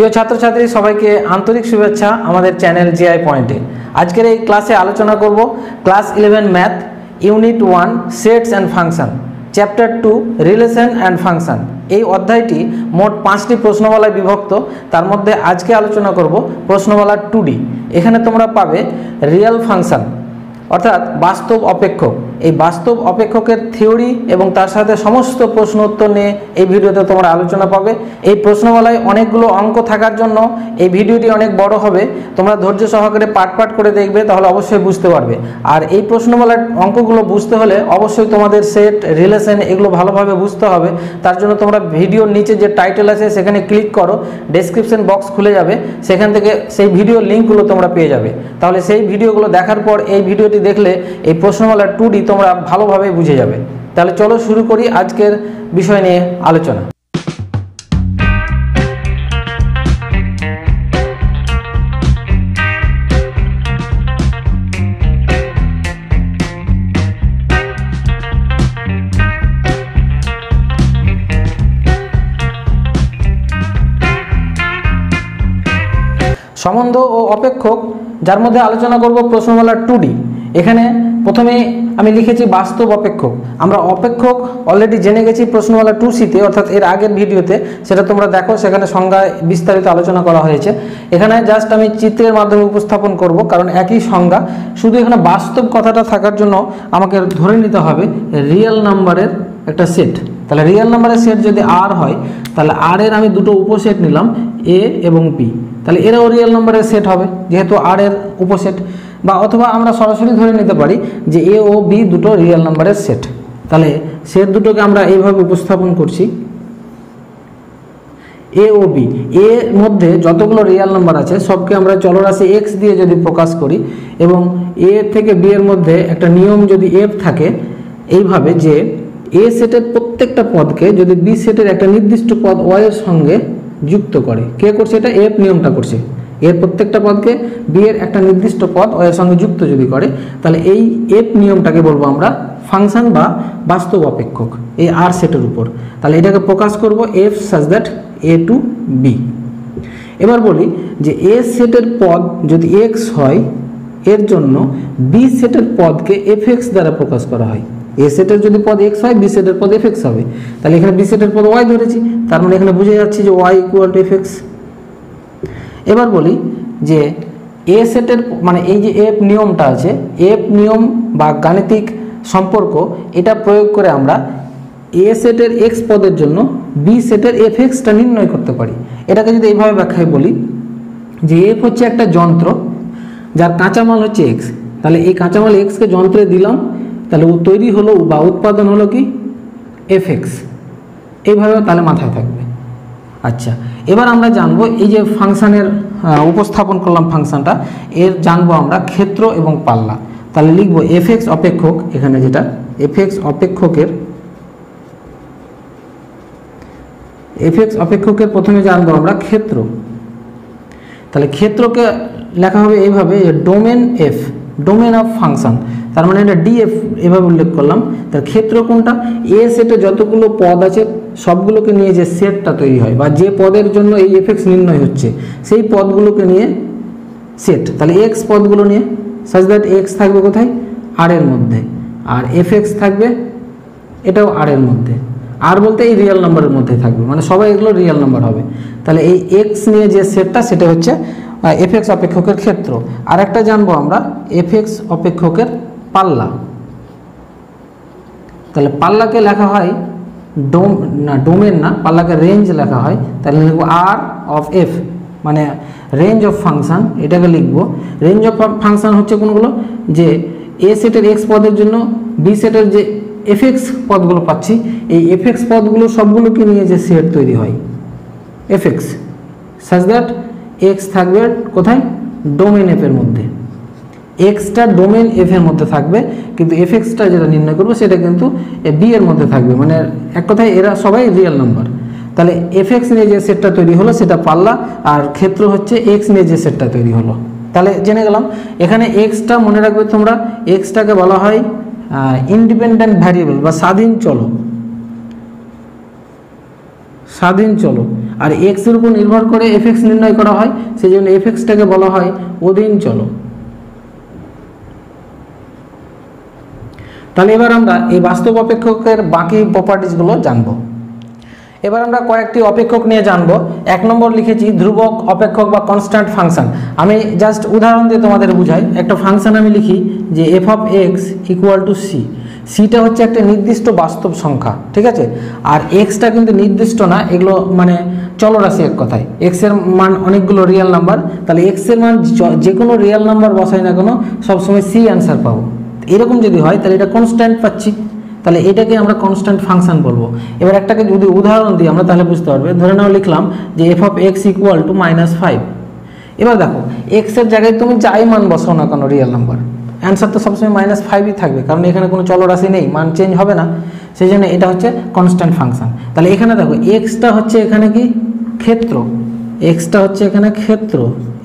প্রিয় ছাত্রছাত্রী, সবাইকে আন্তরিক শুভেচ্ছা আমাদের চ্যানেল জিআই পয়েন্টে আজকের এই ক্লাসে আলোচনা করব class eleven math unit one sets and function chapter two relation and function এই অধ্যায়টি মোট পাঁচটি প্রশ্নমালায় বিভক্ত, তার মধ্যে আজকে আলোচনা করব প্রশ্নমালা টু এখানে তোমরা পাবে রিয়েল ফাংশন অর্থাৎ বাস্তব অপেক্ষক। এই বাস্তব অপেক্ষকের থিওরি এবং তার সাথে সমস্ত প্রশ্ন উত্তর নিয়ে এই ভিডিওতে তোমরা আলোচনা পাবে। এই প্রশ্নমালায় অনেকগুলো অঙ্ক থাকার জন্য এই ভিডিওটি অনেক বড় হবে। তোমরা ধৈর্য সহকারে পাট পাট করে দেখবে, তাহলে অবশ্যই বুঝতে পারবে। আর এই প্রশ্নমালার অঙ্কগুলো বুঝতে হলে অবশ্যই তোমাদের সেট, রিলেশন এগুলো ভালোভাবে বুঝতে হবে। তার জন্য তোমরা ভিডিওর নিচে যে টাইটেল আছে, সেখানে ক্লিক করো। ডেসক্রিপশন বক্স খুলে যাবে। সেখান থেকে সেই ভিডিও লিঙ্কগুলো তোমরা পেয়ে যাবে। তাহলে সেই ভিডিওগুলো দেখার পর এই ভিডিওটি দেখলে এই প্রশ্নমালা টু ডি তোমরা ভালোভাবে বুঝে যাবে। তাহলে চলো শুরু করি আজকের বিষয় নিয়ে আলোচনা। সম্বন্ধ ও অপেক্ষক, যার মধ্যে আলোচনা করব প্রশ্নমালা টু এখানে প্রথমে আমি লিখেছি বাস্তব অপেক্ষক। আমরা অপেক্ষক অলরেডি জেনে গেছি প্রশ্নওয়ালা টু সিতে অর্থাৎ এর আগের ভিডিওতে, সেটা তোমরা দেখো, সেখানে সংজ্ঞায় বিস্তারিত আলোচনা করা হয়েছে। এখানে জাস্ট আমি চিত্রের মাধ্যমে উপস্থাপন করব, কারণ একই সংজ্ঞা। শুধু এখানে বাস্তব কথাটা থাকার জন্য আমাকে ধরে নিতে হবে রিয়েল নাম্বারের একটা সেট তাহলে রিয়েল নাম্বারের সেট যদি আর হয়, তাহলে আর এর আমি দুটো উপসেট নিলাম এ এবং পি তাহলে এরাও রিয়েল নাম্বারের সেট হবে, যেহেতু আর এর উপসেট। বা অথবা আমরা সরাসরি ধরে নিতে পারি যে এ ও বি দুটো রিয়েল নাম্বারের সেট তাহলে সেট দুটোকে আমরা এইভাবে উপস্থাপন করছি। এ ও বি এর মধ্যে যতগুলো রিয়েল নাম্বার আছে, সবকে আমরা চলরাশি এক্স দিয়ে যদি প্রকাশ করি এবং এ থেকে বি এর মধ্যে একটা নিয়ম যদি এফ থাকে, এইভাবে যে এ সেটের প্রত্যেকটা পদকে যদি বি সেটের একটা নির্দিষ্ট পদ ওয়াই এর সঙ্গে যুক্ত করে। কে করছে এটা? এফ নিয়মটা করছে। এর প্রত্যেকটা পদকে বি এর একটা নির্দিষ্ট পদ ওয়াই এর সঙ্গে যুক্ত যদি করে, তাহলে এই এফ নিয়মটাকে বলব আমরা ফাংশন বা বাস্তব অপেক্ষক, এই আর সেটের উপর। তাহলে এটাকে প্রকাশ করব F such that a two B এবার বলি যে এ সেটের পদ যদি এক্স হয়, এর জন্য বি সেটের পদকে এফ এক্স দ্বারা প্রকাশ করা হয়। এ সেটের যদি পদ এক্স হয় বি সেটের পদ এফ এক্স হবে। তাহলে এখানে বি সেটের পদ ওয়াই ধরেছি। তার মানে এখানে বুঝে যাচ্ছি যে Y equal to F X এবার বলি যে এ সেটের মানে এই যে এফ নিয়মটা আছে এফ নিয়ম বা গাণিতিক সম্পর্ক, এটা প্রয়োগ করে আমরা এ সেটের এক্স পদের জন্য বি সেটের এফ এক্সটা নির্ণয় করতে পারি। এটাকে যদি এইভাবে ব্যাখ্যায় বলি, যে এফ হচ্ছে একটা যন্ত্র, যার কাঁচামাল হচ্ছে এক্স তাহলে এই কাঁচামাল এক্সকে যন্ত্রে দিলাম, তাহলে ও তৈরি হলো বা উৎপাদন হলো কি? এফ এক্স এইভাবে তাহলে মাথায় থাকবে। আচ্ছা এবার আমরা জানব এই যে ফাংশানের উপস্থাপন করলাম ফাংশনটা, এর জানব আমরা ক্ষেত্র এবং পাল্লা। তাহলে লিখব এফ অপেক্ষক, এখানে যেটা এফ অপেক্ষকের এফ অপেক্ষকের প্রথমে জানব আমরা ক্ষেত্র। তাহলে ক্ষেত্রকে লেখা হবে এইভাবে domain F domain of function তার মানে এটা ডিএফ এভাবে উল্লেখ করলাম। তার ক্ষেত্র কোনটা? এ সেটে যতগুলো পদ আছে, সবগুলোকে নিয়ে যে সেটটা তৈরি হয়, বা যে পদের জন্য এই এফেক্স নির্ণয় হচ্ছে, সেই পদগুলোকে নিয়ে সেট তাহলে এক্স পদগুলো নিয়ে সাজ দ্যাট এক্স থাকবে কোথায়? আর এর মধ্যে। আর এফ এক্স থাকবে, এটাও আর এর মধ্যে। আর বলতে এই রিয়েল নাম্বারের মধ্যে থাকবে। মানে সবাই এগুলো রিয়েল নাম্বার হবে। তাহলে এই এক্স নিয়ে যে সেটটা সেটা হচ্ছে এফ এক্স অপেক্ষকের ক্ষেত্র। আর একটা জানব আমরা এফ এক্স অপেক্ষকের পাল্লা। তাহলে পাল্লাকে লেখা হয় ডোম, না, ডোমেন না, পাল্লাকে রেঞ্জ লেখা হয়। তাহলে লিখব আর অফ এফ মানে রেঞ্জ অফ ফাংশান, এটাকে লিখব। রেঞ্জ অফ ফাংশান হচ্ছে কোনগুলো? যে এ সেটের এক্স পদের জন্য বি সেটের যে এফ এক্স পদগুলো পাচ্ছি, এই এফ এক্স পদগুলো সবগুলোকে নিয়ে যে সেট তৈরি হয় F X such that X থাকবে কোথায়? ডোমেন এফের মধ্যে। এক্সটা ডোমেন এফ এর মধ্যে থাকবে, কিন্তু এফ এক্সটা যেটা নির্ণয় করব সেটা কিন্তু বি এর মধ্যে থাকবে। মানে এক কথায় এরা সবাই রিয়েল নাম্বার তাহলে এফ এক্স নিয়ে যে সেটটা তৈরি হলো সেটা পাল্লা, আর ক্ষেত্র হচ্ছে এক্স নিয়ে যে সেটটা তৈরি হলো। তাহলে জেনে গেলাম, এখানে এক্সটা মনে রাখবে তোমরা এক্সটাকে বলা হয় ইন্ডিপেন্ডেন্ট ভ্যারিয়েবল বা স্বাধীন চলক। স্বাধীন চলক। আর এক্সের উপর নির্ভর করে এফ এক্স নির্ণয় করা হয় সেই জন্য এফ এক্সটাকে বলা হয় অধীন চলক। তাহলে এবার আমরা এই বাস্তব অপেক্ষকের বাকি প্রপার্টিসগুলো জানব। এবার আমরা কয়েকটি অপেক্ষক নিয়ে জানব। এক নম্বর লিখেছি ধ্রুবক, অপেক্ষক বা কনস্ট্যান্ট ফাংশন আমি জাস্ট উদাহরণ দিয়ে তোমাদের বুঝাই। একটা ফাংশন আমি লিখি যে F of X equal to C সিটা হচ্ছে একটা নির্দিষ্ট বাস্তব সংখ্যা, ঠিক আছে? আর এক্সটা কিন্তু নির্দিষ্ট না, এগুলো মানে চলরাশি এক কথায়। এক্সের মান অনেকগুলো রিয়েল নাম্বার তাহলে এক্সের মান যে কোনো রিয়েল নাম্বার বসাই না কেন, সবসময় সি অ্যান্সার পাবো। এরকম যদি হয়, তাহলে এটা কনস্ট্যান্ট পাচ্ছি। তাহলে এটাকে আমরা কনস্ট্যান্ট ফাংশন বলব। এবার একটাকে যদি উদাহরণ দিই, আমরা তাহলে বুঝতে পারবে। ধরে নাও লিখলাম যে F of X equal to minus five এবার দেখো এক্সের জায়গায় তুমি যাই মান বসাও না কোনো রিয়েল নাম্বার অ্যান্সার তো সবসময় মাইনাস ফাইভই থাকবে, কারণ এখানে কোনো চলরাশি নেই, মান চেঞ্জ হবে না। সেই জন্য এটা হচ্ছে কনস্ট্যান্ট ফাংশন তাহলে এখানে দেখো এক্সটা হচ্ছে এখানে কি? ক্ষেত্র। এক্সটা হচ্ছে এখানে ক্ষেত্র,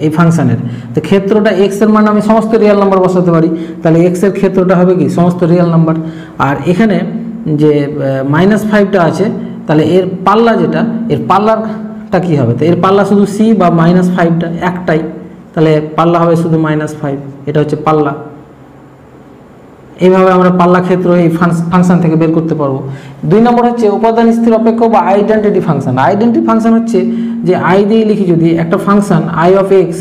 এই ফাংশনের তো ক্ষেত্রটা এক্সের মান আমি সমস্ত রিয়েল নাম্বার বসাতে পারি। তাহলে এক্সের ক্ষেত্রটা হবে কি? সমস্ত রিয়েল নাম্বার আর এখানে যে মাইনাস ফাইভটা আছে, তাহলে এর পাল্লা যেটা, এর পাল্লারটা কী হবে? তো এর পাল্লা শুধু সি বা মাইনাস ফাইভটা একটাই। তাহলে পাল্লা হবে শুধু মাইনাস ফাইভ এটা হচ্ছে পাল্লা। এইভাবে আমরা পাল্লা ক্ষেত্র এই ফাংশন থেকে বের করতে পারব। দুই নম্বর হচ্ছে উপাদান স্থির অপেক্ষক বা আইডেন্টিটি ফাংশন আইডেন্টি ফাংশন হচ্ছে যে আই দিয়ে লিখি যদি একটা ফাংশন আই অফ এক্স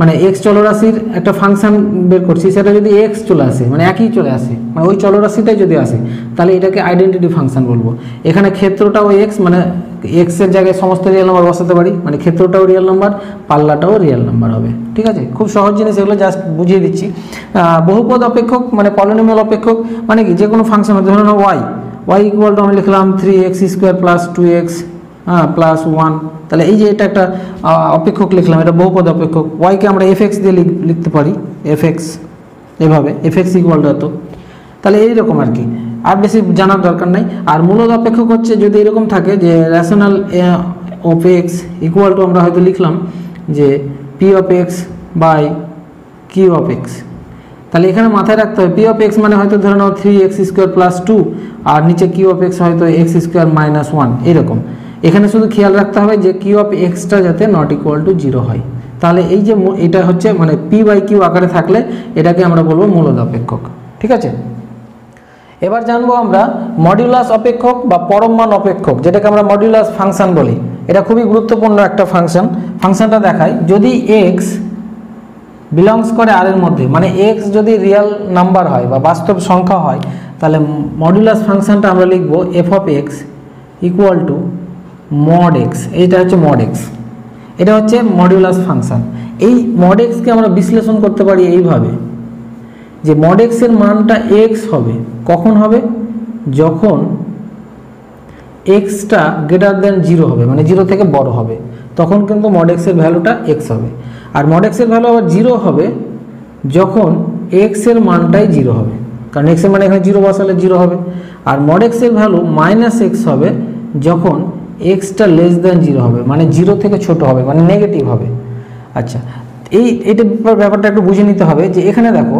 মানে এক্স চলরাশির একটা ফাংশন বের করছি, সেটা যদি এক্স চলে আসে মানে একই চলে আসে মানে ওই চলরাশিটাই যদি আসে, তাহলে এটাকে আইডেন্টিটি ফাংশন বলব। এখানে ক্ষেত্রটাও এক্স মানে এক্সের জায়গায় সমস্ত রিয়েল নাম্বার বসাতে পারি মানে ক্ষেত্রটাও রিয়েল নাম্বার পাল্লাটাও রিয়েল নাম্বার হবে, ঠিক আছে? খুব সহজ জিনিস, এগুলো জাস্ট বুঝিয়ে দিচ্ছি। বহুপদ অপেক্ষক মানে পলিনোমিয়াল অপেক্ষক মানে কি? যে কোনো ফাংশন ধরুন ওয়াই ওয়াই ইকুয়াল টু আমি লিখলাম three x square plus two x হ্যাঁ প্লাস ওয়ান তাহলে এই যে এটা একটা অপেক্ষক লিখলাম, এটা বহুপদ অপেক্ষক ওয়াইকে আমরা এফ এক্স দিয়ে লিখ- লিখতে পারি এফ এক্স এভাবে এফ এক্স ইকুয়াল টু এত, তাহলে এইরকম আর কি। জানার দরকার নাই। আর মূলত অপেক্ষক হচ্ছে যদি এরকম থাকে যে rational of x equal to আমরা হয়তো লিখলাম যে p of x by q of x তাহলে এখানে মাথায় রাখতে হবে পি অফ এক্স মানে হয়তো ধরে নাও three x square plus two আর নিচে কিউ অফ এক্স হয়তো এক্স স্কোয়ার মাইনাস ওয়ান এরকম। এখানে শুধু খেয়াল রাখতে হবে যে কিউ অফ এক্সটা যাতে নট ইকুয়াল টু জিরো হয়। তাহলে এই যে এটা হচ্ছে মানে পি বাই কিউ আকারে থাকলে এটাকে আমরা বলব মূলত অপেক্ষক। ঠিক আছে? এবার জানব আমরা মডিউলাস অপেক্ষক বা পরমমান অপেক্ষক, যেটাকে আমরা মডিউলাস ফাংশন বলি। এটা খুবই গুরুত্বপূর্ণ একটা ফাংশন ফাংশনটা দেখায় যদি এক্স বিলংস করে আর এর মধ্যে মানে এক্স যদি রিয়েল নাম্বার হয় বা বাস্তব সংখ্যা হয়, তাহলে মডুলাস ফাংশনটা আমরা লিখব f of x equal to mod x এইটা হচ্ছে মড এক্স এটা হচ্ছে মডিউলাস ফাংশন এই মড এক্সকে আমরা বিশ্লেষণ করতে পারি এইভাবে। যে মড এক্সের মানটা এক্স হবে, কখন হবে? যখন এক্সটা গ্রেটার দেন জিরো হবে মানে জিরো থেকে বড় হবে, তখন কিন্তু মড এক্সের ভ্যালুটা এক্স হবে। আর মড এক্সের ভ্যালু আবার জিরো হবে যখন এক্সের মানটাই জিরো হবে, কারণ এক্সের মানে এখানে জিরো বসালে জিরো হবে। আর মড এক্সের ভ্যালু মাইনাস এক্স হবে যখন এক্সটা লেস দেন জিরো হবে মানে জিরো থেকে ছোট হবে মানে নেগেটিভ হবে। আচ্ছা এই ব্যাপার- ব্যাপারটা একটু বুঝে নিতে হবে যে এখানে দেখো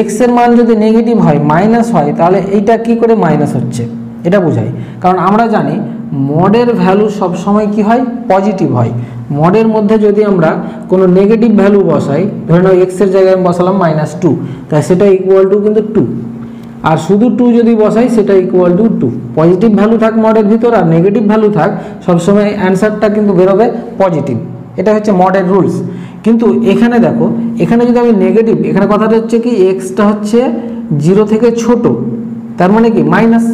এক্সের মান যদি নেগেটিভ হয় মাইনাস হয়, তাহলে এইটা কি করে মাইনাস হচ্ছে? এটা বোঝাই। কারণ আমরা জানি মডের ভ্যালু সবসময় কি হয়? পজিটিভ হয়। মডের মধ্যে যদি আমরা কোনো নেগেটিভ ভ্যালু বসাই, ধরে নাও এক্সের জায়গায় আমি বসালাম মাইনাস টু তাই সেটা ইকুয়াল টু কিন্তু টু আর শুধু টু যদি বসাই, সেটা equal to two positive value থাক মডের ভিতর আর নেগেটিভ ভ্যালু থাক, সবসময় অ্যান্সারটা কিন্তু বেরোবে পজিটিভ এটা হচ্ছে মডের রুলস কিন্তু এখানে দেখো, এখানে যদি আমি নেগেটিভ এখানে কথাটা হচ্ছে কি এক্সটা হচ্ছে জিরো থেকে ছোট, তার মানে কি মাইনাস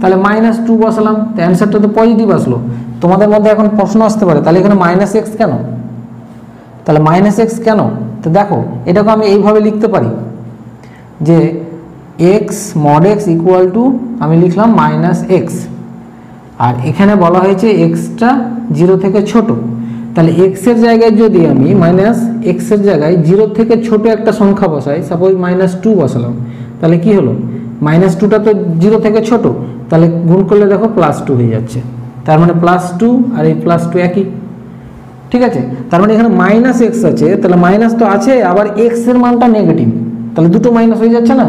তাহলে মাইনাস টু বসালাম, তো অ্যান্সারটা তো পজিটিভ আসলো। তোমাদের মধ্যে এখন প্রশ্ন আসতে পারে, তাহলে এখানে মাইনাস এক্স কেন? তাহলে মাইনাস এক্স কেন? তো দেখো, এটাকে আমি এইভাবে লিখতে পারি, যে x mod x equal to আমি লিখলাম মাইনাস এক্স আর এখানে বলা হয়েছে এক্সটা জিরো থেকে ছোট। তাহলে এক্সের জায়গায় যদি আমি মাইনাস এক্সের জায়গায় জিরো থেকে ছোট একটা সংখ্যা বসাই সাপোজ মাইনাস টু বসালাম, তাহলে কি হলো? মাইনাস টুটা তো জিরো থেকে ছোট, তাহলে গুণ করলে দেখো প্লাস টু হয়ে যাচ্ছে। তার মানে প্লাস টু আর এই প্লাস টু একই। ঠিক আছে? তার মানে এখানে মাইনাস এক্স আছে, তাহলে মাইনাস তো আছে, আবার এক্সের মানটা নেগেটিভ তাহলে দুটো মাইনাস হয়ে যাচ্ছে না?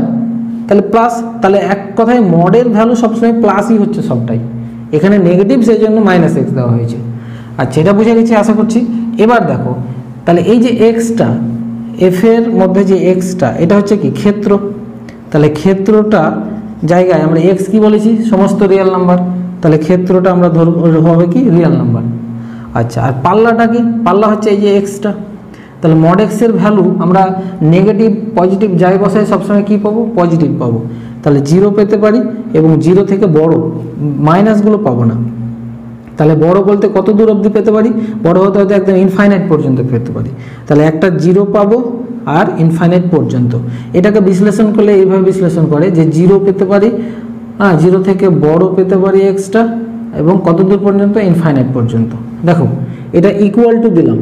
তাহলে প্লাস তাহলে এক কথায় মডের ভ্যালু সবসময় প্লাসই হচ্ছে সবটাই। এখানে নেগেটিভ সেই জন্য মাইনাস এক্স দেওয়া হয়েছে। আচ্ছা এটা বুঝে গেছি আশা করছি, এবার দেখো, তাহলে এই যে এক্সটা এফ এর মধ্যে যে এক্সটা এটা হচ্ছে কি ক্ষেত্র? তাহলে ক্ষেত্রটা জায়গায় আমরা এক্স কি বলেছি? সমস্ত রিয়েল নাম্বার তাহলে ক্ষেত্রটা আমরা ধর, হবে কি রিয়েল নাম্বার আচ্ছা আর পাল্লাটা কি? পাল্লা হচ্ছে এই যে এক্সটা তাহলে মড এক্সের ভ্যালু আমরা নেগেটিভ পজিটিভ যাই বসাই, সবসময় কী পাবো? পজিটিভ পাবো। তাহলে জিরো পেতে পারি এবং জিরো থেকে বড় মাইনাসগুলো পাবো না। তাহলে বড় বলতে কত দূর অবধি পেতে পারি? বড় হতে হতে একদম ইনফাইনাইট পর্যন্ত পেতে পারি। তাহলে একটা জিরো পাবো আর ইনফাইনাইট পর্যন্ত। এটাকে বিশ্লেষণ করলে এইভাবে বিশ্লেষণ করে যে জিরো পেতে পারি হ্যাঁ জিরো থেকে বড় পেতে পারি এক্সট্রা এবং কত দূর পর্যন্ত? ইনফাইনাইট পর্যন্ত। দেখো, এটা ইকুয়াল টু দিলাম।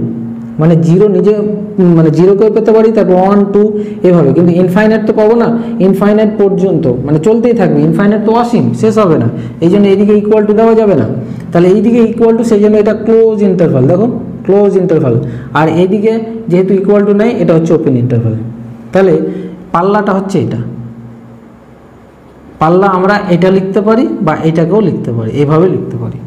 মানে জিরো নিজে মানে জিরোকেও পেতে পারি, তারপর ওয়ান টু এভাবে। কিন্তু ইনফাইনাইট তো পাবো না। ইনফাইনাইট পর্যন্ত। মানে চলতেই থাকবে। ইনফাইনাইট তো অসীম শেষ হবে না। এই জন্য এদিকে ইকুয়াল টু দেওয়া যাবে না। তাহলে এইদিকে ইকুয়াল টু সেই জন্য এটা ক্লোজ ইন্টারভাল দেখো ক্লোজ ইন্টারভাল আর এইদিকে যেহেতু ইকুয়াল টু নাই, এটা হচ্ছে ওপেন ইন্টারভাল তাহলে পাল্লাটা হচ্ছে এটা। পাল্লা আমরা এটা লিখতে পারি বা এটাকেও লিখতে পারি, এভাবে লিখতে পারি।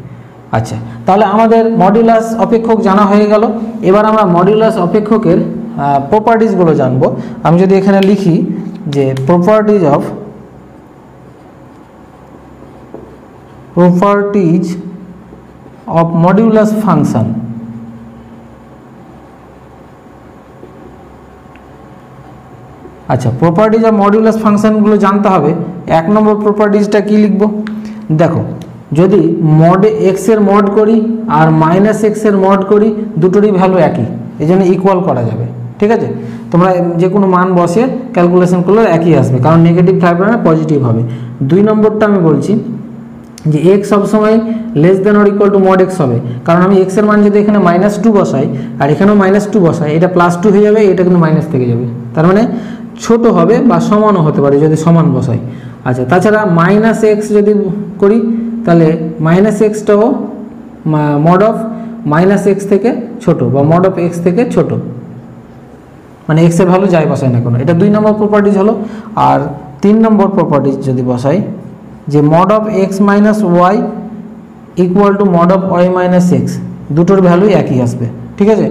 আচ্ছা তাহলে আমাদের মডিউলাস অপেক্ষক জানা হয়ে গেল। এবার আমরা মডিউলাস অপেক্ষকের প্রপার্টিজগুলো জানব। আমি যদি এখানে লিখি যে properties of properties of modulus function আচ্ছা প্রপার্টিজ অফ মডিউলাস ফাংশনগুলো জানতে হবে। এক নম্বর প্রপার্টিজটা কি লিখব? দেখো, যদি মড এক্সের মড করি আর মাইনাস এক্সের মড করি, দুটোরই ভ্যালু একই। এই জন্য ইকুয়াল করা যাবে, ঠিক আছে? তোমরা যে কোনো মান বসে ক্যালকুলেশন করলে একই আসবে, কারণ নেগেটিভ থাকবে না পজিটিভ হবে। দুই নম্বরটা আমি বলছি যে এক্স সবসময় less than or equal to mod x হবে। কারণ আমি এক্সের মান যদি এখানে মাইনাস টু বসাই, আর এখানেও মাইনাস টু বসাই, এটা প্লাস টু হয়ে যাবে, এটা কিন্তু মাইনাস থেকে যাবে। তার মানে ছোট হবে বা সমানও হতে পারে যদি সমান বসাই। আচ্ছা তাছাড়া মাইনাস এক্স যদি করি, তাহলে মাইনাস এক্সটাও মড অফ মাইনাস এক্স থেকে ছোট বা মড অফ এক্স থেকে ছোট। মানে এক্সের ভ্যালু যাই বসাই না কোনো, এটা দুই নম্বর প্রপার্টিজ হলো, আর তিন নম্বর প্রপার্টিজ যদি বসাই যে mod of x minus y equal to mod of y minus x দুটোর ভ্যালুই একই আসবে, ঠিক আছে?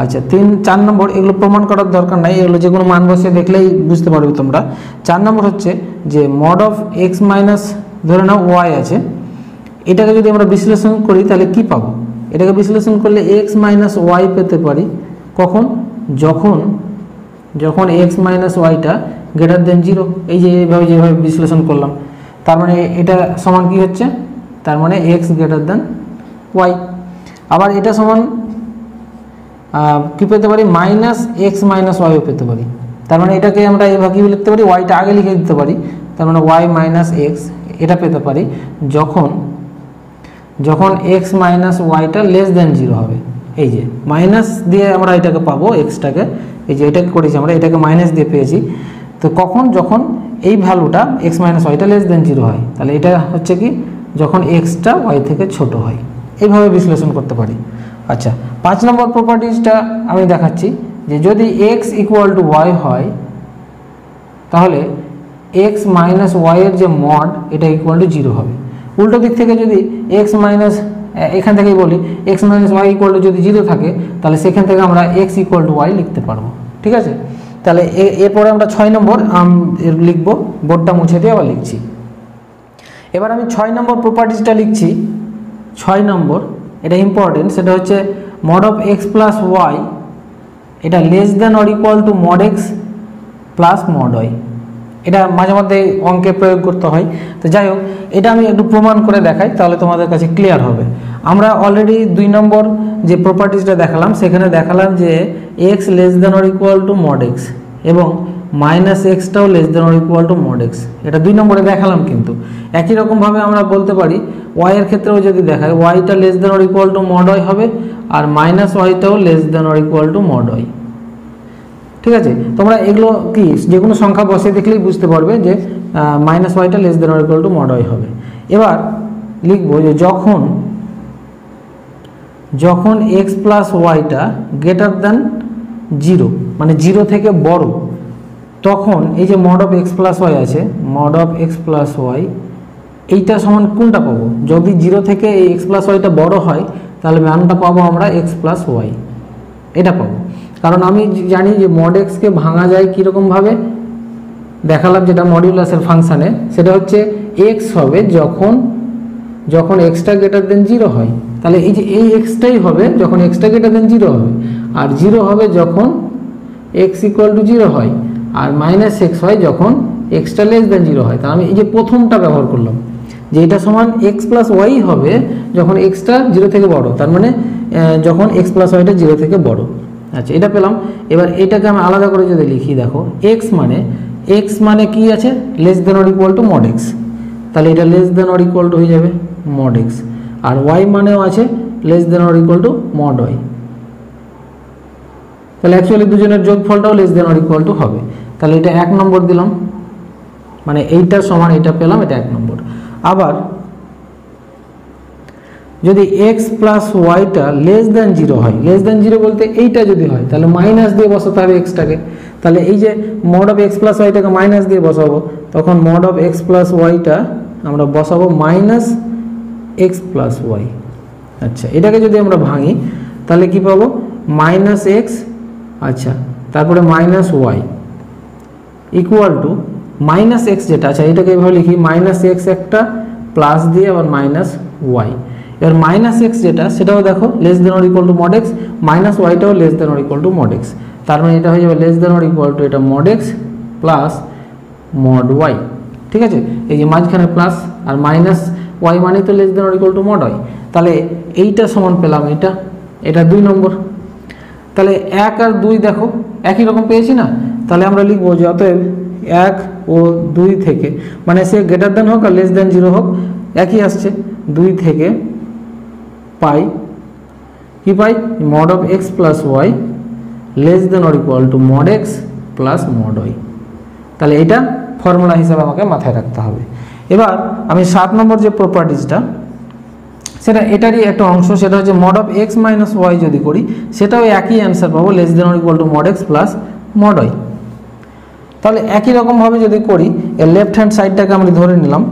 আচ্ছা তিন, চার নম্বর, এগুলো প্রমাণ করার দরকার নাই, এগুলো যে কোনো মান বসে দেখলেই বুঝতে পারবে তোমরা। চার নম্বর হচ্ছে যে মড অফ এক্স মাইনাস ধরে নাও ওয়াই আছে, এটাকে যদি আমরা বিশ্লেষণ করি তাহলে কি পাবো? এটাকে বিশ্লেষণ করলে এক্স মাইনাস ওয়াই পেতে পারি। কখন? যখন যখন এক্স মাইনাস ওয়াইটা গ্রেটার দেন জিরো এই যে এইভাবে যেভাবে বিশ্লেষণ করলাম। তার মানে এটা সমান কি হচ্ছে? তার মানে এক্স গ্রেটার দেন ওয়াই আবার এটা সমান কি পেতে পারি? মাইনাস এক্স মাইনাস ওয়াইও পেতে পারি। তার মানে এটাকে আমরা এভাবে কি লিখতে পারি? ওয়াইটা আগে লিখে দিতে পারি। তার মানে ওয়াই মাইনাস এক্স এটা পেতে পারি যখন যখন এক্স মাইনাস ওয়াইটা লেস দেন জিরো হবে। এই যে মাইনাস দিয়ে আমরা এটাকে পাবো এক্সটাকে এই যে, এটাকে করেছি আমরা, এটাকে মাইনাস দিয়ে পেয়েছি। তো কখন? যখন এই ভ্যালুটা এক্স মাইনাস ওয়াইটা লেস দেন জিরো হয়। তাহলে এটা হচ্ছে কি? যখন এক্সটা ওয়াই থেকে ছোট হয়। এইভাবে বিশ্লেষণ করতে পারি। আচ্ছা পাঁচ নম্বর প্রপার্টিজটা আমি দেখাচ্ছি যে যদি এক্স ইকুয়াল টু ওয়াই হয়, তাহলে এক্স মাইনাস ওয়াইয়ের যে মড এটা ইকুয়াল টু জিরো হবে। উল্টো দিক থেকে যদি এক্স মাইনাস এখান থেকেই বলি x minus y equal to যদি জিরো থাকে, তাহলে সেখান থেকে আমরা এক্স ইকুয়াল টু ওয়াই লিখতে পারব। ঠিক আছে? তাহলে এরপরে আমরা ছয় নম্বর লিখব, বোর্ডটা মুছে দিয়ে আবার লিখছি। এবার আমি ছয় নম্বর প্রপার্টিজটা লিখছি। ছয় নম্বর, এটা ইম্পর্টেন্ট সেটা হচ্ছে mod of x plus y এটা less than or equal to mod x plus mod y এটা মাঝে মধ্যে অঙ্কে প্রয়োগ করতে হয়। তো যাই হোক, এটা আমি একটু প্রমাণ করে দেখাই, তাহলে তোমাদের কাছে ক্লিয়ার হবে। আমরা অলরেডি দুই নম্বর যে প্রপার্টিসটা দেখালাম, সেখানে দেখালাম যে x less than or equal to mod x এবং minus এক্সটাও less than or equal to mod x এটা দুই নম্বরে দেখালাম কিন্তু। একই রকমভাবে আমরা বলতে পারি ওয়াইয়ের ক্ষেত্রেও যদি দেখায় ওয়াইটা less than or equal to mod y হবে আর minus ওয়াইটাও less than or equal to mod y ঠিক আছে? তোমরা এগুলো কি যে কোনো সংখ্যা বসে দেখলেই বুঝতে পারবে যে minus ওয়াইটা less than equal to mod y হবে। এবার লিখব যে যখন যখন এক্স প্লাস ওয়াইটা গ্রেটার দেন জিরো মানে জিরো থেকে বড়। তখন এই যে mod of x plus y আছে mod of x plus y এইটা সমান কোনটা পাবো? যদি জিরো থেকে এই এক্স প্লাস ওয়াইটা বড় হয়, তাহলে মানটা পাবো আমরা এক্স প্লাস ওয়াই এটা পাবো। কারণ আমি জানি যে মড এক্সকে ভাঙা যায় কীরকমভাবে। দেখালাম যেটা মডিউলাসের ফাংশানে সেটা হচ্ছে এক্স হবে যখন যখন এক্সট্রা গ্রেটার দেন জিরো হয়। তাহলে এই যে এই এক্সটাই হবে, যখন এক্সট্রা গ্রেটার দেন জিরো হবে আর জিরো হবে যখন এক্স ইকুয়াল টু জিরো হয়, আর মাইনাস এক্স হয় যখন এক্সট্রা লেস দেন জিরো হয়। তা আমি এই যে প্রথমটা ব্যবহার করলাম, যে এটা সমান এক্স প্লাস ওয়াই হবে যখন এক্সট্রা জিরো থেকে বড়, তার মানে যখন এক্স প্লাস ওয়াইটা জিরো থেকে বড়। আচ্ছা এটা পেলাম। এবার এটাকে আমি আলাদা করে যদি লিখি, দেখো এক্স মানে এক্স মানে কি আছে? Less than or equal to mod x তাহলে এটা less than or equal to হয়ে যাবে মড এক্স আর ওয়াই মানেও আছে less than or equal to mod y তাহলে অ্যাকচুয়ালি দুজনের যোগফলটাও less than or equal to হবে। তাহলে এটা এক নম্বর দিলাম। মানে এইটার সমান এটা পেলাম, এটা এক নম্বর। আবার যদি এক্স প্লাস ওয়াইটা লেস দেন জিরো হয় লেস দেন জিরো বলতে এইটা যদি হয়, তাহলে মাইনাস দিয়ে বসাতে হবে এক্সটাকে তাহলে এই যে মড অফ এক্স প্লাস ওয়াইটাকে মাইনাস দিয়ে বসাবো, তখন মড অফ এক্স প্লাস ওয়াইটা আমরা বসাবো মাইনাস এক্স প্লাস ওয়াই আচ্ছা এটাকে যদি আমরা ভাঙি, তাহলে কি পাবো? মাইনাস এক্স আচ্ছা তারপরে minus y equal to minus x যেটা আছে এটাকে এভাবে লিখি মাইনাস এক্স একটা প্লাস দিয়ে আবার মাইনাস ওয়াই এবার মাইনাস এক্স যেটা, সেটাও দেখো less than or equal to mod x minus ওয়াইটাও less than or equal to mod x তার মানে এটা হয়ে যাবে less than or equal to এটা mod x plus mod y ঠিক আছে? এই যে মাঝখানে প্লাস আর মাইনাস ওয়াই মানে তো less than or equal to mod y তাহলে এইটা সমান পেলাম এটা এটা দুই নম্বর। তাহলে এক আর দুই দেখো, একই রকম পেয়েছি না? তাহলে আমরা লিখব যে অতএব এক ও দুই থেকে মানে সে গ্রেটার দেন হোক আর লেস দেন জিরো হোক, একই আসছে, দুই থেকে পাই, কি পাই? Mod of x plus y less than or equal to mod x plus mod y তাহলে এটা ফর্মুলা হিসাবে আমাকে মাথায় রাখতে হবে। এবার আমি সাত নম্বর যে প্রপার্টিসটা সেটা এটারই একটা অংশ, সেটা হচ্ছে mod of x minus y যদি করি, সেটাও একই অ্যান্সার পাবো less than or equal to mod x plus mod y তাহলে একই রকমভাবে যদি করি, এর লেফট হ্যান্ড সাইডটাকে আমরা ধরে নিলাম,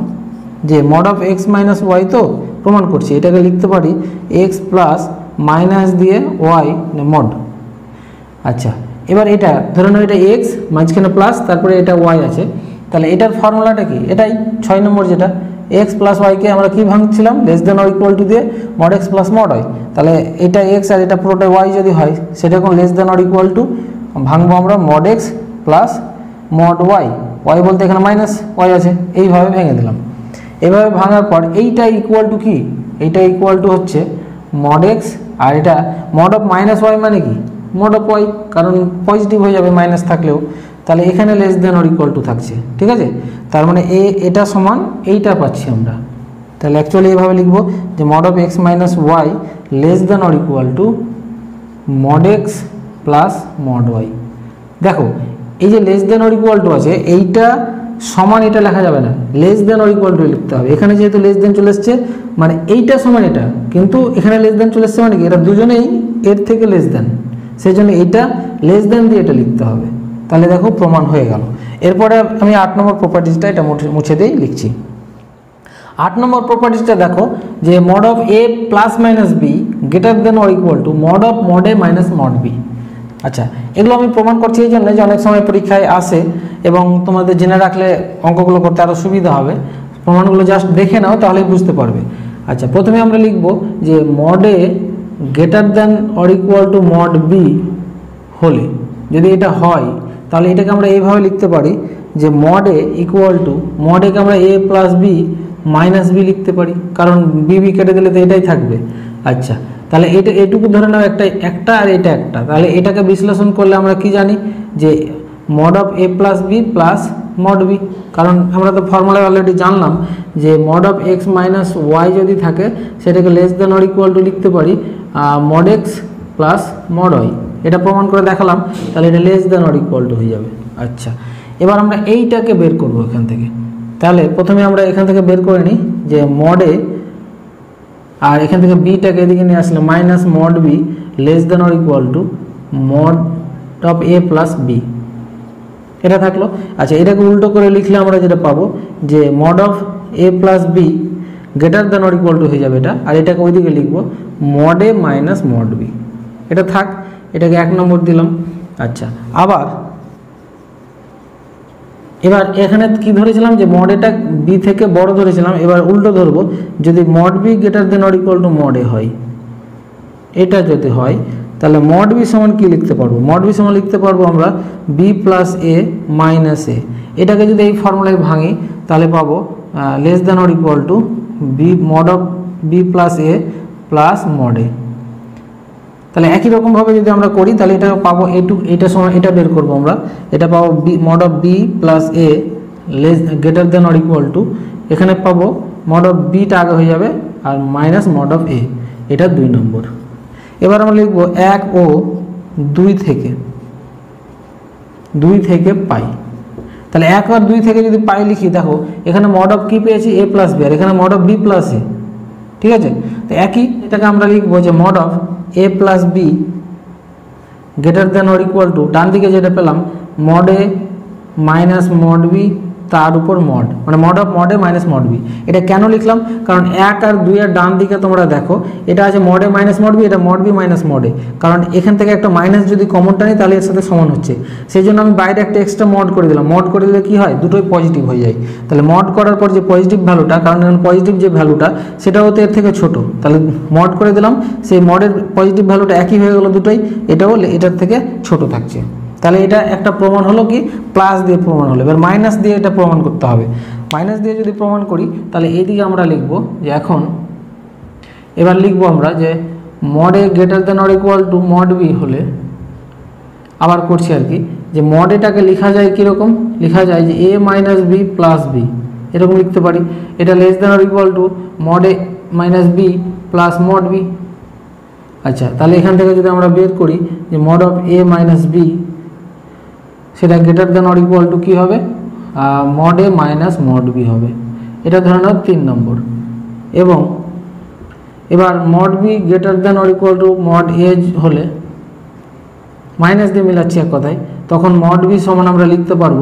যে mod of x minus y তো প্রমাণ করছি, এটাকে লিখতে পারি এক্স প্লাস মাইনাস দিয়ে ওয়াই মড আচ্ছা এবার এটা, ধরে নাও এটা এক্স মাঝখানে প্লাস তারপরে এটা ওয়াই আছে। তাহলে এটার ফর্মুলাটা কি? এটাই ছয় নম্বর যেটা এক্স প্লাস ওয়াইকে আমরা কি ভাঙছিলাম? Less than or equal to দিয়ে mod x plus mod y তাহলে এটা এক্স আর এটা পুরোটা ওয়াই যদি হয় সেটা এখন less than or equal to ভাঙবো আমরা mod x plus mod y y বলতে এখানে মাইনাস ওয়াই আছে, এইভাবে ভেঙে দিলাম। এভাবে ভাঙার পর এইটা ইকুয়াল টু কি? এইটা ইকুয়াল টু হচ্ছে মড এক্স আর এটা মড অফ মাইনাস ওয়াই মানে কি? মড অফ ওয়াই কারণ পজিটিভ হয়ে যাবে মাইনাস থাকলেও। তাহলে এখানে less than or equal to থাকছে, ঠিক আছে? তার মানে এ, এটা সমান এইটা পাচ্ছি আমরা। তাহলে অ্যাকচুয়ালি এভাবে লিখব যে mod of x minus y less than or equal to mod x plus mod y দেখো, এই যে less than or equal to আছে, এইটা সমান এটা লেখা যাবে না। Less than or equal to লিখতে হবে। এখানে যেহেতু লেস দেন চলে এসছে মানে এইটা সমান এটা, কিন্তু এখানে লেস দেন চলে এসছে মানে কি? এটা দুজনেই এর থেকে লেস দেন সেই জন্য এইটা লেস দেন দিয়ে এটা লিখতে হবে। তাহলে দেখো প্রমাণ হয়ে গেল। এরপরে আমি আট নম্বর প্রপার্টিসটা এটা মুছে- দিয়েই লিখছি। আট নম্বর প্রপার্টিসটা দেখো যে mod of a plus minus b greater than or equal to mod of mod a minus mod b আচ্ছা এগুলো আমি প্রমাণ করছি এই জন্য যে অনেক সময় পরীক্ষায় আসে এবং তোমাদের জেনে রাখলে অঙ্কগুলো করতে আরও সুবিধা হবে। প্রমাণগুলো জাস্ট দেখে নাও, তাহলেই বুঝতে পারবে। আচ্ছা প্রথমে আমরা লিখব যে mod a greater than or equal to mod b হলে, যদি এটা হয় তাহলে এটাকে আমরা এইভাবে লিখতে পারি যে মড ইকুয়াল টু মড একে আমরা a plus b minus b লিখতে পারি। কারণ বি বি কেটে দিলে তো এটাই থাকবে। আচ্ছা তাহলে এটা, এটুকু ধরে নাও একটা একটা আর এটা একটা। তাহলে এটাকে বিশ্লেষণ করলে আমরা কি জানি যে mod of a plus b plus mod b কারণ আমরা তো ফর্মুলায় অলরেডি জানলাম যে mod of x minus y যদি থাকে, সেটাকে less than or equal to লিখতে পারি mod x plus mod y এটা প্রমাণ করে দেখালাম, তাহলে এটা less than or equal to হয়ে যাবে। আচ্ছা এবার আমরা এইটাকে বের করব এখান থেকে। তাহলে প্রথমে আমরা এখান থেকে বের করে নিই যে মডে আর এখান থেকে বিটাকে এদিকে নিয়ে আসলে minus mod b less than or equal to mod of a plus b এটা থাকল। আচ্ছা এটাকে উল্টো করে লিখলে আমরা যেটা পাবো যে mod of a plus b greater than or equal to হয়ে যাবে এটা, আর এটাকে ওইদিকে লিখব mod a minus mod b এটা থাক। এটাকে এক নম্বর দিলাম। আচ্ছা আবার এবার এখানে কি ধরেছিলাম যে মড এটা বি থেকে বড় ধরেছিলাম, এবার উল্টো ধরবো। যদি mod b greater than or equal to mod a হয়, এটা যদি হয়, তাহলে মড বি সমান কি লিখতে পারব? মড বি সমান লিখতে পারব আমরা b plus a minus a এটাকে যদি এই ফর্মুলায় ভাঙি, তাহলে পাবো less than or equal to b mod of b plus a plus mod a তাহলে একই রকমভাবে যদি আমরা করি, তাহলে এটা পাবো এটু এটা সময় এটা বের করব আমরা। এটা পাবো b mod of b plus a less greater than or equal to এখানে পাবো মড অফ বিটা আগে হয়ে যাবে আর মাইনাস মড অফ এ এটা দুই নম্বর। এবার আমরা লিখব এক ও দুই থেকে দুই থেকে পাই। তাহলে এক আর দুই থেকে যদি পাই লিখি, দেখো, এখানে মড অফ কি পেয়েছি? এ প্লাস বি আর এখানে mod of b plus a ঠিক আছে? তো একই এটাকে আমরা লিখব যে mod of a plus b greater than or equal to ডান দিকে যেটা পেলাম mod a minus mod b তার উপর মড মানে মড অফ মডে মাইনাস মড বি। এটা কেন লিখলাম? কারণ এক আর দুই আর ডান দিকে তোমরা দেখো, এটা আছে মডে মাইনাস মড বি, এটা মড বি মাইনাস মডে কারণ এখান থেকে একটা মাইনাস যদি কমনটা নিই, তাহলে এর সাথে সমান হচ্ছে। সেই জন্য আমি বাইরে একটা এক্সট্রা মড করে দিলাম। মড করে দিলে কি হয়? দুটোই পজিটিভ হয়ে যায়। তাহলে মড করার পর যে পজিটিভ ভ্যালুটা কারণ পজিটিভ যে ভ্যালুটা সেটাও তো এর থেকে ছোট। তাহলে মড করে দিলাম, সেই মডের পজিটিভ ভ্যালুটা একই হয়ে গেলো দুটোই, এটাও এটার থেকে ছোট থাকছে। তাহলে এটা একটা প্রমাণ হলো কি? প্লাস দিয়ে প্রমাণ হলো। এবার মাইনাস দিয়ে এটা প্রমাণ করতে হবে। মাইনাস দিয়ে যদি প্রমাণ করি, তাহলে এইদিকে আমরা লিখব যে এখন, এবার লিখব আমরা যে mod a greater than or equal to mod b হলে আবার করছি আর কি, যে মড এটাকে লেখা যায় কীরকম? লেখা যায় যে a minus b plus b এরকম লিখতে পারি। এটা less than or equal to mod a minus b plus mod b আচ্ছা তাহলে এখান থেকে যদি আমরা বের করি যে mod of a minus b সেটা greater than or equal to কী হবে? Mod a minus mod b হবে। এটা ধরে নাও তিন নম্বর। এবং এবার mod b greater than or equal to mod age হলে মাইনাস দিয়ে মিলাচ্ছি এক কথায়, তখন মড বি সমান আমরা লিখতে পারব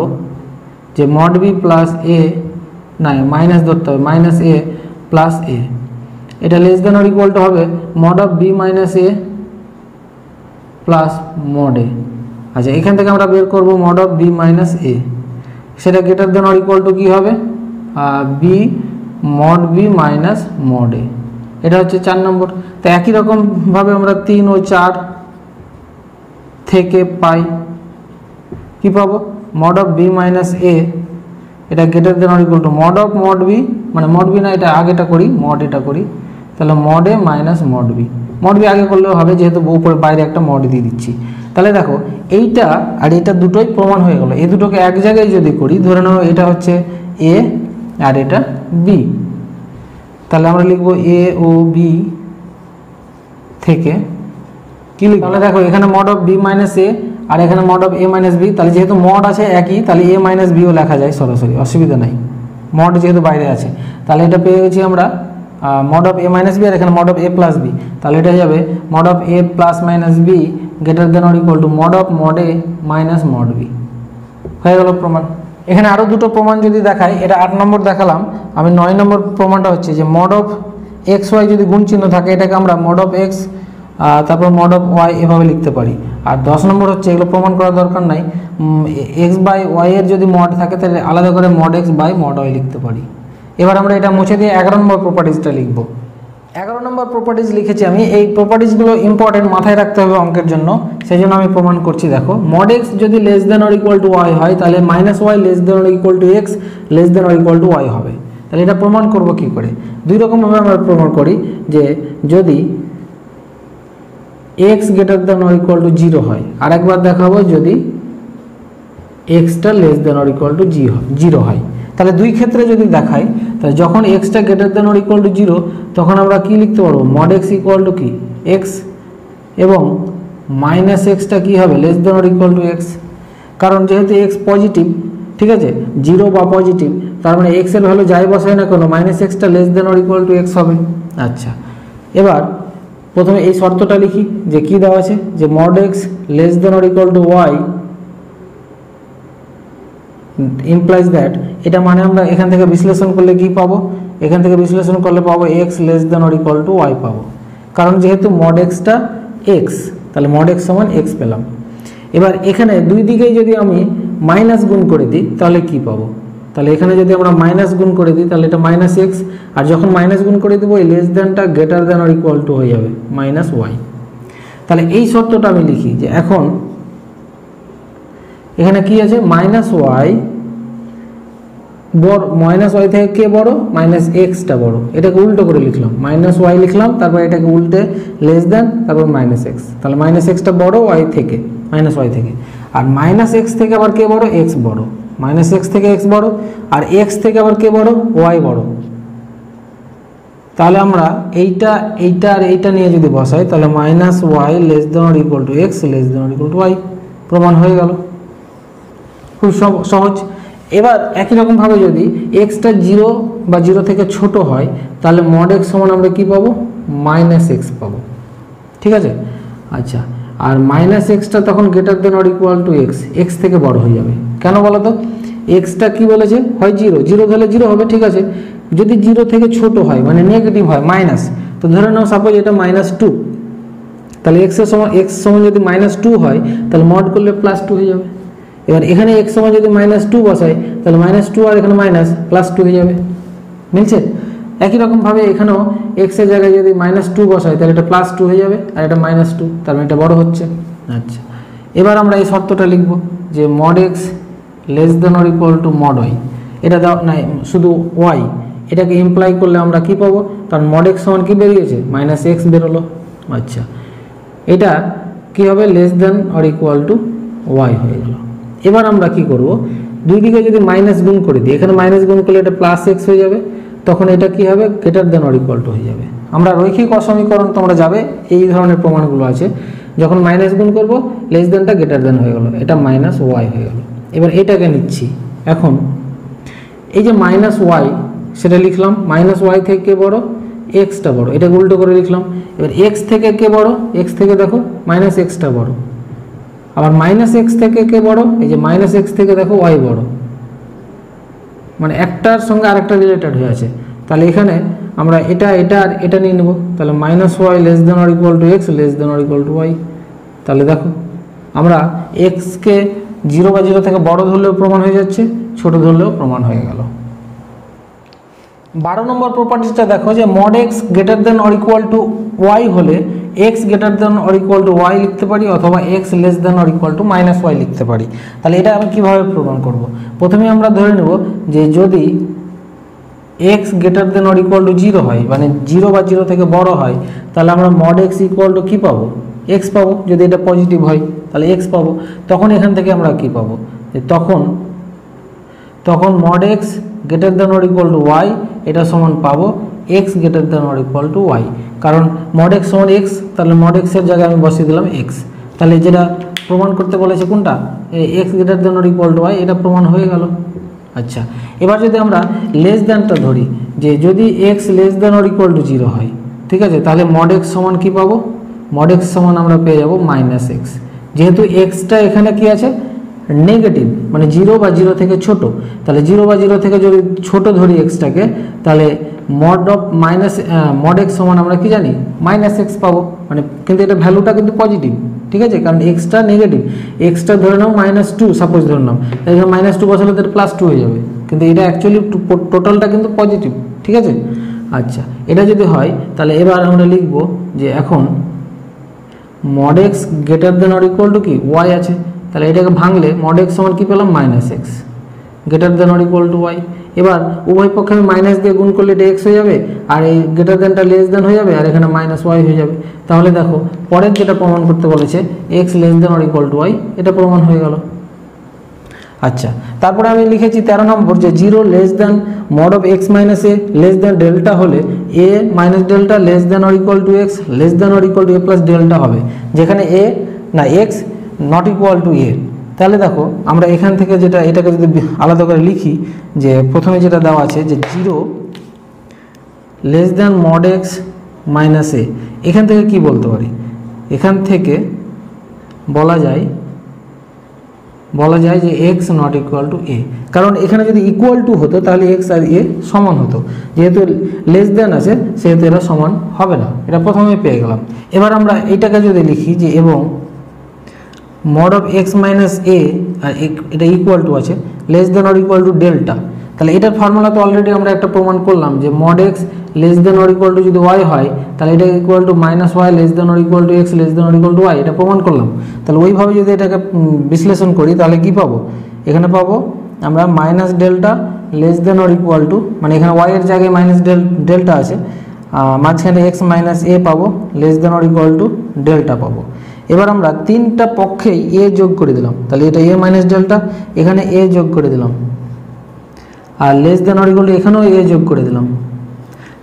যে মড বি প্লাস এ না মাইনাস ধরতে হবে মাইনাস এ প্লাস এ এটা less than or equal to হবে mod of b minus a plus mod a আচ্ছা এখান থেকে আমরা বের করব mod of b minus a সেটা greater than or equal to কী হবে? B mod b minus mod a এটা হচ্ছে চার নম্বর। তো একই রকমভাবে আমরা তিন ও চার থেকে পাই। কি পাবো? Mod of b minus a এটা greater than or equal to mod of mod b মানে মড বি না, এটা আগেটা করি মড এটা করি। তাহলে mod a minus mod b mod b আগে করলেও হবে, যেহেতু উপরে বাইরে একটা মড দিয়ে দিচ্ছি। তাহলে দেখো, এইটা আর এটা দুটোই প্রমাণ হয়ে গেল। এই দুটোকে এক জায়গায় যদি করি, ধরে নাও এটা হচ্ছে এ আর এটা বি তাহলে আমরা লিখব এ ও বি থেকে কি লিখব? তাহলে দেখো, এখানে mod of b minus a আর এখানে mod of a minus b তাহলে যেহেতু মড আছে একই, তাহলে এ মাইনাস বিও লেখা যায় সরাসরি, অসুবিধা নাই। মড যেহেতু বাইরে আছে। তাহলে এটা পেয়ে গেছি আমরা mod of a minus b আর এখানে mod of a plus b তাহলে এটা যাবে mod of a plus minus b greater than or equal to mod of mod a minus mod b হয়ে গেল প্রমাণ। এখানে আরও দুটো প্রমাণ যদি দেখাই, এটা আট নম্বর দেখালাম। আমি নয় নম্বর প্রমাণটা হচ্ছে যে মড অফ এক্স ওয়াই যদি গুণ চিহ্ন থাকে, এটাকে আমরা মড অফ এক্স তারপর মড অফ ওয়াই এভাবে লিখতে পারি। আর দশ নম্বর হচ্ছে এগুলো প্রমাণ করার দরকার নাই। এক্স বাই ওয়াই এর যদি মড থাকে, তাহলে আলাদা করে mod x by mod y লিখতে পারি। এবার আমরা এটা মুছে দিয়ে এগারো নম্বর প্রপার্টিজটা লিখব। এগারো নম্বর প্রপার্টিজ লিখেছি আমি। এই প্রপার্টিজগুলো ইম্পর্টেন্ট মাথায় রাখতে হবে অঙ্কের জন্য। সেই জন্য আমি প্রমাণ করছি, দেখো। মড এক্স যদি less than or equal to y হয়, তাহলে minus y less than or equal to x less than or equal to y হবে। তাহলে এটা প্রমাণ করব কি করে? দুই রকমভাবে আমরা প্রমাণ করি যে যদি x greater than or equal to zero হয়, আরেকবার দেখাবো যদি extra less than or equal to G zero হয়। তাহলে দুই ক্ষেত্রে যদি দেখাই, তাহলে যখন extra greater than or equal to zero তখন আমরা কি লিখতে পারব? মড এক্স ইকুয়াল টু কি? এক্স এবং মাইনাস এক্সটা কী হবে? Less than or equal to x কারণ যেহেতু এক্স পজিটিভ ঠিক আছে? জিরো বা পজিটিভ তার মানে এক্স এক্সের ভ্যালু যাই বসায় না কেন minus extra less than or equal to x হবে। আচ্ছা। এবার প্রথমে এই শর্তটা লিখি যে কি দেওয়া আছে? যে mod x less than or equal to y implies that এটা মানে আমরা এখান থেকে বিশ্লেষণ করলে কি পাবো? এখান থেকে বিশ্লেষণ করলে পাবো x less than or equal to y পাবো। কারণ যেহেতু মড এক্সটা এক্স তাহলে মড এক্স সমান এক্স পেলাম। এবার এখানে দুই দিকেই যদি আমি মাইনাস গুণ করে দিই, তাহলে কি পাবো? তাহলে এখানে যদি আমরা মাইনাস গুণ করে দিই, তাহলে এটা মাইনাস এক্স আর যখন মাইনাস গুণ করে দেবো, এই less দেনটা greater than or equal to হয়ে যাবে মাইনাস ওয়াই তাহলে এই শর্তটা আমি লিখি যে এখন এখানে কি আছে? মাইনাস ওয়াই বড় মাইনাস ওয়াই থেকে কে বড়? মাইনাস এক্সটা বড়। এটাকে উল্টো করে লিখলাম। মাইনাস ওয়াই লিখলাম, তারপর এটাকে উল্টে লেস দেন তারপর মাইনাস এক্স তাহলে মাইনাস এক্সটা বড় ওয়াই থেকে মাইনাস ওয়াই থেকে। আর মাইনাস এক্স থেকে আবার কে বড়? এক্স বড়। মাইনাস এক্স থেকে এক্স বড়, আর এক্স থেকে আবার কে বড়? ওয়াই বড়। তাহলে আমরা এইটা এইটা আর এইটা নিয়ে যদি বসাই, তাহলে minus y less than equal to x less than equal to y প্রমাণ হয়ে গেল। খুব সহজ। এবার একই রকমভাবে যদি এক্সটা জিরো বা জিরো থেকে ছোট হয়, তাহলে মড এক্স সমান আমরা কী পাবো? মাইনাস এক্স পাবো। ঠিক আছে? আচ্ছা আর মাইনাস এক্সটা তখন greater than or equal to x x থেকে বড় হয়ে যাবে। কেন বলো তো? এক্সটা কী বলেছে? হয় জিরো জিরো ধরলে জিরো হবে, ঠিক আছে? যদি জিরো থেকে ছোট হয় মানে নেগেটিভ হয় মাইনাস তো ধরে নাও সাপোজ এটা মাইনাস টু তাহলে এক্সের সময় এক্স সময় যদি মাইনাস টু হয়, তাহলে মড করলে প্লাস টু হয়ে যাবে। এবার এখানে এক্স সময় যদি মাইনাস টু বসাই, তাহলে মাইনাস টু আর এখানে মাইনাস প্লাস টু হয়ে যাবে। মিলছে? একই রকমভাবে এখানেও এক্সের জায়গায় যদি মাইনাস টু বসাই, তাহলে এটা প্লাস টু হয়ে যাবে, আর এটা মাইনাস টু তার মানে এটা বড় হচ্ছে। আচ্ছা। এবার আমরা এই শর্তটা লিখব যে mod x less than or equal to mod y এটা দাও না শুধু ওয়াই এটাকে ইমপ্লাই করলে আমরা কি পাবো? কারণ মড এক্স সমান কী বেরিয়েছে? মাইনাস এক্স বেরোলো। আচ্ছা। এটা কি হবে? Less than or equal to y হয়ে গেল। এবার আমরা কি করব? দুই দিকে যদি মাইনাস গুণ করে দিই এখানে মাইনাস গুণ করলে এটা প্লাস এক্স হয়ে যাবে, তখন এটা কি হবে? Greater than or equal to হয়ে যাবে। আমরা রৈখিক অসমীকরণ তোমরা যাবে, এই ধরনের প্রমাণগুলো আছে। যখন মাইনাস গুণ করব লেস দেনটা গ্রেটার দেন হয়ে গেল, এটা মাইনাস ওয়াই হয়ে গেল। এবার এটাকে নিচ্ছি। এখন, এই যে মাইনাস ওয়াই সেটা লিখলাম মাইনাস ওয়াই থেকে কে বড়? এক্সটা বড়। এটাকে উল্টো করে লিখলাম। এবার এক্স থেকে কে বড়? এক্স থেকে দেখো মাইনাস এক্সটা বড়। আবার মাইনাস এক্স থেকে কে বড়? এই যে মাইনাস এক্স থেকে দেখো ওয়াই বড়। মানে একটার সঙ্গে আরেকটা রিলেটেড হয়ে আছে। তাহলে এখানে আমরা এটা এটা আর এটা নিয়ে নেব। তাহলে minus y less than or equal to x less than or equal to y তাহলে দেখো, আমরা এক্সকে জিরো বা জিরো থেকে বড় ধরলেও প্রমাণ হয়ে যাচ্ছে, ছোট ধরলেও প্রমাণ হয়ে গেল। বারো নম্বর প্রপার্টিসটা দেখো যে mod x greater than or equal to y হলে x greater than or equal to y লিখতে পারি অথবা x less than or equal to minus y লিখতে পারি। তাহলে এটা আমি কীভাবে প্রমাণ করব? প্রথমে আমরা ধরে নেব যে যদি x greater than or equal to zero হয় মানে জিরো বা জিরো থেকে বড় হয়, তাহলে আমরা মড এক্স ইকুয়াল টু কী পাবো? এক্স পাবো, যদি এটা পজিটিভ হয়, তাহলে এক্স পাবো। তখন এখান থেকে আমরা কি পাবো? তখন তখন mod x greater than or equal to y এটা সমান পাবো x greater than or equal to y কারণ মড এক্স সমান এক্স তাহলে মড এক্সের জায়গায় আমি বসিয়ে দিলাম এক্স তাহলে যেটা প্রমাণ করতে বলেছে কোনটা? X greater than or equal to y এটা প্রমাণ হয়ে গেল। আচ্ছা এবার যদি আমরা লেস দ্যানটা ধরি, যে যদি x less than or equal to zero হয়, ঠিক আছে? তাহলে মড এক্স সমান কী পাবো? মড এক্স সমান আমরা পেয়ে যাব মাইনাস এক্স যেহেতু এক্সটা এখানে কি আছে? নেগেটিভ মানে জিরো বা জিরো থেকে ছোট। তাহলে জিরো বা জিরো থেকে যদি ছোট ধরি এক্সটাকে তাহলে mod of minus mod x সমান আমরা কি জানি? মাইনাস এক্স পাবো। মানে কিন্তু এটা ভ্যালুটা কিন্তু পজিটিভ ঠিক আছে? কারণ এক্সটা নেগেটিভ এক্সটা ধরে নাও মাইনাস টু সাপোজ ধরে নাও। তাহলে মাইনাস টু বসালে তাহলে প্লাস টু হয়ে যাবে। কিন্তু এটা অ্যাকচুয়ালি টোটালটা কিন্তু পজিটিভ ঠিক আছে? আচ্ছা এটা যদি হয়, তাহলে এবার আমরা লিখব যে এখন mod x greater than or equal to কি? ওয়াই আছে। তাহলে এটাকে ভাঙলে মড এক্স সমান কী পেলাম? Minus x greater than or equal to y এবার উভয় পক্ষে আমি মাইনাস দিয়ে গুণ করলে এটা এক্স হয়ে যাবে, আর এই গ্রেটার দেনটা লেস দেন হয়ে যাবে, আর এখানে মাইনাস ওয়াই হয়ে যাবে। তাহলে দেখো, পরের যেটা প্রমাণ করতে বলেছে x less than or equal to y এটা প্রমাণ হয়ে গেল। আচ্ছা তারপরে আমি লিখেছি তেরো নম্বর যে zero less than mod of x minus a less than delta হলে a minus delta less than or equal to x less than or equal to a plus delta হবে। যেখানে এ না x not equal to a তাহলে দেখো, আমরা এখান থেকে যেটা, এটাকে যদি আলাদা করে লিখি, যে প্রথমে যেটা দেওয়া আছে, যে zero less than mod x minus a এখান থেকে কি বলতে পারি? এখান থেকে বলা যায় বলা যায় যে x not equal to a কারণ এখানে যদি ইকুয়াল টু হতো, তাহলে এক্স আর এ সমান হতো। যেহেতু লেস দেন আছে, সেহেতু এরা সমান হবে না। এটা প্রথমে পেয়ে গেলাম। এবার আমরা এইটাকে যদি লিখি যে, এবং mod of x minus a, এটা ইকুয়াল টু আছে less than or equal to delta তাহলে এটার ফর্মুলা তো অলরেডি আমরা একটা প্রমাণ করলাম যে mod x less than or equal to যদি ওয়াই হয়, তাহলে এটা equal to minus y less than or equal to x less than or equal to y এটা প্রমাণ করলাম। তাহলে ওইভাবে যদি এটাকে বিশ্লেষণ করি, তাহলে কি পাবো? এখানে পাবো আমরা minus delta less than or equal to মানে এখানে ওয়াই এর জায়গায় মাইনাস ডেল ডেল্টা আছে মাঝখানে এক্স মাইনাস এ পাবো less than or equal to delta পাবো। এবার আমরা তিনটা পক্ষেই এ যোগ করে দিলাম। তাহলে এটা এ মাইনাস ডেল্টা এখানে এ যোগ করে দিলাম। আর লেস দেন অর ইকুয়াল এখানেও এ যোগ করে দিলাম।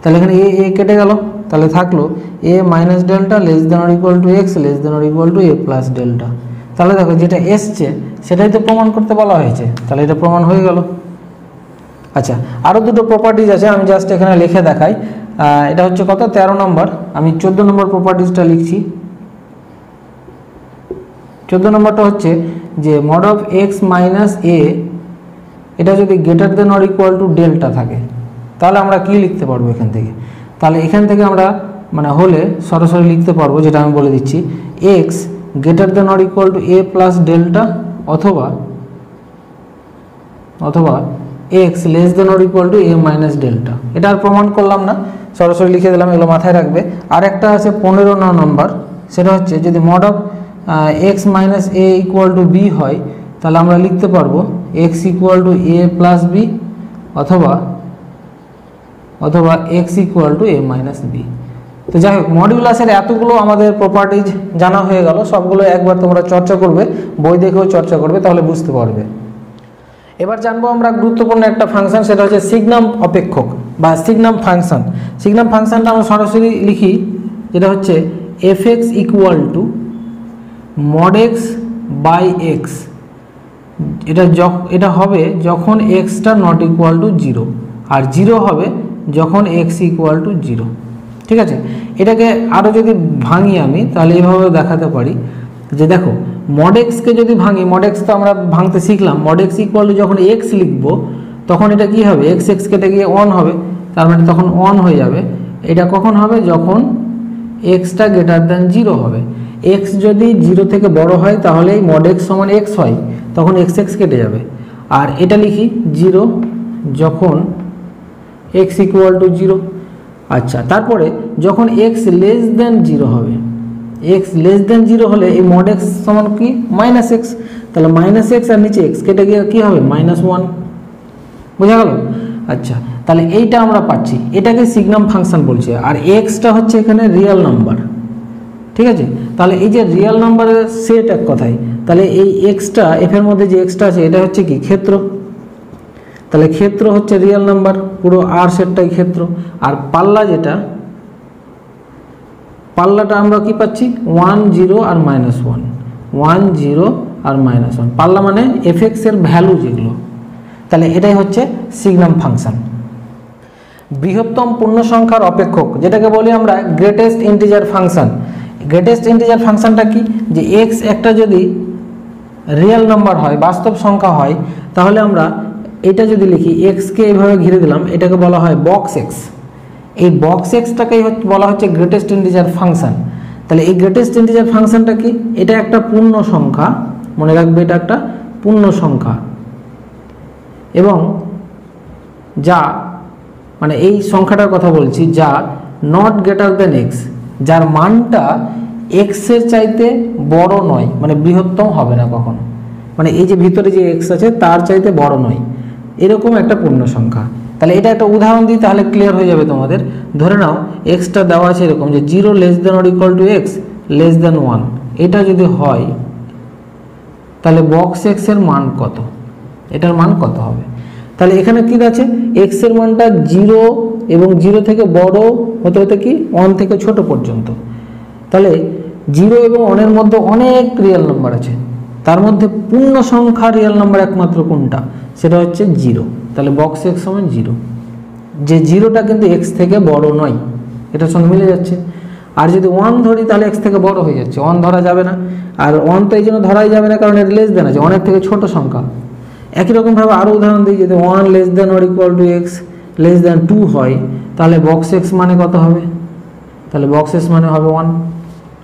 তাহলে এখানে এ এ কেটে গেল। তাহলে থাকল a minus delta less than or equal to x less than or equal to a plus delta তাহলে দেখো যেটা এসছে, সেটাই তো প্রমাণ করতে বলা হয়েছে। তাহলে এটা প্রমাণ হয়ে গেল। আচ্ছা আরও দুটো প্রপার্টিজ আছে, আমি জাস্ট এখানে লিখে দেখাই। এটা হচ্ছে কত? তেরো নম্বর। আমি চোদ্দ নম্বর প্রপার্টিজটা লিখছি। চোদ্দ নম্বরটা হচ্ছে যে mod of x minus a এটা যদি greater than or equal to delta থাকে, তাহলে আমরা কি লিখতে পারব এখান থেকে? তাহলে এখান থেকে আমরা মানে হলে সরাসরি লিখতে পারব, যেটা আমি বলে দিচ্ছি x greater than or equal to a plus delta অথবা অথবা x less than or equal to a minus delta এটা আর প্রমাণ করলাম না, সরাসরি লিখে দিলাম, এগুলো মাথায় রাখবে। আর একটা আছে পনেরো ন নম্বর, সেটা হচ্ছে যদি mod of x minus a equal to b হয়, তাহলে আমরা লিখতে পারব x equal to a plus b অথবা অথবা x equal to a minus b তো যাই হোক মডিউলাসের এতগুলো আমাদের প্রপার্টিজ জানা হয়ে গেল, সবগুলো একবার তোমরা চর্চা করবে, বই দেখেও চর্চা করবে, তাহলে বুঝতে পারবে। এবার জানব আমরা গুরুত্বপূর্ণ একটা ফাংশন সেটা হচ্ছে সিগনাম অপেক্ষক বা সিগনাম ফাংশন সিগনাম ফাংশনটা আমরা সরাসরি লিখি, যেটা হচ্ছে f x equal to mod x by x এটা যখ- এটা হবে যখন এক্সটা নট ইকুয়াল টু জিরো আর জিরো হবে যখন এক্স ইকুয়াল টু জিরো ঠিক আছে? এটাকে আরও যদি ভাঙি আমি, তাহলে এভাবে দেখাতে পারি। যে দেখো মডেক্সকে যদি ভাঙি মডেক্স তো আমরা ভাঙতে শিখলাম। মডেক্স ইকুয়াল টু যখন এক্স লিখব, তখন এটা কি হবে? এক্স এক্স কেটে গিয়ে অন হবে। তার মানে তখন অন হয়ে যাবে। এটা কখন হবে? যখন এক্সটা গ্রেটার দ্যান জিরো হবে। এক্স যদি জিরো থেকে বড় হয়, তাহলে মড এক্স সমান এক্স হয়, তখন এক্স এক্স কেটে যাবে। আর এটা লিখি জিরো যখন এক্স ইকুয়াল টু জিরো আচ্ছা তারপরে যখন এক্স লেস দেন জিরো হবে এক্স লেস দেন জিরো হলে এই মড এক্স সমান কি? মাইনাস এক্স তাহলে মাইনাস এক্স আর নিচে এক্স কেটে গিয়ে কী হবে? মাইনাস ওয়ান বোঝা গেল? আচ্ছা তাহলে এইটা আমরা পাচ্ছি। এটাকে সিগনাম ফাংশন বলছে। আর এক্সটা হচ্ছে এখানে রিয়েল নাম্বার ঠিক আছে? তাহলে এই যে রিয়াল নাম্বারের সেট এক কথায়, তাহলে এই এক্সটা এফ এর মধ্যে যে এক্সটা আছে, এটা হচ্ছে কি? ক্ষেত্র। তাহলে ক্ষেত্র হচ্ছে রিয়েল নাম্বার পুরো আর সেটটাই ক্ষেত্র। আর পাল্লা যেটা, পাল্লাটা আমরা কি পাচ্ছি? ওয়ান জিরো আর মাইনাস ওয়ান ওয়ান জিরো আর মাইনাস ওয়ান পাল্লা মানে এফএক্স এর ভ্যালু যেগুলো। তাহলে এটাই হচ্ছে সিগনাম ফাংশন বৃহত্তম পূর্ণ সংখ্যার অপেক্ষক, যেটাকে বলি আমরা greatest integer function greatest integer ফাংশনটা কি? যে এক্স একটা যদি রিয়েল নাম্বার হয়, বাস্তব সংখ্যা হয়, তাহলে আমরা এটা যদি লিখি এক্সকে এইভাবে ঘিরে দিলাম, এটাকে বলা হয় বক্স এক্স এই বক্স এক্সটাকেই বলা হচ্ছে গ্রেটেস্ট ইন্টিজার ফাংশন তাহলে এই গ্রেটেস্ট ইন্টিজার ফাংশনটা কি? এটা একটা পূর্ণ সংখ্যা, মনে রাখবে এটা একটা পূর্ণ সংখ্যা। এবং যা মানে এই সংখ্যাটার কথা বলছি, যা নট গ্রেটার দেন এক্স যার মানটা এক্সের চাইতে বড় নয় মানে বৃহত্তম হবে না কখনো। মানে এই যে ভিতরে যে এক্স আছে, তার চাইতে বড় নয়। এরকম একটা পূর্ণ সংখ্যা। তাহলে এটা একটা উদাহরণ দিই, তাহলে ক্লিয়ার হয়ে যাবে তোমাদের। ধরে নাও এক্সটা দেওয়া আছে এরকম যে zero less than or equal to x less than one এটা যদি হয়, তাহলে বক্স এক্সের মান কত? এটার মান কত হবে? তাহলে এখানে কি আছে? এক্সের মানটা জিরো এবং জিরো থেকে বড় হতে হতে কি? ওয়ান থেকে ছোট পর্যন্ত। তাহলে জিরো এবং ওয়ানের মধ্যে অনেক রিয়েল নাম্বার আছে। তার মধ্যে পূর্ণ সংখ্যা রিয়েল নাম্বার একমাত্র কোনটা? সেটা হচ্ছে জিরো তাহলে বক্স এক্স সমান জিরো যে জিরোটা কিন্তু এক্স থেকে বড় নয়। এটার সঙ্গে মিলে যাচ্ছে। আর যদি ওয়ান ধরি, তাহলে এক্স থেকে বড় হয়ে যাচ্ছে। ওয়ান ধরা যাবে না। আর ওয়ান তো এই জন্য ধরাই যাবে না, কারণ এর লেস দেন আছে। অনেক থেকে ছোট সংখ্যা। একই রকমভাবে আরও উদাহরণ দিই। যদি one less than or equal to x less than two হয় তাহলে বক্স এক্স মানে কত হবে? তাহলে বক্স এক্স মানে হবে ওয়ান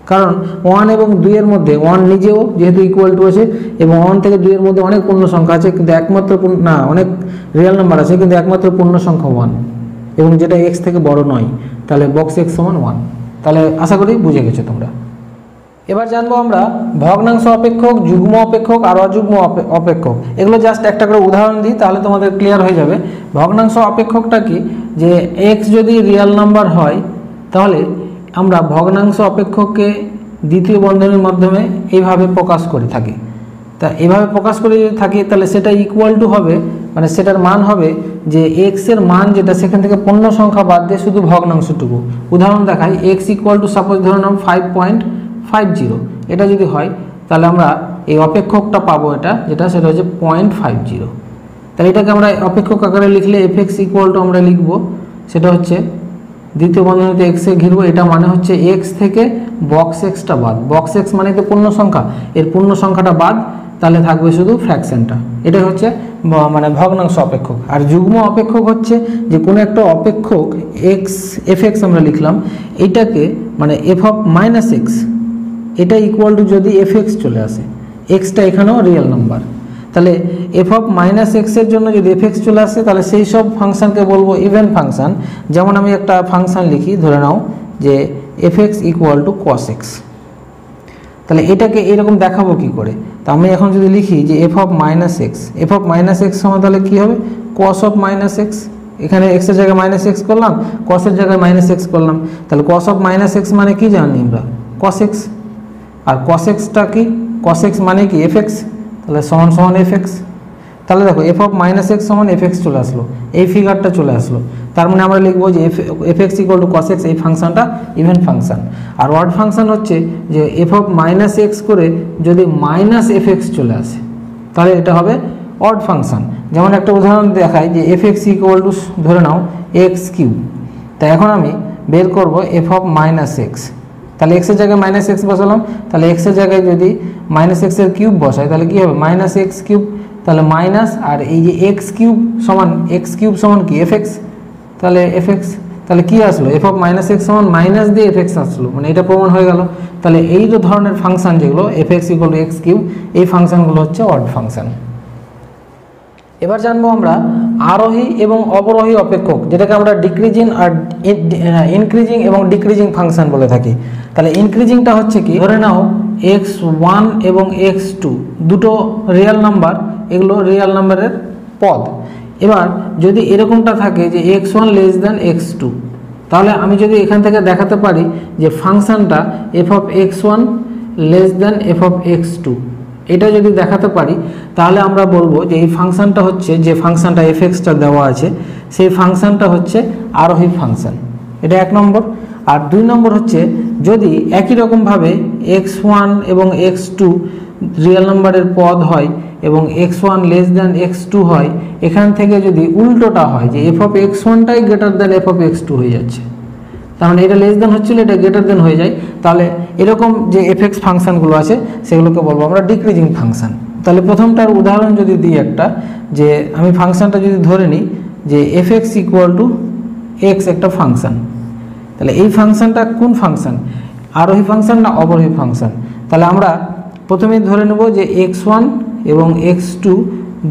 কারণ ওয়ান এবং দুইয়ের মধ্যে ওয়ান নিজেও যেহেতু ইকুয়াল টু আছে, এবং ওয়ান থেকে দুইয়ের মধ্যে অনেক পূর্ণ সংখ্যা আছে, কিন্তু একমাত্র না, অনেক রিয়েল নাম্বার আছে, কিন্তু একমাত্র পূর্ণ সংখ্যা ওয়ান এবং যেটা এক্স থেকে বড় নয়, তাহলে বক্স এক্স সমান ওয়ান তাহলে আশা করি বুঝে গেছো তোমরা। এবার জানব আমরা ভগ্নাংশ অপেক্ষক, যুগ্ম অপেক্ষক, আর অযুগ্ম অপে- অপেক্ষক। এগুলো জাস্ট একটা করে উদাহরণ দিই, তাহলে তোমাদের ক্লিয়ার হয়ে যাবে। ভগ্নাংশ অপেক্ষকটা কি? যে এক্স যদি রিয়েল নাম্বার হয়, তাহলে আমরা ভগ্নাংশ অপেক্ষককে দ্বিতীয় বন্ধনের মাধ্যমে এইভাবে প্রকাশ করে থাকি। তা এভাবে প্রকাশ করে যদি থাকি, তাহলে সেটা ইকুয়াল টু হবে মানে সেটার মান হবে যে এক্সের মান যেটা সেখান থেকে পূর্ণ সংখ্যা বাদ দিয়ে শুধু ভগ্নাংশটুকু। উদাহরণ দেখাই এক্স ইকুয়াল টু সাপোজ ধরে নাম ফাইভ পয়েন্ট ফাইভ জিরো এটা যদি হয়, তাহলে আমরা এই অপেক্ষকটা পাবো এটা, যেটা সেটা হচ্ছে পয়েন্ট ফাইভ জিরো তাহলে এটাকে আমরা অপেক্ষক আকারে লিখলে এফ এক্স ইকুয়াল টু আমরা লিখব, সেটা হচ্ছে দ্বিতীয় বন্ধনীতে এক্সে ঘিরবো, এটা মানে হচ্ছে এক্স থেকে বক্স এক্সটা বাদ। বক্স এক্স মানে তো পূর্ণ সংখ্যা, এর পূর্ণ সংখ্যাটা বাদ, তাহলে থাকবে শুধু ফ্র্যাকশনটা এটাই হচ্ছে মানে ভগ্নাংশ অপেক্ষক। আর যুগ্ম অপেক্ষক হচ্ছে যে কোনো একটা অপেক্ষক এক্স এফ এক্স আমরা লিখলাম এইটাকে মানে এফ অফ মাইনাস এক্স এটা ইকুয়াল টু যদি এফ এক্স চলে আসে এক্সটা এখানেও রিয়েল নাম্বার তাহলে এফ অফ মাইনাস এক্সের জন্য যদি এফ এক্স চলে আসে, তাহলে সেই সব ফাংশনকে বলব ইভেন ফাংশন যেমন আমি একটা ফাংশন লিখি, ধরে নাও যে f x equal to cos x তাহলে এটাকে এরকম দেখাবো কি করে? তা আমি এখন যদি লিখি যে f of minus x f of minus x সময় তাহলে কী হবে? কস অফ মাইনাস এক্স এখানে এক্সের জায়গায় মাইনাস এক্স করলাম কসের জায়গায় মাইনাস এক্স করলাম। তাহলে কস অফ মাইনাস এক্স মানে কী জানি আমরা? কস এক্স আর কস এক্সটা কি? কস এক্স মানে কি এফ এক্স তাহলে সমান সমান এফ এক্স তাহলে দেখো এফ অফ মাইনাস এক্স সমান এফ এক্স চলে আসলো। এই ফিগারটা চলে আসলো। তার মানে আমরা লিখব যে f f x equal to cos এই ফাংশনটা ইভেন ফাংশন আর ওয়ার্ড ফাংশন হচ্ছে যে এফ অফ মাইনাস এক্স করে যদি মাইনাস এফ এক্স চলে আসে, তাহলে এটা হবে অড ফাংশন যেমন একটা উদাহরণ দেখায় যে এফ এক্স ইকুয়াল টু ধরে নাও এক্স কিউব তা এখন আমি বের করব এফ অফ মাইনাস এক্স তাহলে এক্সের জায়গায় মাইনাস এক্স বসালাম, তাহলে এক্সের জায়গায় যদি মাইনাস এক্সের কিউব বসাই, তাহলে কী হবে? মাইনাস এক্স কিউব তাহলে মাইনাস আর এই যে এক্স কিউব সমান এক্স কিউব সমান কি? এফ এক্স তাহলে এফ এক্স তাহলে কি আসলো? এফ অফ মাইনাস এক্স সমান মাইনাস দিয়ে এফ এক্স আসলো মানে এটা প্রমাণ হয়ে গেল। তাহলে এই যে ধরনের ফাংশন যেগুলো f x equal to x cube এই ফাংশনগুলো হচ্ছে অড ফাংশন এবার জানব আমরা আরোহী এবং অবরোহী অপেক্ষক, যেটাকে আমরা ডিক্রিজিং আর ইনক্রিজিং এবং ডিক্রিজিং ফাংশন বলে থাকি। তাহলে ইনক্রিজিংটা হচ্ছে কি? ধরে নাও এক্স ওয়ান এবং এক্স টু দুটো রিয়েল নাম্বার এগুলো রিয়েল নাম্বারের পদ। এবার যদি এরকমটা থাকে যে x one less than x two তাহলে আমি যদি এখান থেকে দেখাতে পারি যে ফাংশনটা f of x one less than f of x two এটা যদি দেখাতে পারি, তাহলে আমরা বলব যে এই ফাংশনটা হচ্ছে, যে ফাংশনটা এফ এক্সটা দেওয়া আছে, সেই ফাংশনটা হচ্ছে আরোহী ফাংশন। এটা এক নম্বর। আর দুই নম্বর হচ্ছে, যদি একই রকমভাবে এক্স ওয়ান এবং এক্স টু রিয়েল নাম্বারের পদ হয় এবং x one less than x two হয়, এখান থেকে যদি উল্টোটা হয়, যে F of x ওয়ানটাই greater than f of x two হয়ে যাচ্ছে মানে এটা লেস দেন হচ্ছিল, এটা গ্রেটার দেন হয়ে যায়। তাহলে এরকম যে এফেক্স ফাংশনগুলো আছে, সেগুলোকে বলব আমরা ডিক্রিজিং ফাংশন তাহলে প্রথমটার উদাহরণ যদি দিই একটা, যে আমি ফাংশনটা যদি ধরে নিই, যে f x equal to x একটা ফাংশন তাহলে এই ফাংশনটা কোন ফাংশন আরোহী ফাংশন না অবরোহী ফাংশন তাহলে আমরা প্রথমেই ধরে নেব যে এক্স ওয়ান এবং এক্স টু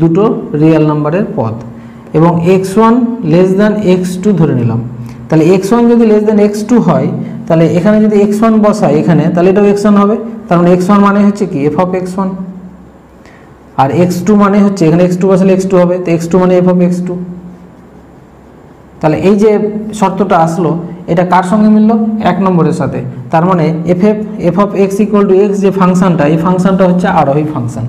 দুটো রিয়েল নাম্বারের পদ। এবং x one less than x two ধরে নিলাম। তাহলে এক্স ওয়ান যদি লেস দেন এক্স টু হয়, তাহলে এখানে যদি এক্স ওয়ান বসাই এখানে, তাহলে এটাও এক্স ওয়ান হবে। তার মানে এক্স ওয়ান মানে হচ্ছে কি? এফ অফ এক্স ওয়ান আর এক্স টু মানে হচ্ছে, এখানে এক্স টু বসালে এক্স টু হবে, তো এক্স টু মানে এফ অফ এক্স টু তাহলে এই যে শর্তটা আসলো, এটা কার সঙ্গে মিললো? এক নম্বরের সাথে। তার মানে f f f of x equal to x যে ফাংশনটা, এই ফাংশনটা হচ্ছে আরোহী ফাংশন।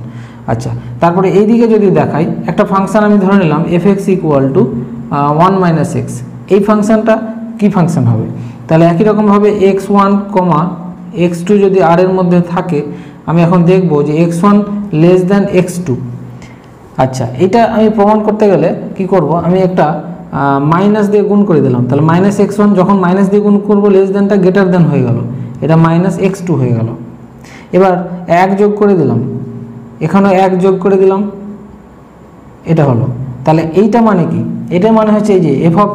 আচ্ছা তারপরে এই দিকে যদি দেখাই, একটা ফাংশন আমি ধরে নিলাম f x equal to one minus x এই ফাংশনটা কী ফাংশন হবে? তাহলে একই রকমভাবে x one comma x two যদি আর এর মধ্যে থাকে, আমি এখন দেখব যে x one less than x two আচ্ছা এটা আমি প্রমাণ করতে গেলে কি করব? আমি একটা মাইনাস দিয়ে গুণ করে দিলাম। তাহলে মাইনাস এক্স ওয়ান যখন মাইনাস দিয়ে গুণ করব লেস দেনটা গ্রেটার দেন হয়ে গেল। এটা মাইনাস এক্স টু হয়ে গেল। এবার এক যোগ করে দিলাম। এখানেও এক যোগ করে দিলাম। এটা হলো। তাহলে এইটা মানে কি? এটা মানে হচ্ছে এই যে এফ অফ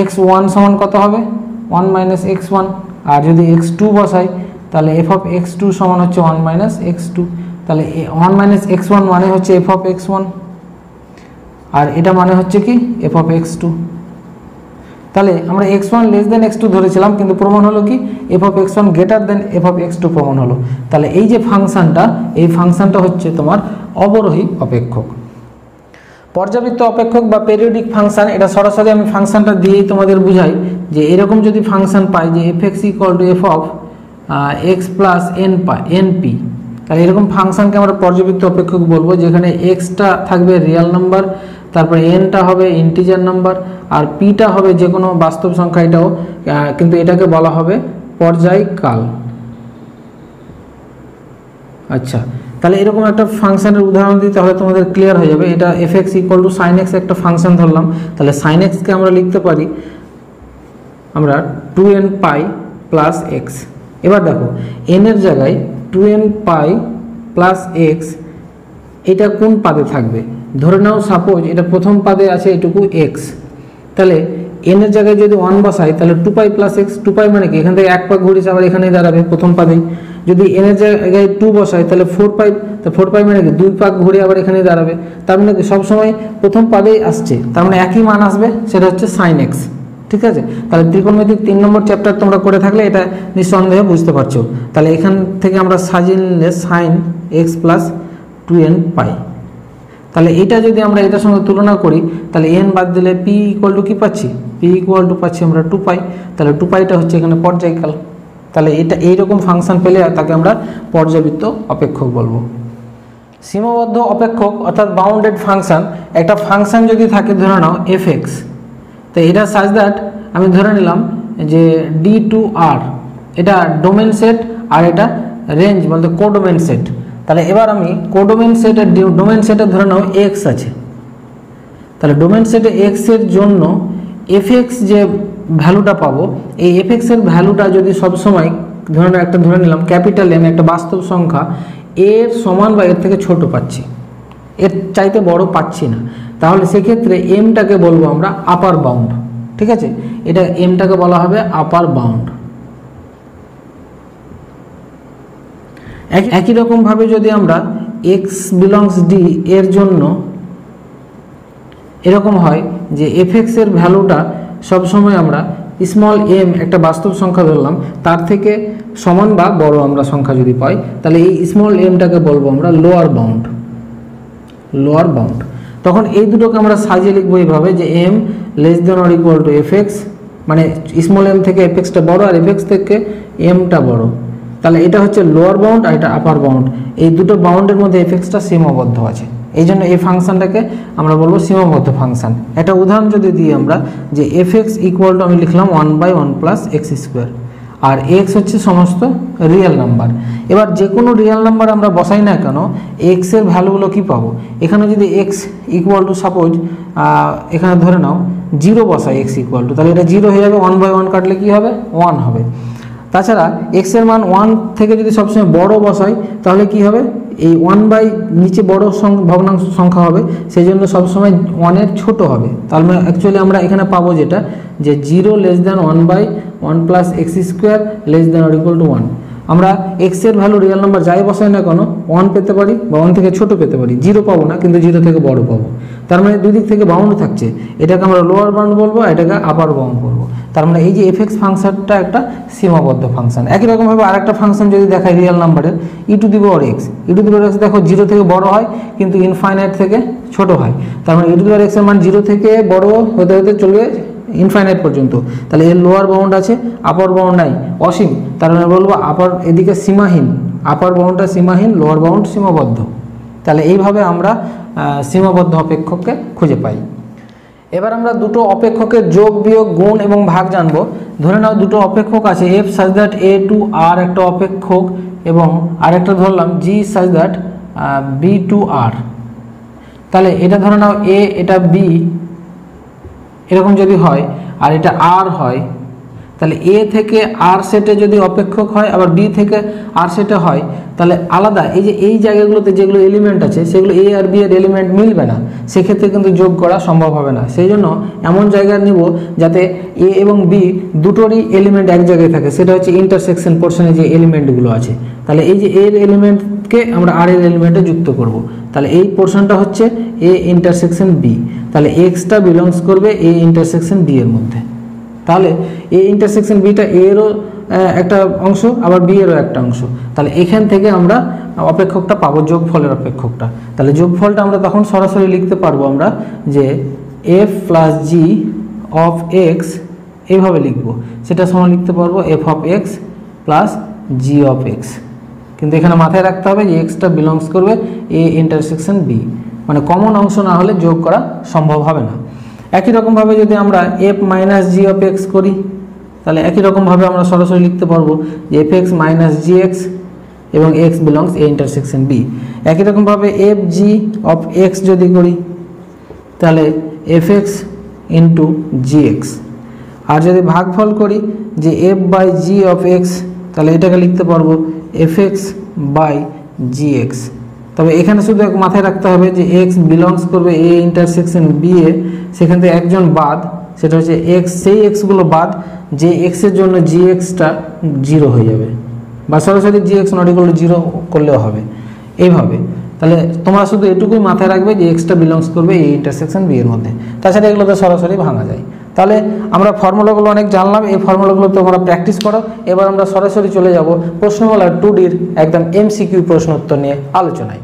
এক্স ওয়ান সমান কত হবে? ওয়ান মাইনাস এক্স ওয়ান আর যদি এক্স টু বসাই, তাহলে এফ অফ এক্স টু সমান হচ্ছে ওয়ান মাইনাস এক্স টু তাহলে ওয়ান মাইনাস এক্স ওয়ান মানে হচ্ছে এফ অফ এক্স ওয়ান আর এটা মানে হচ্ছে কি? এফ অফ এক্স টু তাহলে আমরা x one less than x two ধরেছিলাম, কিন্তু প্রমাণ হলো কি? F of x one greater than f of x two প্রমাণ হলো। তাহলে এই যে ফাংশনটা, এই ফাংশনটা হচ্ছে তোমার অবরোহী অপেক্ষক। পর্যাবৃত্ত অপেক্ষক বা পেরিয়ডিক ফাংশন এটা সরাসরি আমি ফাংশনটা দিয়েই তোমাদের বুঝাই যে এরকম যদি ফাংশন পাই যে f x equal to f of x plus n পা এন পি তাহলে এরকম ফাংশনকে আমরা পর্যাবৃত্ত অপেক্ষক বলব, যেখানে এক্সটা থাকবে রিয়াল নাম্বার তারপরে এনটা হবে ইন্টিজার নাম্বার আর পিটা হবে যে কোনো বাস্তব সংখ্যা এটাও কিন্তু এটাকে বলা হবে পর্যায়কাল। আচ্ছা তাহলে এরকম একটা ফাংশনের উদাহরণ দিই তাহলে তোমাদের ক্লিয়ার হয়ে যাবে। এটা f x equal to sine x একটা ফাংশন ধরলাম। তাহলে সাইন এক্সকে আমরা লিখতে পারি আমরা two n pi plus x এবার দেখো এনের জায়গায় two n pi plus x এটা কোন পাদে থাকবে? ধরে নাও সাপোজ এটা প্রথম পাদে আছে এটুকু এক্স তাহলে এনের জায়গায় যদি ওয়ান বসাই, তাহলে two pi plus x two pi মানে কি? এখান থেকে এক পাক ঘুরিস আবার এখানেই দাঁড়াবে প্রথম পাদেই। যদি এনের জায়গায় টু বসাই তাহলে ফোর পাই তো ফোর পাই মানে দুই পাক ঘুরে আবার এখানে দাঁড়াবে। তার মানে সবসময় প্রথম পাদেই আসছে। তার মানে একই মান আসবে, সেটা হচ্ছে সাইন এক্স ঠিক আছে? তাহলে ত্রিকোণমিতিক তিন নম্বর চ্যাপ্টার তোমরা করে থাকলে এটা নিঃসন্দেহে বুঝতে পারছ। তাহলে এখান থেকে আমরা সাজিয়ে নিলে sine x plus two n pi. তাহলে এটা যদি আমরা এটার সঙ্গে তুলনা করি, তাহলে এন বাদ দিলে পি ইকুয়াল টু কী পাচ্ছি? পি ইকুয়াল টু পাচ্ছি আমরা টু পাই তাহলে টু পাইটা হচ্ছে এখানে পর্যায়কাল। তাহলে এটা এইরকম ফাংশন পেলে তাকে আমরা পর্যাবৃত্ত অপেক্ষক বলব। সীমাবদ্ধ অপেক্ষক অর্থাৎ বাউন্ডেড ফাংশন একটা ফাংশন যদি থাকে ধরে নাও এফ এক্স তো এটা সাজ দ্যাট আমি ধরে নিলাম যে ডি টু আর এটা ডোমেন সেট আর এটা রেঞ্জ বলতে কোডোমেন সেট তাহলে এবার আমি কোডোমেন সেটের ডোমেন সেটে ধরে নাও এক্স আছে। তাহলে ডোমেন সেটে এক্সের জন্য এফ এক্স যে ভ্যালুটা পাবো। এই এফ এক্সের ভ্যালুটা যদি সবসময় ধরে নাও একটা ধরে নিলাম ক্যাপিটাল এম একটা বাস্তব সংখ্যা, এর সমান বা এর থেকে ছোট পাচ্ছি। এর চাইতে বড় পাচ্ছি না। তাহলে সেক্ষেত্রে এমটাকে বলব আমরা আপার বাউন্ড ঠিক আছে? এটা এমটাকে বলা হবে আপার বাউন্ড একই রকমভাবে যদি আমরা এক্স বিলংস ডি এর জন্য, এরকম হয় যে এফ এর ভ্যালুটা সবসময় আমরা স্মল এম একটা বাস্তব সংখ্যা ধরলাম, তার থেকে সমান বা বড় আমরা সংখ্যা যদি পাই, তাহলে এই স্মল এমটাকে বলব আমরা লোয়ার বাউন্ড লোয়ার বাউন্ড তখন এই দুটোকে আমরা সাজিয়ে লিখব এইভাবে যে m less than or equal to f মানে স্মল এম থেকে এফ এক্সটা বড়ো আর এফ থেকে এমটা বড়। তাহলে এটা হচ্ছে লোয়ার বাউন্ড আর এটা আপার বাউন্ড এই দুটো বাউন্ডের মধ্যে এফ এক্সটা সীমাবদ্ধ আছে। এই জন্য এই ফাংশনটাকে আমরা বলব সীমাবদ্ধ ফাংশন। একটা উদাহরণ যদি দিই আমরা, যে এফ এক্স ইকুয়াল টু আমি লিখলাম one by one plus x square R x হচ্ছে সমস্ত রিয়েল নাম্বার এবার যে কোনো রিয়েল নাম্বার আমরা বসাই না কেন এক্সের ভ্যালুগুলো কি পাবো? এখানে যদি এক্স ইকুয়াল টু সাপোজ এখানে ধরে নাও জিরো বসাই এক্স ইকুয়াল টু তাহলে এটা জিরো হয়ে যাবে ওয়ান বাই ওয়ান কাটলে কী হবে? ওয়ান হবে। তাছাড়া এক্সের মান ওয়ান থেকে যদি সবসময় বড় বসাই তাহলে কি হবে? এই ওয়ান বাই নিচে বড় ভগ্নাংশ সংখ্যা হবে সেই জন্য সবসময় ওয়ানের ছোট হবে। তাহলে অ্যাকচুয়ালি আমরা এখানে পাবো যেটা, যে zero less than one by one plus x square less than or equal to one আমরা এক্সের ভ্যালু রিয়েল নাম্বার যাই বসাই না কেন ওয়ান পেতে পারি বা ওয়ান থেকে ছোট পেতে পারি। জিরো পাবো না, কিন্তু জিরো থেকে বড় পাবো। তার মানে দুই দিক থেকে বাউন্ড থাকছে। এটাকে আমরা লোয়ার বাউন্ড বলব এটাকে আপার বাউন্ড বলব। তার মানে এই যে এফএক্স ফাংশনটা একটা সীমাবদ্ধ ফাংশন। একই রকমভাবে আরেকটা ফাংশন যদি দেখায় রিয়েল নাম্বারের e to the x e to x দেখো জিরো থেকে বড় হয়, কিন্তু ইনফাইনাইট থেকে ছোট হয়। তার মানে ই টু দি পাওয়ার এক্সের মান জিরো থেকে বড় হতে হতে চলে ইনফাইনাইট পর্যন্ত। তাহলে এর লোয়ার বাউন্ড আছে আপার বাউন্ড নাই, অসীম। তার মানে বলব আপার এদিকে সীমাহীন। আপার বাউন্ডটা সীমাহীন লোয়ার বাউন্ড সীমাবদ্ধ। তাহলে এইভাবে আমরা সীমাবদ্ধ অপেক্ষককে খুঁজে পাই। এবার আমরা দুটো অপেক্ষকের যোগ, বিয়োগ, গুণ এবং ভাগ জানব। ধরে নাও দুটো অপেক্ষক আছে F such that a two আর একটা অপেক্ষক এবং আরেকটা ধরলাম জি সাজ দ্যাট বি টু আর তাহলে এটা ধরে নাও এ এটা বি এরকম যদি হয়, আর এটা আর হয় তাহলে এ থেকে আর সেটে যদি অপেক্ষক হয়, আবার বি থেকে আর সেটে হয়, তাহলে আলাদা। এই যে এই জায়গাগুলোতে যেগুলো এলিমেন্ট আছে, সেগুলো এ আর বি এর এলিমেন্ট মিলবে না। সেক্ষেত্রে কিন্তু যোগ করা সম্ভব হবে না। সেই জন্য এমন জায়গা নিব যাতে এ এবং বি দুটোরই এলিমেন্ট এক জায়গায় থাকে। সেটা হচ্ছে ইন্টারসেকশন পোর্শনে যে এলিমেন্টগুলো আছে। তাহলে এই যে এর এলিমেন্টকে আমরা আর এর এলিমেন্টে যুক্ত করব। তাহলে এই পোর্শনটা হচ্ছে এ ইন্টারসেকশন বি তাহলে এক্সটা বিলংস করবে এ ইন্টারসেকশন বি এর মধ্যে। তাহলে এ ইন্টারসেকশন বিটা এরও একটা অংশ, আবার বি এরও একটা অংশ। তাহলে এখান থেকে আমরা অপেক্ষকটা পাবো, যোগফলের অপেক্ষকটা। তাহলে যোগফলটা আমরা তখন সরাসরি লিখতে পারব আমরা যে f plus g of x এইভাবে লিখব। সেটা সময় লিখতে পারব f of x plus g of x কিন্তু এখানে মাথায় রাখতে হবে যে এক্সটা বিলংস করবে এ ইন্টারসেকশন বি মানে কমন অংশ না হলে যোগ করা সম্ভব হবে না। একই রকমভাবে যদি আমরা f minus g of x করি, তাহলে একই রকমভাবে আমরা সরাসরি লিখতে পারব যে f x minus g x এবং x belongs A intersection B একই রকমভাবে এফ জি অফ এক্স যদি করি, তাহলে f x into g x আর যদি ভাগফল করি যে f by g of x তাহলে এটাকে লিখতে পারব f x by g x তবে এখানে শুধু এক মাথায় রাখতে হবে যে এক্স বিলংস করবে এ ইন্টারসেকশন বি এ সেখান থেকে একজন বাদ, সেটা হচ্ছে এক্স সেই এক্সগুলো বাদ, যে এক্সের জন্য জি এক্সটা জিরো হয়ে যাবে। বা সরাসরি g x not equal zero করলেও হবে। এইভাবে। তাহলে তোমরা শুধু এটুকুই মাথায় রাখবে যে এক্সটা বিলংস করবে এই ইন্টারসেকশন বি এর মধ্যে। তাছাড়া এগুলো তো সরাসরি ভাঙা যায়। তাহলে আমরা ফর্মুলাগুলো অনেক জানলাম, এই ফর্মুলাগুলো তোমরা প্র্যাকটিস করো। এবার আমরা সরাসরি চলে যাব প্রশ্নমালা টু ডির একদম এমসিকিউ প্রশ্ন উত্তর নিয়ে আলোচনায়।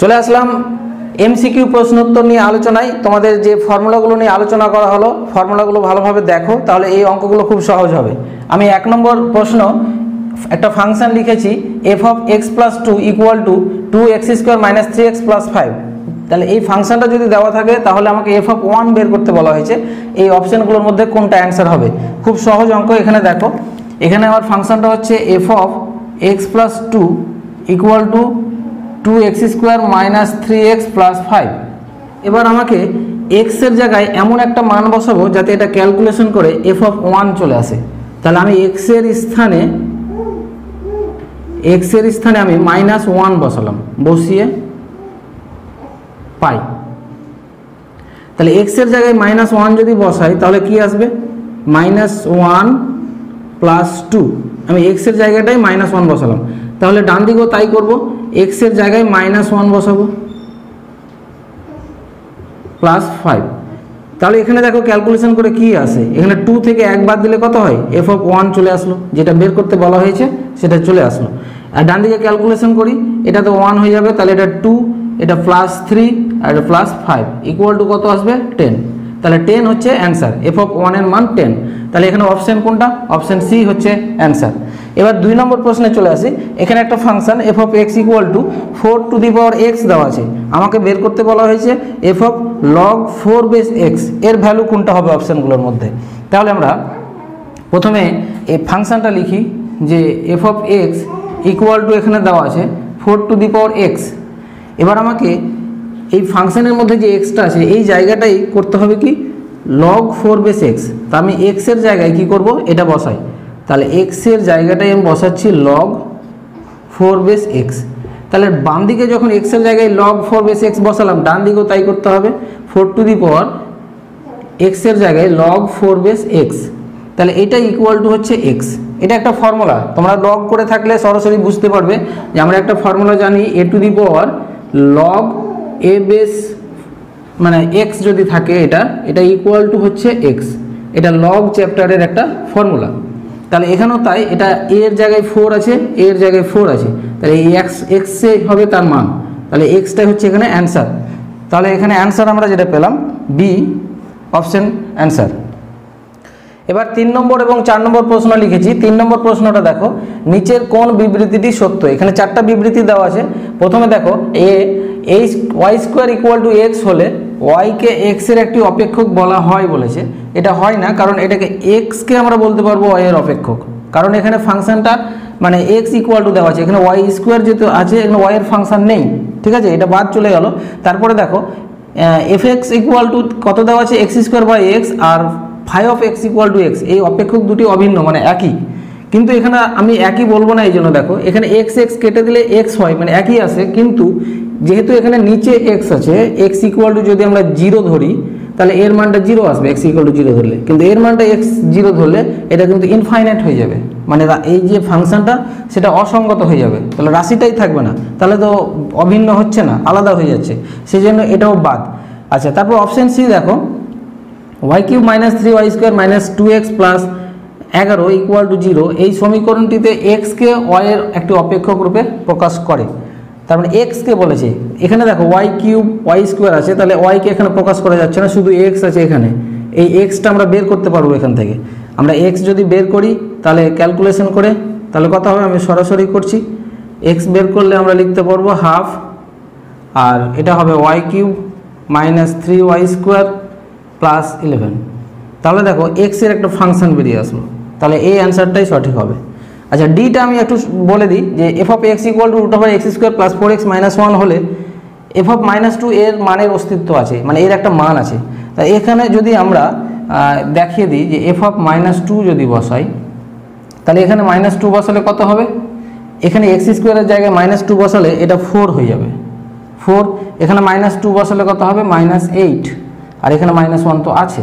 চলে আসলাম এমসিকিউ প্রশ্ন উত্তর নিয়ে আলোচনায়। তোমাদের যে ফর্মুলাগুলো নিয়ে আলোচনা করা হলো, ফর্মুলাগুলো ভালোভাবে দেখো, তাহলে এই অঙ্কগুলো খুব সহজ হবে। আমি এক নম্বর প্রশ্ন, একটা ফাংশন লিখেছি f of x plus two equal to two x square minus three x plus five তাহলে এই ফাংশনটা যদি দেওয়া থাকে, তাহলে আমাকে এফ অফ ওয়ান বের করতে বলা হয়েছে। এই অপশানগুলোর মধ্যে কোনটা অ্যান্সার হবে? খুব সহজ অঙ্ক এখানে দেখো। এখানে আমার ফাংশনটা হচ্ছে f of x plus two equal to two x square minus three x plus five এবার আমাকে এক্সের জায়গায় এমন একটা মান বসাবো যাতে এটা ক্যালকুলেশন করে এফ অফ ওয়ান চলে আসে। তাহলে আমি এক্সের স্থানে এক্সের স্থানে আমি মাইনাস ওয়ান বসালাম। বসিয়ে পাই। তাহলে এক্সের জায়গায় মাইনাস ওয়ান যদি বসাই, তাহলে কি আসবে? মাইনাস ওয়ান প্লাস টু আমি এক্সের জায়গাটাই মাইনাস ওয়ান বসালাম। তাহলে ডান দিকেও তাই করব। এক্সের জায়গায় মাইনাস ওয়ান বসাবো। প্লাস ফাইভ তাহলে এখানে দেখো ক্যালকুলেশন করে কি আসে এখানে টু থেকে এক বাদ দিলে কত হয়? এফ অফ ওয়ান চলে আসলো। যেটা বের করতে বলা হয়েছে, সেটা চলে আসলো। আর ডান দিকে ক্যালকুলেশন করি, এটা তো ওয়ান হয়ে যাবে, তাহলে এটা টু এটা প্লাস থ্রি আর এটা প্লাস ফাইভ ইকুয়াল টু কত আসবে? টেন তাহলে টেন হচ্ছে অ্যান্সার এফ অফ ওয়ানের মান টেন তাহলে এখানে অপশান কোনটা? অপশান সি হচ্ছে অ্যান্সার এবার দুই নম্বর প্রশ্নে চলে আসি। এখানে একটা function f of x equal to four to the power x দেওয়া আছে। আমাকে বের করতে বলা হয়েছে f of log four base এক্সের ভ্যালু কোনটা হবে অপশানগুলোর মধ্যে? তাহলে আমরা প্রথমে এই ফাংশনটা লিখি যে f of x equal to এখানে দেওয়া আছে four to the power x এবার আমাকে এই ফাংশানের মধ্যে যে এক্সটা আছে, এই জায়গাটাই করতে হবে কি? লগ ফোর বেস এক্স তা আমি এক্সের জায়গায় কি করব? এটা বসাই। তাহলে এক্সের জায়গাটাই আমি বসাচ্ছি লগ ফোর বেস এক্স তাহলে বাম দিকে যখন এক্সের জায়গায় লগ ফোর বেস এক্স বসালাম, ডান দিকেও তাই করতে হবে। ফোর টু দি পাওয়ার এক্সের জায়গায় লগ ফোর বেস এক্স তাহলে এটা ইকুয়াল টু হচ্ছে এক্স এটা একটা ফর্মুলা তোমরা লগ করে থাকলে সরাসরি বুঝতে পারবে যে আমরা একটা ফর্মুলা জানি a to the power log a base মানে এক্স যদি থাকে এটা এটা ইকুয়াল টু হচ্ছে এক্স এটা লগ চ্যাপ্টারের একটা ফর্মুলা তাহলে এখানেও তাই, এটা এর জায়গায় ফোর আছে এর জায়গায় ফোর আছে। তাহলে এই এক্স এক্সে হবে তার মান। তাহলে এক্সটাই হচ্ছে এখানে অ্যান্সার তাহলে এখানে অ্যান্সার আমরা যেটা পেলাম বি অপশন অ্যান্সার এবার তিন নম্বর এবং চার নম্বর প্রশ্ন লিখেছি। তিন নম্বর প্রশ্নটা দেখো, নিচের কোন বিবৃতিটি সত্য? এখানে চারটা বিবৃতি দেওয়া আছে। প্রথমে দেখো A H y square equal to x হলে ওয়াইকে এক্সের একটি অপেক্ষক বলা হয় বলেছে। এটা হয় না, কারণ এটাকে এক্সকে আমরা বলতে পারব ওয়াই এর অপেক্ষক। কারণ এখানে ফাংশনটা মানে এক্স ইকুয়াল টু দেওয়া আছে। এখানে ওয়াই স্কোয়ার যেহেতু আছে, এখানে ওয়াই এর ফাংশন নেই। ঠিক আছে? এটা বাদ চলে গেল। তারপরে দেখো এফ এক্স ইকুয়াল টু কত দেওয়া আছে? X square by x R five of x equal to x এই অপেক্ষক দুটি অভিন্ন মানে একই। কিন্তু এখানে আমি একই বলব না, এই জন্য দেখো। এখানে এক্স এক্স কেটে দিলে এক্স হয় মানে একই আসে কিন্তু যেহেতু এখানে নিচে এক্স আছে এক্স ইকুয়াল টু যদি আমরা জিরো ধরি, তাহলে এর মানটা জিরো আসবে এক্স ইকুয়াল টু জিরো ধরলে। কিন্তু এর মানটা এক্স জিরো ধরলে, এটা কিন্তু ইনফাইনাইট হয়ে যাবে। মানে এই যে ফাংশনটা, সেটা অসঙ্গত হয়ে যাবে। তাহলে রাশিটাই থাকবে না। তাহলে তো অভিন্ন হচ্ছে না, আলাদা হয়ে যাচ্ছে। সেই জন্য এটাও বাদ। আচ্ছা তারপর অপশন সি দেখো। Y cube minus three y square minus two x plus এগারো ইকুয়াল টু জিরো এই সমীকরণটিতে এক্সকে ওয়াইয়ের একটি অপেক্ষক রূপে প্রকাশ করে। তার মানে এক্সকে বলেছে। এখানে দেখো ওয়াই কিউব ওয়াই স্কোয়ার আছে, তাহলে ওয়াইকে এখানে প্রকাশ করা যাচ্ছে না, শুধু এক্স আছে এখানে। এই এক্সটা আমরা বের করতে পারব এখান থেকে। আমরা এক্স যদি বের করি, তাহলে ক্যালকুলেশন করে, তাহলে কত হবে? আমি সরাসরি করছি। এক্স বের করলে আমরা লিখতে পারব হাফ আর এটা হবে y cube minus three y square plus eleven তাহলে দেখো এক্সের একটা ফাংশন বেরিয়ে আসলো। তাহলে এই অ্যান্সারটাই সঠিক হবে। আচ্ছা ডিটা আমি একটু বলে দিই যে f of x equal to root over x square plus four x minus one হলে এফ অফ মাইনাস টু এর মানের অস্তিত্ব আছে মানে এর একটা মান আছে। তা এখানে যদি আমরা দেখিয়ে দিই যে এফ অফ মাইনাস টু যদি বসাই, তাহলে এখানে মাইনাস টু বসালে কত হবে? এখানে এক্স স্কোয়ারের জায়গায় মাইনাস টু বসালে এটা ফোর হয়ে যাবে। ফোর এখানে মাইনাস টু বসালে কত হবে? মাইনাস এইট আর এখানে মাইনাস ওয়ান তো আছে।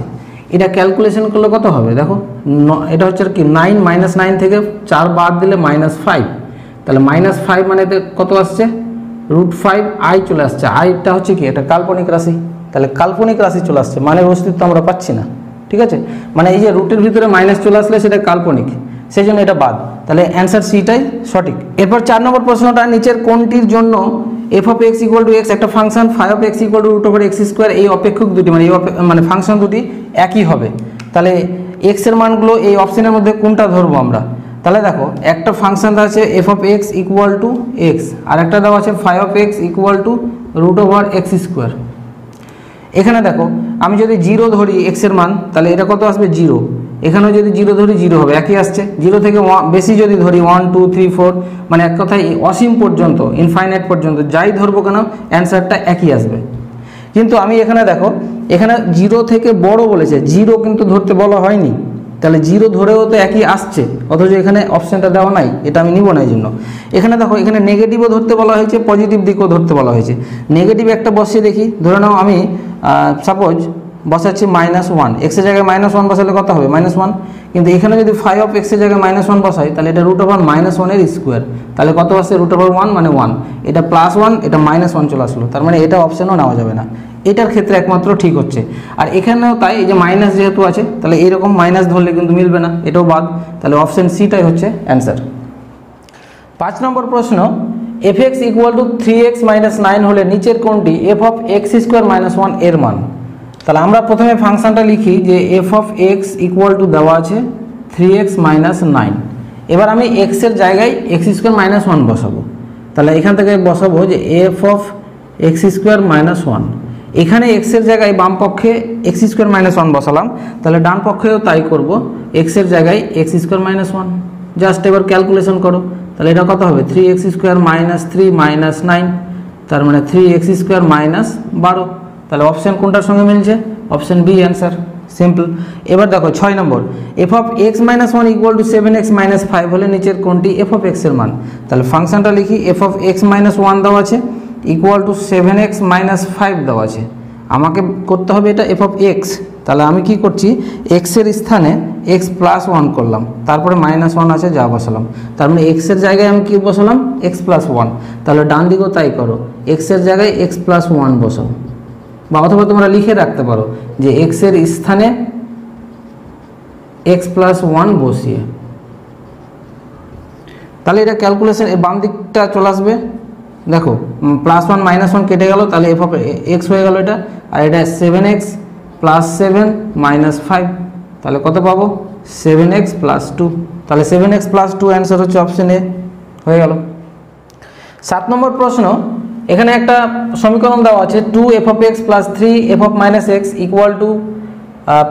এটা ক্যালকুলেশন করলে কত হবে? দেখো এটা হচ্ছে কি নাইন মাইনাস নাইন থেকে চার বাদ দিলে মাইনাস ফাইভ তাহলে মাইনাস ফাইভ মানে কত আসছে? রুট ফাইভ আই চলে আসছে। আইটা হচ্ছে কি? এটা কাল্পনিক রাশি। তাহলে কাল্পনিক রাশি চলে আসছে। মানের অস্তিত্ব আমরা পাচ্ছি না। ঠিক আছে? মানে এই যে রুটের ভিতরে মাইনাস চলে আসলে সেটা কাল্পনিক। সেই জন্য এটা বাদ। তাহলে অ্যান্সার সিটাই সঠিক। এরপর চার নম্বর প্রশ্নটা, নিচের কোনটির জন্য f of x equal to x একটা function five of x equal to root over x square এই অপেক্ষক দুটি মানে মানে ফাংশন দুটি একই হবে। তাহলে এক্সের মানগুলো এই অপশনের মধ্যে কোনটা ধরবো আমরা? তাহলে দেখো, একটা ফাংশন আছে f of x equal to x আর একটা দেওয়া আছে five of x equal to root over x square এখানে দেখো, আমি যদি জিরো ধরি এক্সের মান, তাহলে এটা কত আসবে? জিরো এখানেও যদি জিরো ধরি জিরো হবে। একই আসছে। জিরো থেকে বেশি যদি ধরি ওয়ান টু থ্রি ফোর মানে এক কথায় অসীম পর্যন্ত ইনফাইনাইট পর্যন্ত, যাই ধরবো কেন অ্যান্সারটা একই আসবে। কিন্তু আমি এখানে দেখো, এখানে জিরো থেকে বড় বলেছে। জিরো কিন্তু ধরতে বলা হয়নি। তাহলে জিরো ধরেও তো একই আসছে। অথচ এখানে অপশানটা দেওয়া নাই। এটা আমি নিব না এই জন্য। এখানে দেখো, এখানে নেগেটিভও ধরতে বলা হয়েছে পজিটিভ দিকও ধরতে বলা হয়েছে। নেগেটিভ একটা বসিয়ে দেখি। ধরে নাও আমি সাপোজ বসাচ্ছি মাইনাস ওয়ান এক্সের জায়গায় মাইনাস ওয়ান বসালে কত হবে? মাইনাস ওয়ান কিন্তু এখানে যদি ফাইভ অফ এক্সের জায়গায় মাইনাস ওয়ান বসাই, তাহলে এটা রুট ওভার মাইনাস ওয়ানের স্কোয়ার তাহলে কত আসছে? রুট ওভার ওয়ান মানে ওয়ান এটা প্লাস ওয়ান এটা মাইনাস ওয়ান চলে আসলো। তার মানে এটা অপশানও নেওয়া যাবে না। এটার ক্ষেত্রে একমাত্র ঠিক হচ্ছে। আর এখানেও তাই যে মাইনাস যেহেতু আছে, তাহলে এইরকম মাইনাস ধরলে কিন্তু মিলবে না। এটাও বাদ। তাহলে অপশান সিটাই হচ্ছে অ্যান্সার পাঁচ নম্বর প্রশ্ন f x equal to three x minus nine হলে নিচের কোনটি? F of x square minus ওয়ানের মান। তাহলে আমরা প্রথমে ফাংশনটা লিখি যে f of x equal to দেওয়া আছে থ্রি এক্স মাইনাস নাইন এবার আমি এক্সের জায়গায় এক্স স্কোয়ার মাইনাস ওয়ান বসাবো। তাহলে এখান থেকে বসাবো যে f of x square minus one এখানে এক্সের জায়গায় বাম পক্ষে এক্স স্কোয়ার মাইনাস ওয়ান বসালাম। তাহলে ডান পক্ষেও তাই করব। এক্সের জায়গায় x square minus one just এবার ক্যালকুলেশন করো। তাহলে এটা কত হবে? Three x square minus three minus nine তার মানে থ্রি এক্স স্কোয়ার মাইনাস বারো। তাহলে অপশান কোনটার সঙ্গে মিলছে? অপশান বি অ্যান্সার সিম্পল এবার দেখো, ছয় নম্বর। F of x minus one equal to seven x minus five হলে নিচের কোনটি? এফ অফ এক্সের মান। তাহলে ফাংশনটা লিখি f of x minus one দেওয়া আছে equal to seven x minus five দেওয়া আছে। আমাকে করতে হবে এটা এফ অফ এক্স তাহলে আমি কি করছি? এক্সের স্থানে এক্স প্লাস ওয়ান করলাম। তারপরে মাইনাস ওয়ান আছে, যা বসালাম। তার মানে এক্সের জায়গায় আমি কি বসালাম? এক্স প্লাস ওয়ান তাহলে ডান দিকেও তাই করো। এক্সের জায়গায় এক্স প্লাস ওয়ান বসাও। বা অথবা তোমরা লিখে রাখতে পারো যে এক্সের স্থানে এক্স প্লাস ওয়ান বসিয়ে। তাহলে এটা ক্যালকুলেশন বাম দিকটা চলে আসবে। দেখো প্লাস ওয়ান মাইনাস ওয়ান কেটে গেল, তাহলে এফ এক্স হয়ে গেল এটা। আর এটা seven x plus seven minus five তাহলে কত পাবো? সেভেন এক্স প্লাস টু তাহলে seven x plus two answer হচ্ছে অপশন এ হয়ে গেল। সাত নম্বর প্রশ্ন এখানে একটা সমীকরণ দেওয়া আছে two f of x plus three f of minus x equal to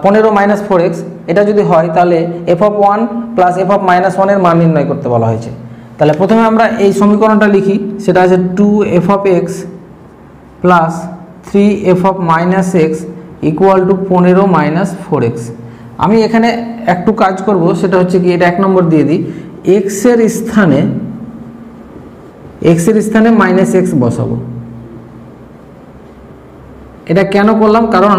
পনেরো মাইনাস ফোর এক্স এটা যদি হয়, তাহলে f of one plus f of minus ওয়ানের মান নির্ণয় করতে বলা হয়েছে। তাহলে প্রথমে আমরা এই সমীকরণটা লিখি। সেটা আছে two f of x plus three f of minus x equal to পনেরো মাইনাস ফোর এক্স আমি এখানে একটু কাজ করব, সেটা হচ্ছে কি, এটা এক নম্বর দিয়ে দিই। এক্সের স্থানে এক্সের স্থানে মাইনাস এক্স বসাবো। এটা কেন করলাম? কারণ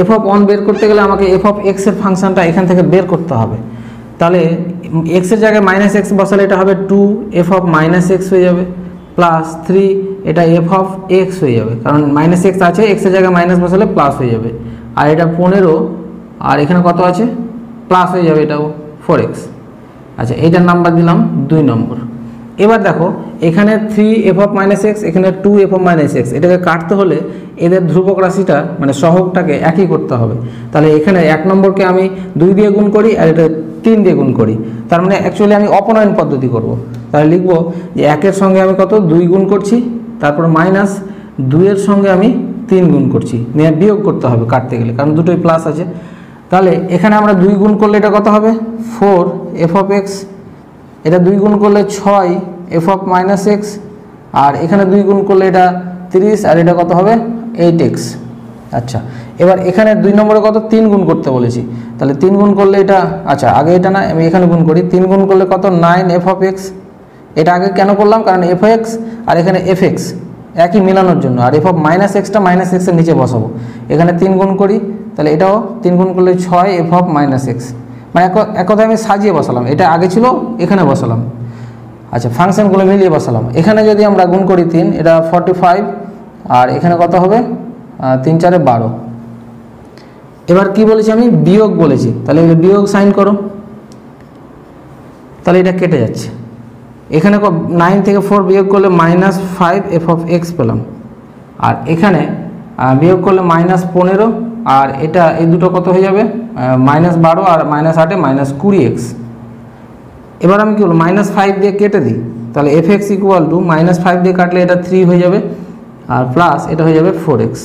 এফ অফ ওয়ান বের করতে গেলে আমাকে এফ অফ এক্সের ফাংশনটা এখান থেকে বের করতে হবে। তাহলে এক্সের জায়গায় মাইনাস এক্স বসালে এটা হবে two f of minus x হয়ে যাবে প্লাস থ্রি এটা এফ অফ এক্স হয়ে যাবে। কারণ মাইনাস এক্স আছে এক্সের জায়গায় মাইনাস বসালে প্লাস হয়ে যাবে। আর এটা পনেরো, আর এখানে কত আছে? প্লাস হয়ে যাবে এটাও ফোর এক্স আচ্ছা এইটার নাম্বার দিলাম দুই নম্বর। এবার দেখো, এখানে three f of minus x এখানে two f of minus x এটাকে কাটতে হলে এদের ধ্রুবক রাশিটা মানে সহগটাকে একই করতে হবে। তাহলে এখানে এক নম্বরকে আমি দুই দিয়ে গুণ করি আর এটা তিন দিয়ে গুণ করি। তার মানে অ্যাকচুয়ালি আমি অপনয়ন পদ্ধতি করব। তাহলে লিখব যে একের সঙ্গে আমি কত? দুই গুণ করছি। তারপর মাইনাস দুইয়ের সঙ্গে আমি তিন গুণ করছি। নিয়ে বিয়োগ করতে হবে কাটতে গেলে, কারণ দুটোই প্লাস আছে। তাহলে এখানে আমরা দুই গুণ করলে এটা কত হবে? ফোর এফ অফ এক্স এটা দুই গুণ করলে ছয় এফ অফ মাইনাস এক্স আর এখানে দুই গুণ করলে এটা তিরিশ, আর এটা কত হবে? এইট এক্স আচ্ছা এবার এখানে দুই নম্বরে কত? তিন গুণ করতে বলেছি। তাহলে তিন গুণ করলে এটা আচ্ছা আগে এটা না, আমি এখানে গুণ করি। তিন গুণ করলে কত? নাইন এফ অফ এক্স এটা আগে কেন করলাম? কারণ এফ এক্স আর এখানে এফ এক্স একই মেলানোর জন্য। আর এফ অফ মাইনাস এক্সটা মাইনাস এক্সের নিচে বসাবো। এখানে তিন গুণ করি, তাহলে এটাও তিন গুণ করলে ছয় এফ অফ মাইনাস এক্স মানে এক কথায় আমি সাজিয়ে বসালাম। এটা আগে ছিল, এখানে বসালাম। আচ্ছা ফাংশনগুলো মিলিয়ে বসালাম। এখানে যদি আমরা গুণ করি তিন, এটা ফর্টি ফাইভ আর এখানে কত হবে? তিন, চারে বারো। এবার কি বলেছি আমি? বিয়োগ বলেছি। তাহলে বিয়োগ সাইন করো। তাহলে এটা কেটে যাচ্ছে। এখানে নাইন থেকে ফোর বিয়োগ করলে minus five f of x পেলাম। আর এখানে বিয়োগ করলে মাইনাস পনেরো আর এটা এই দুটো কত হয়ে যাবে? মাইনাস বারো আর মাইনাস আটে মাইনাস কুড়ি এক্স এবার আমি কি বলব মাইনাস ফাইভ দিয়ে কেটে দিই, তাহলে f x equal to minus five দিয়ে কাটলে এটা থ্রি হয়ে যাবে, আর প্লাস এটা হয়ে যাবে ফোর এক্স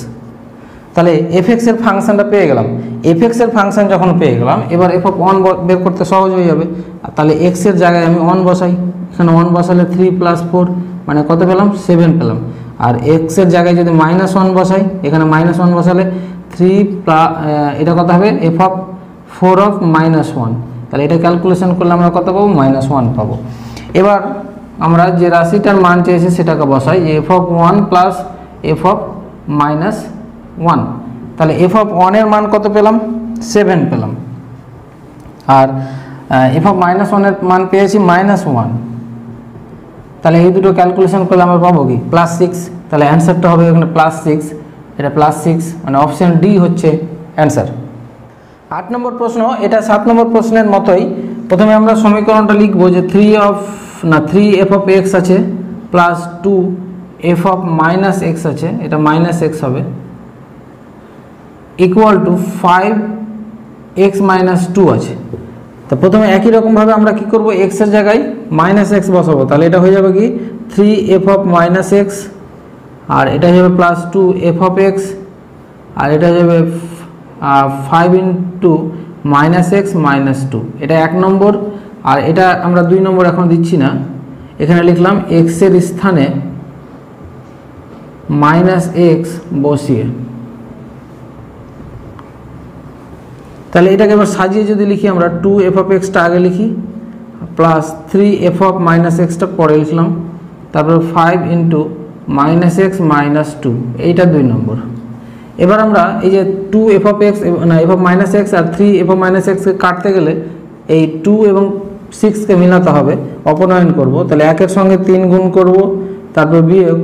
তাহলে এফ এক্সের ফাংশনটা পেয়ে গেলাম। এফ এক্সের ফাংশন যখন পেয়ে গেলাম, এবার এফ অফ ওয়ান বের করতে সহজ হয়ে যাবে। তাহলে এক্সের জায়গায় আমি ওয়ান বসাই, এখানে ওয়ান বসালে থ্রি প্লাস ফোর মানে কত পেলাম? সেভেন পেলাম। আর এক্সের জায়গায় যদি মাইনাস ওয়ান বসাই, এখানে মাইনাস ওয়ান বসালে থ্রি এটা কত হবে? F of four of minus one তাহলে এটা ক্যালকুলেশন করলে আমরা কত পাবো? মাইনাস ওয়ান পাবো। এবার আমরা যে রাশিটার মান চেয়েছি সেটাকে বসাই। F of one plus f of minus one তাহলে এফ অফ ওয়ানের মান কত পেলাম? সেভেন পেলাম। আর এফ অফ মাইনাস ওয়ানের মান পেয়েছি মাইনাস ওয়ান তাহলে এই দুটো ক্যালকুলেশন করলে আমরা পাবো কি? প্লাস সিক্স তাহলে অ্যান্সারটা হবে এখানে প্লাস সিক্স এটা প্লাস সিক্স মানে অপশান ডি হচ্ছে অ্যান্সার আট নম্বর প্রশ্ন, এটা সাত নম্বর প্রশ্নের মতোই। প্রথমে আমরা সমীকরণটা লিখব যে থ্রি অফ না থ্রি এফ অফ এক্স আছে plus two f of minus x আছে, এটা মাইনাস এক্স হবে। Equal to five x minus two আছে। তো প্রথমে একই রকমভাবে আমরা কি করব? এক্সের জায়গায় মাইনাস এক্স বসাবো। তাহলে এটা হয়ে যাবে কি? Three f of minus x আর এটা যাবে plus two f of x আর এটা যাবে five into minus x minus two এটা এক নম্বর, আর এটা আমরা দুই নম্বর এখন দিচ্ছি না। এখানে লিখলাম এক্সের স্থানে মাইনাস এক্স বসিয়ে। তাহলে এটাকে এবার সাজিয়ে যদি লিখি আমরা টু এফ অফ এক্সটা আগে লিখি plus three f of minus extra পরে লিখলাম। তারপর five into minus x minus two এইটা দুই নম্বর। এবার আমরা এই যে টু এফ অফ এক্স না এফ অফ মাইনাস এক্স আর থ্রি এফ অফ মাইনাস এক্সকে কাটতে গেলে এই টু এবং সিক্সকে মিলাতে হবে, অপনয়ন করব। তাহলে একের সঙ্গে তিন গুণ করব, তারপর বিয়োগ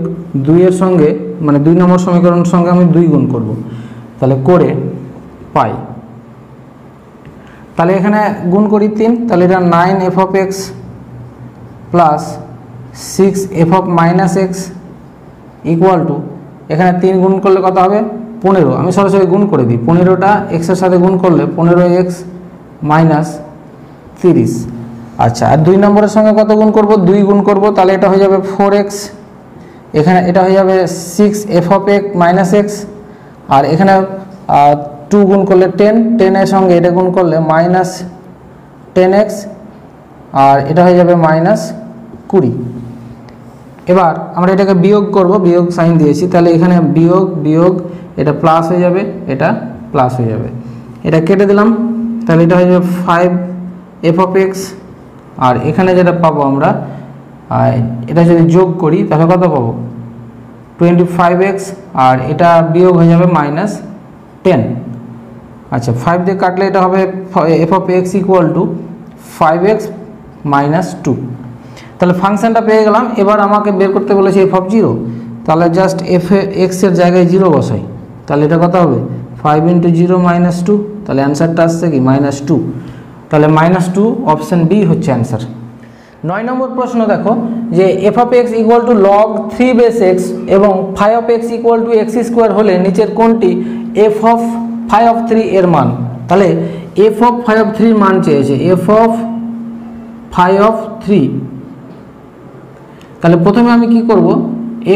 দুইয়ের সঙ্গে মানে দুই নম্বর সমীকরণের সঙ্গে আমি দুই গুণ করব। তাহলে করে পাই। তাহলে এখানে গুণ করি তিন, তাহলে এটা nine f of x plus six f of minus x equal to এখানে তিন গুণ করলে কত হবে? পনেরো। আমি সরাসরি গুণ করে দিই। পনেরোটা এক্সের সাথে গুণ করলে পনেরো এক্স মাইনাস তিরিশ। আচ্ছা আর দুই নম্বরের সঙ্গে কত গুণ করব? দুই গুণ করব, তাহলে এটা হয়ে যাবে ফোর এক্স এখানে এটা হয়ে যাবে six f of x minus x আর এখানে টু গুণ করলে টেন টেনের সঙ্গে এটা গুণ করলে মাইনাস টেন এক্স আর এটা হয়ে যাবে মাইনাস কুড়ি। এবার আমরা এটাকে বিয়োগ করব, বিয়োগ সাইন দিয়েছি, তাহলে এখানে বিয়োগ বিয়োগ, এটা প্লাস হয়ে যাবে, এটা প্লাস হয়ে যাবে। এটা কেটে দিলাম, তাহলে এটা হয়ে যাবে ফাইভ এফ অফ এক্স আর এখানে যেটা পাবো আমরা এটা যদি যোগ করি, তাহলে কত পাবো? টোয়েন্টি ফাইভ এক্স আর এটা বিয়োগ হয়ে যাবে মাইনাস টেন আচ্ছা ফাইভ দিয়ে কাটলে এটা হবে f of x equal to five x minus two তাহলে ফাংশনটা পেয়ে গেলাম। এবার আমাকে বের করতে বলেছে এফ অফ জিরো তাহলে জাস্ট এফ এক্সের জায়গায় জিরো বসাই। তাহলে এটা কথা হবে? Five into zero minus two তাহলে অ্যান্সারটা আসছে কি? মাইনাস টু তাহলে মাইনাস টু অপশান বি হচ্ছে অ্যান্সার নয় নম্বর প্রশ্ন দেখো, যে f of x equal to log three base x এবং five of x equal to x square হলে নিচের কোনটি f of five of three এর মান। তাহলে এফ অফ ফাইভ অফ থ্রির মান চেয়েছে। F of five of three তাহলে প্রথমে আমি কি করব?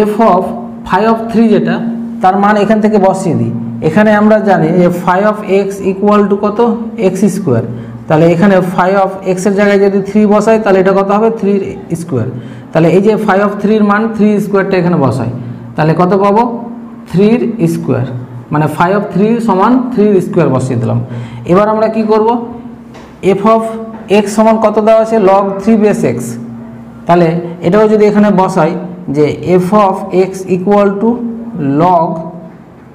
F of five of three যেটা, তার মান এখান থেকে বসিয়ে দিই। এখানে আমরা জানি যে five of x equal to কত? এক্স স্কোয়ার তাহলে এখানে ফাইভ অফ এক্সের জায়গায় যদি থ্রি বসাই, তাহলে এটা কত হবে? থ্রির স্কোয়ার তাহলে এই যে ফাইভ অফ থ্রির মান থ্রি স্কোয়ারটা এখানে বসাই। তাহলে কত পাবো? থ্রির স্কোয়ার মানে ফাইভ অফ থ্রি সমান থ্রির স্কোয়ার বসিয়ে দিলাম। এবার আমরা কি করব? এফ অফ এক্স সমান কত দেওয়া আছে? লগ থ্রি বেস এক্স তাহলে এটাও যদি এখানে বসাই যে f of x equal to log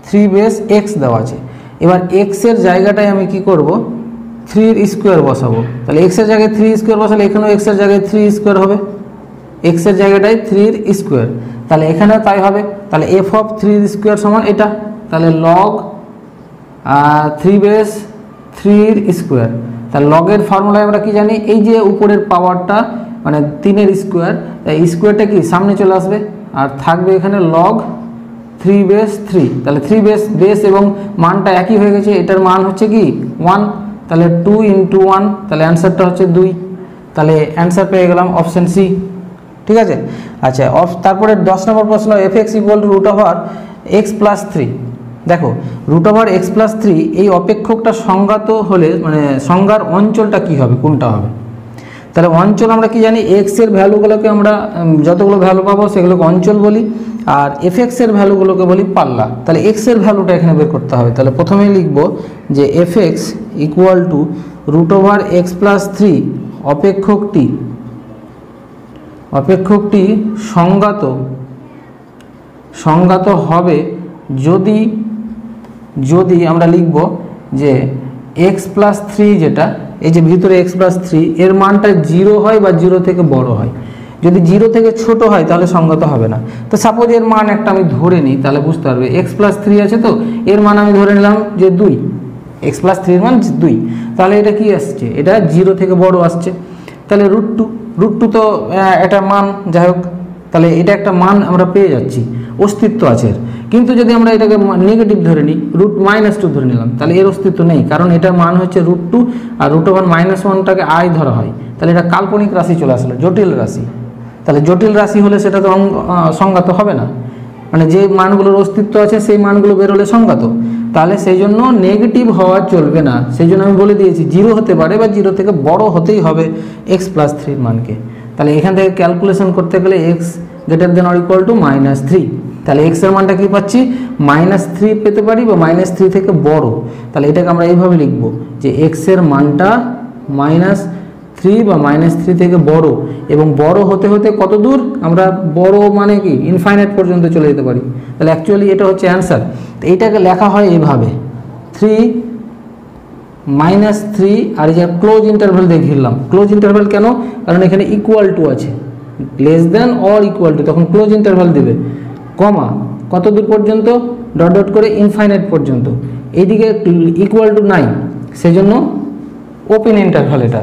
three base x দেওয়া আছে। এবার এক্সের জায়গাটায় আমি কি করব? থ্রির স্কোয়ার বসাবো। তাহলে এক্সের জায়গায় থ্রি স্কোয়ার বসালে এখানেও এক্সের জায়গায় থ্রি স্কোয়ার হবে। এক্সের জায়গাটায় থ্রির স্কোয়ার তাহলে এখানেও তাই হবে। তাহলে এফ অফ থ্রির স্কোয়ার সমান এটা। তাহলে লগ থ্রি বেস থ্রির স্কোয়ার তাহলে লগের ফর্মুলায় আমরা কি জানি? এই যে উপরের পাওয়ারটা মানে তিনের স্কোয়ার স্কোয়ারটা কি সামনে চলে আসবে? আর থাকবে এখানে লগ থ্রি বেস থ্রি তাহলে থ্রি বেস বেস এবং মানটা একই হয়ে গেছে। এটার মান হচ্ছে কি? ওয়ান তাহলে টু ইন্টু ওয়ান তাহলে অ্যান্সারটা হচ্ছে দুই। তাহলে অ্যান্সার পেয়ে গেলাম অপশান সি ঠিক আছে? আচ্ছা অফ তারপরে দশ নম্বর প্রশ্ন f x equal root over x plus three দেখো root over x plus three এই অপেক্ষকটা সংজ্ঞাত হলে মানে সংজ্ঞার অঞ্চলটা কি হবে? কোনটা হবে? তাহলে অঞ্চল আমরা কি জানি? এক্সের ভ্যালুগুলোকে আমরা যতগুলো ভ্যালু পাবো সেগুলোকে অঞ্চল বলি, আর এফ এক্সের ভ্যালুগুলোকে বলি পাল্লা। তাহলে এক্সের ভ্যালুটা এখানে বের করতে হবে। তাহলে প্রথমেই লিখব যে f x equal to root over x plus three অপেক্ষকটি অপেক্ষকটি সংজ্ঞাত সংজ্ঞাত হবে যদি যদি আমরা লিখব যে এক্স প্লাস থ্রি যেটা এই যে ভিতরে এক্স প্লাস থ্রি এর মানটা জিরো হয় বা জিরো থেকে বড় হয়। যদি জিরো থেকে ছোট হয়, তাহলে সঙ্গত হবে না। তো সাপোজ এর মান একটা আমি ধরে নিই, তাহলে বুঝতে পারবে এক্স প্লাস থ্রি আছে তো, এর মান আমি ধরে নিলাম যে দুই। এক্স প্লাস থ্রির মান দুই। তাহলে এটা কি আসছে? এটা জিরো থেকে বড় আসছে। তাহলে রুট টু রুট টু তো একটা মান, যাই হোক। তাহলে এটা একটা মান আমরা পেয়ে যাচ্ছি। অস্তিত্ব আছে। কিন্তু যদি আমরা এটাকে নেগেটিভ ধরে নিই রুট মাইনাস টু ধরে নিলাম, তাহলে এর অস্তিত্ব নেই, কারণ এটার মান হচ্ছে রুট টু আর রুট ওভার মাইনাস ওয়ানটাকে আই ধরা হয়। তাহলে এটা কাল্পনিক রাশি চলে আসলো, জটিল রাশি। তাহলে জটিল রাশি হলে সেটা তো সংজ্ঞাত হবে না। মানে যে মানগুলোর অস্তিত্ব আছে, সেই মানগুলো বেরোলে সংজ্ঞাত। তাহলে সেই জন্য নেগেটিভ হওয়া চলবে না। সেই জন্য আমি বলে দিয়েছি জিরো হতে পারে বা জিরো থেকে বড় হতেই হবে এক্স প্লাস থ্রির মানকে। তাহলে এখান থেকে ক্যালকুলেশন করতে গেলে x greater than or equal to minus three তাহলে এক্সের মানটা কি পাচ্ছি? মাইনাস থ্রি পেতে পারি বা মাইনাস থ্রি থেকে বড়। তাহলে এটাকে আমরা এইভাবে লিখব যে এক্সের মানটা মাইনাস থ্রি বা মাইনাস থ্রি থেকে বড়। এবং বড় হতে হতে কত দূর? আমরা বড় মানে কি? ইনফাইনাইট পর্যন্ত চলে যেতে পারি। তাহলে অ্যাকচুয়ালি এটা হচ্ছে অ্যান্সার তো এইটাকে লেখা হয় এইভাবে। থ্রি মাইনাস থ্রি আর এই যে ক্লোজ ইন্টারভেল দিয়ে ঘিরলাম। ক্লোজ ইন্টারভেল কেন? কারণ এখানে ইকুয়াল টু আছে। Less than or equal to তখন ক্লোজ ইন্টারভেল দেবে। কমা কত দূর পর্যন্ত? ডট ডট করে ইনফাইনাইট পর্যন্ত। এইদিকে ইকুয়াল টু নাইন সেজন্য ওপেন ইন্টারভাল এটা।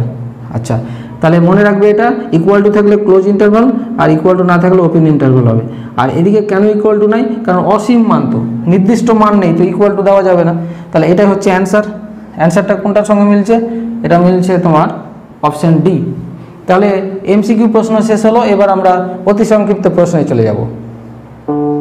আচ্ছা তাহলে মনে রাখবে এটা ইকুয়াল টু থাকলে ক্লোজ ইন্টারভাল আর ইকুয়াল টু না থাকলে ওপেন ইন্টারভাল হবে। আর এদিকে কেন ইকুয়াল টু নাই কারণ অসীম মান তো, নির্দিষ্ট মান নেই, তো ইকুয়াল টু দেওয়া যাবে না। তাহলে এটাই হচ্ছে অ্যান্সার অ্যান্সারটা কোনটার সঙ্গে মিলছে? এটা মিলছে তোমার অপশান ডি তাহলে এমসিকিউ প্রশ্ন শেষ হলো, এবার আমরা অতি সংক্ষিপ্ত প্রশ্নে চলে যাব। চলে আসলাম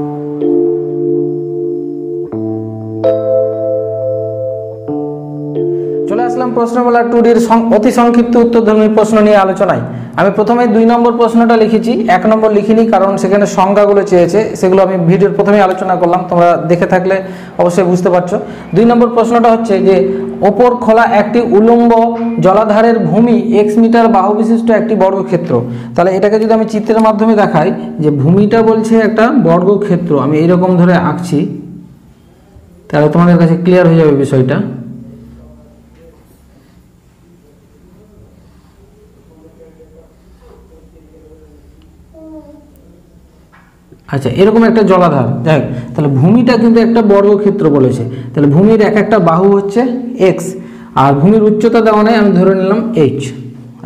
প্রশ্নমালা টুডির অতি সংক্ষিপ্ত উত্তরধর্মী প্রশ্ন নিয়ে আলোচনায়। আমি প্রথমে দুই নম্বর প্রশ্নটা লিখেছি, এক নম্বর লিখিনি কারণ সেখানে সংজ্ঞাগুলো চেয়েছে, সেগুলো আমি ভিডিওর প্রথমেই আলোচনা করলাম, তোমরা দেখে থাকলে অবশ্যই বুঝতে পারছ। দুই নম্বর প্রশ্নটা হচ্ছে যে, ওপর খোলা একটি উলম্ব জলাধারের ভূমি এক্স মিটার বাহু বিশিষ্ট একটি বর্গক্ষেত্র। তাহলে এটাকে যদি আমি চিত্রের মাধ্যমে দেখাই, যে ভূমিটা বলছে একটা বর্গক্ষেত্র, আমি এইরকম ধরে আঁকছি, তাহলে তোমাদের কাছে ক্লিয়ার হয়ে যাবে বিষয়টা। আচ্ছা এরকম একটা জলাধার, দেখ, তাহলে ভূমিটা কিন্তু একটা বর্গক্ষেত্র বলেছে। তাহলে ভূমির এক একটা বাহু হচ্ছে এক্স আর ভূমির উচ্চতা দেওয়া নেই, আমি ধরে নিলাম এইচ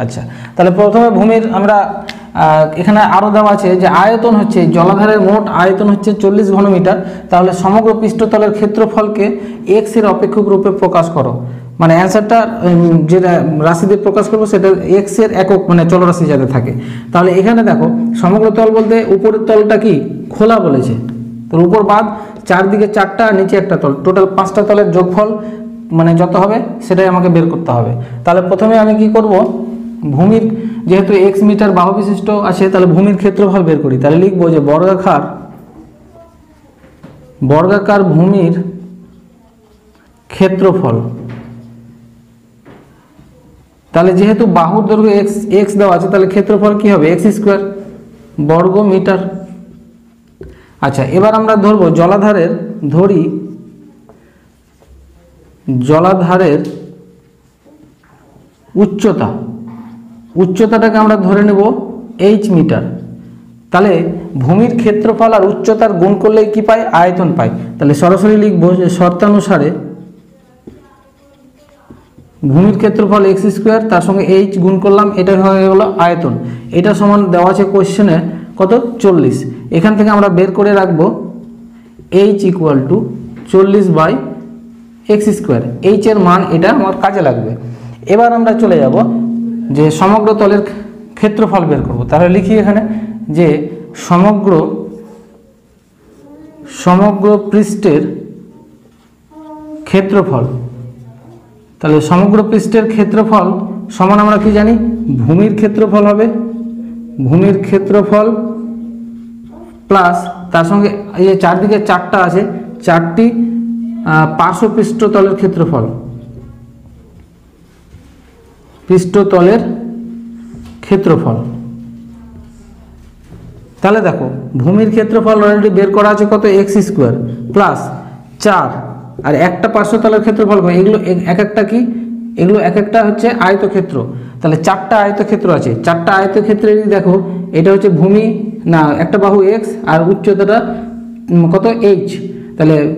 আচ্ছা তাহলে প্রথমে ভূমির আমরা এখানে আরও দেওয়া আছে যে আয়তন হচ্ছে জলাধারের মোট আয়তন হচ্ছে চল্লিশ ঘনমিটার, তাহলে সমগ্র পৃষ্ঠতলের ক্ষেত্রফলকে এক্সের অপেক্ষক রূপে প্রকাশ করো। মানে অ্যান্সারটা যেটা রাশি দিয়ে প্রকাশ করব সেটা এক্সের একক মানে চলরাশি যাতে থাকে। তাহলে এখানে দেখো, সমগ্র তল বলতে উপরের তলটা কি? খোলা বলেছে। তো উপর বাদ, চারদিকে চারটা নিচে একটা তল। টোটাল পাঁচটা তলের যোগফল মানে যত হবে, সেটাই আমাকে বের করতে হবে। তাহলে প্রথমে আমি কি করব? ভূমির, যেহেতু এক্স মিটার বাহু বিশিষ্ট আছে, তাহলে ভূমির ক্ষেত্রফল বের করি। তাহলে লিখব যে বর্গাকার বর্গাকার ভূমির ক্ষেত্রফল তাহলে যেহেতু বাহুর দৈর্ঘ্য এক্স এক্স দেওয়া আছে, তাহলে ক্ষেত্রফল কি হবে? এক্স স্কোয়ার বর্গ মিটার আচ্ছা এবার আমরা ধরবো জলাধারের, ধরি জলাধারের উচ্চতা। উচ্চতাটাকে আমরা ধরে নেব এইচ মিটার। তাহলে ভূমির ক্ষেত্রফল আর উচ্চতার গুণ করলে কি পাই আয়তন পাই তাহলে সরাসরি লিখব শর্তানুসারে ভূমির ক্ষেত্রফল এক্স স্কোয়ার তার সঙ্গে এইচ গুণ করলাম, এটা হয়ে গেল আয়তন। এটা সমান দেওয়া আছে কোশ্চেনে কত? চল্লিশ। এখান থেকে আমরা বের করে রাখব এইচ ইকুয়াল টু চল্লিশ বাই এক্স স্কোয়ার এইচ এর মান এটা আমার কাজে লাগবে। এবার আমরা চলে যাব যে সমগ্র তলের ক্ষেত্রফল বের করব। তাহলে লিখি এখানে যে সমগ্র সমগ্র পৃষ্ঠের ক্ষেত্রফল তাহলে সমগ্র পৃষ্ঠের ক্ষেত্রফল সমান আমরা কি জানি? ভূমির ক্ষেত্রফল হবে। ভূমির ক্ষেত্রফল প্লাস তার সঙ্গে এই যে চারদিকে চারটা আছে, চারটি পার্শ্বপৃষ্ঠতলের ক্ষেত্রফল। পৃষ্ঠতলের ক্ষেত্রফল। তাহলে দেখো, ভূমির ক্ষেত্রফল অলরেডি বের করা আছে কত? এক্স স্কোয়ার প্লাস চার। আর একটা পার্শ্বতলের ক্ষেত্রফল কত? এগুলো এক- এক একটা কি? এগুলো এক একটা হচ্ছে আয়তক্ষেত্র। তাহলে চারটা আয়তক্ষেত্র আছে। চারটা আয়তক্ষেত্রেরই দেখো, এটা হচ্ছে ভূমি, না, একটা বাহু এক্স আর উচ্চতাটা কত? এইচ তাহলে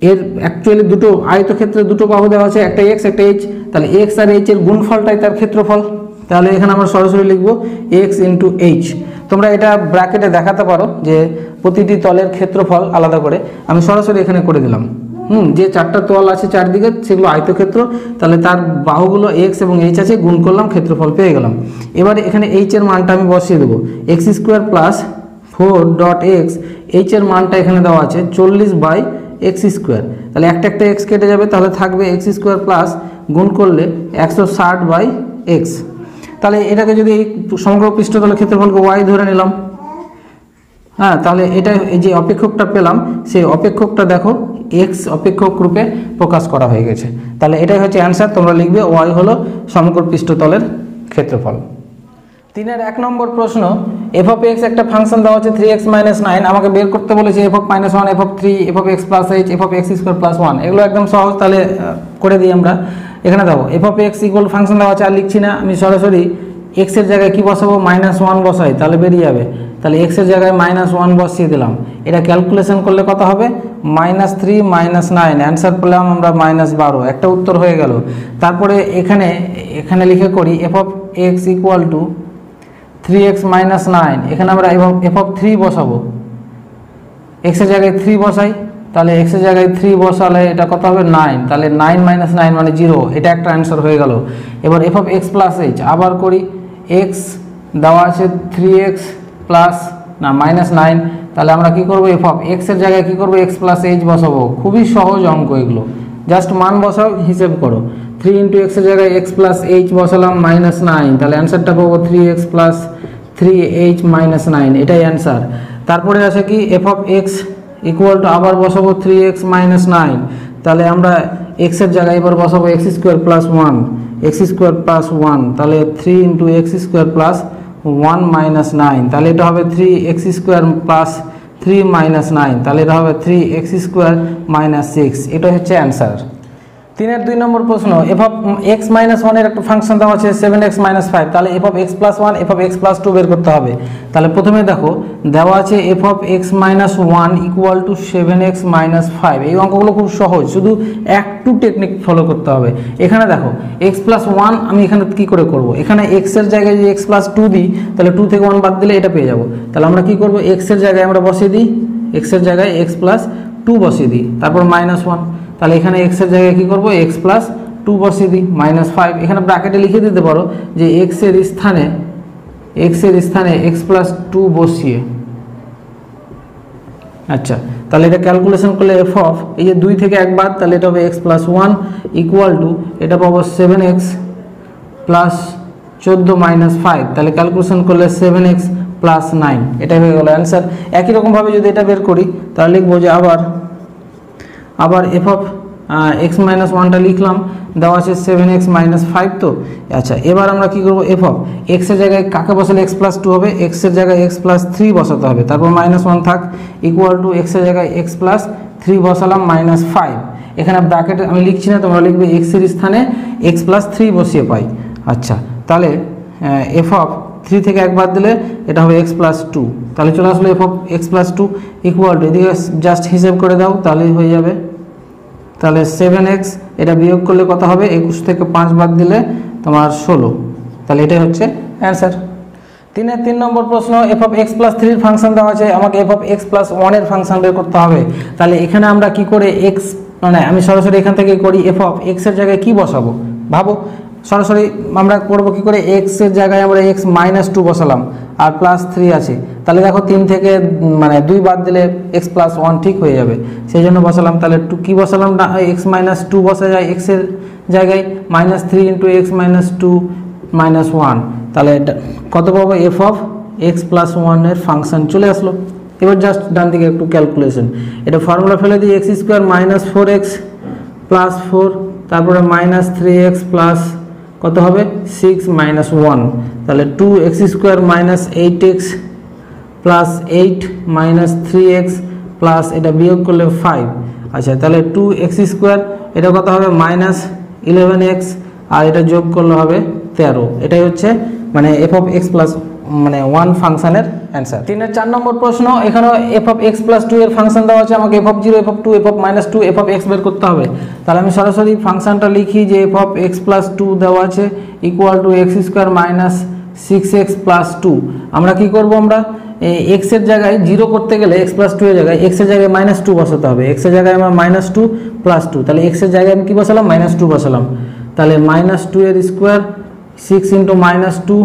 এর অ্যাকচুয়ালি দুটো আয়তক্ষেত্রে দুটো বাহু দেওয়া আছে, একটা এক্স একটা এইচ তাহলে এক্স আর এইচ এর গুণফলটাই তার ক্ষেত্রফল। তাহলে এখানে আমরা সরাসরি লিখব এক্স ইন্টু এইচ তোমরা এটা ব্র্যাকেটে দেখাতে পারো যে প্রতিটি তলের ক্ষেত্রফল আলাদা করে। আমি সরাসরি এখানে করে দিলাম। হুম, যে চারটা তল আছে চারদিকে, সেগুলো আয়তক্ষেত্র। তাহলে তার বাহুগুলো এক্স এবং এইচ আছে, গুণ করলাম, ক্ষেত্রফল পেয়ে গেলাম। এবারে এখানে এইচ এর মানটা আমি বসিয়ে দেবো। X square plus four dot x h এর মানটা এখানে দেওয়া আছে, চল্লিশ বাই এক্স স্কোয়ার তাহলে একটা একটা এক্স কেটে যাবে, তাহলে থাকবে এক্স স্কোয়ার প্লাস গুণ করলে একশো ষাট বাই এক্স তাহলে এটাকে যদি এই সমগ্র পৃষ্ঠতলের ক্ষেত্রফলকে ওয়াই ধরে নিলাম। হ্যাঁ তাহলে এটা এই যে অপেক্ষকটা পেলাম, সেই অপেক্ষকটা দেখো এক্স অপেক্ষক রূপে প্রকাশ করা হয়ে গেছে। তাহলে এটাই হচ্ছে অ্যান্সার তোমরা লিখবে ওয়াই হলো সমগ্র পৃষ্ঠতলের ক্ষেত্রফল। তিনের এক নম্বর প্রশ্ন এফ অফ এক্স একটা ফাংশন দেওয়া হচ্ছে থ্রি এক্স মাইনাস নাইন আমাকে বের করতে বলেছে f of minus one f of three f of x plus h f of x square plus one এগুলো একদম সহজ, তাহলে করে দিই আমরা। এখানে দেখো f of x equal function দেওয়া আছে আর লিখছি না, আমি সরাসরি এক্সের জায়গায় কি বসাবো? মাইনাস ওয়ান বসাই, তাহলে বেরিয়ে যাবে। তাহলে এক্সের জায়গায় মাইনাস ওয়ান বসিয়ে দিলাম। এটা ক্যালকুলেশন করলে কত হবে? Minus three minus nine answer পেলাম আমরা মাইনাস বারো। একটা উত্তর হয়ে গেল। তারপরে এখানে এখানে লিখে করি f of x equal to three x minus nine এখানে আমরা এফ অফ থ্রি বসাবো। এক্সের জায়গায় থ্রি বসাই। তাহলে এক্সের জায়গায় থ্রি বসালে এটা কত হবে? নাইন তাহলে নাইন মাইনাস নাইন মানে জিরো এটা একটা অ্যান্সার হয়ে গেল। এবার f of x plus h আবার করি। এক্স দেওয়া আছে থ্রি এক্স প্লাস না মাইনাস নাইন তাহলে আমরা কি করব এফ অফ এক্সের জায়গায় কি করব? এক্স প্লাস এইচ বসাবো। খুবই সহজ অঙ্ক এগুলো। জাস্ট মান বসাও, হিসেব করো। থ্রি ইন্টু এক্সের জায়গায় এক্স প্লাস এইচ বসালাম মাইনাস নাইন তাহলে অ্যান্সারটা পাবো three x plus three h minus nine এটাই অ্যান্সার তারপরে আছে কি? F of x equal to আবার বসাবো থ্রি এক্স মাইনাস নাইন তাহলে আমরা এক্সের জায়গায় এবার বসাবো x square plus one x square plus one তাহলে three into x square plus one minus nine তাহলে এটা হবে three x square plus three minus nine তাহলে এটা হবে three x square minus six এটা হচ্ছে অ্যান্সার তিনের দুই নম্বর প্রশ্ন এফ অফ এক্স মাইনাস ওয়ানের একটা ফাংশন দেওয়া আছে সেভেন এক্স মাইনাস ফাইভ তাহলে f of x plus one f of x plus two বের করতে হবে। তাহলে প্রথমে দেখো, দেওয়া আছে f of x minus one equal to seven x minus five এই অঙ্কগুলো খুব সহজ, শুধু একটু টেকনিক ফলো করতে হবে। এখানে দেখো এক্স প্লাস ওয়ান আমি এখানে কী করে করব? এখানে এক্সের জায়গায় যদি এক্স প্লাস টু দিই, তাহলে টু থেকে ওয়ান বাদ দিলে এটা পেয়ে যাব। তাহলে আমরা কী করব? এক্সের জায়গায় আমরা বসিয়ে দিই এক্সের জায়গায় এক্স প্লাস টু বসিয়ে দিই, তারপর মাইনাস ওয়ান তাহলে এখানে এক্সের জায়গায় কী করব? এক্স প্লাস টু বসিয়ে দিই মাইনাস ফাইভ এখানে ব্র্যাকেটে লিখে দিতে পারো যে এক্সের স্থানে এক্সের স্থানে এক্স প্লাস টু বসিয়ে। আচ্ছা তাহলে এটা ক্যালকুলেশন করলে এফ অফ এই যে দুই থেকে এক বাদ, তাহলে এটা হবে x plus one equal to এটা পাবো সেভেন এক্স প্লাস চোদ্দ মাইনাস ফাইভ তাহলে ক্যালকুলেশন করলে সেভেন এক্স প্লাস নাইন এটাই হয়ে গেলো অ্যান্সার একই রকমভাবে যদি এটা বের করি, তাহলে লিখব যে আবার আবার এফ অফ এক্স মাইনাস ওয়ানটা লিখলাম, দেওয়া আছে সেভেন এক্স মাইনাস ফাইভ তো। আচ্ছা এবার আমরা কী করব? এফ অফ এক্সের জায়গায় কাকে বসালে এক্স প্লাস টু হবে? এক্সের জায়গায় এক্স প্লাস থ্রি বসাতে হবে। তারপর মাইনাস ওয়ান থাক ইকুয়াল টু এক্সের জায়গায় এক্স প্লাস থ্রি বসালাম মাইনাস ফাইভ এখানে ব্র্যাকেট আমি লিখছি না, তোমরা লিখবে এক্সের স্থানে এক্স প্লাস থ্রি বসিয়ে পাই। আচ্ছা তাহলে এফ অফ থ্রি থেকে একবার দিলে এটা হবে এক্স প্লাস টু তাহলে চলে আসলো f x plus two equal to এদিকে জাস্ট হিসেব করে দাও, তাহলেই হয়ে যাবে। তাহলে সেভেন এক্স এটা বিয়োগ করলে কত হবে? একুশ থেকে পাঁচ বাদ দিলে তোমার ষোলো। তাহলে এটাই হচ্ছে অ্যান্সার তিনের তিন নম্বর প্রশ্ন এফ অফ এক্স প্লাস থ্রির ফাংশন দেওয়া আছে, আমাকে এফ অফ এক্স প্লাস ওয়ানের ফাংশন বের করতে হবে। তাহলে এখানে আমরা কি করে এক্স মানে আমি সরাসরি এখান থেকে করি এফ অফ এক্সের জায়গায় কি বসাবো? ভাবো সরাসরি আমরা করব কি করে? এক্সের জায়গায় আমরা এক্স মাইনাস টু বসালাম, আর প্লাস থ্রি আছে। তাহলে দেখো তিন থেকে মানে দুই বাদ দিলে এক্স প্লাস ওয়ান ঠিক হয়ে যাবে। সেই জন্য বসালাম, তাহলে টু কী বসালাম না এক্স মাইনাস টু বসা যায় এক্সের জায়গায় minus three into x minus two minus one তাহলে কত পাবো? এফ অফ এক্স প্লাস ওয়ানের ফাংশন চলে আসলো। এবার জাস্ট ডান দিকে একটু ক্যালকুলেশন এটা ফর্মুলা ফেলে দিই x square minus four x plus four তারপরে মাইনাস থ্রি এক্স প্লাস কত হবে? সিক্স মাইনাস ওয়ান তাহলে two x square minus eight x plus eight minus three x plus এটা বিয়োগ করলে ফাইভ আচ্ছা তাহলে টু এক্স স্কোয়ার এটা কত হবে? মাইনাস ইলেভেন এক্স আর এটা যোগ করলে হবে তেরো। এটাই হচ্ছে মানে এফ অফ এক্স প্লাস মানে ওয়ান ফাংশনের অ্যান্সার তিনের চার নম্বর প্রশ্ন এখানে f of x plus two এর ফাংশন দেওয়া আছে, আমাকে f of zero f of two f of minus two f of x বের করতে হবে। তাহলে আমি সরাসরি ফাংশনটা লিখি যে f of x plus two দেওয়া আছে equal to x square minus six x plus two আমরা কি করব আমরা? এক্সের জায়গায় জিরো করতে গেলে এক্স প্লাস টু এর জায়গায় এক্সের জায়গায় মাইনাস টু বসাতে হবে। এক্সের জায়গায় আমরা মাইনাস টু প্লাস টু তাহলে এক্সের জায়গায় আমি কী বসালাম? মাইনাস টু বসালাম। তাহলে মাইনাস টু এর square six into minus two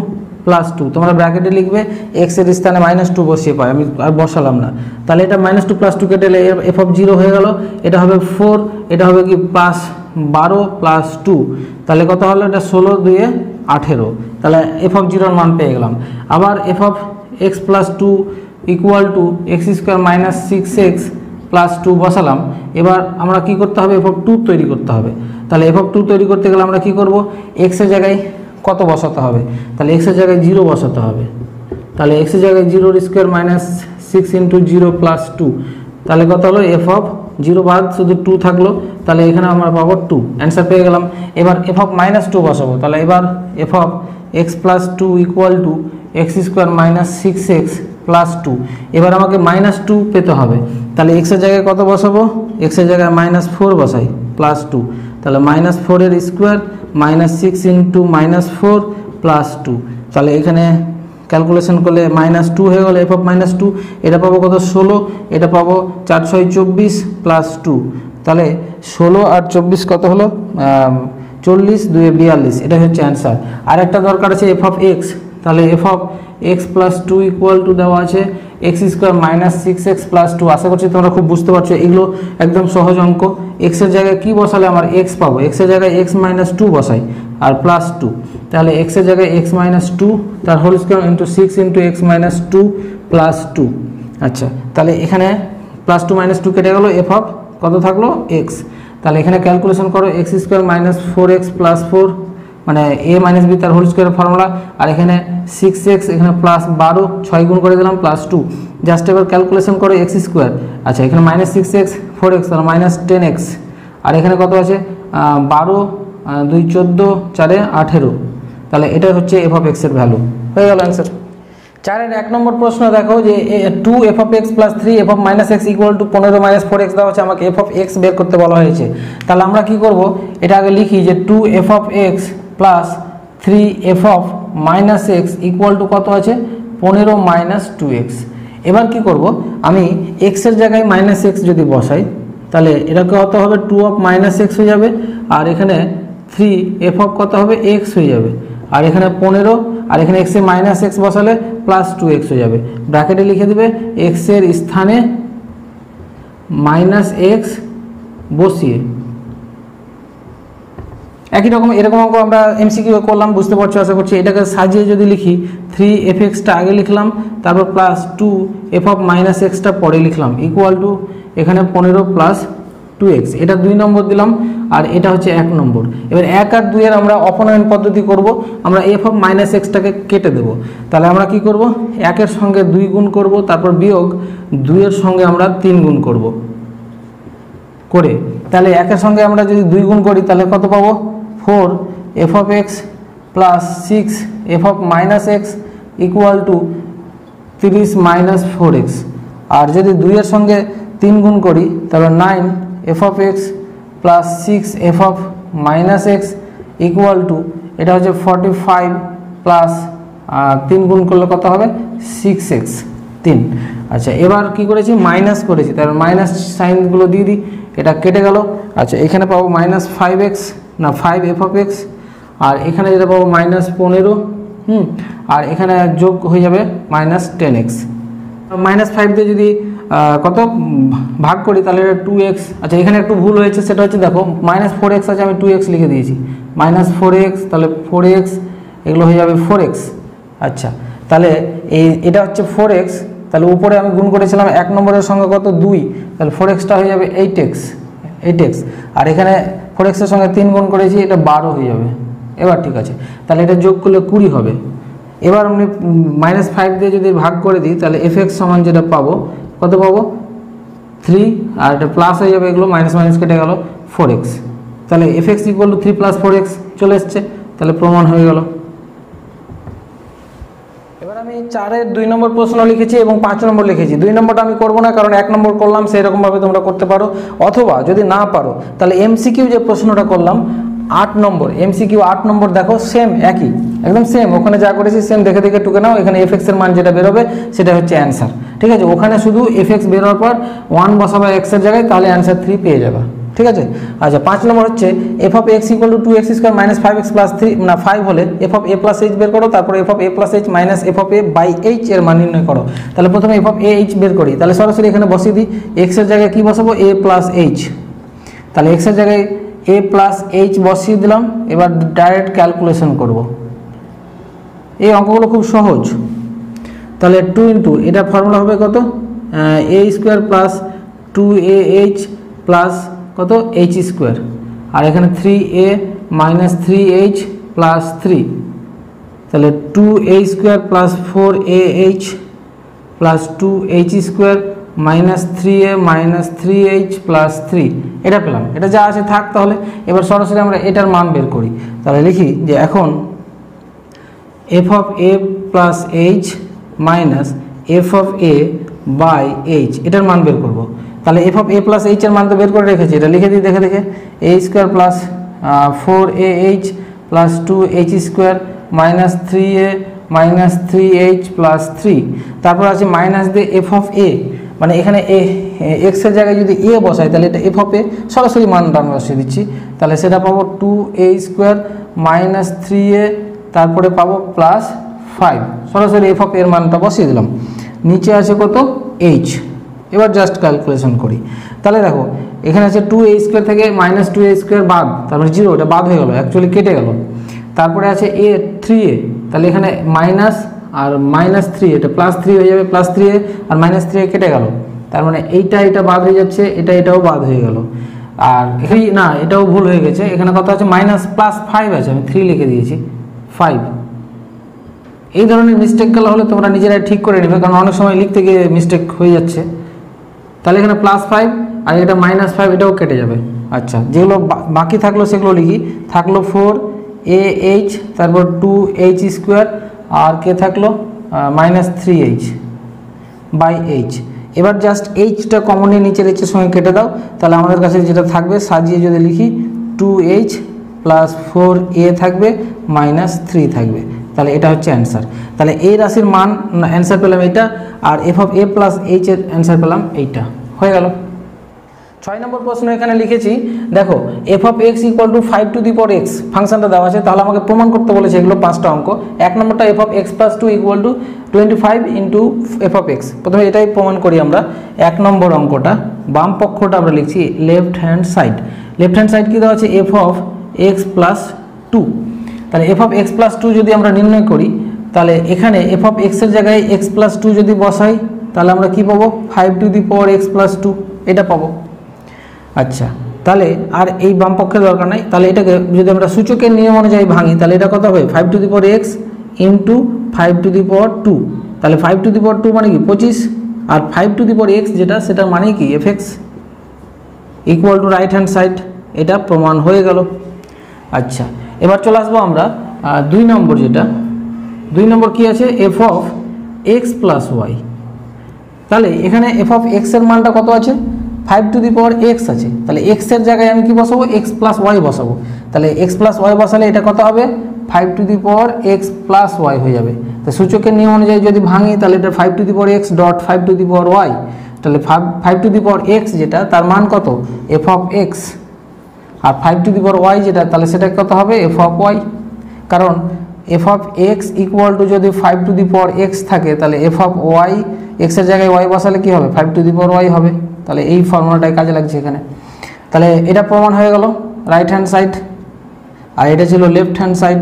plus two তোমরা ব্র্যাকেটে লিখবে এক্সের স্থানে মাইনাস টু বসিয়ে পাই আমি আর বসালাম না। তাহলে এটা মাইনাস টু প্লাস টু কেটে এফ অফ জিরো হয়ে গেল। এটা হবে ফোর এটা হবে কি প্লাস বারো প্লাস টু তাহলে কত হলো? এটা ষোলো দুয়ে আঠেরো। তাহলে এফ অফ জিরোর মান পেয়ে গেলাম। আবার f of x plus two equal to x square minus six x plus two বসালাম। এবার আমরা কি করতে হবে? এফ অফ টু তৈরি করতে হবে। তাহলে এফ অফ টু তৈরি করতে গেলে আমরা কি করব? এক্সের জায়গায় কত বসাতে হবে? তাহলে এক্সের জায়গায় জিরো বসাতে হবে। তাহলে এক্সের জায়গায় জিরোর square minus six into zero plus two তাহলে কত হলো? এফ অফ জিরো বাদ শুধু টু থাকল। তাহলে এখানে আমরা পাবো টু অ্যান্সার পেয়ে গেলাম। এবার এফ অফ মাইনাস টু বসাবো। তাহলে এবার f of x plus two equal to x square minus six x plus two এবার আমাকে মাইনাস টু পেতে হবে। তাহলে এক্সের জায়গায় কত বসাবো? এক্সের জায়গায় মাইনাস ফোর বসাই প্লাস টু তাহলে মাইনাস ফোরের square minus six into minus four plus two. তাহলে এখানে ক্যালকুলেশন করলে মাইনাস টু হয়ে গেলো এফ অফ মাইনাস টু, এটা পাবো কত? ষোলো, এটা পাবো চার ছয় চব্বিশ প্লাস টু। তাহলে ষোলো আর চব্বিশ কত হলো? চল্লিশ, দুয়ে বিয়াল্লিশ এটা হচ্ছে অ্যান্সার। আর একটা দরকার আছে এফ অফ এক্স তাহলে f of x plus two equal to দেওয়া আছে x square minus six x plus two আশা করছি তোমরা খুব বুঝতে পারছ, এগুলো একদম সহজ অঙ্ক। এক্সের জায়গায় কি বসালে আমার এক্স পাবো? এক্সের জায়গায় এক্স মাইনাস টু বসাই, আর প্লাস টু তাহলে এক্সের জায়গায় এক্স মাইনাস টু তার whole square into six into x minus two plus two আচ্ছা তাহলে এখানে প্লাস টু মাইনাস টু কেটে গেলো এফ অফ কত থাকল? এক্স তাহলে এখানে ক্যালকুলেশন করো x square minus four x plus four মানে এ মাইনাস বি তার হোল স্কোয়ারের ফর্মুলা আর এখানে সিক্স এক্স এখানে প্লাস বারো, ছয় গুণ করে দিলাম প্লাস টু জাস্ট এবার ক্যালকুলেশন করে এক্স স্কোয়ার আচ্ছা এখানে minus six x four x তাহলে মাইনাস টেন এক্স আর এখানে কত আছে? বারো দুই চোদ্দ, চারে আঠেরো। তাহলে এটা হচ্ছে এফ অফ এক্সের ভ্যালু হয়ে গেল অ্যান্সার চারের এক নম্বর প্রশ্ন দেখো যে two f of x plus three f of minus x equal to পনেরো মাইনাস ফোর এক্স দেওয়া হচ্ছে, আমাকে এফ অফ এক্স বের করতে বলা হয়েছে। তাহলে আমরা কি করব? এটা আগে লিখি যে two f of x plus three f of minus x equal to কত আছে? পনেরো মাইনাস টু এক্স এবার কি করব? আমি এক্সের জায়গায় মাইনাস এক্স যদি বসাই, তাহলে এটা কত হবে? টু অফ মাইনাস এক্স হয়ে যাবে। আর এখানে থ্রি এফ অফ কত হবে? এক্স হয়ে যাবে। আর এখানে পনেরো, আর এখানে এক্সে মাইনাস এক্স বসালে প্লাস টু এক্স হয়ে যাবে। ব্র্যাকেটে লিখে দিবে এক্সের স্থানে মাইনাস এক্স বসিয়ে। একই রকম, এরকম অঙ্ক আমরা এমসিকিউ করলাম, বুঝতে পারছ, আশা করছি। এটাকে সাজিয়ে যদি লিখি থ্রি এফ এক্সটা আগে লিখলাম, তারপর plus two f of minus extra পরে লিখলাম ইকুয়াল টু এখানে পনেরো প্লাস টু এক্স এটা দুই নম্বর দিলাম, আর এটা হচ্ছে এক নম্বর। এবার এক আর দুইয়ের আমরা অপনয়ন পদ্ধতি করব, আমরা এফ অফ মাইনাস এক্সটাকে কেটে দেব। তাহলে আমরা কি করব? একের সঙ্গে দুই গুণ করব, তারপর বিয়োগ দুইয়ের সঙ্গে আমরা তিন গুণ করব। করে, তাহলে একের সঙ্গে আমরা যদি দুই গুণ করি, তাহলে কত পাবো? Four f of x plus six f of minus x equal to তিরিশ মাইনাস ফোর এক্স আর যদি দুইয়ের সঙ্গে তিন গুণ করি, তাহলে nine f of x plus six f of minus x equal to এটা হচ্ছে ফর্টি ফাইভ প্লাস তিন গুণ করলে কত হবে? সিক্স এক্স তিন। আচ্ছা এবার কি করেছি? মাইনাস করেছি। তাহলে মাইনাস সাইনগুলো দিয়ে দিই। এটা কেটে গেল। আচ্ছা এখানে পাবো মাইনাস ফাইভ এক্স না ফাইভ এফ অফ এক্স আর এখানে যেটা পাবো মাইনাস পনেরো, হুম, আর এখানে যোগ হয়ে যাবে minus ten x minus five দিয়ে যদি কত? ভাগ করি তাহলে টু এক্স আচ্ছা এখানে একটু ভুল হয়েছে, সেটা হচ্ছে দেখো মাইনাস ফোর এক্স আছে, আমি টু এক্স লিখে দিয়েছি। মাইনাস ফোর এক্স তাহলে ফোর এক্স এগুলো হয়ে যাবে ফোর এক্স আচ্ছা তাহলে এই, এটা হচ্ছে ফোর এক্স তাহলে উপরে আমি গুণ করেছিলাম এক নম্বরের সঙ্গে কত? দুই। তাহলে ফোর এক্সটা হয়ে যাবে এইট এক্স এইট এক্স আর এখানে ফোর এক্সের সঙ্গে তিন গুণ করেছি, এটা বারো হয়ে যাবে। এবার ঠিক আছে। তাহলে এটা যোগ করলে কুড়ি হবে। এবার আমি মাইনাস ফাইভ দিয়ে যদি ভাগ করে দিই, তাহলে এফ এক্স সমান যেটা পাবো, কত পাবো? থ্রি আর এটা প্লাস হয়ে যাবে এগুলো মাইনাস মাইনাস কেটে গেল ফোর এক্স তাহলে f x equal to three plus four x চলে এসছে। তাহলে প্রমাণ হয়ে গেল। আমি চারের দুই নম্বর প্রশ্ন লিখেছি এবং পাঁচ নম্বর লিখেছি। দুই নম্বরটা আমি করব না, কারণ এক নম্বর করলাম সেই রকমভাবে তোমরা করতে পারো। অথবা যদি না পারো, তাহলে এমসিকিউ যে প্রশ্নটা করলাম, আট নম্বর এমসিকিউ আট নম্বর দেখো সেম একই, একদম সেম ওখানে যা করেছি সেম দেখে দেখে টুকে নাও, এখানে এফ এর মান যেটা বেরোবে, সেটা হচ্ছে অ্যান্সার ঠিক আছে? ওখানে শুধু এফ এক্স বেরোর পর ওয়ান বসাবে এক্সের জায়গায়, তাহলে অ্যান্সার থ্রি পেয়ে যাবে। ঠিক আছে? আচ্ছা পাঁচ নম্বর হচ্ছে f of x equal to two x square minus five x plus three না ফাইভ হলে f of a plus h বের করো, তারপর f of a plus h minus f of a by h এর মান নির্ণয় করো। তাহলে প্রথমে এফ অফ এ এইচ বের করি। তাহলে সরাসরি এখানে বসিয়ে দিই এক্সের জায়গায় কি বসাবো? এ প্লাস এইচ তাহলে এক্সের জায়গায় এ প্লাস এইচ বসিয়ে দিলাম, এবার ডাইরেক্ট ক্যালকুলেশন করব। এই অঙ্কগুলো খুব সহজ। তাহলে টু ইন্টু এটা ফর্মুলা হবে কত? A square plus two a h plus কত? এইচ স্কোয়ার আর এখানে three a minus three h plus three তাহলে two a square plus four a h plus two h square minus three a minus three h plus three এটা পেলাম। এটা যা আছে থাক তাহলে। এবার সরাসরি আমরা এটার মান বের করি। তাহলে লিখি যে এখন f of a plus h minus f of a by h এটার মান বের করব। তাহলে f of a plus h এর মান তো বের করে রেখেছি, এটা লিখে দিই, দেখে দেখে। A square plus four a h plus two h square minus three a minus three h plus three তারপর আছে মাইনাস দিয়ে এফ অফ এ মানে এখানে এ এক্সের জায়গায় যদি এ বসাই, তাহলে এটা এফ অফ এ সরাসরি মানটা আমি বসিয়ে দিচ্ছি। তাহলে সেটা পাবো two a square minus three a তারপরে পাবো প্লাস ফাইভ সরাসরি এফ অফ এর মানটা বসিয়ে দিলাম। নিচে আছে কত? এইচ এবার জাস্ট ক্যালকুলেশন করি। তাহলে দেখো, এখানে আছে টু এ স্কোয়ার থেকে মাইনাস টু এ স্কোয়ার বাদ, তারপরে জিরো এটা বাদ হয়ে গেল অ্যাকচুয়ালি কেটে গেল। তারপরে আছে এ থ্রি এ তাহলে এখানে মাইনাস আর মাইনাস থ্রি এটা প্লাস থ্রি হয়ে যাবে প্লাস থ্রি এ আর মাইনাস থ্রি এ কেটে গেল। তার মানে এইটা, এটা বাদ হয়ে যাচ্ছে, এটা, এটাও বাদ হয়ে গেল। আর থ্রি না, এটাও ভুল হয়ে গেছে। এখানে কথা হচ্ছে মাইনাস প্লাস ফাইভ আছে, আমি থ্রি লিখে দিয়েছি ফাইভ এই ধরনের মিস্টেকগুলো হলে তোমরা নিজেরাই ঠিক করে নেবে, কারণ অনেক সময় লিখতে গিয়ে মিস্টেক হয়ে যাচ্ছে। তাহলে এখানে প্লাস ফাইভ আর এটা মাইনাস ফাইভ এটাও কেটে যাবে। আচ্ছা যেগুলো বাকি থাকল সেগুলো লিখি। থাকল ফোর এ এইচ তারপর টু এইচ স্কোয়ার আর কে থাকল? Minus three h by h এবার জাস্ট এইচটা কমনলি নিচের এইচের সঙ্গে কেটে দাও। তাহলে আমাদের কাছে যেটা থাকবে, সাজিয়ে যদি লিখি two h plus four a থাকবে মাইনাস থ্রি থাকবে। তাহলে এটা হচ্ছে অ্যান্সার তাহলে এই রাশির মান অ্যান্সার পেলাম এইটা আর এফ অফ এ প্লাস এইচের অ্যান্সার পেলাম এইটা। হয়ে গেল। ছয় নম্বর প্রশ্ন এখানে লিখেছি, দেখো f of x equal to five to the power x ফাংশনটা দেওয়া আছে, তাহলে আমাকে প্রমাণ করতে বলেছে এগুলো পাঁচটা অঙ্ক। এক নম্বরটা f of x plus two equal to twenty five into f of x প্রথমে এটাই প্রমাণ করি আমরা। এক নম্বর অঙ্কটা, বাম পক্ষটা আমরা লিখছি left hand side left hand side কী দেওয়া আছে? F of x plus two তাহলে f of x plus two যদি আমরা নির্ণয় করি, তাহলে এখানে এফ অফ এক্সের জায়গায় এক্স প্লাস টু যদি বসাই, তাহলে আমরা কি পাবো? Five to the power x plus two এটা পাবো। আচ্ছা তাহলে আর এই বাম পক্ষে দরকার নাই। তাহলে এটাকে যদি আমরা সূচকের নিয়ম অনুযায়ী ভাঙি, তাহলে এটা কত হবে? Five to the power x into five to the power two তাহলে five to the power two মানে কি? পঁচিশ। আর five to the power x যেটা, সেটা মানে কি? F x equal to right hand side এটা প্রমাণ হয়ে গেল। আচ্ছা এবার চলে আসব আমরা দুই নম্বর যেটা। দুই নম্বর কি আছে? F of x plus y তাহলে এখানে এফ অফ এক্সের মানটা কত আছে? Five to the power x আছে। তাহলে এক্সের জায়গায় আমি কি বসাবো? এক্স প্লাস ওয়াই বসাবো। তাহলে এক্স প্লাস ওয়াই বসালে এটা কত হবে? Five to the power x plus y হয়ে যাবে। তো সূচকের নিয়ম অনুযায়ী যদি ভাঙি, তাহলে এটা five to the power x dot five to the power y তাহলে five five to the power x যেটা, তার মান কত? F of x R five to the power y যেটা, তাহলে সেটা কত হবে? এফ অফ ওয়াই কারণ f of x equal to যদি five to the power x থাকে, তাহলে এফ অফ ওয়াই এক্সের জায়গায় ওয়াই বসালে কী হবে? Five to the power y হবে। তাহলে এই ফর্মুলাটাই কাজে লাগছে এখানে। তাহলে এটা প্রমাণ হয়ে গেল রাইট হ্যান্ড সাইড আর এটা ছিল লেফট হ্যান্ড সাইড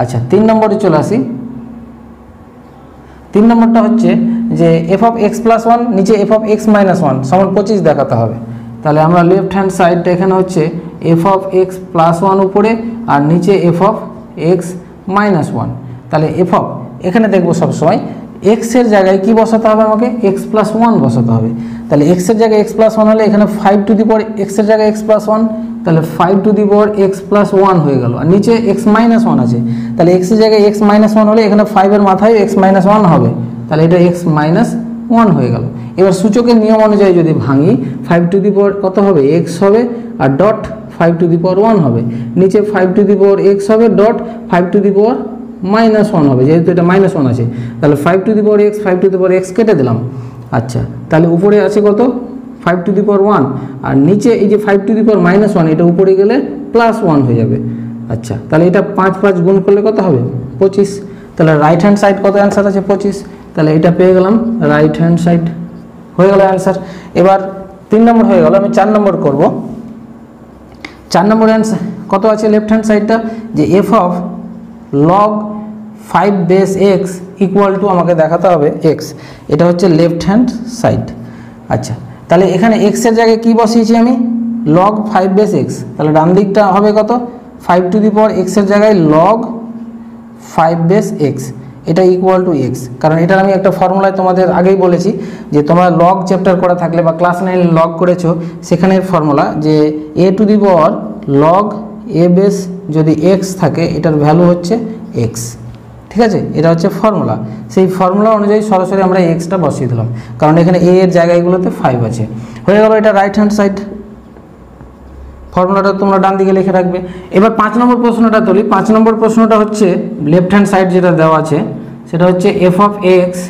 আচ্ছা তিন নম্বরে চলে আসি। তিন নম্বরটা হচ্ছে যে f of x plus one নিচে f of x minus one সমান পঁচিশ দেখাতে হবে। তাহলে আমরা লেফট হ্যান্ড সাইডটা এখানে হচ্ছে f of x plus one উপরে আর নিচে f of x minus one তাহলে এফ অফ এখানে দেখব সবসময় এক্সের জায়গায় কি বসাতে হবে আমাকে? এক্স প্লাস ওয়ান বসাতে হবে। তাহলে এক্সের জায়গায় এক্স প্লাস ওয়ান হলে এখানে ফাইভ টু দি পর এক্সের জায়গায় এক্স প্লাস ওয়ান তাহলে five to the power x plus one হয়ে গেল। আর নিচে এক্স মাইনাস ওয়ান আছে। তাহলে এক্সের জায়গায় এক্স মাইনাস ওয়ান হলে এখানে ফাইভের মাথায় এক্স মাইনাস ওয়ান হবে। তাহলে এটা এক্স মাইনাস ওয়ান হয়ে গেল। এবার সূচকের নিয়ম অনুযায়ী যদি ভাঙি ফাইভ টু দি পাওয়ার কত হবে? এক্স হবে, আর dot five to the power one হবে। নিচে five to the power x হবে dot five to the power minus one হবে। যেহেতু এটা মাইনাস ওয়ান আছে, তাহলে five to the power x five to the power x কেটে দিলাম। আচ্ছা তাহলে উপরে আছে কত? Five to the power one আর নিচে এই যে five to the power minus one এটা উপরে গেলে প্লাস ওয়ান হয়ে যাবে। আচ্ছা তাহলে এটা পাঁচ পাঁচ গুণ করলে কত হবে? পঁচিশ। তাহলে রাইট হ্যান্ড সাইড কত অ্যান্সার আছে? পঁচিশ। তাহলে এটা পেয়ে গেলাম রাইট হ্যান্ড সাইড হয়ে গেল অ্যান্সার এবার তিন নম্বর হয়ে গেল, আমি চার নম্বর করব। চার নম্বর অ্যান্সার কত আছে লেফট হ্যান্ড সাইডটা যে f of log five base x equal to আমাকে দেখাতে হবে এক্স এটা হচ্ছে লেফট হ্যান্ড সাইড আচ্ছা তাহলে এখানে এক্সের জায়গায় কি বসিয়েছি আমি? লগ ফাইভ বেস এক্স তাহলে ডান দিকটা হবে কত? ফাইভ টু দি পাওয়ার এক্সের জায়গায় লগ ফাইভ বেস এক্স এটা ইকুয়াল টু এক্স কারণ এটার আমি একটা ফর্মুলায় তোমাদের আগেই বলেছি যে তোমরা লগ চ্যাপ্টার করা থাকলে বা ক্লাস নাইনে লগ করেছ, সেখানের ফর্মুলা যে a to the power log a base যদি এক্স থাকে, এটার ভ্যালু হচ্ছে এক্স ঠিক আছে? এটা হচ্ছে ফর্মুলা সেই ফর্মুলা অনুযায়ী সরাসরি আমরা এক্সটা বসিয়ে দিলাম। কারণ এখানে এ এর জায়গাগুলোতে ফাইভ আছে। হয়ে গেল এটা রাইট হ্যান্ড সাইড ফর্মুলাটা তোমরা ডান দিকে লিখে রাখবে। এবার পাঁচ নম্বর প্রশ্নটা তুলি। পাঁচ নম্বর প্রশ্নটা হচ্ছে লেফট হ্যান্ড সাইড যেটা দেওয়া আছে, সেটা হচ্ছে এফ অফ এক্স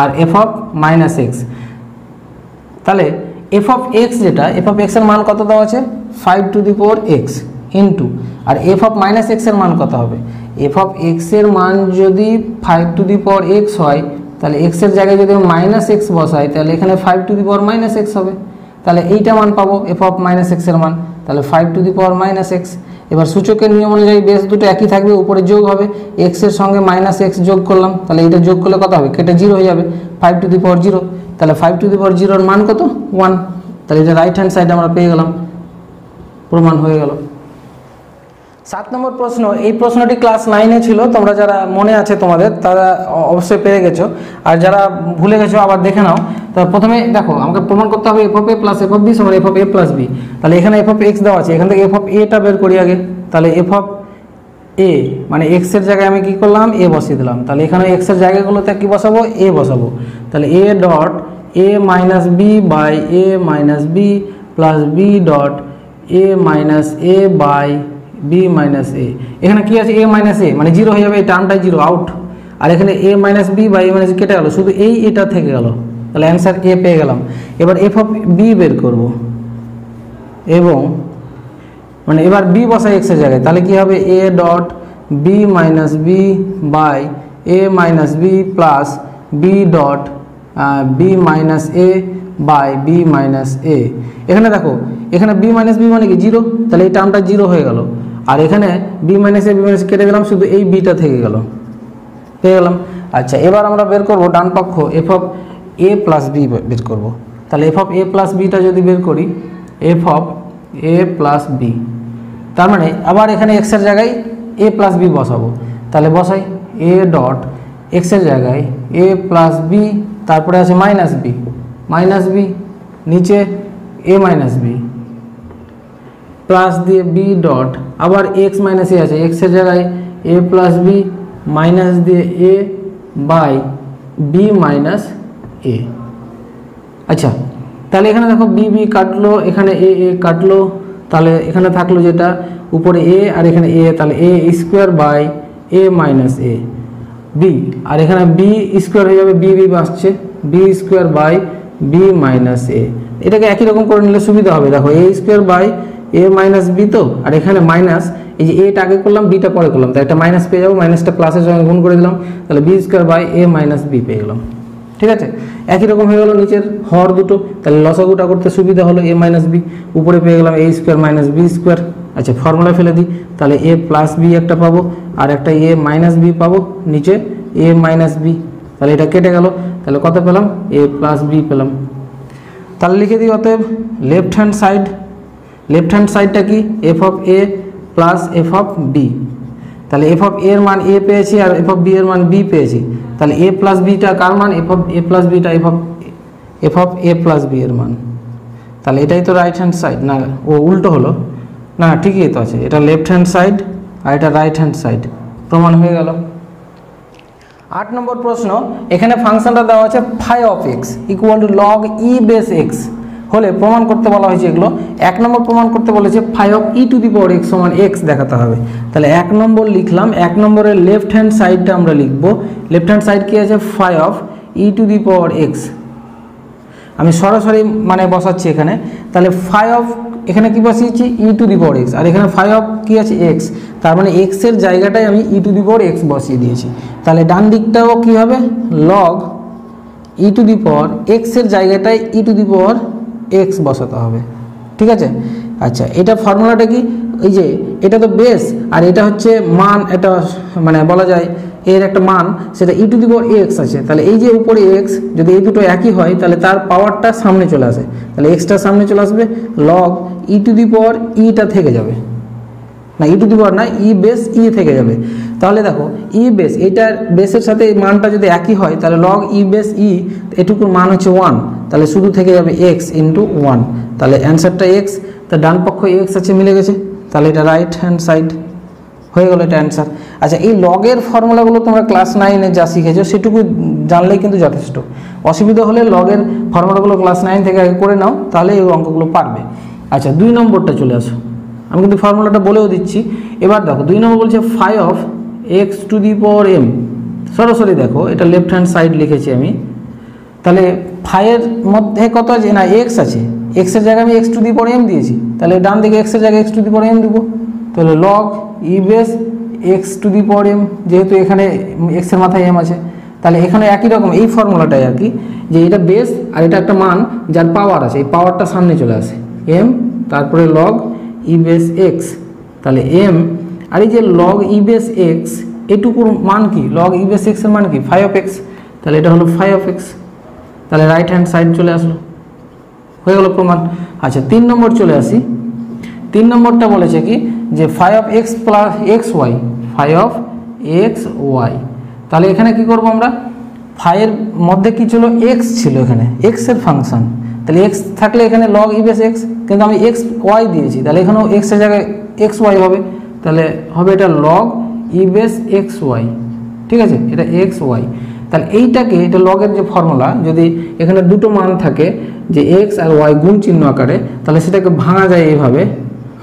আর এফ অফ মাইনাস এক্স তাহলে এফ অফ এক্স যেটা এফ অফ এক্সের মান কত দেওয়া আছে? Five to the four x into R F of minus এক্সের মান কত হবে? এফ অফ এক্সের মান যদি five to the power x হয়, তাহলে এক্সের জায়গায় যদি মাইনাস এক্স বসাই, তাহলে এখানে five to the power minus x হবে। তাহলে এইটা মান পাবো এফ অফ মাইনাস এক্সের মান। তাহলে five to the power minus x এবার সূচকের নিয়ম অনুযায়ী বেশ দুটো একই থাকবে, উপরে যোগ হবে। এক্সের সঙ্গে মাইনাস এক্স যোগ করলাম, তাহলে এটা যোগ করলে কত হবে? কেটে জিরো হয়ে যাবে। Five to the power zero তাহলে ফাইভ টু দি পাওয়ার জিরোর মান কত? ওয়ান তাহলে এটা রাইট হ্যান্ড সাইড আমরা পেয়ে গেলাম। প্রমাণ হয়ে গেল। সাত নম্বর প্রশ্ন, এই প্রশ্নটি ক্লাস নাইনে ছিল, তোমরা যারা মনে আছে তোমাদের, তারা অবশ্যই পেয়ে গেছো। আর যারা ভুলে গেছো, আবার দেখে নাও। তা প্রথমে দেখো, আমাকে প্রমাণ করতে হবে f of a plus f of b সমান f of a plus b তাহলে এখানে এফ অফ এক্স দেওয়া আছে, এখান থেকে এফ অফ এটা বের করি আগে। তাহলে এফ অফ এ মানে এক্সের জায়গায় আমি কি করলাম? এ বসিয়ে দিলাম। তাহলে এখানে এক্সের জায়গাগুলোতে কি বসাবো? এ বসাবো। তাহলে a dot a minus b by a minus b plus b dot a minus a by b minus a এখানে কি আছে? এ মাইনাস এ মানে জিরো হয়ে যাবে, এই টার্মটাই জিরো আউট আর এখানে a minus b by a minus কেটে গেল, শুধু এই এটা থেকে গেল। তাহলে অ্যান্সার এ পেয়ে গেলাম। এবার এফ অফ বি বের করব। এবং মানে এবার বি বসাই এক্সের জায়গায়। তাহলে কি হবে? A dot b minus b by a minus b plus b dot b minus a by b minus a এখানে দেখো, এখানে বি মাইনাস বি মানে কি? জিরো তাহলে এই টার্মটা জিরো হয়ে গেল। আর এখানে b minus a b minus কেটে গেলাম শুধু এই বিটা থেকে গেল। পেয়ে গেলাম। আচ্ছা এবার আমরা বের করব ডান পক্ষ f of a plus b বের করব। তাহলে এফ অফ এ প্লাস বিটা যদি বের করি f of a plus b তার মানে আবার এখানে এক্সের জায়গায় এ প্লাস বি বসাবো। তাহলে বসাই এ ডট এক্সের জায়গায় এ প্লাস বি তারপরে আছে মাইনাস বি মাইনাস বি নিচে এ মাইনাস বি প্লাস দিয়ে বি ডট আবার এক্স মাইনাস এ আছে এক্সের জায়গায় এ প্লাস বি মাইনাস দিয়ে a by b minus a আচ্ছা তাহলে এখানে দেখো বি বি কাটলো, এখানে এ এ কাটলো, তাহলে এখানে থাকল যেটা, উপরে এ আর এখানে এ তাহলে a square by a minus a b আর এখানে বি স্কোয়ার হয়ে যাবে বি বি আসছে b square by b minus a এটাকে একই রকম করে নিলে সুবিধা হবে, দেখো a square by a minus b তো? আর এখানে মাইনাস এই যে এটা আগে করলাম বিটা পরে করলাম। তাই একটা মাইনাস পেয়ে যাব মাইনাসটা প্লাসের সঙ্গে গুণ করে দিলাম। তাহলে b square by a minus b পেয়ে গেলাম। ঠিক আছে? একই রকম হয়ে গেল নিচের হর দুটো। তাহলে লসাগুটা করতে সুবিধা হলো এ মাইনাস বি উপরে পেয়ে গেলাম a square minus b square আচ্ছা ফর্মুলা ফেলে দিই। তাহলে এ প্লাস বি একটা পাবো, আর একটা এ মাইনাস বি পাবো। নিচে এ মাইনাস বি তাহলে এটা কেটে গেল। তাহলে কত পেলাম? এ প্লাস বি পেলাম। তাহলে লিখে দিই অতএব left hand side left hand সাইডটা কি? F of a plus f of b তাহলে এফ অফ এর মান এ পেয়েছি আর এফ অফ বি এর মান বি পেয়েছি। তাহলে এ প্লাস বিটা কার মান? F of A plus beta f of f of a plus b এর মান। তাহলে এটাই তো রাইট হ্যান্ড সাইড না, ও উল্টো হলো। না, ঠিকই তো আছে। এটা লেফট হ্যান্ড সাইড আর এটা রাইট হ্যান্ড সাইড প্রমাণ হয়ে গেল। আট নম্বর প্রশ্ন। এখানে ফাংশনটা দেওয়া আছে phi of x equal to log e base x হলে প্রমাণ করতে বলা হয়েছে এগুলো। এক নম্বর প্রমাণ করতে বলেছে five of e to the power x সমান এক্স দেখাতে হবে। তাহলে এক নম্বর লিখলাম, এক নম্বরের লেফট হ্যান্ড সাইডটা আমরা লিখব। লেফট হ্যান্ড সাইড কি আছে? Five of e to the power x আমি সরাসরি মানে বসাচ্ছি এখানে। তাহলে ফাইভ অফ এখানে কি বসিয়েছি? ই টু দি পাওয়ার এক্স আর এখানে ফাইভ অফ কি আছে? এক্স তার মানে এক্সের জায়গাটায় আমি ই টু দি পাওয়ার এক্স বসিয়ে দিয়েছি। তাহলে ডান দিকটাও কি হবে? Log E to the power এক্সের জায়গাটায় ই টু দি পাওয়ার এক্স বসাতে হবে, ঠিক আছে? আচ্ছা এটা ফর্মুলাটা কি? এই যে, এটা তো বেস আর এটা হচ্ছে মান, এটা মানে বলা যায় এর একটা মান, সেটা ই টু দি এক্স আছে। তাহলে এই যে উপরে এক্স যদি এই দুটো একই হয়, তাহলে তার পাওয়ারটা সামনে চলে আসে। তাহলে এক্সটা সামনে চলে আসবে লগ ই টু দি পাওয়ার ইটা থেকে যাবে। না ই টু দি পাওয়ার না ই বেস ই থেকে যাবে। তাহলে দেখো ই বেস এইটার বেসের সাথে মানটা যদি একই হয়, তাহলে লগ ই বেস ই এটুকুর মান হচ্ছে ওয়ান তাহলে শুধু থেকে যাবে এক্স ইন্টু ওয়ান তাহলে অ্যান্সারটা এক্স তা ডান পক্ষ এক্স আছে, মিলে গেছে। তাহলে এটা রাইট হ্যান্ড সাইড হয়ে গেল এটা অ্যান্সার আচ্ছা এই লগের ফর্মুলাগুলো তোমরা ক্লাস নাইনে যা শিখেছো, সেটুকু জানলেই কিন্তু যথেষ্ট। অসুবিধা হলে লগের ফর্মুলাগুলো ক্লাস নাইন থেকে আগে করে নাও, তাহলে এই অঙ্কগুলো পারবে। আচ্ছা দুই নম্বরটা চলে আসো। আমি কিন্তু ফর্মুলাটা বলেও দিচ্ছি। এবার দেখো, দুই নম্বর বলছে five of x to the power m সরাসরি দেখো, এটা লেফট হ্যান্ড সাইড লিখেছি আমি। তাহলে ফাইয়ের মধ্যে কত আছে? না এক্স আছে। এক্সের জায়গায় আমি x to the power m দিয়েছি। তাহলে ডান দিকে এক্সের জায়গায় x to the power m দেবো। তাহলে log e base x to the power m যেহেতু এখানে এক্সের মাথায় এম আছে। তাহলে এখানে একই রকম এই ফর্মুলাটাই আর কি, যে এটা বেস আর এটা একটা মান যার পাওয়ার আছে। এই পাওয়ারটা সামনে চলে আসে। এম তারপরে লগ ই বেস এক্স তাহলে এম আর এই যে লগ ই বেস এক্স এটুকুর মান কি? লগ ই বেস এক্সের মান কি? ফাইভ অফ এক্স তাহলে এটা হলো ফাইভ অফ এক্স তাহলে রাইট হ্যান্ড সাইড চলে আসলো। হয়ে গেল প্রমাণ। আচ্ছা তিন নম্বর চলে আসি। তিন নম্বরটা বলেছে কি? যে five of x plus x y five of x y তাহলে এখানে কি করব আমরা? ফাইয়ের মধ্যে কি ছিল? এক্স ছিল এখানে। এক্সের ফাংশন তাহলে এক্স থাকলে এখানে লগ ইবেস এক্স কিন্তু আমি এক্স ওয়াই দিয়েছি। তাহলে এখানেও এক্সের জায়গায় এক্স ওয়াই হবে। তাহলে হবে এটা লগ ইবেস এক্স ওয়াই ঠিক আছে? এটা এক্স ওয়াই তাহলে এইটাকে, এটা লগের যে ফর্মুলা যদি এখানে দুটো মান থাকে, যে এক্স আর ওয়াই গুণ চিহ্ন আকারে, তাহলে সেটাকে ভাঙা যায় এইভাবে,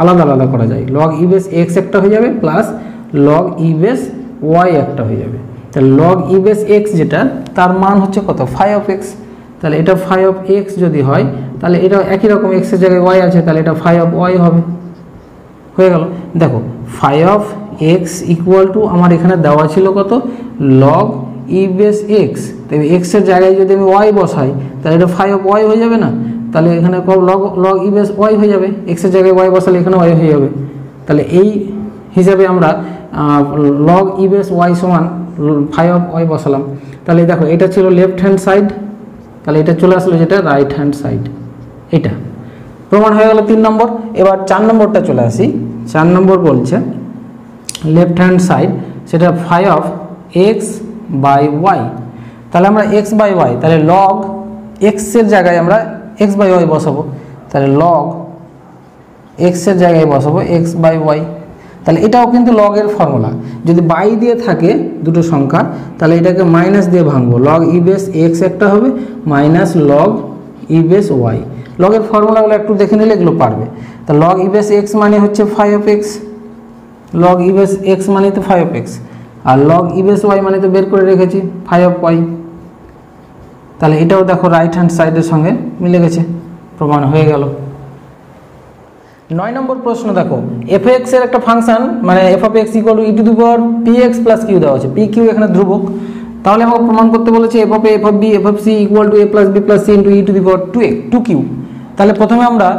আলাদা আলাদা করা যায়। লগ ইবেস এক্স একটা হয়ে যাবে প্লাস লগ ইবেস ওয়াই একটা হয়ে যাবে। তাহলে লগ ইবেস এক্স যেটা, তার মান হচ্ছে কত? ফাইভ অফ এক্স তাহলে এটা ফাইভ অফ এক্স যদি হয়, তাহলে এটা একই রকম এক্সের জায়গায় ওয়াই আছে, তাহলে এটা ফাইভ অফ ওয়াই হবে। হয়ে গেল। দেখো five of x equal to আমার এখানে দেওয়া ছিল কত? লগ ই বেস এক্স তবে এক্সের জায়গায় যদি আমি ওয়াই বসাই, তাহলে এটা ফাইভ অফ ওয়াই হয়ে যাবে না? তাহলে এখানে log log e base y হয়ে যাবে। এক্সের জায়গায় ওয়াই বসালে এখানে ওয়াই হয়ে যাবে। তাহলে এই হিসাবে আমরা লগ ই বেস ওয়াই সমান ফাইভ অফ ওয়াই বসালাম। তাহলে দেখো, এটা ছিল লেফট হ্যান্ড সাইড তাহলে এটা চলে আসলো যেটা রাইট হ্যান্ড সাইড এটা। প্রমাণ হয়ে গেল তিন নম্বর। এবার চার নম্বরটা চলে আসি। চার নম্বর বলছে লেফট হ্যান্ড সাইড সেটা five of x by y তাহলে আমরা এক্স বাই ওয়াই তাহলে লগ এক্সের জায়গায় আমরা এক্স বাই ওয়াই বসাবো। তাহলে লগ এক্সের জায়গায় বসাবো এক্স বাই ওয়াই তাহলে এটাও কিন্তু লগের ফর্মুলা যদি বাই দিয়ে থাকে দুটো সংখ্যা, তাহলে এটাকে মাইনাস দিয়ে ভাঙবো। লগ ই বেস এক্স একটা হবে minus log e base y লগের ফর্মুলাগুলো একটু দেখে নিলে এগুলো পারবে। তা লগ ই বেস এক্স মানে হচ্ছে five x log e base x মানে তো ফাইভ এক্স আর লগ ই বেস ওয়াই মানে তো বের করে রেখেছি ফাইভ অফ ওয়াই তাহলে এটাও দেখো রাইট হ্যান্ড সাইডের সঙ্গে মিলে গেছে, প্রমাণ হয়ে গেল। নয় নম্বর প্রশ্ন দেখো এফ এক্সের একটা ফাংশন মানে f of x equal to e to power p x plus q দেওয়া আছে পি কিউ এখানে ধ্রুবক। তাহলে আমাকে প্রমাণ করতে বলেছে f of f of b f of c equal to a plus b plus c into e to the power two a two q তাহলে প্রথমে আমরা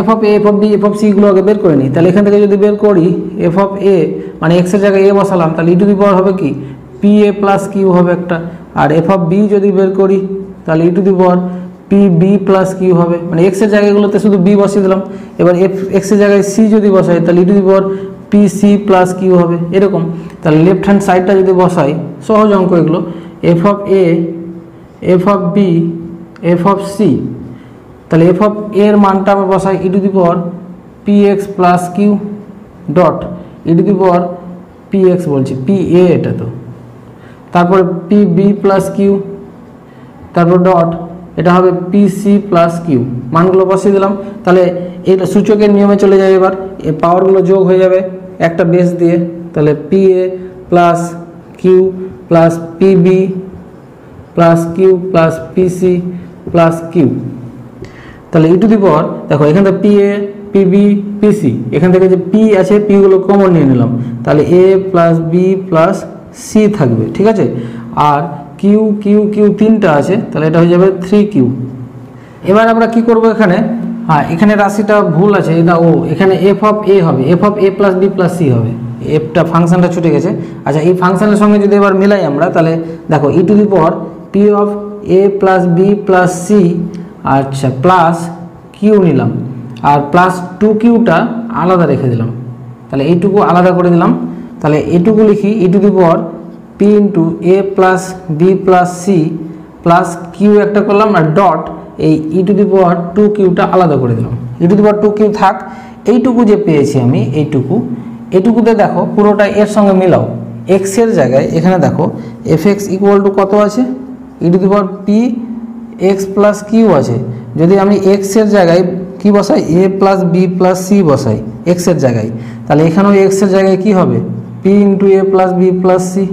f of a f of b f of সিগুলো আগে বের করে নিই। তাহলে এখান থেকে যদি বের করি এফ অফ এ মানে এক্সের জায়গায় এ বসালাম, তাহলে ই টু দি পাওয়ার হবে কি? পি এ প্লাস কিউ হবে একটা। আর এফ অফ বি যদি বের করি, তাহলে e to the power p b plus q হবে। মানে এক্সের জায়গাগুলোতে শুধু বি বসিয়ে দিলাম। এবার এফ এক্সের জায়গায় সি যদি বসাই, তাহলে e to the power p c plus q হবে। এরকম। তাহলে লেফট হ্যান্ড সাইডটা যদি বসাই, সহজ অঙ্ক এগুলো। F of a f of b f of c তাহলে এফ অফ এর মানটা আমরা বসাই e to the p x plus q dot e to the p x বলছি পি এ এটা তো। তারপরে পি বি প্লাস কিউ তারপর ডট এটা হবে পি সি প্লাস কিউ মানগুলো বসিয়ে দিলাম, তাহলে এটা সূচকের নিয়মে চলে যাবে এবার এই পাওয়ারগুলো যোগ হয়ে যাবে একটা বেস দিয়ে, তাহলে p a plus q plus p b plus q plus p c plus q তাহলে ই টু দি পাওয়ার দেখো এখান থেকে p a p b p c এখান থেকে যে পি আছে পিগুলো কমন নিয়ে নিলাম। তাহলে a plus b plus c থাকবে, ঠিক আছে? আর কিউ কিউ কিউ তিনটা আছে, তাহলে এটা হয়ে যাবে থ্রি কিউ এবার আমরা কি করব এখানে? হ্যাঁ এখানে রাশিটা ভুল আছে, এটা ও এখানে এফ অফ এ হবে f of a plus b plus c হবে। এফটা ফাংশনটা ছুটে গেছে। আচ্ছা এই ফাংশানের সঙ্গে যদি এবার মিলাই আমরা, তাহলে দেখো e to the power p of a plus b plus c আচ্ছা প্লাস কিউ নিলাম। আর প্লাস টু কিউটা আলাদা রেখে দিলাম। তাহলে এইটুকু আলাদা করে দিলাম। তাহলে এটুকু লিখি e to the power p into a plus b plus c plus q একটা করলাম আর ডট এই ই টু দি টু কিউটা আলাদা করে দিলাম। E to the two q থাক, এইটুকু যে পেয়েছি আমি, এইটুকু, এইটুকুতে দেখো পুরোটা এর সঙ্গে মিলাও। এক্সের জায়গায় এখানে দেখো এফ এক্স ইকুয়াল টু কত আছে? E to the p x plus q আছে। যদি আমি এক্সের জায়গায় কি বসাই? A plus b plus c বসাই এক্সের জায়গায়। তাহলে এখানেও এক্সের জায়গায় কি হবে? P into a plus b plus c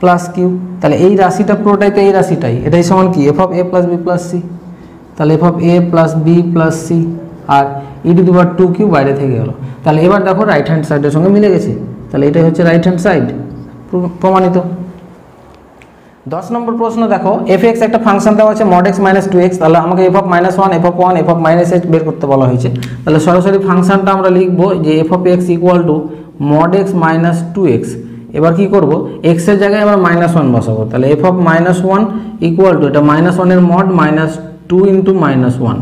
plus q তাহলে এই রাশিটা পুরোটাই তো এই রাশিটাই। এটাই সমান কি? F of a plus b plus c তাহলে f of a plus b plus c R e to the two q বাইরে থেকে গেল। তাহলে এবার দেখো রাইট হ্যান্ড সাইডের সঙ্গে মিলে গেছে। তাহলে এটাই হচ্ছে রাইট হ্যান্ড সাইড প্রমাণিত। দশ নম্বর প্রশ্ন দেখো এফ এক্স একটা ফাংশন দেওয়া আছে mod x minus two x তাহলে আমাকে f of minus one f of one f of minus x বের করতে বলা হয়েছে। তাহলে সরাসরি ফাংশনটা আমরা লিখব যে f of x equal to mod x minus two x এবার কী করব? এক্সের জায়গায় আমরা মাইনাস ওয়ান বসাবো। তাহলে f of minus one equal to এটা মাইনাস ওয়ানের mod minus two into minus one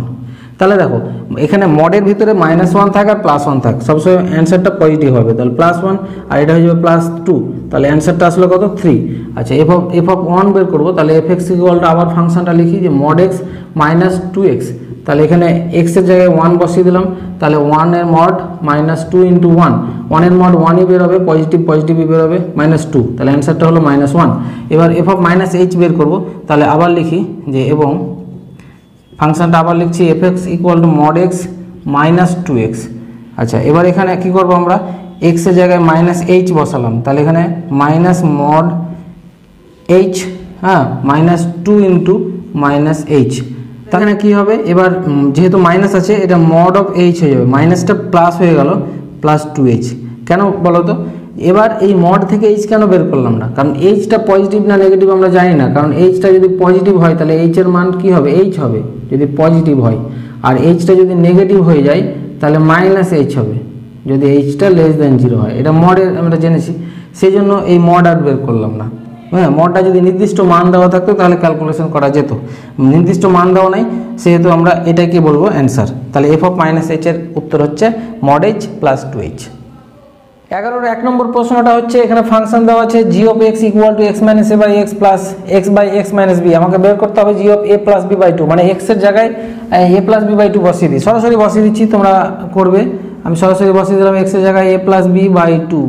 তাহলে দেখো, এখানে মডের ভিতরে মাইনাস ওয়ান থাক আর প্লাস ওয়ান থাক, সবসময় অ্যান্সারটা পজিটিভ হবে। তাহলে প্লাস ওয়ান আর এটা হয়ে যাবে প্লাস টু তাহলে অ্যান্সারটা আসলে কত? থ্রি আচ্ছা f of f of one বের করব, তাহলে এফ এক্স ইকুয়ালটা আবার ফাংশনটা লিখি যে mod x minus two x তাহলে এখানে এক্সের জায়গায় ওয়ান বসিয়ে দিলাম, তাহলে ওয়ানের mod minus two into one ওয়ানের মড ওয়ানই বেরোবে পজিটিভ পজিটিভই বেরোবে মাইনাস টু তাহলে অ্যান্সারটা হলো মাইনাস ওয়ান এবার এফ অফ মাইনাস এইচ বের করব, তাহলে আবার লিখি যে, এবং ফাংশনটা আবার লিখছি f x equal to mod x minus two x আচ্ছা এবার এখানে কী করব আমরা? এক্সের জায়গায় মাইনাস এইচ বসালাম। তাহলে এখানে মাইনাস মড এইচ হ্যাঁ minus two into minus h তাহলে কী হবে? এবার যেহেতু মাইনাস আছে, এটা মড অফ এইচ হয়ে যাবে। মাইনাসটা প্লাস হয়ে গেল প্লাস টু এইচ কেন বলো তো এবার এই মড থেকে এইচ কেন বের করলাম না? কারণ এইচটা পজিটিভ না নেগেটিভ আমরা জানি না। কারণ এইচটা যদি পজিটিভ হয়, তাহলে এইচের মান কি হবে? এইচ হবে, যদি পজিটিভ হয়। আর এইচটা যদি নেগেটিভ হয়ে যায়, তাহলে মাইনাস এইচ হবে। যদি এইচটা লেস দেন জিরো হয়, এটা মডের আমরা জেনেছি। সেই জন্য এই মড আর বের করলাম না। হ্যাঁ মডটা যদি নির্দিষ্ট মান দেওয়া থাকতো, তাহলে ক্যালকুলেশন করা যেত। নির্দিষ্ট মান দেওয়া নাই, সেহেতু আমরা এটাকে বলব অ্যান্সার তাহলে এফ অফ মাইনাস এইচের উত্তর হচ্ছে mod h plus two h এগারোর এক নম্বর প্রশ্নটা হচ্ছে, এখানে ফাংশন দেওয়া আছে g of x equal to x minus a by x plus x by x minus b আমাকে বের করতে হবে g of a plus b by two মানে এক্সের জায়গায়, a plus b by two বসিয়ে দিই। সরাসরি বসিয়ে দিচ্ছি, তোমরা করবে। আমি সরাসরি বসিয়ে দিলাম এক্সের জায়গায় a plus b by two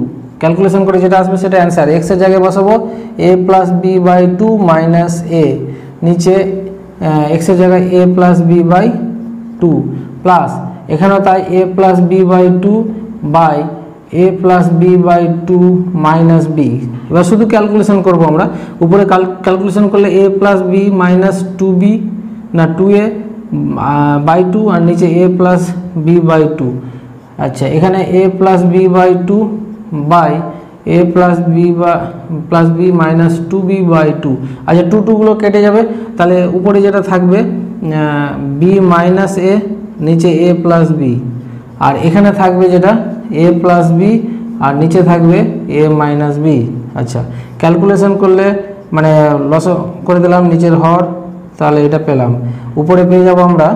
calculation করে যেটা আসবে সেটা অ্যান্সার এক্সের জায়গায় বসাবো a plus b by two minus a নিচে এক্সের জায়গায় a plus b by two plus এখানেও তাই a plus b by two by a plus b by two minus b এবার শুধু ক্যালকুলেশন করব আমরা। উপরে ক্যালকুলেশন করলে a plus b minus two b না টু এ বাই টু আর নিচে a plus b by two আচ্ছা এখানে a plus b by two by a plus b বা plus b minus two b by two আচ্ছা two টুগুলো কেটে যাবে। তাহলে উপরে যেটা থাকবে বি মাইনাস এ নিচে এ প্লাস বি আর এখানে থাকবে যেটা এ প্লাস বি আর নিচে থাকবে এ মাইনাস বি আচ্ছা ক্যালকুলেশন করলে মানে লস করে দিলাম নিচের হর, তাহলে এটা পেলাম। উপরে পেয়ে যাব আমরা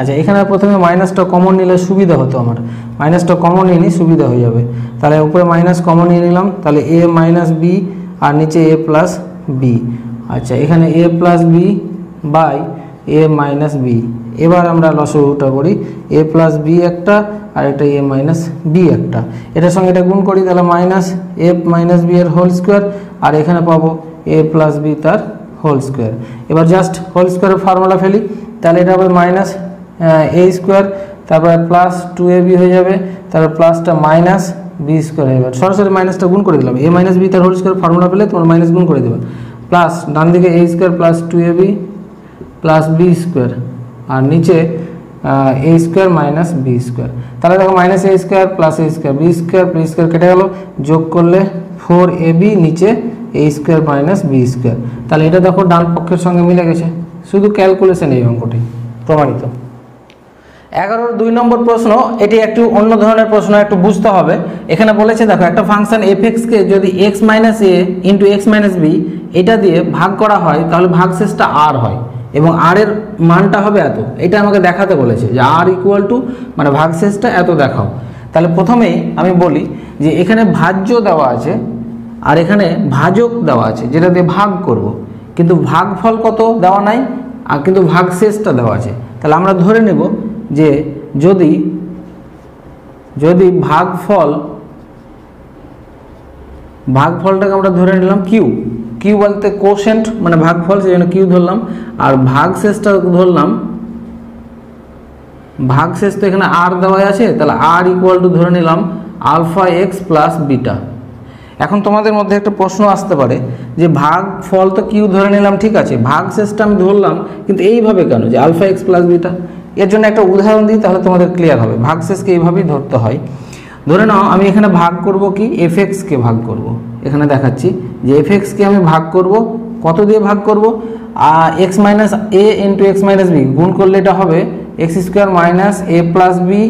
আচ্ছা এখানে প্রথমে মাইনাসটা কমন নিলে সুবিধা হতো আমার। মাইনাসটা কমন নিয়ে নিই সুবিধা হয়ে যাবে। তাহলে উপরে মাইনাস কমন নিয়ে নিলাম, তাহলে এ মাইনাস বি আর নিচে এ প্লাস বি আচ্ছা এখানে a plus b by a minus b এবার আমরা লসটা করি এ প্লাস বি একটা, আর এটা এ মাইনাস বি একটা। এটার সঙ্গে এটা গুণ করি, তাহলে মাইনাস এ মাইনাস বি এর হোল স্কোয়ার আর এখানে পাবো এ প্লাস বি তার হোল স্কোয়ার এবার জাস্ট হোল স্কোয়ারের ফর্মুলা ফেলি, তাহলে এটা হবে মাইনাস এ স্কোয়ার তারপরে প্লাস টু এ বি হয়ে যাবে, তারপর প্লাসটা মাইনাস বি স্কোয়ার যাবে। সরাসরি মাইনাসটা গুণ করে দিলাম এ মাইনাস বি তার হোল স্কোয়ার ফর্মুলা পেলে তোমার মাইনাস গুণ করে দেবে। প্লাস ডান দিকে a square plus two a b plus b square আর নিচে a square minus b square তাহলে দেখো minus a square plus a square b square b square কেটে গেল। যোগ করলে ফোর এ বি নিচে a square minus b square তাহলে এটা দেখো ডান পক্ষের সঙ্গে মিলে গেছে। শুধু ক্যালকুলেশন এই অঙ্কটি, প্রমাণিত। এগারোর দুই নম্বর প্রশ্ন, এটি একটু অন্য ধরনের প্রশ্ন, একটু বুঝতে হবে। এখানে বলেছে, দেখো, একটা ফাংশন এফ এক্সকে যদি x minus a into x minus b এটা দিয়ে ভাগ করা হয়, তাহলে ভাগশেষটা আর হয়। এবং আর এর মানটা হবে এত। এটা আমাকে দেখাতে বলেছে যে আর ইকুয়াল টু মানে ভাগশেষটা এত দেখাও। তাহলে প্রথমেই আমি বলি যে এখানে ভাজ্য দেওয়া আছে আর এখানে ভাজক দেওয়া আছে, যেটা দিয়ে ভাগ করব। কিন্তু ভাগফল কত দেওয়া নাই, আর কিন্তু ভাগশেষটা দেওয়া আছে। তাহলে আমরা ধরে নেব যে যদি যদি ভাগফল, ভাগফলটাকে আমরা ধরে নিলাম কিউ কিউ বলতে কোশেন্ট মানে ভাগফল, সেই জন্য কিউ ধরলাম। আর ভাগ ভাগশেষটা ধরলাম। ভাগ ভাগশেষ তো এখানে আর দেওয়া আছে, তাহলে আর ইকুয়াল টু ধরে নিলাম আলফা এক্স প্লাস বিটা এখন তোমাদের মধ্যে একটা প্রশ্ন আসতে পারে, যে ভাগ ফল তো কিউ ধরে নিলাম, ঠিক আছে ভাগ শেষটা আমি ধরলাম, কিন্তু এইভাবে কেন, যে আলফা এক্স প্লাস বিটা এর জন্য একটা উদাহরণ দিই, তাহলে তোমাদের ক্লিয়ার হবে। ভাগশেষকে এইভাবেই ধরতে হয়। ধরে নাও, আমি এখানে ভাগ করব কি? এফ এক্সকে ভাগ করব। এখানে দেখাচ্ছি যে এফ কে আমি ভাগ করব, কত দিয়ে ভাগ করব? X minus a into x minus b গুণ করলে এটা হবে x square minus a plus b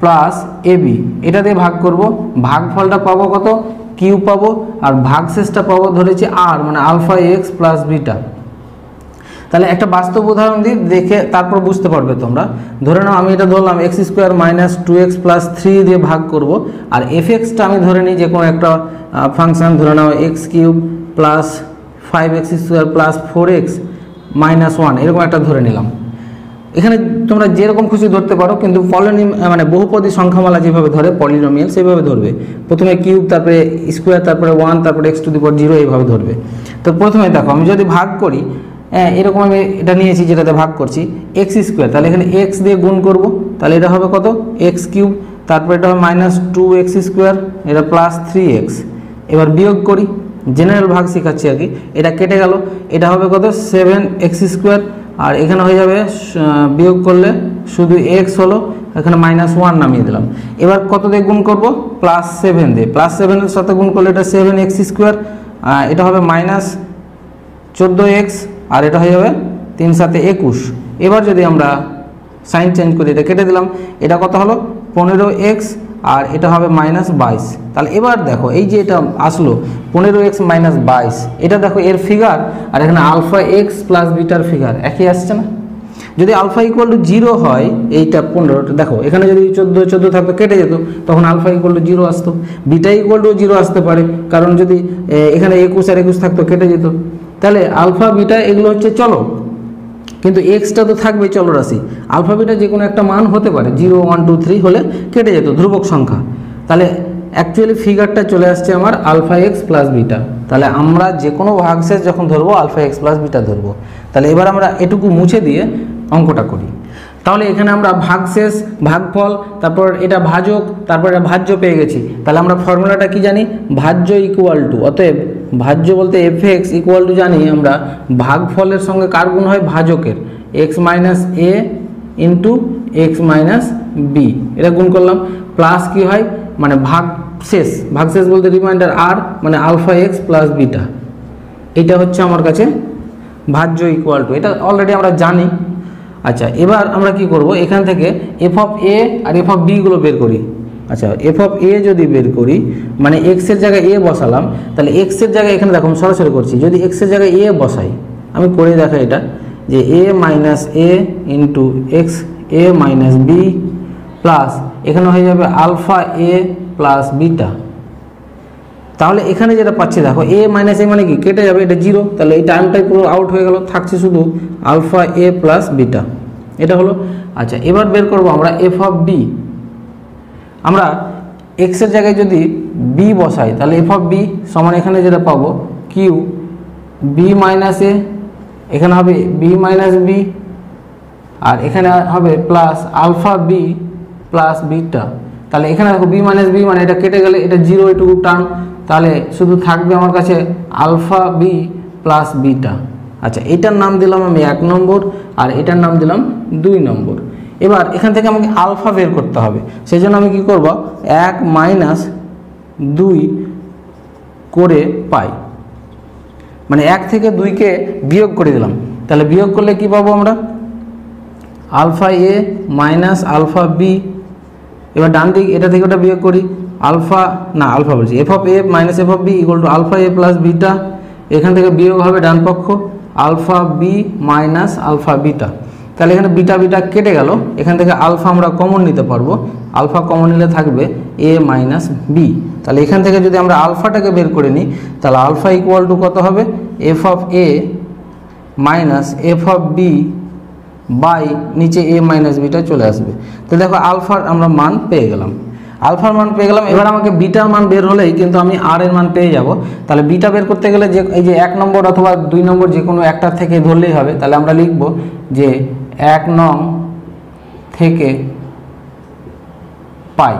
plus a b এটা দিয়ে ভাগ করব ভাগ ফলটা পাবো কত? কিউ পাবো, আর ভাগ শেষটা পাবো ধরেছি আর মানে আলফা এক্স প্লাস বিটা তাহলে একটা বাস্তব উদাহরণ দিই দেখে তারপর বুঝতে পারবে তোমরা। ধরে নাও, আমি এটা ধরলাম x square minus two x plus three দিয়ে ভাগ করব। আর এফ এক্সটা আমি ধরে নিই যে কোনো একটা ফাংশন ধরে নাও x cube plus five x square plus four x minus one এরকম একটা ধরে নিলাম। এখানে তোমরা যেরকম খুশি ধরতে পারো, কিন্তু পলিনি মানে বহুপদী সংখ্যামালা যেভাবে ধরে পলিনোমিয়াল সেভাবে ধরবে। প্রথমে কিউব তারপরে স্কোয়ার তারপরে ওয়ান তারপরে এক্স টু দি জিরো এইভাবে ধরবে। তো প্রথমে দেখো, আমি যদি ভাগ করি হ্যাঁ এরকম আমি এটা নিয়েছি যেটাতে ভাগ করছি এক্স স্কোয়ার তাহলে এখানে এক্স দিয়ে গুণ করব, তাহলে এটা হবে কত? এক্স কিউব তারপরে এটা হবে মাইনাস টু এক্স স্কোয়ার এটা প্লাস থ্রি এক্স এবার বিয়োগ করি জেনারেল ভাগ শেখাচ্ছি আর কি, এটা কেটে গেল, এটা হবে কত? সেভেন এক্স স্কোয়ার আর এখানে হয়ে যাবে বিয়োগ করলে শুধু এক্স হলো, এখানে মাইনাস ওয়ান নামিয়ে দিলাম। এবার কত দিয়ে গুণ করব? প্লাস সেভেন দিয়ে। প্লাস সেভেনের সাথে গুণ করলে এটা সেভেন এক্স স্কোয়ার এটা হবে মাইনাস চোদ্দ এক্স আর এটা হয়ে যাবে তিন সাথে একুশ। এবার যদি আমরা সাইন চেঞ্জ করি, এটা কেটে দিলাম, এটা কত হলো? পনেরো এক্স, আর এটা হবে মাইনাস বাইশ। তাহলে এবার দেখো, এই যে এটা আসলো, পনেরো এক্স মাইনাস বাইশ, এটা দেখো এর ফিগার আর এখানে আলফা এক্স প্লাস বিটার ফিগার একই আসছে না? যদি আলফা ইকুয়াল টু জিরো হয়, এইটা পনেরোটা দেখো, এখানে যদি চোদ্দ চোদ্দ থাকতো, কেটে যেত, তখন আলফা ইকুয়াল টু জিরো আসতো। বিটা ইকুয়াল টু জিরো আসতে পারে, কারণ যদি এখানে একুশ আর একুশ থাকতো, কেটে যেত। তাহলে আলফা, বিটা এগুলো হচ্ছে চলো কিন্তু এক্সটা তো থাকবে চলরাশি। আলফা, বিটা যে কোনো একটা মান হতে পারে, জিরো, ওয়ান, টু, থ্রি হলে কেটে যেত ধ্রুবক সংখ্যা। তাহলে অ্যাকচুয়ালি ফিগারটা চলে আসছে আমার আলফা এক্স প্লাস বিটা। তাহলে আমরা যে কোনো ভাগশেষ যখন ধরবো, আলফা এক্স প্লাস বিটা ধরবো। তাহলে এবার আমরা এটুকু মুছে দিয়ে অঙ্কটা করি। তাহলে এখানে আমরা ভাগশেষ ভাগফল তারপর এটা ভাজক, তারপর এটা ভাজ্য পেয়ে গেছি। তাহলে আমরা ফর্মুলাটা কি জানি? ভাজ্য ইকুয়াল টু অতএব ভাজ্য বলতে এফ এক্স ইকুয়াল টু জানি আমরা ভাগফলের সঙ্গে কার গুণ হয়? ভাজকের। X minus a into x minus b এটা গুণ করলাম। প্লাস কি হয়? মানে ভাগ শেষ। ভাগ শেষ বলতে রিমাইন্ডার আর মানে আলফা এক্স প্লাস বিটা এটা হচ্ছে আমার কাছে ভাজ্য ইকুয়াল টু এটা অলরেডি আমরা জানি। আচ্ছা এবার আমরা কি করব? এখান থেকে এফ অফ এ আর এফ অফ বিগুলো বের করি। আচ্ছা এফ অফ এ যদি বের করি মানে এক্সের জায়গায় এ বসালাম, তাহলে এক্সের জায়গায় এখানে দেখো সরাসরি করছি, যদি এক্সের জায়গায় এ বসাই, আমি করে দেখাই এটা, যে a minus a into x a minus b plus এখানে হয়ে যাবে আলফা এ প্লাস বিটা তাহলে এখানে যেটা পাচ্ছি, দেখো এ মাইনাস এ মানে কি? কেটে যাবে, এটা জিরো তাহলে এই টাইমটাই পুরো আউট হয়ে গেল। থাকছে শুধু আলফা এ প্লাস বিটা এটা হলো আচ্ছা এবার বের করব আমরা এফ অফ বি আমরা এক্সের জায়গায় যদি বি বসাই, তাহলে এফ অফ বি সমান এখানে যেটা পাবো কিউ বি মাইনাস এ এখানে হবে বি মাইনাস বি আর এখানে হবে plus alpha b plus beta তাহলে এখানে দেখো বি মাইনাস বি মানে এটা কেটে গেলে এটা জিরো এটুকু টার্ম তাহলে শুধু থাকবে আমার কাছে আলফা বি প্লাস বিটা আচ্ছা এটার নাম দিলাম আমি এক নম্বর আর এটার নাম দিলাম দুই নম্বর। এবার এখান থেকে আমাকে আলফা বের করতে হবে। সেই জন্য আমি কি করব? এক মাইনাস দুই করে পাই। মানে এক থেকে দুইকে বিয়োগ করে দিলাম। তাহলে বিয়োগ করলে কি পাবো আমরা? Alpha a minus alpha b এবার ডান দিক, এটা থেকে ওটা বিয়োগ করি। আলফা, না, আলফা বলছি। F of a minus f of b equal to alpha a plus beta এখান থেকে বিয়োগ হবে ডান পক্ষ। Alpha b minus alpha beta তাহলে এখানে বিটা বিটা কেটে গেল। এখান থেকে আলফা আমরা কমন নিতে পারব। আলফা কমন নিলে থাকবে এ মাইনাস বি তাহলে এখান থেকে যদি আমরা আলফাটাকে বের করে নিই, তাহলে আলফা ইকুয়াল টু কত হবে? F of a minus f of b by নিচে এ মাইনাস বিটা চলে আসবে। তো দেখো আলফার আমরা মান পেয়ে গেলাম। আলফার মান পেয়ে গেলাম, এবার আমাকে বিটার মান বের হলেই কিন্তু আমি আর এর মান পেয়ে যাব। তাহলে বিটা বের করতে গেলে যে, এই যে এক নম্বর অথবা দুই নম্বর যে কোনো একটার থেকে ধরলেই হবে, তাহলে আমরা লিখব যে এক নং থেকে পাই।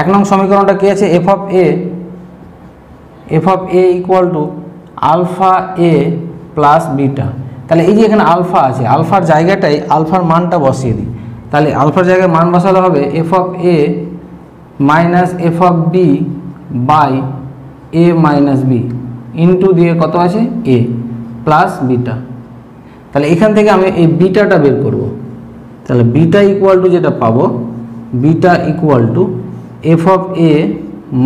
এক নং সমীকরণটা কী আছে? F of a f of a equal to alpha a plus beta তাহলে এই যে এখানে আলফা আছে, আলফার জায়গাটাই আলফার মানটা বসিয়ে দিই। তাহলে আলফার জায়গায় মান বসালে হবে F of A minus F of B by A minus B into দিয়ে কত আছে? এ প্লাস বিটা তাহলে এখান থেকে আমি এই বিটাটা বের করব। তাহলে বিটা ইকুয়াল টু যেটা পাবো beta equal to F of A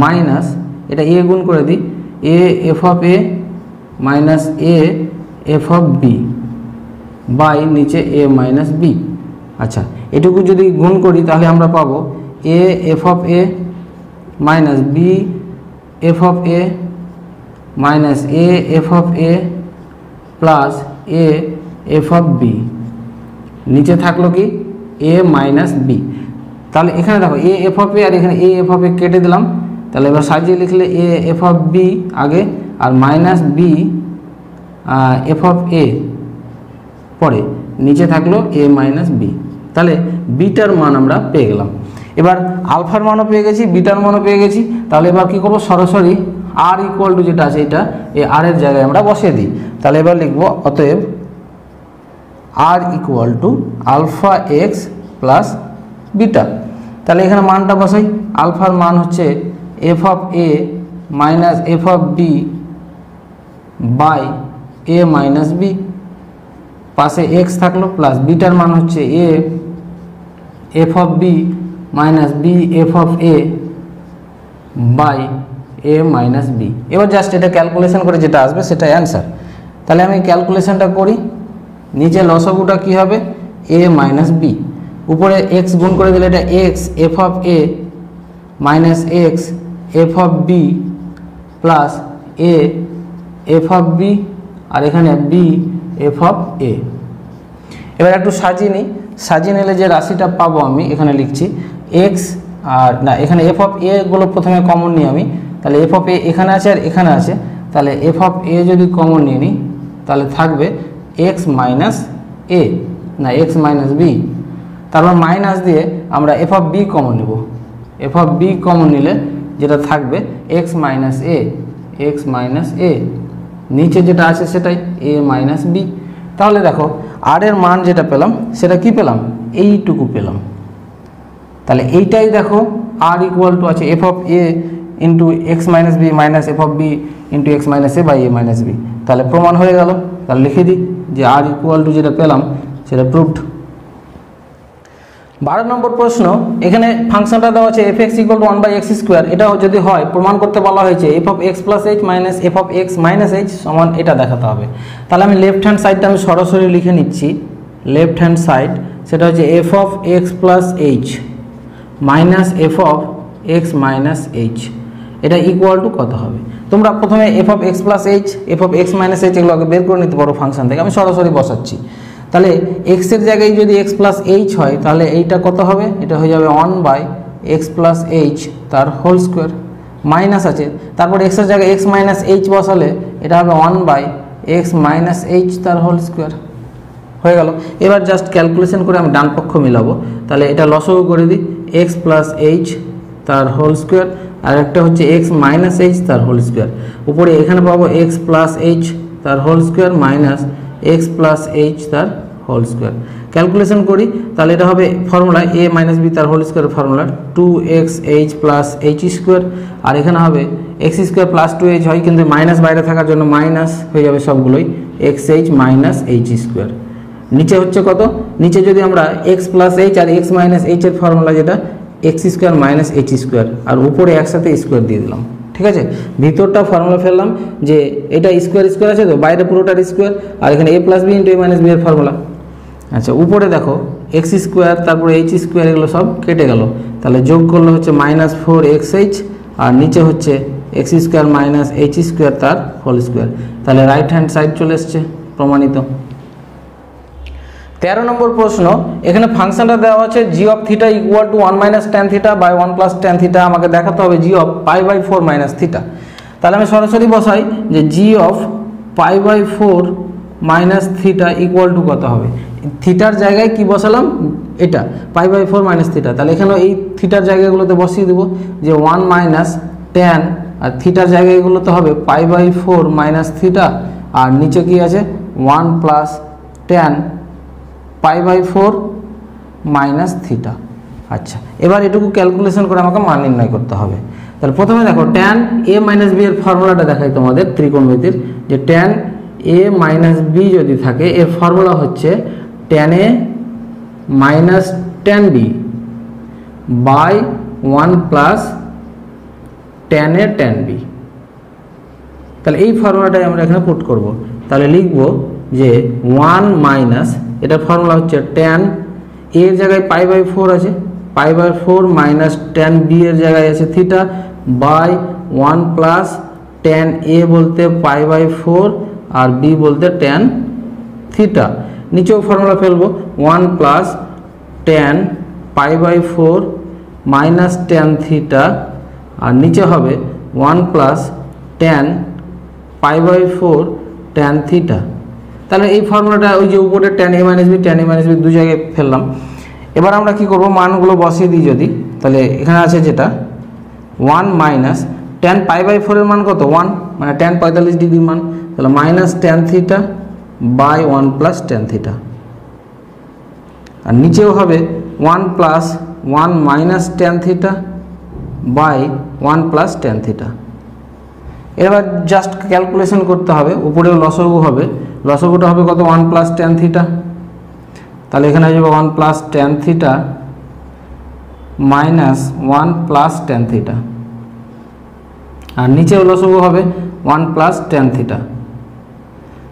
minus এটা এ গুণ করে দিই A F of A minus A F of B by নিচে এ মাইনাস বি। আচ্ছা এটুকু যদি গুণ করি, তাহলে আমরা পাবো A, F of A minus B, F of A minus A, F of A plus A, F of B. নিচে থাকল কি? A minus B. তাহলে এখানে দেখো, এ, এফ অফ এ আর এখানে এ, এফ অফ এ কেটে দিলাম। তাহলে এবার সাজিয়ে লিখলে এ, এফ অফ বি আগে, আর minus B F of A. পরে নিচে থাকল এ মাইনাস বি তাহলে বিটার মান আমরা পেয়ে গেলাম। এবার আলফার মানও পেয়ে গেছি বিটার মানও পেয়ে গেছি। তাহলে এবার কী করব? সরাসরি আর ইকুয়াল টু যেটা আছে, এটা এই আর এর জায়গায় আমরা বসিয়ে দিই। তাহলে এবার লিখব, অতএব R equal to alpha X plus beta তাহলে এখানে মানটা বসাই। আলফার মান হচ্ছে F of A minus F of B by A minus B পাশে এক্স থাকল প্লাস বিটার মান হচ্ছে A F of B minus B F of A by A minus B এবার জাস্ট এটা ক্যালকুলেশন করে যেটা আসবে সেটা অ্যান্সার তাহলে আমি ক্যালকুলেশনটা করি, নিচে লসগুটা কী হবে? এ মাইনাস বি উপরে এক্স গুণ করে দিলে এটা X F of A minus X F of B plus A F of B আর এখানে বি এফ অফ এ এবার একটু সাজিয়ে নিই। সাজিয়ে নিলে যে রাশিটা পাবো আমি, এখানে লিখছি এক্স আর, না, এখানে এফ অফ এগুলো প্রথমে কমন নিই আমি। তাহলে এফ অফ এ এখানে আছে আর এখানে আছে। তাহলে এফ অফ এ যদি কমন নিয়ে নিই, তাহলে থাকবে এক্স মাইনাস এ না এক্স মাইনাস বি তারপর মাইনাস দিয়ে আমরা এফ অফ বি কমন নেব। এফ অফ বি কমন নিলে যেটা থাকবে X minus A X minus A নিচে যেটা আছে সেটাই এ মাইনাস বি তাহলে দেখো আর এর মান যেটা পেলাম, সেটা কি পেলাম? এইটুকু পেলাম। তাহলে এইটাই দেখো আর ইকুয়াল টু আছে F of A into X minus B minus F of B into X minus A by A minus B তাহলে প্রমাণ হয়ে গেল। তাহলে লিখে দিই যে আর ইকুয়াল টু যেটা পেলাম, সেটা প্রুভড বারো নম্বর প্রশ্ন, এখানে ফাংশনটা দেওয়া আছে F X equal to one by X square এটাও যদি হয়, প্রমাণ করতে বলা হয়েছে F of X plus H minus F of X minus H সমান এটা দেখাতে হবে। তাহলে আমি লেফট হ্যান্ড সাইডটা আমি সরাসরি লিখে নিচ্ছি। লেফট হ্যান্ড সাইড সেটা হচ্ছে F of X plus H minus F of X minus H এটা ইকুয়াল টু কত হবে? তোমরা প্রথমে F of X plus H F of X minus H এগুলোকে বের করে নিতে পারো ফাংশন থেকে। আমি সরাসরি বসাচ্ছি। তাহলে এক্সের জায়গায় যদি এক্স প্লাস এইচ হয়, তাহলে এইটা কত হবে? এটা হয়ে যাবে one by X plus H তার হোল স্কোয়ার মাইনাস আছে। তারপর এক্সের জায়গায় এক্স মাইনাস এইচ বসালে এটা হবে one by X minus H তার হোল স্কোয়ার হয়ে গেল। এবার জাস্ট ক্যালকুলেশন করে আমি ডান পক্ষ মিলাবো। তাহলে এটা লসও করে দিই। এক্স প্লাস এইচ তার হোল স্কোয়ার আর একটা হচ্ছে এক্স মাইনাস এইচ তার হোল স্কোয়ার উপরে এখানে পাবো এক্স প্লাস এইচ তার whole square minus X plus H তার হোল স্কোয়ার ক্যালকুলেশন করি, তাহলে এটা হবে ফর্মুলা এ মাইনাস বি তার whole square formula two X H plus H square আর এখানে হবে X square plus two H হয়, কিন্তু মাইনাস বাইরে থাকার জন্য মাইনাস হয়ে যাবে সবগুলোই X H minus H square নিচে হচ্ছে কত? নিচে যদি আমরা এক্স প্লাস এইচ আর এক্স মাইনাস এইচের ফর্মুলা যেটা X square minus H square আর উপরে একসাথে স্কোয়ার দিয়ে দিলাম। ঠিক আছে? ভিতরটা ফর্মুলা ফেললাম যে এটা স্কোয়ার স্কোয়ার আছে তো, বাইরে পুরোটার স্কোয়ার আর এখানে A plus B into A minus B এর ফর্মুলা আচ্ছা উপরে দেখো এক্স স্কোয়ার তারপরে এইচ স্কোয়ার এগুলো সব কেটে গেল। তাহলে যোগ করলে হচ্ছে মাইনাস ফোর এক্স এইচ আর নিচে হচ্ছে X square minus H square তার হোল স্কোয়ার তাহলে রাইট হ্যান্ড সাইড চলে এসছে, প্রমাণিত। তেরো নম্বর প্রশ্ন, এখানে ফাংশনটা দেওয়া আছে G of theta equal to one minus tan theta by one plus tan theta আমাকে দেখাতে হবে G of pi by four minus theta তাহলে আমি সরাসরি বসাই যে G of pi by four minus theta equal to কত হবে? থিটার জায়গায় কি বসালাম? এটা pi by four minus theta তাহলে এখানেও এই থিটার জায়গাগুলোতে বসিয়ে দেবো যে ওয়ান মাইনাস টেন আর থিটার জায়গাগুলোতে হবে pi by four minus theta আর নিচে কি আছে? One plus tan pi by four minus theta আচ্ছা এবার এটুকু ক্যালকুলেশন করে আমাকে মান নির্ণয় করতে হবে। তাহলে প্রথমে দেখো ট্যান এ মাইনাস বি এর ফর্মুলাটা দেখাই তোমাদের ত্রিকোণমিতির, যে ট্যান এ মাইনাস বি যদি থাকে, এর ফর্মুলা হচ্ছে tan A minus tan B by one plus tan A tan B তাহলে এই ফর্মুলাটাই আমরা এখানে পুট করব। তাহলে লিখব যে ওয়ান মাইনাস এটার ফর্মুলা হচ্ছে ট্যান এর জায়গায় পাই বাই ফোর আছে। Pi by four minus tan B এর জায়গায় আছে theta by one plus tan A বলতে পাই বাই ফোর আর বি বলতে ট্যান থিটা নিচেও ফর্মুলা ফেলব। One plus tan pi by four minus tan theta আর নিচে হবে one plus tan pi by four tan theta তাহলে এই ফর্মুলাটা ওই যে উপরে tan A minus B tan A minus B দু জায়গায় ফেললাম। এবার আমরা কি করব? মানগুলো বসিয়ে দিই যদি। তাহলে এখানে আছে যেটা? One minus tan pi by ফোরের মান কত? ওয়ান মানে ট্যান পঁয়তাল্লিশ ডিগ্রি মান। তাহলে minus tan theta by one plus tan theta আর নিচেও হবে one plus one minus tan theta by one plus tan theta এবার জাস্ট ক্যালকুলেশন করতে হবে, উপরেও লসগু হবে। লসগুটা হবে কত? ওয়ান প্লাস ট্যান থিটা তাহলে এখানে আসবে one plus tan theta minus one plus tan theta আর নিচেও লসগু হবে ওয়ান প্লাস ট্যান থিটা।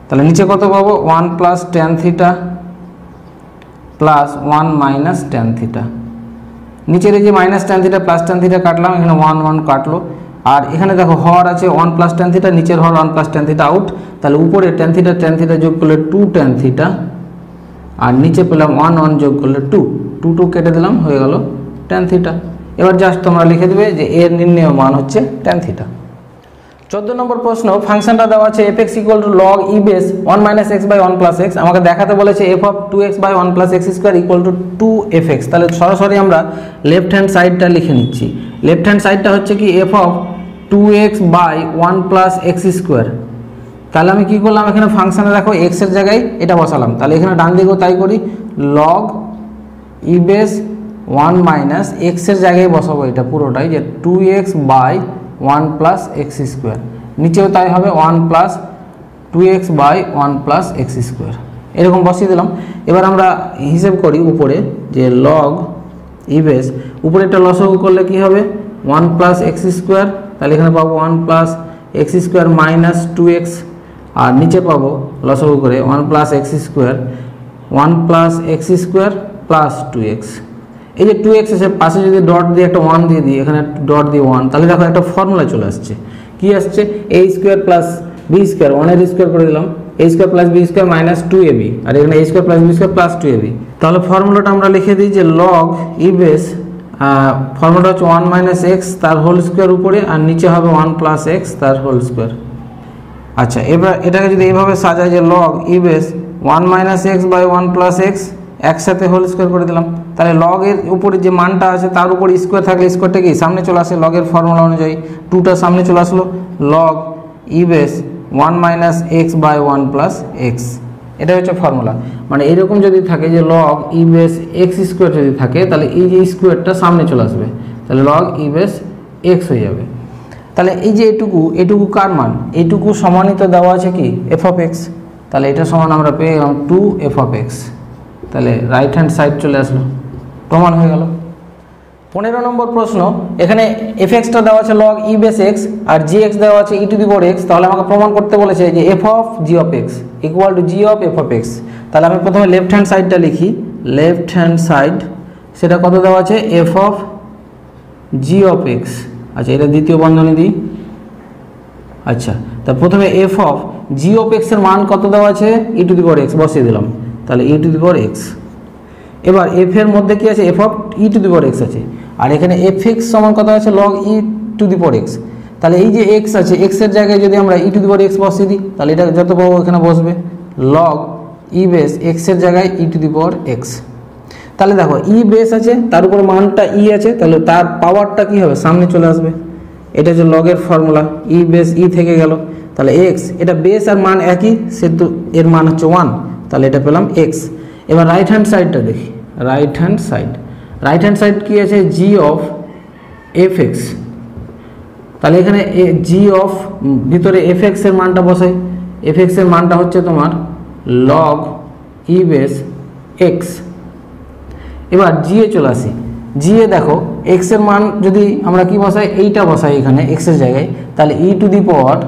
তাহলে নিচে কত পাবো? One plus tan theta plus one minus tan theta. নিচের এই যে minus tan theta plus tan theta কাটলাম, এখানে ওয়ান ওয়ান কাটলো। আর এখানে দেখো হর আছে, ওয়ান প্লাস ট্যান থিটা, নিচের হর one plus tan theta out. তাহলে উপরে ট্যান থিটা ট্যান থিটা যোগ করলে টু ট্যান থিটা। আর নিচে পেলাম ওয়ান ওয়ান যোগ করলে টু। টু টু কেটে দিলাম, হয়ে গেল ট্যান থিটা। এবার জাস্ট তোমরা লিখে দেবে যে এর নির্ণয় মান হচ্ছে ট্যান থিটা চোদ্দ নম্বর প্রশ্ন, ফাংশনটা দেওয়া আছে F X equal to log E base one minus X by one plus X আমাকে দেখাতে বলেছে F of two X by one plus X square equal to two F X তাহলে সরাসরি আমরা লেফট হ্যান্ড সাইডটা লিখে নিচ্ছি। লেফট হ্যান্ড সাইডটা হচ্ছে কি F of two X by one plus X square তাহলে আমি কী করলাম? এখানে ফাংশানে দেখো এক্সের জায়গায় এটা বসালাম। তাহলে এখানে ডান দিকেও তাই করি। Log E base one minus এক্সের জায়গায় বসাবো এটা পুরোটাই, যে two X by one plus X square নিচেও তাই হবে one plus two X by one plus X square এরকম বসিয়ে দিলাম। এবার আমরা হিসেব করি উপরে যে লগ ই বেস উপরে একটা লসগু করলে কি হবে? ওয়ান প্লাস এক্স স্কোয়ার তাহলে এখানে পাবো one plus X square minus two X আর নিচে পাবো লসগু করে one plus X square one plus X square plus two X এই যে টু এক্স এসে পাশে যদি ডট দিয়ে একটা ওয়ান দিয়ে দিই, এখানে ডট দিয়ে ওয়ান তাহলে দেখো একটা ফর্মুলা চলে আসছে। কি আসছে? A square plus B square ওয়ানের স্কোয়ার করে দিলাম। A square plus B square minus two A B আর এখানে A square plus B square plus two A B তাহলে ফর্মুলাটা আমরা লিখে দিই যে লগ ই বেস ফর্মুলাটা হচ্ছে ওয়ান মাইনাস এক্স তার হোল স্কোয়ার উপরে, আর নিচে হবে ওয়ান প্লাস এক্স তার হোল স্কোয়ার আচ্ছা এবার এটাকে যদি এইভাবে সাজায় যে log E base one minus X by one plus X একসাথে হোল স্কোয়ার করে দিলাম। তাহলে লগের উপরে যে মানটা আছে, তার উপর স্কোয়ার থাকলে স্কোয়ারটা কি? সামনে চলে আসে লগের ফর্মুলা অনুযায়ী। টুটা সামনে চলে আসলো log E base one minus X by one plus X এটা হচ্ছে ফর্মুলা মানে এরকম যদি থাকে যে log E base X square যদি থাকে, তাহলে এই যে স্কোয়ারটা সামনে চলে আসবে। তাহলে লগ ই বেস এক্স হয়ে যাবে। তাহলে এই যে এটুকু এটুকু কার মান? এইটুকু সমানিত দেওয়া আছে কি? এফ অফ এক্স তাহলে এটা সমান আমরা পেয়ে গেলাম টু এফ অফ এক্স তাহলে রাইট হ্যান্ড সাইড চলে আসলো। প্রমাণ হয়ে গেল। পনেরো নম্বর প্রশ্ন, এখানে এফ এক্সটা দেওয়া আছে লগ ই বেস এক্স আর জি এক্স দেওয়া আছে ই টু দি পাওয়ার এক্স তাহলে আমাকে প্রমাণ করতে বলেছে যে F of G of X equal to G of F of X তাহলে আমি প্রথমে লেফট হ্যান্ড সাইডটা লিখি। লেফট হ্যান্ড সাইড সেটা কত দেওয়া আছে? F of G of X আচ্ছা এটা দ্বিতীয় বন্ধনী দিই। আচ্ছা তা প্রথমে এফ অফ জি অফ এক্সের মান কত দেওয়া আছে? ই টু দি পাওয়ার এক্স বসিয়ে দিলাম। তাহলে E to the power X এবার এফ এর মধ্যে কি আছে? F of E to the power X আছে। আর এখানে এফ এক্স সমান কত আছে? Log E to the power X তাহলে এই যে এক্স আছে এক্সের জায়গায় যদি আমরা ই টু দি পাওয়ার এক্স বসিয়ে দিই, তাহলে এটা যত পাবো এখানে বসবে? লগ ই বেস এক্সের জায়গায় ই টু দি পাওয়ার এক্স তাহলে দেখো ই বেস আছে, তার উপর মানটা ই আছে, তাহলে তার পাওয়ারটা কি হবে? সামনে চলে আসবে। এটা হচ্ছে লগের ফর্মুলা ই বেস ই থেকে গেল। তাহলে এক্স এটা বেস আর মান একই, সেহেতু এর মান হচ্ছে ওয়ান তাহলে এটা পেলাম এক্স এবার রাইট হ্যান্ড সাইডটা দেখি। Right hand side right hand side কী আছে? জি অফ এফ এক্স তাহলে এখানে জি অফ ভিতরে এফ এক্সের মানটা বসাই এফ এক্সের মানটা হচ্ছে তোমার লগ ই বেস এক্স এবার জি এ চলে আসি। জি এ দেখো এক্সের মান যদি আমরা কি বসাই? এইটা বসাই এখানে এক্সের জায়গায়। তাহলে ই টু দি পাওয়ার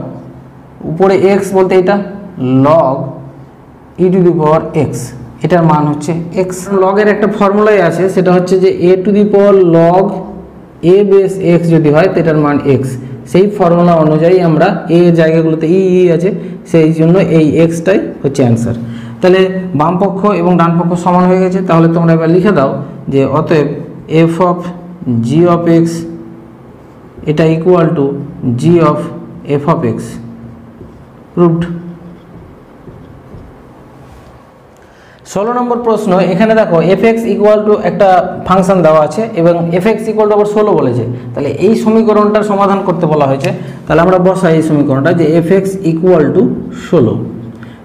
উপরে এক্স বলতে এটা log E to the power X এটার মান হচ্ছে এক্স লগের একটা ফর্মুলাই আছে, সেটা হচ্ছে যে A to the power log A base X যদি হয়, তো এটার মান এক্স সেই ফর্মুলা অনুযায়ী আমরা এ জায়গাগুলোতে ই ই আছে, সেই জন্য এই এক্সটাই হচ্ছে অ্যান্সার তাহলে বাম পক্ষ এবং ডান পক্ষ সমান হয়ে গেছে, তাহলে তোমরা এবার লিখে দাও যে অতএব F of G of X এটা equal to G of F of X proved ষোলো নম্বর প্রশ্ন, এখানে দেখো এফ এক্স ইকুয়াল টু একটা ফাংশন দেওয়া আছে এবং এফ এক্স ইকুয়াল টু আবার ষোলো বলেছে। তাহলে এই সমীকরণটার সমাধান করতে বলা হয়েছে। তাহলে আমরা বসাই এই সমীকরণটা যে এফ এক্স ইকুয়াল টু ষোলো।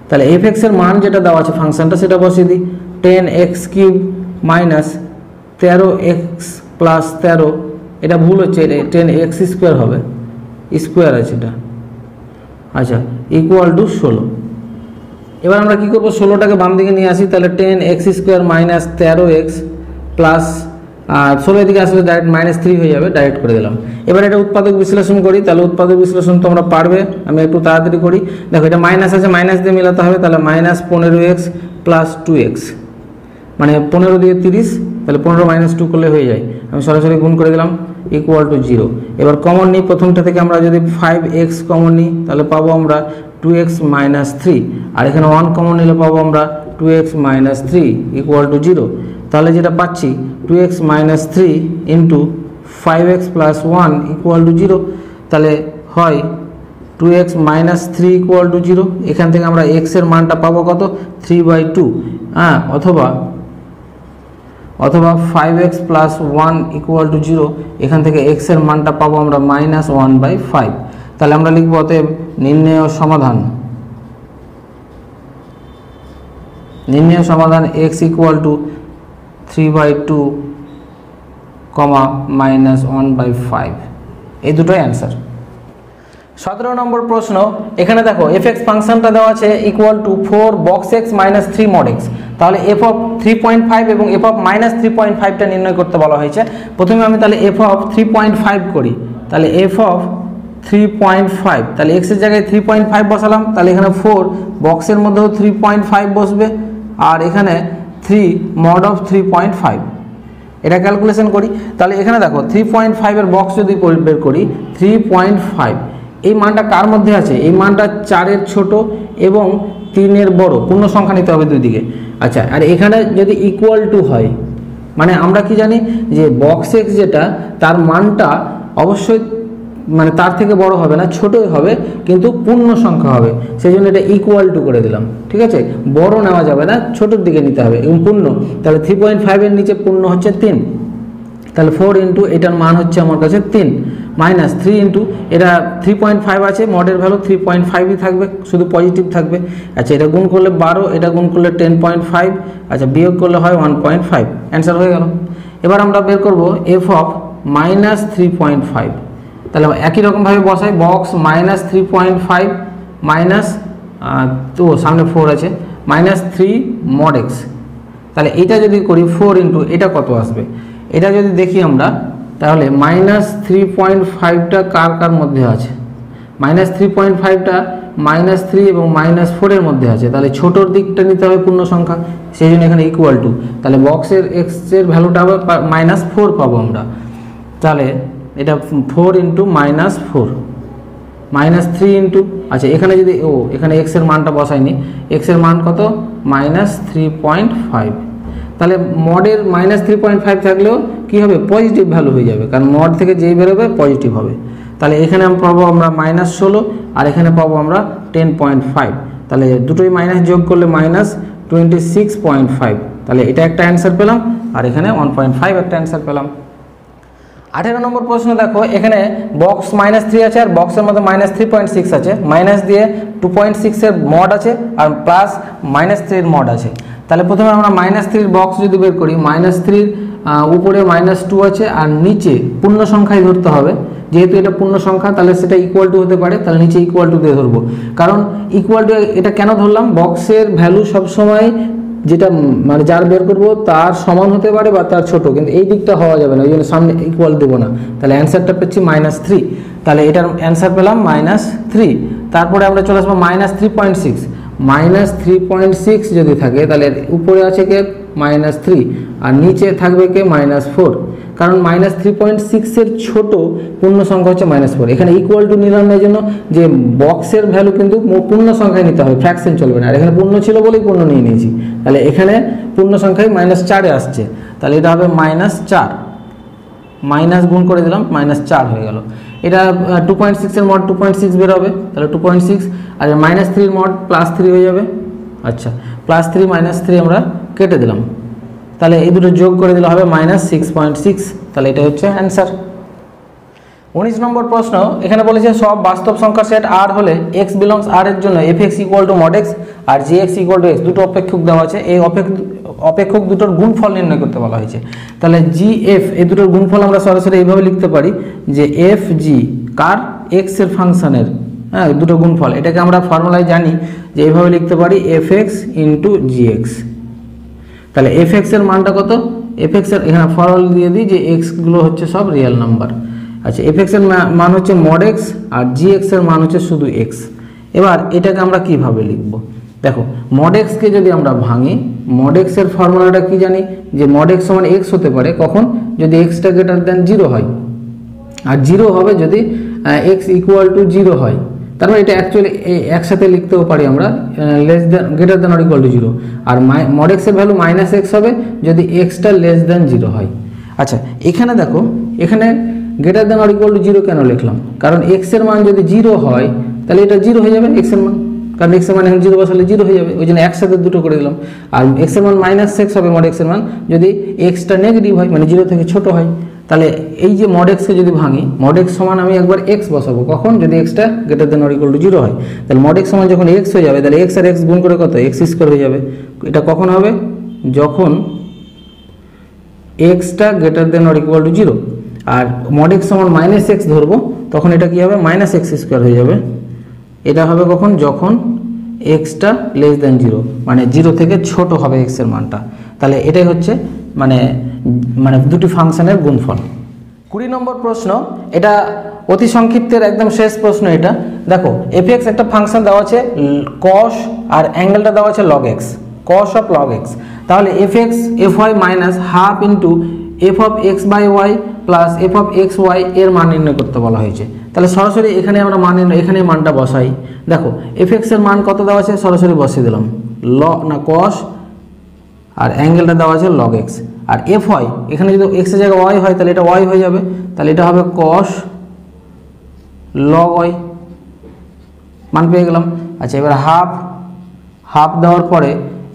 তাহলে এফ এক্সের মান যেটা দেওয়া আছে ফাংশনটা, সেটা বসিয়ে দিই। টেন এক্স কিউব মাইনাস তেরো এক্স প্লাস তেরো, এটা ভুল হচ্ছে টেন এক্স স্কোয়ার হবে স্কোয়ার আছে এটা। আচ্ছা ইকুয়াল টু ষোলো। এবার আমরা কী করব? ষোলোটাকে বাম দিকে নিয়ে আসি, তাহলে টেন এক্স স্কোয়ার মাইনাস তেরো এক্স প্লাস, আর ষোলো দিকে আসলে ডাইরেক্ট মাইনাস থ্রি হয়ে যাবে ডাইরেক্ট করে দিলাম। এবার এটা উৎপাদক বিশ্লেষণ করি, তাহলে উৎপাদক বিশ্লেষণ তোমরা পারবে, আমি একটু তাড়াতাড়ি করি। দেখো, এটা মাইনাস আছে মাইনাস দিয়ে মেলাতে হবে, তাহলে মাইনাস পনেরো এক্স প্লাস টু এক্স। মানে পনেরো দিয়ে তিরিশ, তাহলে পনেরো মাইনাস টু করলে হয়ে যায়। আমি সরাসরি গুণ করে দিলাম ইকুয়াল টু জিরো এবার কমন নিই, প্রথমটা থেকে আমরা যদি ফাইভ এক্স কমন নিই, তাহলে পাবো আমরা টু এক্স মাইনাস থ্রি আর এখানে ওয়ান কমন নিলে পাবো আমরা two x minus three equal to zero তাহলে যেটা পাচ্ছি two x minus three into five x plus one equal to zero তাহলে হয় two x minus three equal to zero এখান থেকে আমরা এক্সের মানটা পাবো কত? থ্রি বাই টু হ্যাঁ অথবা অথবা five x plus one equal to zero এখান থেকে এক্সের মানটা পাবো আমরা মাইনাস ওয়ান বাই ফাইভ তাহলে আমরা লিখব অতএব নির্ণয় সমাধান। নির্ণয় সমাধান x equal to three by two comma minus one by five এই দুটোই অ্যান্সার সতেরো নম্বর প্রশ্ন, এখানে দেখো এফ এক্স ফাংশনটা দেওয়া আছে equal to four box x minus three mod x তাহলে f of three point five এবং f of minus three point ফাইভটা নির্ণয় করতে বলা হয়েছে। প্রথমে আমি তাহলে f of three point five করি। তাহলে f of three point five তাহলে এক্সের জায়গায় থ্রি পয়েন্ট ফাইভ বসালাম, তাহলে এখানে ফোর বক্সের মধ্যেও থ্রি পয়েন্ট ফাইভ বসবে, আর এখানে three mod of three point five এটা ক্যালকুলেশন করি। তাহলে এখানে দেখো থ্রি পয়েন্ট ফাইভের বক্স যদি বের করি থ্রি পয়েন্ট ফাইভ এই মানটা কার মধ্যে আছে? এই মানটা চারের ছোট এবং তিনের বড়। পূর্ণ সংখ্যা নিতে হবে দুই দিকে। আচ্ছা আর এখানে যদি ইকুয়াল টু হয় মানে আমরা কি জানি? যে বক্স এক্স যেটা, তার মানটা অবশ্যই মানে তার থেকে বড় হবে না, ছোটই হবে, কিন্তু পূর্ণ সংখ্যা হবে। সেই জন্য এটা ইকুয়াল টু করে দিলাম, ঠিক আছে? বড় নেওয়া যাবে না, ছোটোর দিকে নিতে হবে, এবং পূর্ণ। তাহলে থ্রি পয়েন্ট ফাইভের নিচে পূর্ণ হচ্ছে তিন। তাহলে ফোর ইন্টু এটার মান হচ্ছে আমার কাছে তিন মাইনাস থ্রি ইন্টু এটা থ্রি পয়েন্ট ফাইভ আছে মডের ভ্যালু থ্রি পয়েন্ট ফাইভই থাকবে, শুধু পজিটিভ থাকবে। আচ্ছা এটা গুণ করলে বারো, এটা গুণ করলে টেন পয়েন্ট ফাইভ আচ্ছা বিয়োগ করলে হয় ওয়ান পয়েন্ট ফাইভ অ্যান্সার হয়ে গেল। এবার আমরা বের করব f of minus three point five তাহলে একই রকমভাবে বসাই box minus three point five minus তো সামনে ফোর আছে মাইনাস থ্রি মড এক্স তাহলে এটা যদি করি ফোর ইন্টু এটা কত আসবে? এটা যদি দেখি আমরা, তাহলে মাইনাস থ্রি পয়েন্ট ফাইভটা কার কার মধ্যে আছে? মাইনাস থ্রি পয়েন্ট ফাইভটা মাইনাস থ্রি এবং মাইনাস ফোরের মধ্যে আছে। তাহলে ছোটোর দিকটা নিতে হবে পূর্ণ সংখ্যা সেই জন্য এখানে ইকুয়াল টু তাহলে বক্সের এক্সের ভ্যালুটা আবার মাইনাস ফোর পাবো আমরা। তাহলে এটা four into minus four minus three into আচ্ছা এখানে যদি, ও, এখানে এক্সের মানটা বসায়নি এক্সের মান কত? মাইনাস থ্রি পয়েন্ট ফাইভ তাহলে মডের মাইনাস থ্রি পয়েন্ট ফাইভ থাকলেও কী হবে? পজিটিভ ভ্যালু হয়ে যাবে, কারণ মড থেকে যেই বেরোবে পজিটিভ হবে। তাহলে এখানে পাবো আমরা মাইনাস ষোলো, আর এখানে পাবো আমরা টেন পয়েন্ট ফাইভ তাহলে দুটোই মাইনাস যোগ করলে minus twenty six point five তাহলে এটা একটা অ্যান্সার পেলাম, আর এখানে ওয়ান পয়েন্ট ফাইভ একটা অ্যান্সার পেলাম। আঠেরো নম্বর প্রশ্ন দেখো, এখানে বক্স মাইনাস থ্রি আছে আর বক্সের মধ্যে মাইনাস থ্রি পয়েন্ট সিক্স আছে। মাইনাস দিয়ে টু পয়েন্ট সিক্সের মড আছে আর প্লাস মাইনাস থ্রির মড আছে। তাহলে প্রথমে আমরা মাইনাস থ্রির বক্স যদি বের করি মাইনাস থ্রির উপরে মাইনাস টু আছে আর নিচে পূর্ণ সংখ্যায় ধরতে হবে। যেহেতু এটা পূর্ণ সংখ্যা, তাহলে সেটা ইকুয়াল টু হতে পারে, তাহলে নিচে ইকুয়াল টু দিয়ে ধরবো। কারণ ইকুয়াল টু এটা কেন ধরলাম? বক্সের ভ্যালু সবসময় যেটা মানে যার বের করব তার সমান হতে পারে বা তার ছোট, কিন্তু এই দিকটা হওয়া যাবে না, ওই জন্য সামনে ইকুয়াল দেবো না। তাহলে অ্যান্সারটা পেয়েছি মাইনাস থ্রি তাহলে এটার অ্যান্সার পেলাম মাইনাস থ্রি তারপরে আমরা চলে আসব minus three point six minus three point six যদি থাকে, তাহলে উপরে আছে কে? মাইনাস থ্রি আর নিচে থাকবে কে? মাইনাস ফোর কারণ মাইনাস থ্রি পয়েন্ট সিক্সের ছোটো পূর্ণ সংখ্যা হচ্ছে মাইনাস ফোর এখানে ইকুয়াল টু এই জন্য যে বক্সের ভ্যালু কিন্তু পূর্ণ সংখ্যায় নিতে হবে ফ্র্যাকশন চলবে না। আর এখানে পূর্ণ ছিল বলেই পূর্ণ নিয়ে নিয়েছি। তাহলে এখানে পূর্ণ সংখ্যায় মাইনাস চারে আসছে। তাহলে এটা হবে মাইনাস চার। মাইনাস গুণ করে দিলাম মাইনাস চার হয়ে গেল। এটা টু পয়েন্ট সিক্সের মড টু পয়েন্ট সিক্স বেরোবে তাহলে টু পয়েন্ট সিক্স আর মাইনাস থ্রির মড প্লাস থ্রি হয়ে যাবে। আচ্ছা প্লাস থ্রি মাইনাস থ্রি আমরা কেটে দিলাম। তাহলে এই দুটো যোগ করে দিলে হবে মাইনাস সিক্স পয়েন্ট সিক্স তাহলে এটা হচ্ছে অ্যান্সার উনিশ নম্বর প্রশ্ন, এখানে বলেছে সব বাস্তব সংখ্যার সেট আর হলে এক্স বিলংস আর এর জন্য f x equal to mod x R g x equal to x দুটো অপেক্ষক দেওয়া আছে। এই অপেক্ষক দুটোর গুণফল নির্ণয় করতে বলা হয়েছে। তাহলে জি এফ এই দুটোর গুণফল আমরা সরাসরি এইভাবে লিখতে পারি যে এফ জি কার? এক্সের ফাংশনের হ্যাঁ দুটো গুণফল। এটাকে আমরা ফর্মুলায় জানি যে এইভাবে লিখতে পারি f x into g x তাহলে এফ এর মানটা কত? এফ এর, এখানে ফরল দিয়ে দিই যে এক্সগুলো হচ্ছে সব রিয়েল নাম্বার আচ্ছা এফ এর মান হচ্ছে মড এক্স আর জি এর মান হচ্ছে শুধু এক্স এবার এটাকে আমরা কীভাবে লিখব? দেখো মড এক্সকে যদি আমরা ভাঙি মড এক্সের ফর্মুলাটা কি জানি? যে মড এক্স সমান এক্স হতে পারে, কখন? যদি এক্সটা গ্রেটার দেন জিরো হয়। আর জিরো হবে যদি এক্স ইকুয়াল টু জিরো হয়। তারপর এটা অ্যাকচুয়ালি একসাথে লিখতেও পারি আমরা less than greater than or equal to zero R mod এক্সের ভ্যালু মাইনাস এক্স হবে যদি এক্সটা লেস দেন জিরো হয়। আচ্ছা এখানে দেখো, এখানে greater than or equal to zero কেন লিখলাম? কারণ এক্সের মান যদি জিরো হয়, তাহলে এটা জিরো হয়ে যাবে এক্সের মান। কারণ এক্সের মান এখন জিরো বসালে জিরো হয়ে যাবে, ওই জন্য একসাথে দুটো করে দিলাম। আর এক্সের মান মাইনাস এক্স হবে মড এক্সের মান। যদি এক্সটা নেগেটিভ হয় মানে জিরো থেকে ছোট হয় তাহলে এই যে মড এক্সকে যদি ভাঙি মড এক্স সমান আমি একবার এক্স বসাবো। কখন? যদি extra greater than or equal to zero হয়। তাহলে মড এক্স সমান যখন এক্স হয়ে যাবে, তাহলে এক্স আর এক্স গুণ করে কত? এক্স স্কোয়ার হয়ে যাবে। এটা কখন হবে? যখন extra greater than or to zero R mod x সমান মাইনাস এক্স ধরবো, তখন এটা কী হবে? মাইনাস এক্স স্কোয়ার হয়ে যাবে। এটা হবে কখন? যখন এক্সটা লেস দেন জিরো মানে জিরো থেকে ছোট হবে এক্সের মানটা। তাহলে এটাই হচ্ছে মানে মানে দুটি ফাংশনের গুণফল। কুড়ি নম্বর প্রশ্ন, এটা অতি সংক্ষিপ্তের একদম শেষ প্রশ্ন এটা। দেখো এফ এক্স একটা ফাংশন দেওয়া আছে কস আর অ্যাঙ্গেলটা দেওয়া আছে log x cos of log x তাহলে f x f y minus half into f of x by y plus f of x y এর মান নির্ণয় করতে বলা হয়েছে। তাহলে সরাসরি এখানে আমরা মান এখানে মানটা বসাই। দেখো এফ এক্সের মান কত দেওয়া আছে? সরাসরি বসিয়ে দিলাম। ল, না কস আর অ্যাঙ্গেলটা দেওয়া আছে লগ এক্স আর এফ হয় এখানে যদি এক্সের জায়গায় ওয়াই হয়, তাহলে এটা ওয়াই হয়ে যাবে। তাহলে এটা হবে কস লগ ওয়াই মান পেয়ে গেলাম। আচ্ছা এবার হাফ হাফ দেওয়ার পরে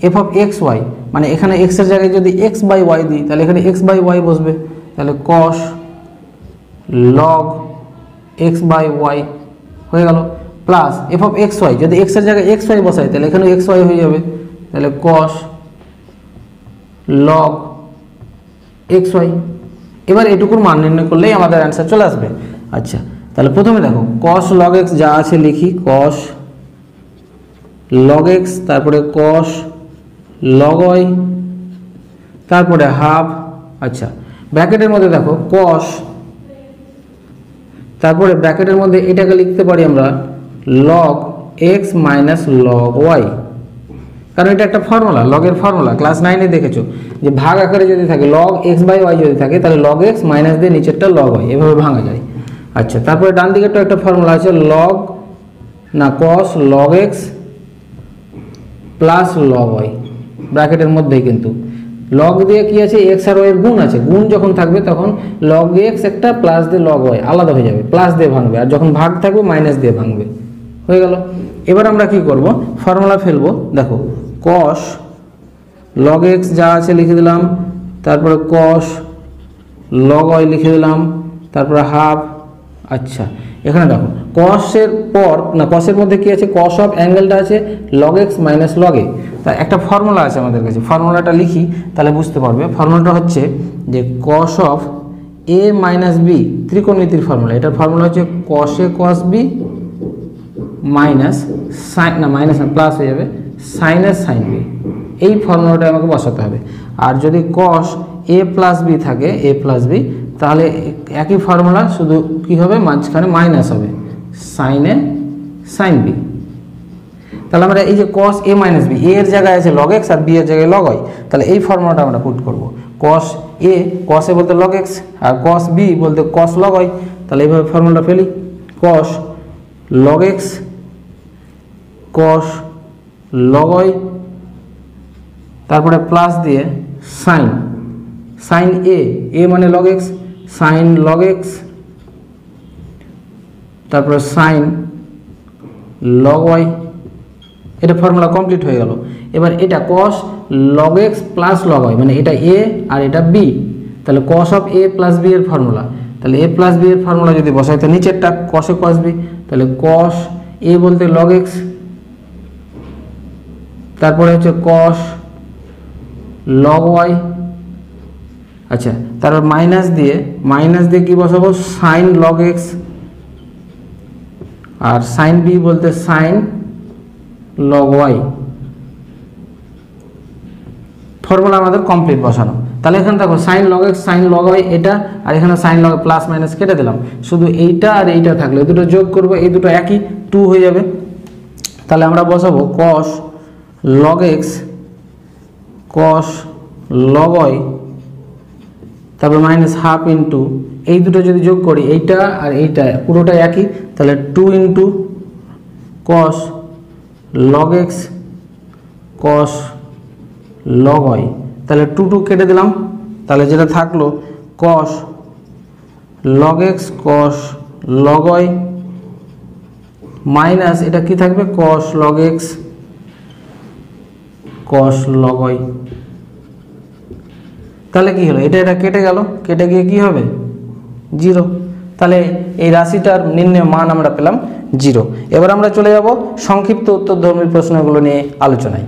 এফ অফ এক্স ওয়াই মানে এখানে এক্সের জায়গায় যদি এক্স বাই ওয়াই দিই, তাহলে এখানে এক্স বাই ওয়াই বসবে। তাহলে cos log x by y হয়ে গেল। Plus f of x y যদি এক্সের জায়গায় এক্স ওয়াই বসাই, তাহলে এখানেও এক্স ওয়াই হয়ে যাবে। তাহলে কস লগ এক্স ওয়াই এবার এটুকুর মান নির্ণয় করলেই আমাদের অ্যান্সার চলে আসবে। আচ্ছা তাহলে প্রথমে দেখো কস লগ এক্স যা আছে লিখি কস লগ এক্স তারপরে কস লগ ওয়াই তারপরে হাফ আচ্ছা ব্র্যাকেটের মধ্যে দেখো কস তারপরে ব্র্যাকেটের মধ্যে এটাকে লিখতে পারি আমরা log x minus log y কারণ এটা একটা ফর্মুলা লগের ফর্মুলা ক্লাস নাইনে দেখেছ। যে ভাগ আকারে যদি থাকে লগ এক্স বাই ওয়াই যদি থাকে, তাহলে লগ এক্স মাইনাস দিয়ে নিচেরটা লগ ওয়াই এভাবে ভাঙা যায়। আচ্ছা তারপরে ডান দিকেরটা একটা ফর্মুলা আছে লগ না cos log x plus log y ব্র্যাকেটের মধ্যেই কিন্তু। লগ দিয়ে কি আছে এক্স আর ওয়ের গুণ আছে, গুণ যখন থাকবে তখন লগ এক্স একটা প্লাস দিয়ে লগ ওয়াই আলাদা হয়ে যাবে প্লাস দিয়ে ভাঙবে, আর যখন ভাগ থাকবে মাইনাস দিয়ে ভাঙবে। হয়ে গেল। এবার আমরা কি করব? ফর্মুলা ফেলব, দেখো কস লগ এক্স যা আছে লিখে দিলাম, তারপরে কস লগ ওয়াই লিখে দিলাম, তারপরে হাফ আচ্ছা এখানে দেখো কসের পর, না কসের মধ্যে কি আছে? কস অফ অ্যাঙ্গেলটা আছে লগ এক্স মাইনাস লগ এ তা একটা ফর্মুলা আছে আমাদের কাছে ফর্মুলাটা লিখি, তাহলে বুঝতে পারবে। ফর্মুলাটা হচ্ছে যে cos of A minus B ত্রিকোণমিতির formula এটার ফর্মুলা হচ্ছে cos cos B minus sine না মাইনাস না প্লাস হয়ে যাবে সাইনাস সাইন বি এই ফর্মুলাটা আমাকে বসাতে হবে। আর যদি কস এ প্লাস বি থাকে এ প্লাস বি তাহলে একই ফর্মুলা শুধু কি হবে? মাঝখানে মাইনাস হবে। সাইনে সাইন বি তাহলে আমরা এই যে কস এ মাইনাস বি এর জায়গায় আছে লগ এক্স আর বি এর জায়গায় লগ তাহলে এই ফর্মুলাটা আমরা পুট করব। কস এ কসে বলতে লগ এক্স আর কস বি বলতে কস লগ তাহলে এইভাবে ফর্মুলাটা ফেলি। Cos log x cos log তারপরে প্লাস দিয়ে সাইন সাইন এ এ মানে log x sine log x তারপরে সাইন লগ ওয়াই এটা ফর্মুলা কমপ্লিট হয়ে গেল। এবার এটা cos log x plus log y মানে এটা এ আর এটা বি তাহলে cos of A plus B এর ফর্মুলা তাহলে এ প্লাস বি এর ফর্মুলা যদি বসাই তো নিচেরটা কসে কস বি তাহলে কস এ বলতে লগ এক্স তারপরে হচ্ছে কস লগ ওয়াই। আচ্ছা তারপর মাইনাস দিয়ে মাইনাস দিয়ে কি বসাবো? সাইন লগ এক্স আর সাইন বি বলতে সাইন লগ ওয়াই ফর্মুলা আমাদের কমপ্লিট বসানো। তাহলে এখানে দেখো sine log x sine log y এটা, আর এখানে সাইন লগ প্লাস মাইনাস কেটে দিলাম। শুধু এইটা আর এইটা থাকলে দুটো যোগ করব, এই দুটো একই টু হয়ে যাবে। তাহলে আমরা বসাবো cos log x cos log y তারপর মাইনাস হাফ ইন্টু এই দুটো যদি যোগ করি, এইটা আর এইটা, পুরোটা একই, তাহলে two into cos log x cos log y তাহলে টু টু কেটে দিলাম, তাহলে যেটা থাকল cos log x cos log y minus এটা কি থাকবে? কস লগ এক্স কস লগই তাহলে কি হলো? এটা এটা কেটে গেল। কেটে গিয়ে কি হবে? জিরো। তাহলে এই রাশিটার নির্ণয় মান আমরা পেলাম জিরো। এবার আমরা চলে যাব সংক্ষিপ্ত উত্তরধর্মী প্রশ্নগুলো নিয়ে আলোচনায়।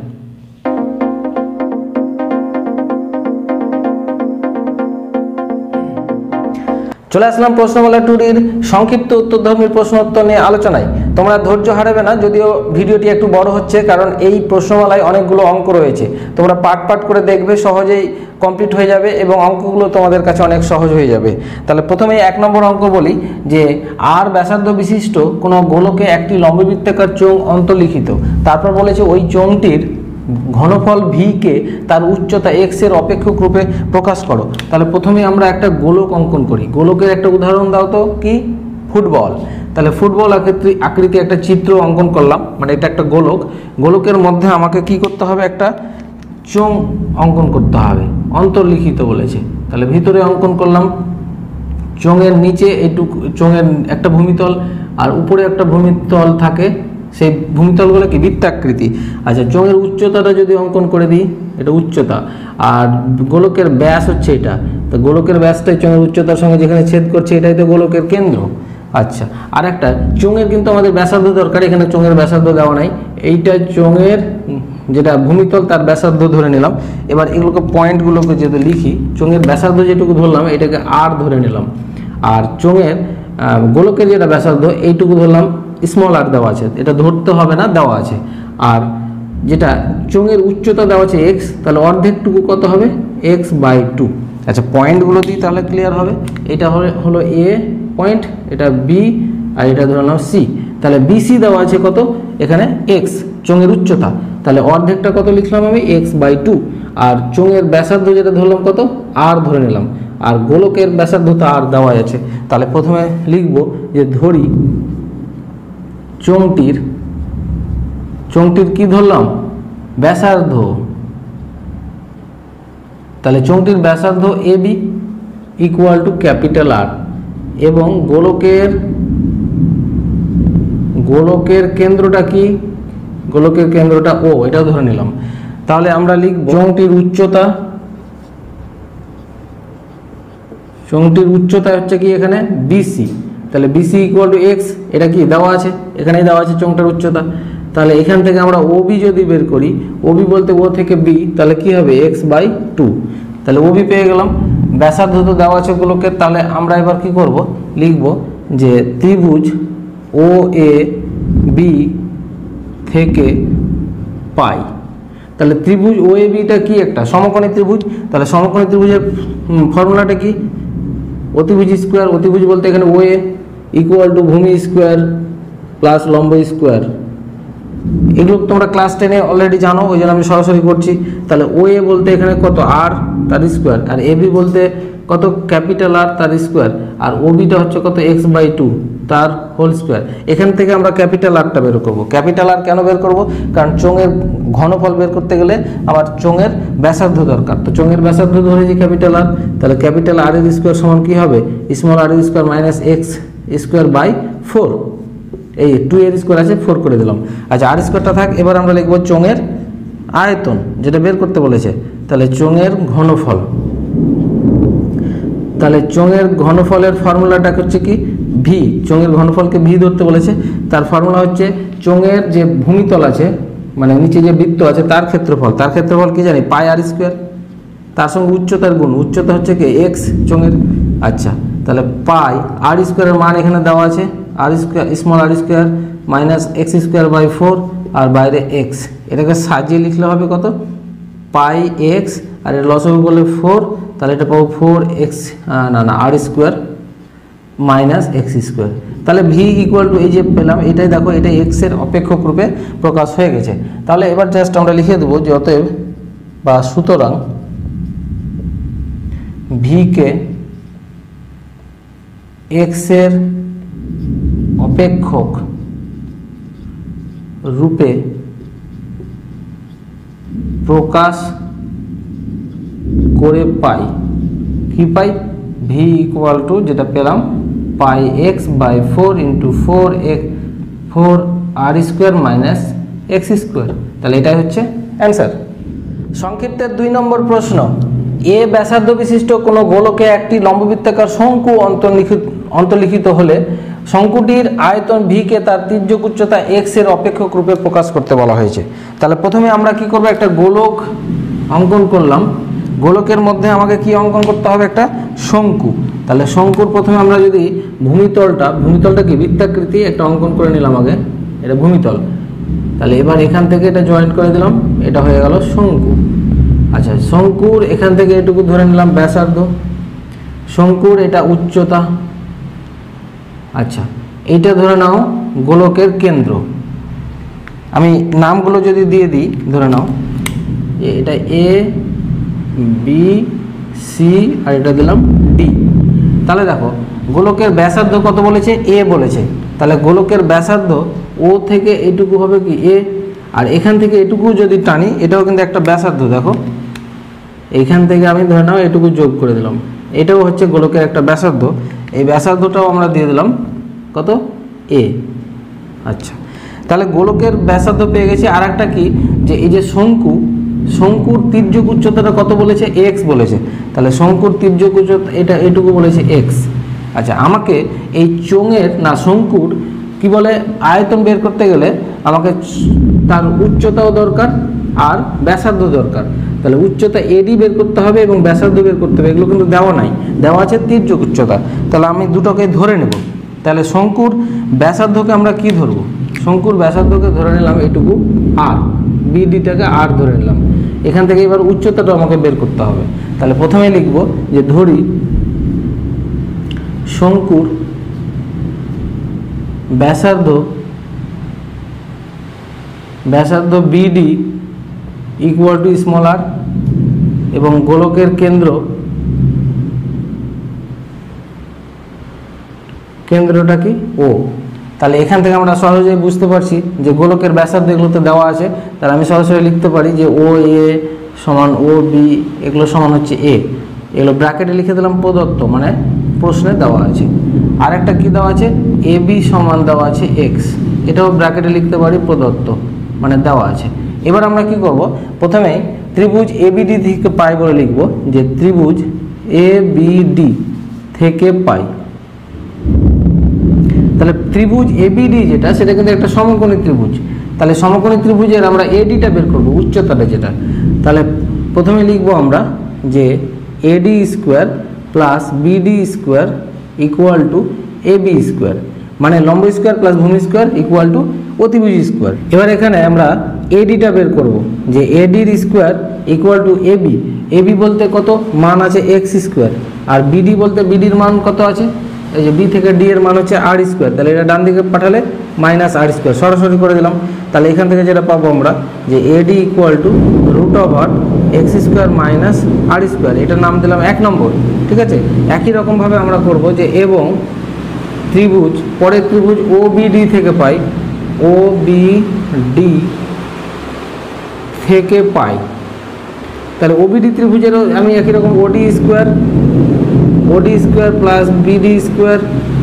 চলে আসলাম প্রশ্নমালা টুরির সংক্ষিপ্ত উত্তর ধর্মীর প্রশ্ন উত্তর নিয়ে আলোচনায়। তোমরা ধৈর্য হারাবে না, যদিও ভিডিওটি একটু বড় হচ্ছে, কারণ এই প্রশ্নমালায় অনেকগুলো অঙ্ক রয়েছে। তোমরা পাট পাট করে দেখবে, সহজেই কমপ্লিট হয়ে যাবে এবং অঙ্কগুলো তোমাদের কাছে অনেক সহজ হয়ে যাবে। তাহলে প্রথমে এক নম্বর অঙ্ক বলি, যে আর ব্যাসার্ধ বিশিষ্ট কোনো গোলকে একটি লম্ববৃত্তাকার চোঙ অন্তর্লিখিত। তারপর বলেছে ওই চোঙটির ঘনফল ভি কে তার উচ্চতা এক্সের অপেক্ষক রূপে প্রকাশ করো। তাহলে প্রথমে আমরা একটা গোলক অঙ্কন করি। গোলকের একটা উদাহরণ দাও তো। কি? ফুটবল। তাহলে ফুটবল আকৃতি আকৃতি একটা চিত্র অঙ্কন করলাম। মানে এটা একটা গোলক। গোলকের মধ্যে আমাকে কি করতে হবে? একটা চোং অঙ্কন করতে হবে। অন্তর্লিখিত বলেছে। তাহলে ভিতরে অঙ্কন করলাম। চোঙের নিচে এইটুকু চোঙের একটা ভূমিতল আর উপরে একটা ভূমিতল থাকে সেই ভূমিতলগুলো কি বৃত্তাকৃতি। আচ্ছা চোঙের উচ্চতাটা যদি অঙ্কন করে দিই, এটা উচ্চতা। আর গোলকের ব্যাস হচ্ছে এটা। তো গোলকের ব্যাসটাই চোঙের উচ্চতার সঙ্গে যেখানে ছেদ করছে, এটাই তো গোলকের কেন্দ্র। আচ্ছা আর একটা চোঙের কিন্তু আমাদের ব্যাসার্ধ দরকার, এখানে চোঙের ব্যাসার্ধ দেওয়া নাই। এইটা চোঙের যেটা ভূমিতল, তার ব্যাসার্ধ ধরে নিলাম। এবার এগুলোকে পয়েন্টগুলোকে যদি লিখি, চোঙের ব্যাসার্ধ যেটুকু ধরলাম, এটাকে আর ধরে নিলাম। আর চোঙের গোলকের যেটা ব্যাসার্ধ, এইটুকু ধরলাম স্মল আর দেওয়া আছে এটা ধরতে হবে না দেওয়া আছে। আর যেটা চোঙের উচ্চতা দেওয়া আছে এক্স তাহলে অর্ধেকটুকু কত হবে? এক্স বাই টু আচ্ছা পয়েন্টগুলো দিই তাহলে ক্লিয়ার হবে? এটা হলো হলো এ পয়েন্ট এটা বি আর এটা ধরে ধরলাম সি তাহলে বিসি দেওয়া আছে কত? এখানে এক্স চোঙের উচ্চতা। তাহলে অর্ধেকটা কত লিখলাম আমি? এক্স বাই টু আর চোঙের ব্যাসার্ধ যেটা ধরলাম কত? আর ধরে নিলাম। আর গোলকের ব্যাসার্ধ তো আর দেওয়া আছে। তাহলে প্রথমে লিখব যে ধরি চোঙটির চোঙটির কি ধরলাম? ব্যাসার্ধ। তাহলে চোঙটির ব্যাসার্ধ A B equal to capital R এবং গোলকের গোলকের কেন্দ্রটা কি? গোলকের কেন্দ্রটা ও এটাও ধরে নিলাম। তাহলে আমরা লিখব চোঙটির উচ্চতা চোঙটির উচ্চতা হচ্ছে কি এখানে? বিসি তাহলে বিসি ইকুয়াল টু এক্স এটা কি দেওয়া আছে? এখানেই দেওয়া আছে চোঙটার উচ্চতা। তাহলে এখান থেকে আমরা ওবি যদি বের করি ওবি বলতে ও থেকে বি তাহলে কি হবে? এক্স বাই টু তাহলে ওবি পেয়ে গেলাম। ব্যাসার্ধ তো দেওয়া আছে গুলোকে তাহলে আমরা এবার কি করব? লিখব যে ত্রিভুজ ও এ বি থেকে পাই। তাহলে ত্রিভুজ ও এ বিটা কি একটা? সমকোণী ত্রিভুজ। তাহলে সমকোণী ত্রিভুজের ফর্মুলাটা কি? অতিভুজ স্কোয়ার অতিভুজ বলতে এখানে ও এ ইকুয়াল টু ভূমি স্কোয়ার প্লাস লম্ব স্কোয়ার এগুলো তোমরা ক্লাস টেনে অলরেডি জানো, ওই জন্য আমি সরাসরি করছি। তাহলে ও এ বলতে এখানে কত? আর তার স্কোয়ার আর এ বি বলতে কত? ক্যাপিটাল আর তার স্কোয়ার আর ও বিটা হচ্ছে কত? এক্স বাই টু তার হোল স্কোয়ার এখান থেকে আমরা ক্যাপিটাল আরটা বের করব। ক্যাপিটাল আর কেন বের করব? কারণ চোঙের ঘনফল বের করতে গেলে আমার চোঙের ব্যাসার্ধ দরকার। তো চোঙের ব্যাসার্ধ ধরেছি ক্যাপিটাল আর তাহলে ক্যাপিটাল আর এর স্কোয়ার সমান কি হবে? স্মল আর এর square minus x square by four. এই টু এর স্কোয়ার আছে ফোর করে দিলাম। আচ্ছা আর স্কোয়ারটা থাক, এবার আমরা লিখব চোঙের আয়তন, যেটা বের করতে বলেছে। তাহলে চোঙের ঘনফল। তাহলে চোঙের ঘনফলের ফর্মুলাটা হচ্ছে কি? ভি চোঙের ঘনফলকে ভি ধরতে বলেছে। তার ফর্মুলা হচ্ছে চোঙের যে ভূমিতল আছে মানে নিচে যে বৃত্ত আছে, তার ক্ষেত্রফল। তার ক্ষেত্রফল কি জানি? Pi R square. তার সঙ্গে উচ্চতার গুণ। উচ্চতা হচ্ছে কি? এক্স চোঙের। আচ্ছা। তাহলে পাই আর স্কোয়ারের মান এখানে দেওয়া আছে R square small R square minus x square by four আর বাইরে এক্স এটাকে সাজিয়ে লিখলে হবে কত? পাই এক্স আর এর লসগু করলে ফোর তাহলে এটা পাবো ফোর এক্স না না R square minus x square তাহলে ভি ইকুয়াল টু এই যে পেলাম, এটাই দেখো, এটা এক্সের অপেক্ষক রূপে প্রকাশ হয়ে গেছে। তাহলে এবার জাস্ট আমরা লিখে দেবো যে অতএব বা সুতরাং ভিকে এক্সের অপেক্ষক রূপে প্রকাশ করে পাই। কি পাই? ভি ইকুয়াল টু যেটা পেলাম, pi x by four into four x four R square minus x square তাহলে এটাই হচ্ছে অ্যান্সার সংক্ষিপ্তের দুই নম্বর প্রশ্ন। এ ব্যাসার্ধ বিশিষ্ট কোনো গোলকে একটি লম্ববৃত্তাকার শঙ্কু অন্তর্লিখিত অন্তর্লিখিত হলে শঙ্কুটির আয়তন ভিকে তার তির্যক উচ্চতা এক্সের অপেক্ষক রূপে প্রকাশ করতে বলা হয়েছে। তাহলে প্রথমে আমরা কি করব? একটা গোলক অঙ্কন করলাম। গোলকের মধ্যে আমাকে কি অঙ্কন করতে হবে? একটা শঙ্কু। তাহলে শঙ্কুর প্রথমে আমরা যদি ভূমিতলটা ভূমিতলটা কি? বৃত্তাকৃতি একটা অঙ্কন করে নিলাম আগে। এটা ভূমিতল। তাহলে এবার এখান থেকে এটা জয়েন্ট করে দিলাম। এটা হয়ে গেল শঙ্কু। আচ্ছা শঙ্কুর, এখান থেকে এটুকু ধরে নিলাম ব্যাসার্ধ। শঙ্কুর, এটা উচ্চতা। আচ্ছা এটা ধরে নাও গোলকের কেন্দ্র। আমি নামগুলো যদি দিয়ে দিই, ধরে নাও। এটা এ, বি, সি, আর এটা দিলাম ডি। তাহলে দেখো, গোলকের ব্যাসার্ধ কত বলেছে? এ বলেছে। তাহলে গোলকের ব্যাসার্ধ ও থেকে এটুকু হবে কি? এ। আর এখান থেকে এটুকু যদি টানি, এটাও কিন্তু একটা ব্যাসার্ধ, দেখো। এইখান থেকে আমি ধরে নাও এটুকু যোগ করে দিলাম। এটাও হচ্ছে গোলকের একটা ব্যাসার্ধ। এই ব্যাসার্ধটাও আমরা দিয়ে দিলাম। কত? এ আচ্ছা। তাহলে গোলকের ব্যাসার্ধ পেয়ে গেছি আর একটা কি? যে এই যে শঙ্কু, শঙ্কুর তির্যক উচ্চতাটা কত বলেছে? এক্স বলেছে। তাহলে শঙ্কুর তির্যক উচ্চতা এটা এটুকু বলেছে এক্স আচ্ছা আমাকে এই চোঙের, না, শঙ্কুর কি বলে? আয়তন বের করতে গেলে আমাকে তার উচ্চতাও দরকার আর ব্যাসার্ধ দরকার। তাহলে উচ্চতা এডি বের করতে হবে এবং ব্যাসার্ধ বের করতে হবে। এগুলো কিন্তু দেওয়া নাই। দেওয়া আছে তির্যক উচ্চতা। তাহলে আমি দুটোকে ধরে নেব। তাহলে শঙ্কুর ব্যাসার্ধকে আমরা কি ধরবো? শঙ্কুর ব্যাসার্ধকে ধরে নিলাম এটুকু আর বিডিটাকে আর ধরে নিলাম। এখান থেকে এবার উচ্চতাটা আমাকে বের করতে হবে। তাহলে প্রথমে লিখব যে ধরি শঙ্কুর ব্যাসার্ধ ব্যাসার্ধ BD equal to small R এবং গোলকের কেন্দ্র, কেন্দ্রটা কি ও তাহলে এখান থেকে আমরা সহজেই বুঝতে পারছি যে গোলকের ব্যাসার্ধ এগুলোতে দেওয়া আছে। তাহলে আমি সরাসরি লিখতে পারি যে ও এ সমান ও বি এগুলো সমান হচ্ছে এ এগুলো ব্র্যাকেটে লিখে দিলাম প্রদত্ত মানে প্রশ্নে দেওয়া আছে। আর একটা কী দেওয়া আছে? এ বি সমান দেওয়া আছে এক্স এটাও ব্র্যাকেটে লিখতে পারি প্রদত্ত মানে দেওয়া আছে। এবার আমরা কি করব? প্রথমে ত্রিভুজ এবিডি থেকে পাই বলে লিখব যে ত্রিভুজ এ বি ডি থেকে পাই। তাহলে ত্রিভুজ এবিডি যেটা, সেটা কিন্তু একটা সমকোণী ত্রিভুজ। তাহলে সমকোণী ত্রিভুজের আমরা এডিটা বের করব, উচ্চতাটা যেটা। তাহলে প্রথমে লিখব আমরা যে AD square plus BD square equal to AB square মানে লম্ব স্কোয়ার প্লাস ভূমি স্কোয়ার ইকুয়াল টু অতিভুজ স্কোয়ার এবার এখানে আমরা এডিটা বের করব। যে এডির square equal to AB AB বলতে কত? মান আছে এক্স স্কোয়ার আর বিডি বলতে বিডির মান কত আছে? এই যে বি থেকে ডি এর মান হচ্ছে আর স্কোয়ার তাহলে এটা ডান দিকে পাঠালে মাইনাস আর স্কোয়ার সরাসরি করে দিলাম। তাহলে এখান থেকে যেটা পাবো আমরা, যে AD equal to root over x square minus R square এটার নাম দিলাম এক নম্বর। ঠিক আছে? একই রকমভাবে আমরা করব যে এবং ত্রিভুজ, পরের ত্রিভুজ ও বিডি থেকে পাই। ও বি ডি থেকে পাই। তাহলে ওবিডি ত্রিভুজেরও আমি একই রকম OD square OD square plus BD square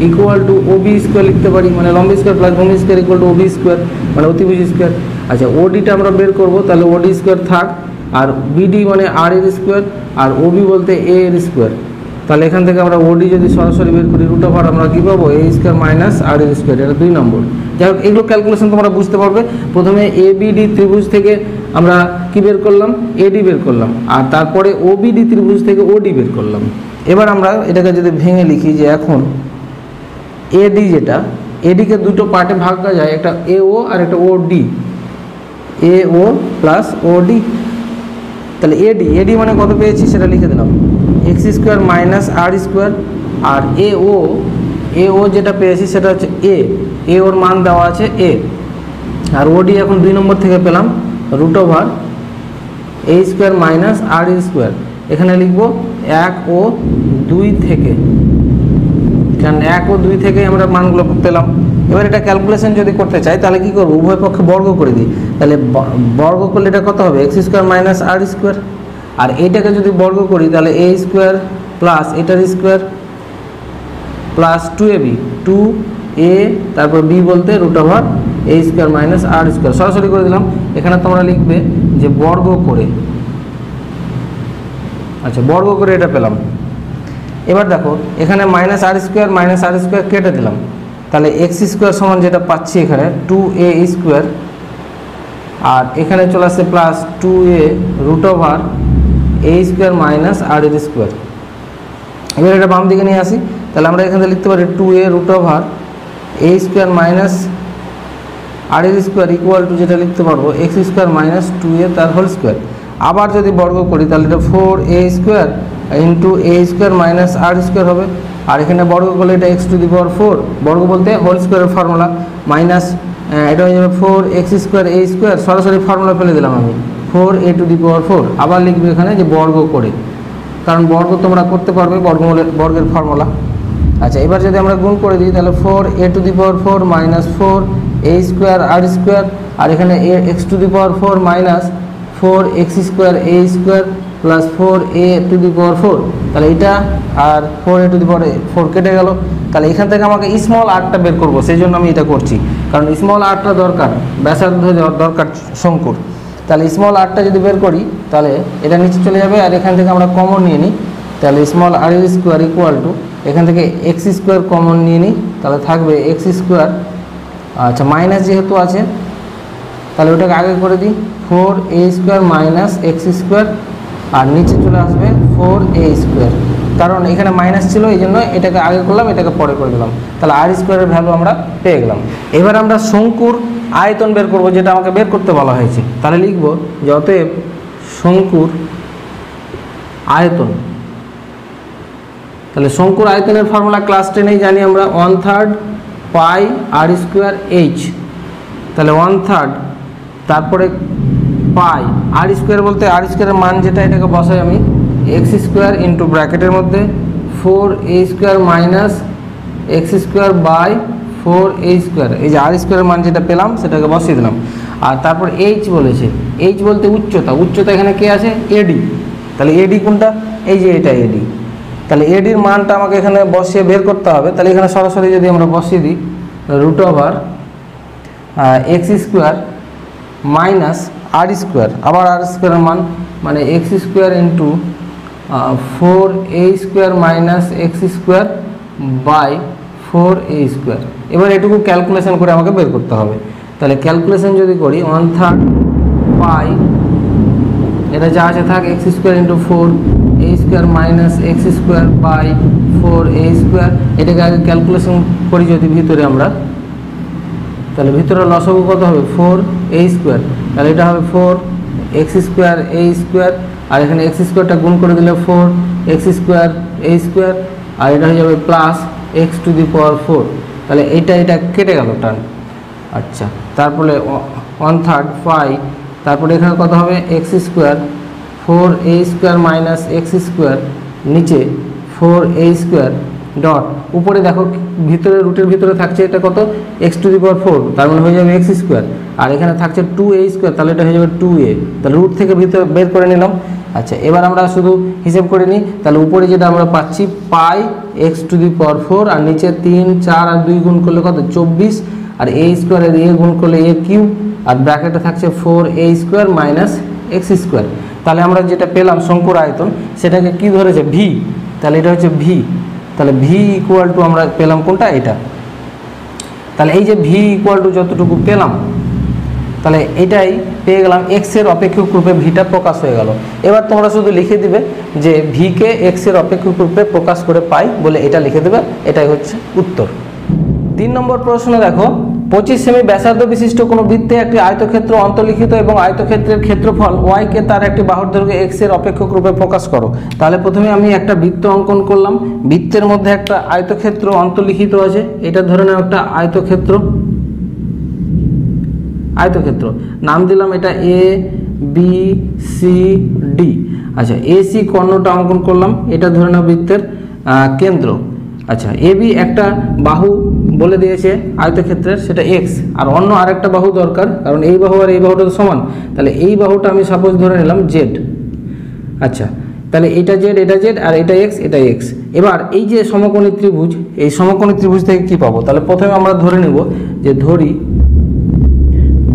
equal to OB square লিখতে পারি মানে লম্ব স্কোয়ার প্লাস ভূমি square equal to OB square মানে অতিভুজ স্কোয়ার আচ্ছা ওডিটা আমরা বের করব, তাহলে ওডি স্কোয়ার থাক, আর বিডি মানে আর এর স্কোয়ার আর ওবি বলতে এ এর স্কোয়ার তাহলে এখান থেকে আমরা ওডি যদি সরাসরি বের করি রুট ওভার আমরা কী পাবো? এ স্কোয়ার মাইনাস আর এর স্কোয়ার এটা দুই নম্বর। যাই হোক, এগুলো ক্যালকুলেশন তোমরা বুঝতে পারবে। প্রথমে এ বিডি ত্রিভুজ থেকে আমরা কি বের করলাম? এডি বের করলাম। আর তারপরে ওবিডি ত্রিভুজ থেকে ওডি বের করলাম। এবার আমরা এটাকে যদি ভেঙে লিখি যে এখন এডি যেটা এডিকে দুটো পার্টে ভাগ করা যায়, একটা এ ও আর একটা O D A O plus O D তাহলে এডি এডি মানে কত পেয়েছি? সেটা লিখে দিলাম। X square minus R square R A O A O যেটা পেয়েছি সেটা হচ্ছে এ এ ওর মান দেওয়া আছে এ আর ওডি এখন দুই নম্বর থেকে পেলাম। Root over A square minus R square এখানে লিখব এক ও দুই থেকে। কারণ এক ও দুই থেকে আমরা মানগুলো পেলাম। এবার এটা ক্যালকুলেশন যদি করতে চাই, তাহলে কি করব? উভয় পক্ষে বর্গ করে দিই। তাহলে বর্গ করলে এটা কত হবে? X square minus R square আর এইটাকে যদি বর্গ করি, তাহলে এ স্কোয়ার প্লাস এটার square plus two A B two A তারপর বি বলতে root over A square minus R square সরাসরি করে দিলাম। এখানে তোমরা লিখবে যে বর্গ করে। আচ্ছা বর্গ করে এটা পেলাম। এবার দেখো, এখানে minus R square minus R square কেটে দিলাম। তাহলে এক্স স্কোয়ার সমান যেটা পাচ্ছি এখানে টু এ স্কোয়ার আর এখানে চলে আসছে plus two A root over A square minus R এর স্কোয়ার এবার এটা বাম দিকে নিয়ে আসি। তাহলে আমরা এখানে লিখতে পারি two a root over a square minus r এর স্কোয়ার ইকুয়াল টু যেটা লিখতে পারব x square minus two a তার হোল স্কোয়ার আবার যদি বর্গ করি, তাহলে এটা four a square into a square minus r square হবে। আর এখানে বর্গ করলে এটা x to the power four বর্গ বলতে হোল স্কোয়ারের ফর্মুলা মাইনাস এটা হয়ে যাবে four x square a square সরাসরি ফর্মুলা ফেলে দিলাম আমি। Four a to the power four আবার লিখবে এখানে যে বর্গ করে। কারণ বর্গ তোমরা করতে পারবে বর্গমূলের, বর্গের ফর্মুলা আচ্ছা এবার যদি আমরা গুণ করে দিই, তাহলে four a to the power four minus four a square r square আর এখানে এ x to the power four minus four x square a square plus four a to the power four তাহলে এটা আর four a to the power four কেটে গেল। তাহলে এখান থেকে আমাকে small আরটা বের করব, সেই জন্য আমি এটা করছি। কারণ স্মল আরটা দরকার, ব্যাসার্ধ দরকার শঙ্কুর। তাহলে স্মল আরটা যদি বের করি, তাহলে এটা নিচে চলে যাবে আর এখান থেকে আমরা কমন নিয়ে নিই। তাহলে small r square equal to এখান থেকে এক্স স্কোয়ার কমন নিয়ে নিই। তাহলে থাকবে এক্স স্কোয়ার আচ্ছা মাইনাস যেহেতু আছে, তাহলে ওটাকে আগে করে দিই four a square minus x square আর নিচে চলে আসবে ফোর এ স্কোয়ার কারণ এখানে মাইনাস ছিল, এই জন্য এটাকে আগে করলাম, এটাকে পরে করে দিলাম। তাহলে আর স্কোয়ারের ভ্যালু আমরা পেয়ে গেলাম। এবার আমরা শঙ্কুর আয়তন বের করব, যেটা আমাকে বের করতে বলা হয়েছে। তাহলে লিখব, যে অতএব শঙ্কুর আয়তন, তাহলে শঙ্কুর আয়তনের ফর্মুলা ক্লাস টেনেই জানি আমরা one third pi r square h. তাহলে ওয়ান থার্ড তারপরে পাই। আর স্কোয়ার বলতে আর স্কোয়ারের মান যেটা, এটাকে বসাই আমি। এক্স স্কোয়ার ইন্টু ব্র্যাকেটের মধ্যে four a square minus x square by four a square. এই যে আর স্কোয়ারের মান যেটা পেলাম, সেটাকে বসিয়ে দিলাম। আর তারপর এইচ বলেছে। এইচ বলতে উচ্চতা। উচ্চতা এখানে কে আছে? এডি তাহলে এডি কোনটা? এই যে এটা এডি তাহলে এডির মানটা আমাকে এখানে বসিয়ে বের করতে হবে। তাহলে এখানে সরাসরি যদি আমরা বসিয়ে দিই root over x square minus r square আবার আর স্কোয়ারের মান মানে x square into four a square minus x square by four a square এবার এটুকু ক্যালকুলেশন করে আমাকে বের করতে হবে। তাহলে ক্যালকুলেশন যদি করি ওয়ান থার্ড পাই এটা যা আছে থাক x square into four a square minus x square by four a square এটাকে আগে ক্যালকুলেশন করি যদি ভিতরে আমরা। তাহলে ভিতরে লসগু কত হবে? ফোর এ স্কোয়ার তাহলে এটা হবে four x square a square আর এখানে এক্স স্কোয়ারটা গুণ করে দিলে four x square a square আর এটা হয়ে যাবে plus x to the power four তাহলে এইটা এটা কেটে গেল টান আচ্ছা তারপরে ওয়ান থার্ড ফাইভ তারপরে এখানে কত হবে? X square four a square minus x square নিচে ফোর এ স্কোয়ার ডট। উপরে দেখো ভিতরে রুটের ভিতরে থাকছে এটা কত? X to the power four, তার মানে হয়ে যাবে এক্স স্কোয়ার। আর এখানে থাকছে টু এ স্কোয়ার, তাহলে এটা হয়ে যাবে টু এ। তাহলে রুট থেকে ভিতরে বের করে নিলাম। আচ্ছা এবার আমরা শুধু হিসেব করে নিই। তাহলে উপরে যেটা আমরা পাচ্ছি, pi x to the power four, আর নিচে তিন, চার, আর দুই গুণ করলে কত? চব্বিশ। আর এ স্কোয়ারের এ গুণ করলে এ কিউ। আর ব্র্যাকেটে থাকছে four a square minus x square. তাহলে আমরা যেটা পেলাম শঙ্কুর আয়তন, সেটাকে কি ধরেছে? ভি তাহলে এটা হচ্ছে ভি তাহলে ভি ইকুয়াল টু আমরা পেলাম কোনটা? এটা। তাহলে এই যে ভি ইকুয়াল টু যতটুকু পেলাম, তাহলে এটাই পেয়ে গেলাম এক্সের অপেক্ষক রূপে ভিটা প্রকাশ হয়ে গেল। এবার তোমরা শুধু লিখে দিবে যে ভিকে এক্সের অপেক্ষক রূপে প্রকাশ করে পাই বলে এটা লিখে দেবে, এটাই হচ্ছে উত্তর। তিন নম্বর প্রশ্ন দেখো। পঁচিশ সেমি ব্যাসার্ধ বিশিষ্ট কোনো বৃত্তে একটি আয়তক্ষেত্র অন্তর্লিখিত এবং আয়তক্ষেত্রের ক্ষেত্রফল ওয়াইকে তার একটি বাহুর দৈর্ঘ্য এক্সের অপেক্ষক রূপে প্রকাশ করো। তাহলে প্রথমে আমি একটা বৃত্ত অঙ্কন করলাম। বৃত্তের মধ্যে একটা আয়তক্ষেত্র অন্তর্লিখিত আছে। এটা ধরে নাও একটা আয়তক্ষেত্র। আয়তক্ষেত্র। নাম দিলাম এটা এ বি সি ডি আচ্ছা এ সি কর্ণটা অঙ্কন করলাম। এটা ধরে নাও বৃত্তের কেন্দ্র। আচ্ছা এ বি একটা বাহু বলে দিয়েছে আয়তক্ষেত্রের সেটা এক্স আর অন্য আরেকটা বাহু দরকার, কারণ এই বাহু আর এই বাহুটা তো সমান। তাহলে এই বাহুটা আমি সাপোজ ধরে নিলাম জেড আচ্ছা তাহলে এটা জেড এটা জেড আর এটা এক্স এটা এক্স এবার এই যে সমকোণী ত্রিভুজ, এই সমকোণী ত্রিভুজ থেকে কি পাবো? তাহলে প্রথমে আমরা ধরে নেব যে ধরি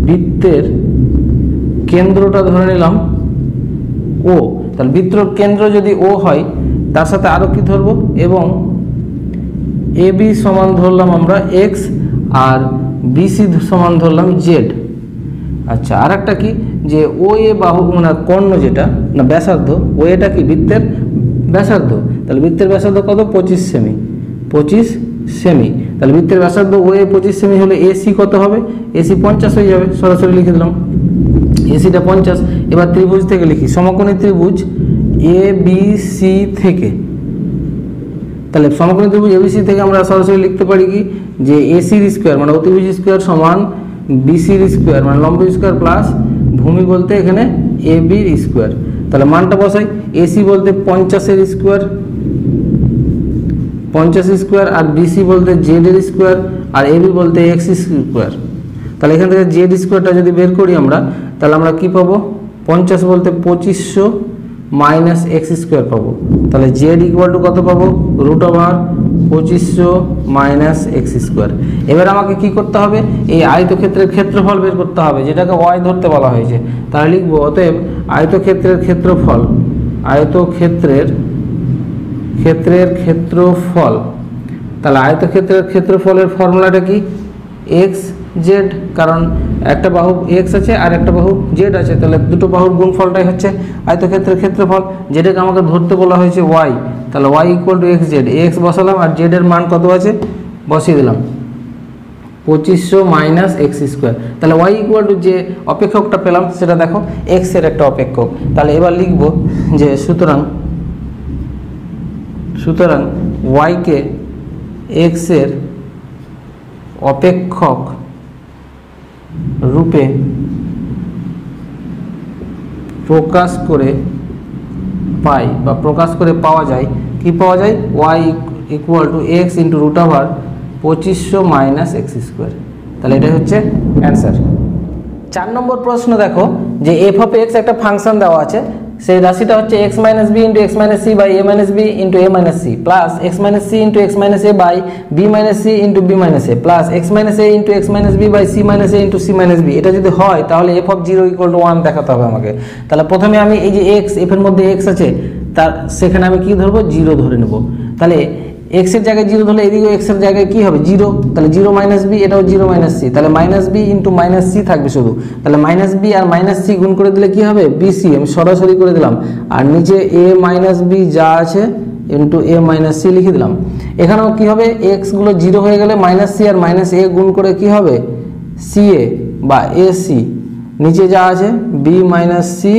বৃত্তের কেন্দ্রটা ধরে নিলাম ও তাহলে বৃত্তর কেন্দ্র যদি ও হয়, তার সাথে আরও কি ধরবো? এবং এ বি সমান ধরলাম আমরা এক্স আর বিসি সমান ধরলাম জেড আচ্ছা আর একটা কি? যে ও এ বাহু মানে কর্ণ যেটা, না ব্যাসার্ধ ও এটা কি বৃত্তের ব্যাসার্ধ? তাহলে বৃত্তের ব্যাসার্ধ কত? পঁচিশ সেমি। পঁচিশ সেমি। তাহলে বৃত্তের ব্যাসার্ধ ও এ পঁচিশ সেমি হলে এসি কত হবে? এসি পঞ্চাশ হয়ে যাবে। সরাসরি লিখে দিলাম। এসিটা পঞ্চাশ। এবার ত্রিভুজ থেকে লিখি। সমকোণী ত্রিভুজ এ বি সি থেকে। তাহলে সমকোণী ত্রিভুজ এবিসি থেকে আমরা সরাসরি লিখতে পারি কি? যে এসির স্কোয়ার মানে অতিভুজ স্কোয়ার সমান বিসির স্কোয়ার মানে লম্ব স্কোয়ার প্লাস ভূমি বলতে এখানে এ বির স্কোয়ার তাহলে মানটা বসাই। এসি বলতে পঞ্চাশের স্কোয়ার পঞ্চাশ স্কোয়ার আর বিসি বলতে জেড এর স্কোয়ার আর এবি বলতে এক্স স্কোয়ার তাহলে এখান থেকে জেড স্কোয়ারটা যদি বের করি আমরা, তাহলে আমরা কি পাবো? পঞ্চাশ বলতে পঁচিশশো মাইনাস এক্স স্কোয়ার পাবো। তাহলে জেড ইকুয়াল টু কত পাবো? রুট ওভার পঁচিশশো মাইনাস এক্স স্কোয়ার। এবার আমাকে কি করতে হবে? এই আয়তক্ষেত্রের ক্ষেত্রফল বের করতে হবে, যেটাকে ওয়াই ধরতে বলা হয়েছে। তাহলে লিখব, অতএব আয়তক্ষেত্রের ক্ষেত্রফল, আয়তক্ষেত্রের ক্ষেত্রের ক্ষেত্রফল। তাহলে আয়তক্ষেত্রের ক্ষেত্রফলের ফর্মুলাটা কি? এক্স জেড কারণ একটা বাহু এক্স আছে আর একটা বাহু জেড আছে, তাহলে দুটো বাহুর গুণফলটাই হচ্ছে আয়তক্ষেত্রের ক্ষেত্রফল। যেটাকে আমাকে ধরতে বলা হয়েছে ওয়াই তাহলে y equal to x z x বসালাম আর জেড এর মান কত আছে? বসিয়ে দিলাম। পঁচিশশো মাইনাস এক্স স্কোয়ার তাহলে ওয়াই ইকুয়াল টু যে অপেক্ষকটা পেলাম, সেটা দেখো এক্সের একটা অপেক্ষক। তাহলে এবার লিখব যে সুতরাং সুতরাং ওয়াইকে এক্সের অপেক্ষক রূপে প্রকাশ করে পাই বা প্রকাশ করে পাওয়া যায়। কি পাওয়া যায়? Y equal to x into root over পঁচিশশো মাইনাস এক্স স্কোয়ার তাহলে এটাই হচ্ছে অ্যান্সার চার নম্বর প্রশ্ন দেখো, যে এফ অফ এক্স একটা ফাংশন দেওয়া আছে সেই রাশিটা হচ্ছে x minus b into x minus c by a minus b into a minus c plus x minus c into x minus a by b minus c into b minus a plus x minus a into x minus b by c minus a into c minus b এটা যদি হয়, তাহলে f of zero equal to one দেখাতে হবে আমাকে। তাহলে প্রথমে আমি এই যে এক্স এফ এর মধ্যে এক্স আছে, তার, সেখানে আমি কি ধরবো? জিরো ধরে নেব। তাহলে এক্সের জায়গায় জিরো ধরলে এদিকে এক্সের জায়গায় কি হবে? জিরো তাহলে জিরো মাইনাস বি এটাও জিরো মাইনাস সি তাহলে minus b into minus c থাকবে শুধু। তাহলে মাইনাস বি আর মাইনাস সি গুণ করে দিলে কি হবে? বি সি আমি সরাসরি করে দিলাম। আর নিচে এ মাইনাস বি যা আছে ইন্টু এ মাইনাস সি লিখে দিলাম। এখানেও কি হবে? এক্সগুলো জিরো হয়ে গেলে মাইনাস সি আর মাইনাস এ গুণ করে কি হবে? সি এ বা এ সি নিচে যা আছে বি মাইনাস সি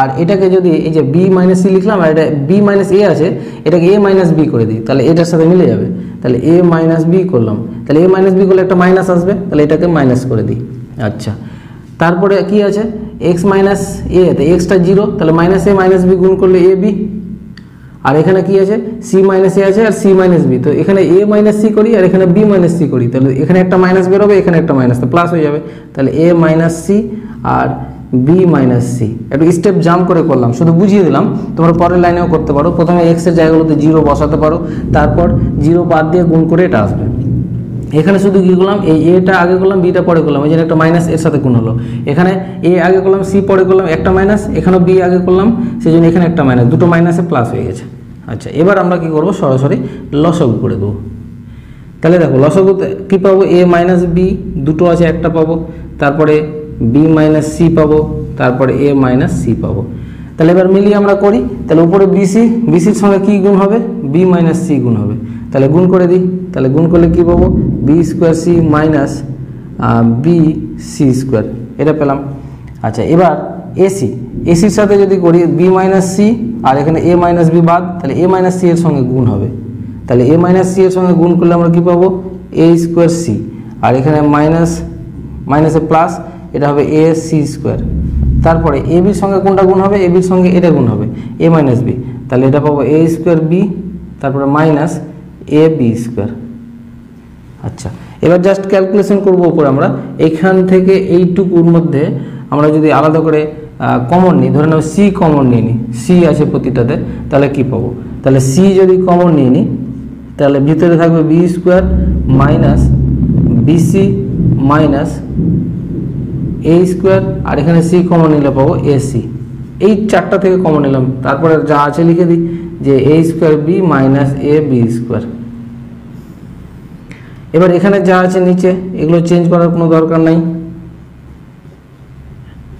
আর এটাকে যদি এই যে বি মাইনাস সি লিখলাম, আর এটা বি মাইনাস এ আছে, এটাকে এ মাইনাস বি করে দিই, তাহলে এটার সাথে মিলে যাবে। তাহলে এ মাইনাস বি করলাম। তাহলে এ মাইনাস বি করলে একটা মাইনাস আসবে, তাহলে এটাকে মাইনাস করে দিই। আচ্ছা। তারপরে কি আছে? এক্স মাইনাস এ তো এক্সটা জিরো তাহলে মাইনাস এ মাইনাস বি গুণ করলে এ বি আর এখানে কি আছে? সি মাইনাস এ আছে আর সি মাইনাস বি তো এখানে এ মাইনাস সি করি, আর এখানে বি মাইনাস সি করি। তাহলে এখানে একটা মাইনাস বেরোবে, এখানে একটা মাইনাস তো প্লাস হয়ে যাবে। তাহলে এ মাইনাস সি আর বি মাইনাস সি একটু স্টেপ জাম্প করে করলাম। শুধু বুঝিয়ে দিলাম, তোমরা পরের লাইনেও করতে পারো। প্রথমে এক্সের জায়গাগুলোতে জিরো বসাতে পারো, তারপর জিরো বাদ দিয়ে গুণ করে এটা আসবে। এখানে শুধু কি করলাম? এই এটা আগে করলাম বিটা পরে করলাম। এই জন্য একটা মাইনাস এর সাথে গুণ হলো। এখানে এ আগে করলাম সি পরে করলাম, একটা মাইনাস এখানেও বি আগে করলাম সেই জন্য এখানে একটা মাইনাস দুটো মাইনাসে প্লাস হয়ে গেছে। আচ্ছা এবার আমরা কি করব? সরাসরি লসগু করে দেবো। তাহলে দেখো লসগুতে কী পাবো? এ মাইনাস বি দুটো আছে, একটা পাবো। তারপরে বি মাইনাস সি পাবো, তারপরে এ মাইনাস সি পাবো। তাহলে এবার মিলিয়ে আমরা করি, তাহলে উপরে বিসি বিসির সঙ্গে কী গুণ হবে? বি মাইনাস সি গুণ হবে। তাহলে গুণ করে দিই, তাহলে গুণ করলে কী পাবো? B square c minus b c square এটা পেলাম। আচ্ছা এবার এসি এসির সাথে যদি করি বি মাইনাস সি আর এখানে এ মাইনাস বি বাদ, তাহলে এ মাইনাস সি এর সঙ্গে গুণ হবে। তাহলে এ মাইনাস সি এর সঙ্গে গুণ করলে আমরা কী পাবো? এ স্কোয়ার সি আর এখানে মাইনাস মাইনাসে প্লাস এটা হবে এ সি স্কোয়ার তারপরে এ বির সঙ্গে কোনটা গুণ হবে? এ বির সঙ্গে এটা গুণ হবে। এ মাইনাস বি তাহলে এটা পাবো এ স্কোয়ার বি তারপরে মাইনাস এ বি স্কোয়ার আচ্ছা এবার জাস্ট ক্যালকুলেশন করব উপরে আমরা। এখান থেকে এইটুকুর মধ্যে আমরা যদি আলাদা করে কমন নিই, ধরে নাও সি কমন নিয়ে নিই। সি আছে প্রতিটাতে, তাহলে কি পাবো? তাহলে সি যদি কমন নিয়ে নিই, তাহলে ভিতরে থাকবে b square minus bc minus a square আর এখানে সি কমন নিলে পাবো এসি এই চারটা থেকে কমন নিলাম। তারপরে যা আছে লিখে দিই যে a square b minus a b square এবার এখানে যা আছে নিচে, এগুলো চেঞ্জ করার কোনো দরকার নাই।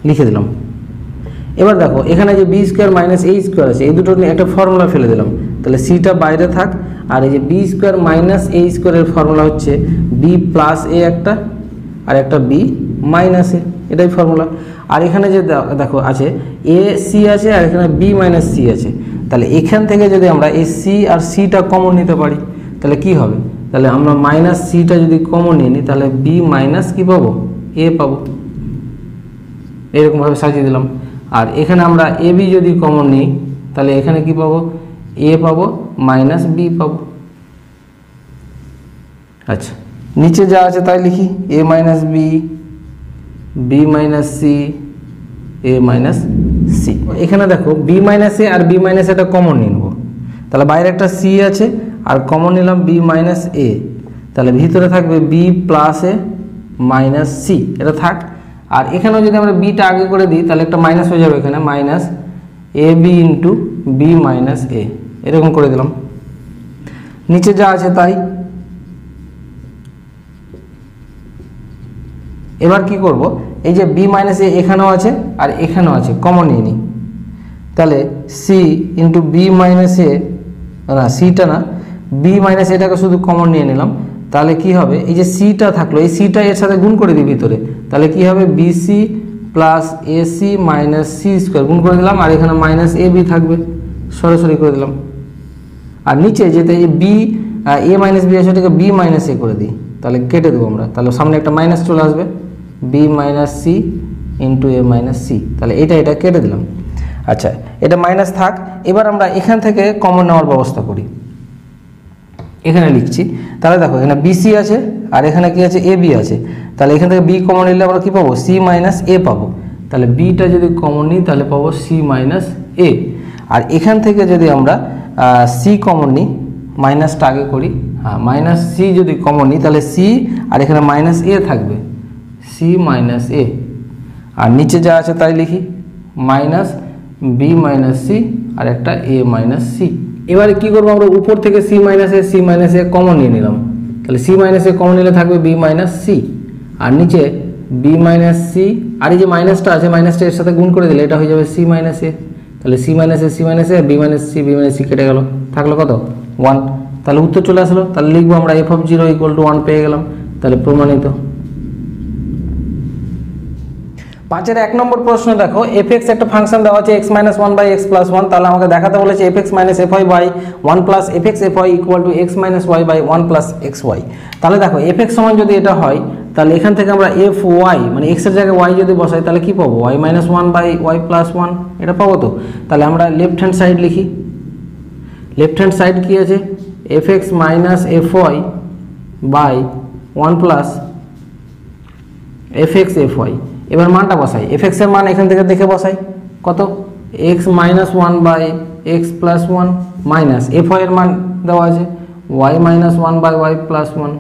লিখে দিলাম। এবার দেখো, এখানে যে b square minus a square আছে, এই দুটো নিয়ে একটা ফর্মুলা ফেলে দিলাম। তাহলে সিটা বাইরে থাক, আর এই যে বি স্কোয়ার মাইনাস এ স্কোয়ারের ফর্মুলা হচ্ছে বি প্লাস এ একটা, আর একটা বি মাইনাস এ এটাই ফর্মুলা আর এখানে যে দেখো, আছে এ সি আছে আর এখানে বি মাইনাস সি আছে। তাহলে এখান থেকে যদি আমরা এই সি আর সিটা কমন নিতে পারি, তাহলে কি হবে? তাহলে আমরা মাইনাস সিটা যদি কমন নিয়ে নিই, তাহলে বি মাইনাস কী পাবো? এ পাবো। এরকমভাবে সাজিয়ে দিলাম। আর এখানে আমরা এ বি যদি কমন নিই, তাহলে এখানে কি পাবো? এ পাবো মাইনাস বি পাবো। আচ্ছা নিচে যা আছে তাই লিখি। A minus b b minus c a minus c এখানে দেখো বি মাইনাস এ আর বি মাইনাস এটা কমন নেব। তাহলে বাইরে একটা সি আছে, আর কমন নিলাম বি মাইনাস এ তাহলে ভিতরে থাকবে b plus a minus c এটা থাক। আর এখানেও যদি আমরা বিটা আগে করে দিই, তাহলে একটা মাইনাস হয়ে যাবে এখানে। Minus a b into b minus a এরকম করে দিলাম। নিচে যা আছে তাই। এবার কি করব? এই যে বি মাইনাস এ এখানেও আছে আর এখানেও আছে কমন নিয়ে নিই। তাহলে c into b minus a না সিটা না বি মাইনাস এটাকে শুধু কমন নিয়ে নিলাম। তাহলে কি হবে? এই যে সিটা থাকল, এই সিটা এর সাথে গুণ করে দিই ভিতরে। তাহলে কি হবে? Bc plus ac minus c square গুণ করে দিলাম আর এখানে মাইনাস এ বি থাকবে। সরাসরি করে দিলাম। আর নিচে যেতে এই বি এ মাইনাস বি আছে ওটাকে বি মাইনাস এ করে দিই। তাহলে কেটে দেবো আমরা। তাহলে সামনে একটা মাইনাস চলে আসবে। B minus c into a minus c তাহলে এটা এটা কেটে দিলাম। আচ্ছা এটা মাইনাস থাক। এবার আমরা এখান থেকে কমন নেওয়ার ব্যবস্থা করি। এখানে লিখছি। তাহলে দেখো, এখানে বিসি আছে, আর এখানে কি আছে? এ বি আছে। তাহলে এখান থেকে বি কমন নিলে আমরা কী পাবো? সি মাইনাস এ পাবো। তাহলে বিটা যদি কমন নিই, তাহলে পাবো সি মাইনাস এ আর এখান থেকে যদি আমরা সি কমন নিই মাইনাসটা আগে করি। হ্যাঁ মাইনাস সি যদি কমন নিই, তাহলে সি আর এখানে মাইনাস এ থাকবে। সি মাইনাস এ আর নিচে যা আছে তাই লিখি। মাইনাস বি মাইনাস সি আর একটা এ মাইনাস সি এবারে কি করব আমরা? উপর থেকে c minus a c minus a common নিয়ে নিলাম। তাহলে সি মাইনাস এ কমন নিলে থাকবে বি মাইনাস সি আর নিচে বি মাইনাস সি আর এই যে মাইনাসটা আছে মাইনাসটা এর সাথে গুণ করে দিলে এটা হয়ে যাবে সি মাইনাস এ তাহলে c minus a c minus a b minus c b minus c কেটে গেল। থাকল কত? ওয়ান তাহলে উত্তর চলে আসলো। তাহলে লিখব আমরা f of zero equal to one পেয়ে গেলাম। তাহলে প্রমাণিত। পাঁচের এক নম্বর প্রশ্ন দেখো এফ এক্স একটা ফাংশন দেওয়া আছে x minus one by x plus one তাহলে আমাকে দেখাতে বলেছে f x minus f y by one plus f x f y equal to x minus y by one plus x y তাহলে দেখো F x সমান যদি এটা হয়, তাহলে এখান থেকে আমরা এফ ওয়াই মানে এক্সের জায়গায় ওয়াই যদি বসাই, তাহলে কি পাবো? Y minus one by y plus one এটা পাবো তো? তাহলে আমরা লেফট হ্যান্ড সাইড লিখি। লেফট হ্যান্ড সাইড কী আছে? F x minus f y by one plus f x f y এবার মানটা বসাই। এফ এক্সের মান এখান থেকে দেখে বসাই। কত? X minus one by x plus one minus f এর মান দেওয়া আছে। Y minus one by y plus one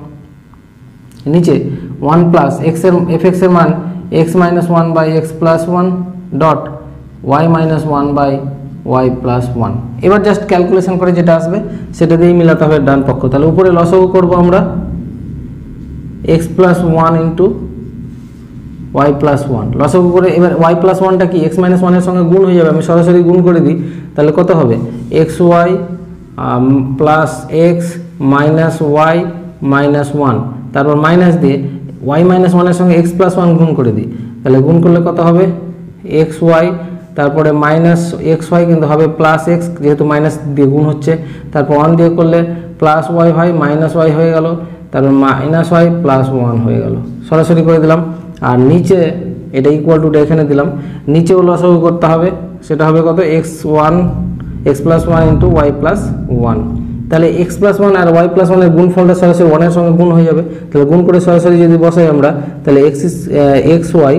নিচে ওয়ান প্লাস এক্সের এফ এক্সের মান x minus one by x plus one dot y minus one by y plus one এবার just calculation করে যেটা আসবে, সেটা দিয়েই মিলাতে হবে ডান পক্ষ। তাহলে উপরে লসও করব আমরা। X plus one into y plus one লসগু করে এবার ওয়াই প্লাস ওয়ানটা কি? এক্স মাইনাস ওয়ানের সঙ্গে গুণ হয়ে যাবে, আমি সরাসরি গুণ করে দিই, তাহলে কত হবে? X y plus x minus y minus one তারপর মাইনাস দিয়ে ওয়াই মাইনাস ওয়ানের সঙ্গে এক্স প্লাস ওয়ান গুণ করে দিই। তাহলে গুণ করলে কত হবে? এক্স ওয়াই তারপরে মাইনাস এক্স ওয়াই কিন্তু হবে প্লাস এক্স যেহেতু মাইনাস দিয়ে গুণ হচ্ছে। তারপর ওয়ান দিয়ে করলে প্লাস ওয়াই হয় মাইনাস ওয়াই হয়ে গেল। তারপর মাইনাস ওয়াই প্লাস ওয়ান হয়ে গেল। সরাসরি করে দিলাম। আর নিচে এটা ইকুয়াল টুটা এখানে দিলাম। নিচেও লসগু করতে হবে, সেটা হবে কত? X one x plus one into y plus one তাহলে এক্স প্লাস ওয়ান আর ওয়াই প্লাস ওয়ানের গুণ ফলটা সরাসরি ওয়ানের সঙ্গে গুণ হয়ে যাবে। তাহলে গুণ করে সরাসরি যদি বসাই আমরা, তাহলে x x y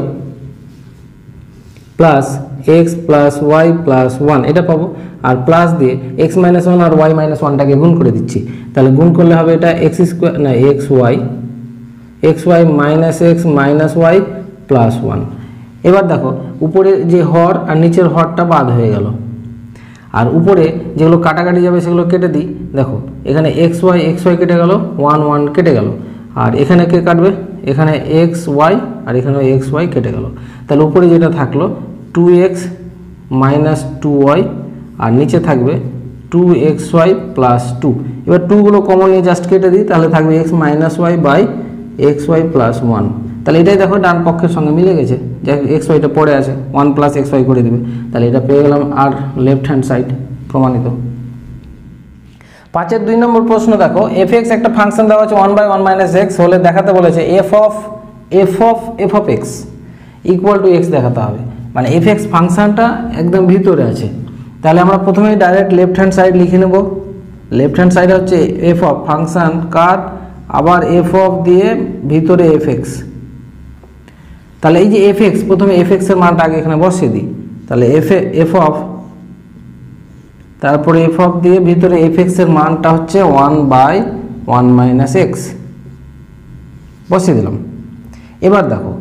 plus x plus y plus one এটা পাবো। আর প্লাস দিয়ে এক্স মাইনাস ওয়ান আর ওয়াই মাইনাস ওয়ানটাকে গুণ করে দিচ্ছি। তাহলে গুণ করলে হবে এটা এক্স স্কোয়ার না x y x y minus x minus y plus one এবার দেখো, উপরে যে হর আর নিচের হরটা বাদ হয়ে গেল। আর উপরে যেগুলো কাটাকাটি যাবে সেগুলো কেটে দিই। দেখো, এখানে এক্স ওয়াই এক্স ওয়াই কেটে গেল ওয়ান ওয়ান কেটে গেল। আর এখানে কে কাটবে? এখানে এক্স ওয়াই আর এখানে এক্স ওয়াই কেটে গেল। তাহলে উপরে যেটা থাকল two x minus two y আর নিচে থাকবে two x y plus two এবার টুগুলো কমন নিয়ে জাস্ট কেটে দিই, তাহলে থাকবে x minus y by x y plus one তাহলে এটাই দেখো ডান পক্ষের সঙ্গে মিলে গেছে। যে এক্স ওয়াইটা পড়ে আছে ওয়ান প্লাস এক্স ওয়াই করে দেবে। তাহলে এটা পেয়ে গেলাম আর লেফট হ্যান্ড সাইড প্রমাণিত। পাঁচের দুই নম্বর প্রশ্ন দেখো এফ এক্স একটা ফাংশন দেওয়া আছে one by one minus x হলে দেখাতে বলেছে f of f of f of x equal to x দেখাতে হবে। মানে এফ এক্স ফাংশনটা একদম ভিতরে আছে। তাহলে আমরা প্রথমেই ডাইরেক্ট লেফট হ্যান্ড সাইড লিখে নেব। লেফট হ্যান্ড সাইড হচ্ছে এফ অফ ফাংশন কার আবার এফ অফ দিয়ে ভিতরে এফ এক্স তাহলে এই যে এফ এক্স প্রথমে এফ এক্সের মানটা আগে এখানে বসিয়ে দিই। তাহলে এফ এফ অফ তারপরে এফ অফ দিয়ে ভিতরে এফ এক্সের মানটা হচ্ছে one by one minus x বসিয়ে দিলাম। এবার দেখো,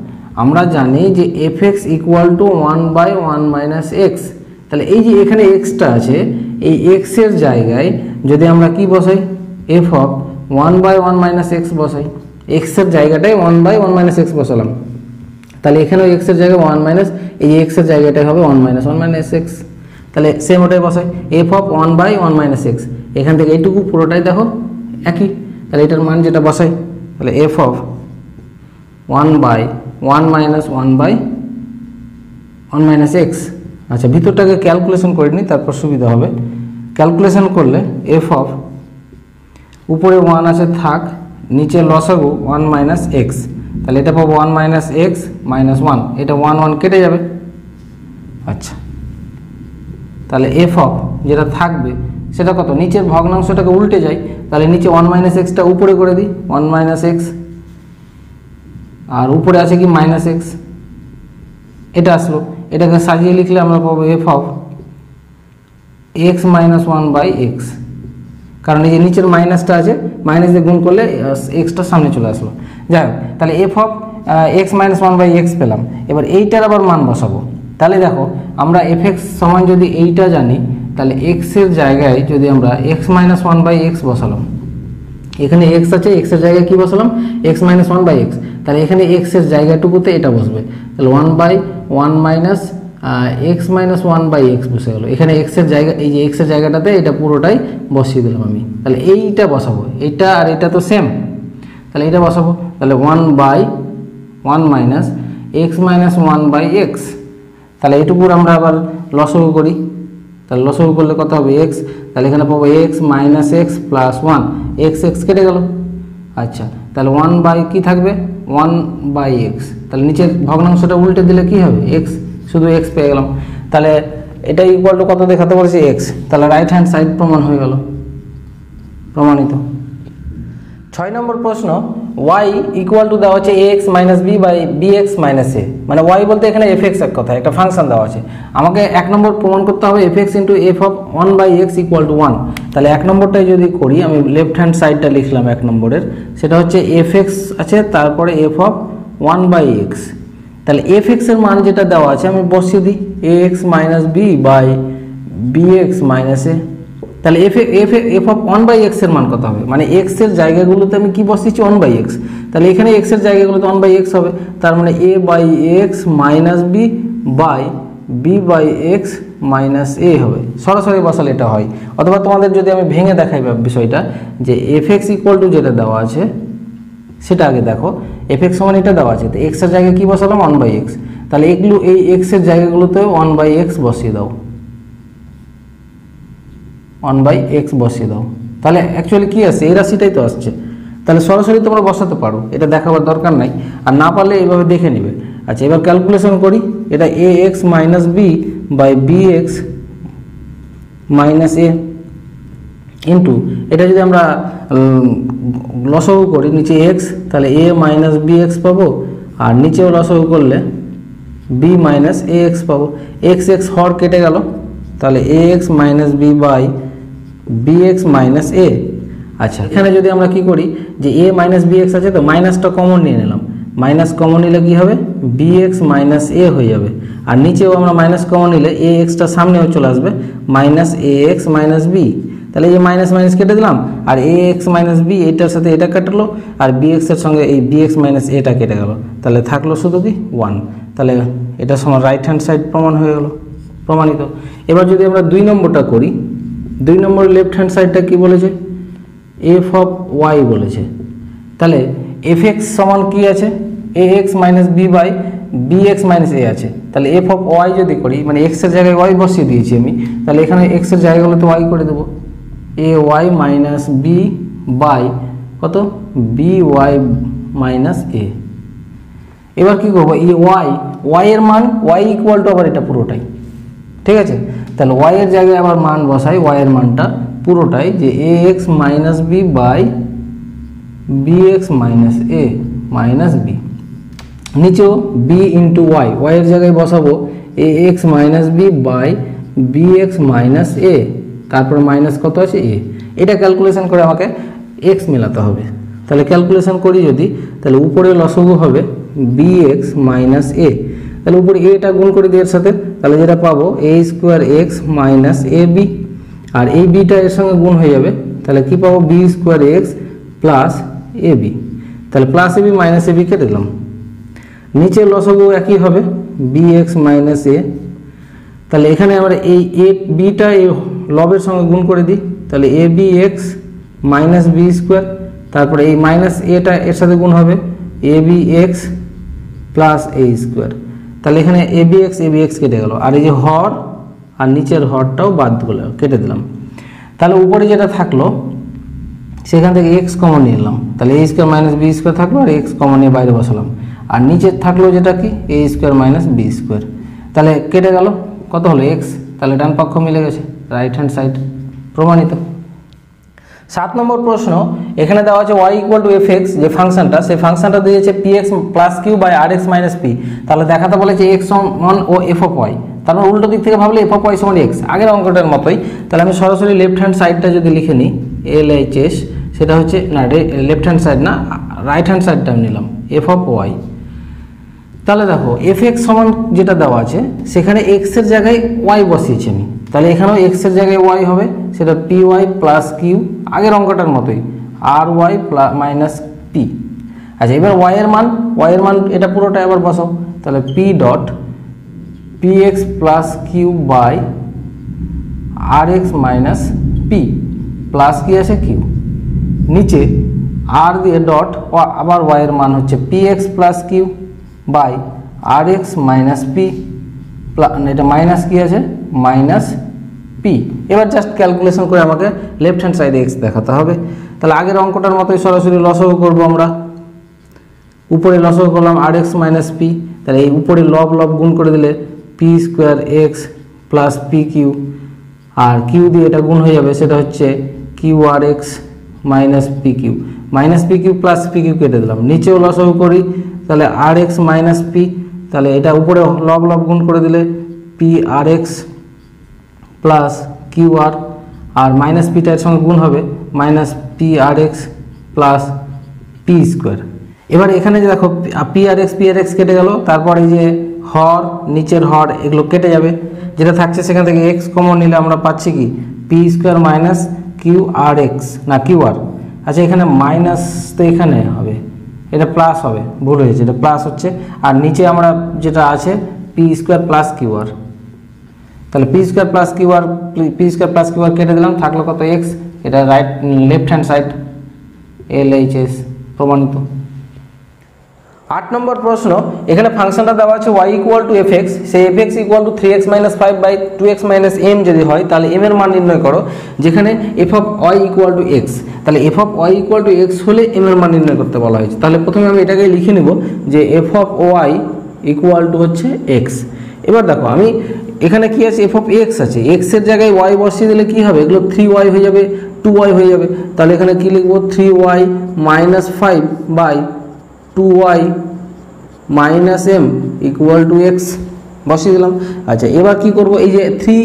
আমরা জানি যে f x equal to one by one minus x তাহলে এই যে এখানে এক্সটা আছে, এই এক্সের জায়গায় যদি আমরা কি বসাই? F of one by one minus x বসাই। এক্সের জায়গাটায় one by one minus x বসালাম। তাহলে এখানেও এক্সের জায়গায় ওয়ান মাইনাস এই এক্সের জায়গাটায় হবে one minus one minus x তাহলে সেম ওটাই বসাই। F of one by one minus x এখান থেকে এইটুকু পুরোটাই দেখো, একই। তাহলে এটার মান যেটা বসাই, তাহলে f of one by one minus one by one minus x আচ্ছা ভিতরটাকে ক্যালকুলেশন করে নিই তারপর সুবিধা হবে। ক্যালকুলেশন করলে এফ অফ উপরে ওয়ান আছে থাক, নিচে লসাগু ওয়ান মাইনাস এক্স তাহলে এটা পাবো one minus x minus one এটা ওয়ান ওয়ান কেটে যাবে। আচ্ছা। তাহলে এফ অফ যেটা থাকবে, সেটা কত? নিচের ভগ্নাংশটাকে উল্টে যায় তাহলে নিচে ওয়ান মাইনাস এক্সটা উপরে করে দিই ওয়ান মাইনাস এক্স আর উপরে আছে কি মাইনাস এক্স এটা আসলো। এটাকে সাজিয়ে লিখলে আমরা পাবো f of x minus one by x কারণ এই যে নিচের মাইনাসটা আছে, মাইনাস দিয়ে গুণ করলে এক্সটা সামনে চলে আসলো। যাই হোক, তাহলে f of x minus one by x পেলাম। এবার এইটার আবার মান বসাবো। তাহলে দেখো, আমরা এফ এক্স সমান যদি এইটা জানি, তাহলে এক্সের জায়গায় যদি আমরা x minus one by x বসালাম, এখানে এক্স আছে এক্সের জায়গায় কি বসালাম? X minus one by x তাহলে এখানে এক্সের জায়গাটুকুতে এটা বসবে। তাহলে one by one minus x minus one by x বসে গেলো। এখানে এক্সের জায়গা, এই যে এক্সের জায়গাটাতে এটা পুরোটাই বসিয়ে দিলাম আমি। তাহলে এইটা বসাবো। এইটা আর এটা তো সেম তাহলে এটা বসাবো। তাহলে one by one minus x minus one by x তাহলে এটুকুর আমরা আবার লসগু করি। তাহলে লসগু করলে কত হবে এক্স তাহলে এখানে পাবো x minus x plus one x x কেটে গেল। আচ্ছা তাহলে ওয়ান বাই কী থাকবে? ওয়ান বাই এক্স তাহলে নিচের ভগ্নাংশটা উল্টে দিলে কি হবে? এক্স শুধু এক্স পেয়ে গেলাম। তাহলে এটা ইকুয়াল টু কত দেখাতে পারছি? এক্স তাহলে রাইট হ্যান্ড সাইড প্রমাণ হয়ে গেল। প্রমাণিত। ছয় নম্বর প্রশ্ন ওয়াই ইকুয়াল টু দেওয়া আছে a x minus b by b x minus a মানে ওয়াই বলতে এখানে এফ এক্স এক কথা, একটা ফাংশন দেওয়া আছে। আমাকে এক নম্বর প্রমাণ করতে হবে f x into f of one by x equal to one তাহলে এক নম্বরটাই যদি করি, আমি লেফট হ্যান্ড সাইডটা লিখলাম এক নম্বরের। সেটা হচ্ছে এফ এক্স আছে, তারপরে f of one by x তাহলে এফ এক্সের মান যেটা দেওয়া আছে, আমি বসিয়ে দিই a x minus b by b x minus a তাহলে f f f of one by এক্সের মান কত হবে? মানে এক্সের জায়গাগুলোতে আমি কি বসিয়েছি? ওয়ান বাই এক্স তাহলে এখানে এক্সের জায়গাগুলোতে ওয়ান বাই এক্স হবে। তার মানে a by x minus b by b by x minus a হবে। সরাসরি বসালে এটা হয়। অথবা তোমাদের যদি আমি ভেঙে দেখাই বিষয়টা, যে এফ এক্স ইকুয়াল টু যেটা দেওয়া আছে, সেটা আগে দেখো। এফ এক্স সমান এটা দেওয়া আছে। তো এক্সের জায়গায় কী বসালাম? ওয়ান বাই এক্স তাহলে এগুলো এই এক্সের জায়গাগুলোতে ওয়ান বাই এক্স বসিয়ে দাও। ওয়ান বাই এক্স বসিয়ে দাও। তাহলে অ্যাকচুয়ালি কী আসছে এই রাশিটাই তো আসছে। তাহলে সরাসরি তোমরা বসাতে পারো। এটা দেখাবার দরকার নাই। আর না পারলে এইভাবে দেখে নিবে। আচ্ছা এবার ক্যালকুলেশন করি। এটা a x minus b by b x minus a into এটা যদি আমরা লসগু করি, নিচে এক্স তাহলে এ মাইনাস বি এক্স পাবো, আর নিচেও লসগু করলে বি মাইনাস এ এক্স পাবো। এক্স এক্স হর কেটে গেল, তাহলে a x minus b by b x minus a আচ্ছা এখানে যদি আমরা কি করি, যে এ মাইনাস বি এক্স আছে, তো মাইনাসটা কমন নিয়ে নিলাম। মাইনাস কমন নিলে কী হবে? বি এক্স মাইনাস এ হয়ে যাবে। আর নিচেও আমরা মাইনাস কমন নিলে এ এক্সটা সামনেও চলে আসবে minus a x minus b তাহলে এই মাইনাস মাইনাস কেটে দিলাম, আর এ এক্স মাইনাস বি এটার সাথে এটা কাটলো, আর বি এক্সের সঙ্গে এই বি এক্স মাইনাস এটা কেটে গেল। তাহলে থাকল শুধু কি ওয়ান তাহলে এটা সময় রাইট হ্যান্ড সাইড প্রমাণ হয়ে গেল, প্রমাণিত। এবার যদি আমরা দুই নম্বরটা করি, দুই নম্বর লেফট হ্যান্ড সাইডটা কি বলেছে? এফ অফ ওয়াই বলেছে। তাহলে এফ এক্স সমান কী আছে? A x minus b by b x minus a আছে। তাহলে এফ অফ ওয়াই যদি করি মানে এক্সের জায়গায় ওয়াই বসিয়ে দিয়েছি আমি, তাহলে এখানে এক্সের জায়গাগুলোতে ওয়াই করে দেবো। A y minus b by কত? বি ওয়াই মাইনাস এ এবার কী করব? এই ওয়াই ওয়াই এর মান ওয়াই ইকুয়াল টু আবার এটা পুরোটাই। ঠিক আছে? তাহলে ওয়াই এর জায়গায় আবার মান বসাই ওয়াই মানটা পুরোটাই যে a x minus b by b x minus a minus b নিচেও বি ইন্টু ওয়াই ওয়াই এর জায়গায় বসাবো a x minus b by b x minus a তারপর মাইনাস কত আছে এ এটা ক্যালকুলেশন করে আমাকে এক্স মেলাতে হবে। তাহলে ক্যালকুলেশন করি যদি, তাহলে উপরে লসগু হবে বি এক্স মাইনাস এ তাহলে উপরে এটা গুণ করে দিই এর সাথে, তাহলে যেটা পাবো a square x minus a b আর এই বিটা এর সঙ্গে গুণ হয়ে যাবে, তাহলে কি পাবো b square x plus a b তাহলে plus a b minus a b কেটে দিলাম। নিচে লসগু একই হবে বি এক্স মাইনাস এ তাহলে এখানে আমরা এই এ বিটা লবের সঙ্গে গুণ করে দিই, তাহলে a b x minus b square তারপরে এই মাইনাস এটা এর সাথে গুণ হবে a b x plus a square তাহলে এখানে a b x a b x কেটে গেল, আর এই যে হর আর নিচের হরটাও বাদ দিল কেটে দিলাম। তাহলে উপরে যেটা থাকল, সেখান থেকে এক্স কমন নিয়ে এলাম তাহলে a square minus b square থাকল আর এক্স কমন নিয়ে বাইরে বসালাম। আর নিচের থাকল যেটা কি? A square minus b square তাহলে কেটে গেল, কত হলো? এক্স তাহলে ডান পক্ষ মিলে গেছে রাইট হ্যান্ড সাইড প্রমাণিত। সাত নম্বর প্রশ্ন, এখানে দেওয়া আছে y equal to f x যে ফাংশনটা, সেই ফাংশনটা দিয়েছে p x plus q by r x minus p তাহলে দেখাতে বলেছে x one O f of y তার মানে উল্টো দিক থেকে ভাবলে এফ অফ ওয়াই সমান এক্স আগের অঙ্কটার মতোই, তাহলে আমি সরাসরি লেফট হ্যান্ড সাইডটা যদি লিখে নিই এল এইচ এস সেটা হচ্ছে, না লেফট হ্যান্ড সাইড না রাইট হ্যান্ড সাইডটা আমি নিলাম এফ অফ ওয়াই তাহলে দেখো এফ এক্স সমান যেটা দেওয়া আছে, সেখানে এক্সের জায়গায় ওয়াই বসিয়েছি আমি। তাহলে এখানেও এক্সের জায়গায় ওয়াই হবে, সেটা পি ওয়াই প্লাস কিউ আগের অঙ্কটার মতোই r y plus minus p আচ্ছা এবার ওয়াই এর মান ওয়াই এর মান এটা পুরোটা এবার বসাও। তাহলে p dot p x plus q by r x minus p plus কি আছে কিউ নিচে আর দিয়ে ডট আবার ওয়াই এর মান হচ্ছে p x plus q by r x minus p এটা মাইনাস কি আছে? Minus p. এবার জাস্ট ক্যালকুলেশন করে আমাকে লেফট হ্যান্ড সাইডে এক্স দেখাতে হবে। তাহলে আগের অঙ্কটার মতোই সরাসরি লসও করব আমরা। উপরে লসও করলাম আর এক্স মাইনাস পি। তাহলে এই উপরে লব লব গুণ করে দিলে p square x plus p q. আর কিউ দিয়ে এটা গুণ হয়ে যাবে, সেটা হচ্ছে q r x minus p q. Minus p q plus p q কেটে দিলাম। নিচেও লসও করি তাহলে আর এক্স মাইনাস পি তাহলে এটা উপরে লব লব গুণ করে দিলে p r x plus q r আর মাইনাস পিটা এর সঙ্গে গুণ হবে minus p r x plus p square এবার এখানে যে দেখো p r x p r x কেটে গেল, তারপর এই যে হর, নিচের হর, এগুলো কেটে যাবে। যেটা থাকছে সেখান থেকে এক্স কমন নিলে আমরা পাচ্ছি কি? P square minus q r x না কিউ আর আচ্ছা এখানে মাইনাস তো এখানে এটা প্লাস হবে, ভুল হয়েছে, এটা প্লাস হচ্ছে। আর নিচে আমরা যেটা আছে p square plus q r তাহলে p square plus q r p square plus q r কেটে দিলাম, থাকল কত এক্স এটা right left hand side L H S প্রমাণিত। আট নম্বর প্রশ্ন, এখানে ফাংশনটা দেওয়া আছে y equal to f x সেই f x equal to three x minus five by two x minus m যদি হয়, তাহলে এম এর মান নির্ণয় করো, যেখানে f of y equal to x তাহলে f of y equal to x হলে এম এর মান নির্ণয় করতে বলা হয়েছে। তাহলে প্রথমে আমি এটাকে লিখে নেব যে f of y equal to হচ্ছে এক্স এবার দেখো, আমি এখানে কি আছে? এফ অফ এক্স আছে। এক্সের জায়গায় ওয়াই বসিয়ে দিলে কি হবে? এগুলো থ্রি ওয়াই হয়ে যাবে টু ওয়াই হয়ে যাবে। তাহলে এখানে কি লিখব? Three y minus five by two y minus m equal to x বসিয়ে দিলাম। আচ্ছা এবার কি করব? এই যে থ্রি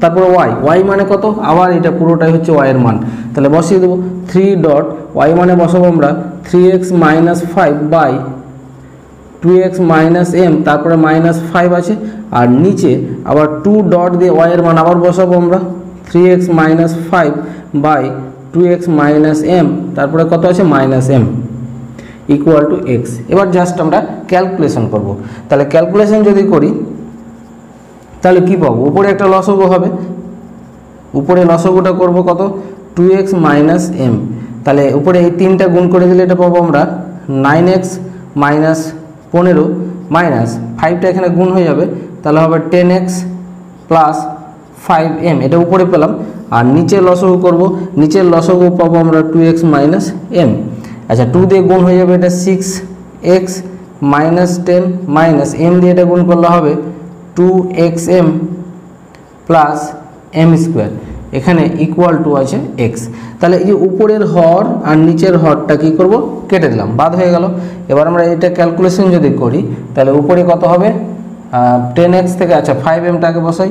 তারপরে ওয়াই ওয়াই মানে কত? আবার এটা পুরোটাই হচ্ছে ওয়াইয়ের মান। তাহলে বসিয়ে দেবো থ্রি ডট ওয়াই মানে বসাবো আমরা three x minus five by two x minus m তারপরে মাইনাস ফাইভ আছে। আর নিচে আবার টু ডট দিয়ে ওয়াইয়ের মান আবার বসাবো আমরা three x minus five by two x minus m তারপরে কত আছে? Minus m equal to x এবার জাস্ট আমরা ক্যালকুলেশন করব। তাহলে ক্যালকুলেশন যদি করি তাহলে কি পাবো? উপরে একটা লসগু হবে। উপরে লসগুটা করব কত? টু এক্স মাইনাস এম তাহলে উপরে এই তিনটা গুণ করে দিলে এটা পাবো আমরা নাইন এক্স মাইনাস পনেরো মাইনাস ফাইভটা এখানে গুণ হয়ে যাবে। তাহলে হবে ten x plus five m এটা উপরে পেলাম। আর নিচে লসগু করব। নিচের লসগু পাবো আমরা টু এক্স মাইনাস এম আচ্ছা টু দিয়ে গুণ হয়ে যাবে এটা six x minus ten minus m দিয়ে এটা গুণ করলে হবে two x m plus m square এখানে ইকুয়াল টু আছে এক্স তাহলে এই উপরের হর আর নিচের হরটা কি করব? কেটে দিলাম, বাদ হয়ে গেল। এবার আমরা এটা ক্যালকুলেশন যদি করি, তাহলে উপরে কত হবে? টেন এক্স থেকে আচ্ছা ফাইভ এমটাকে বসাই।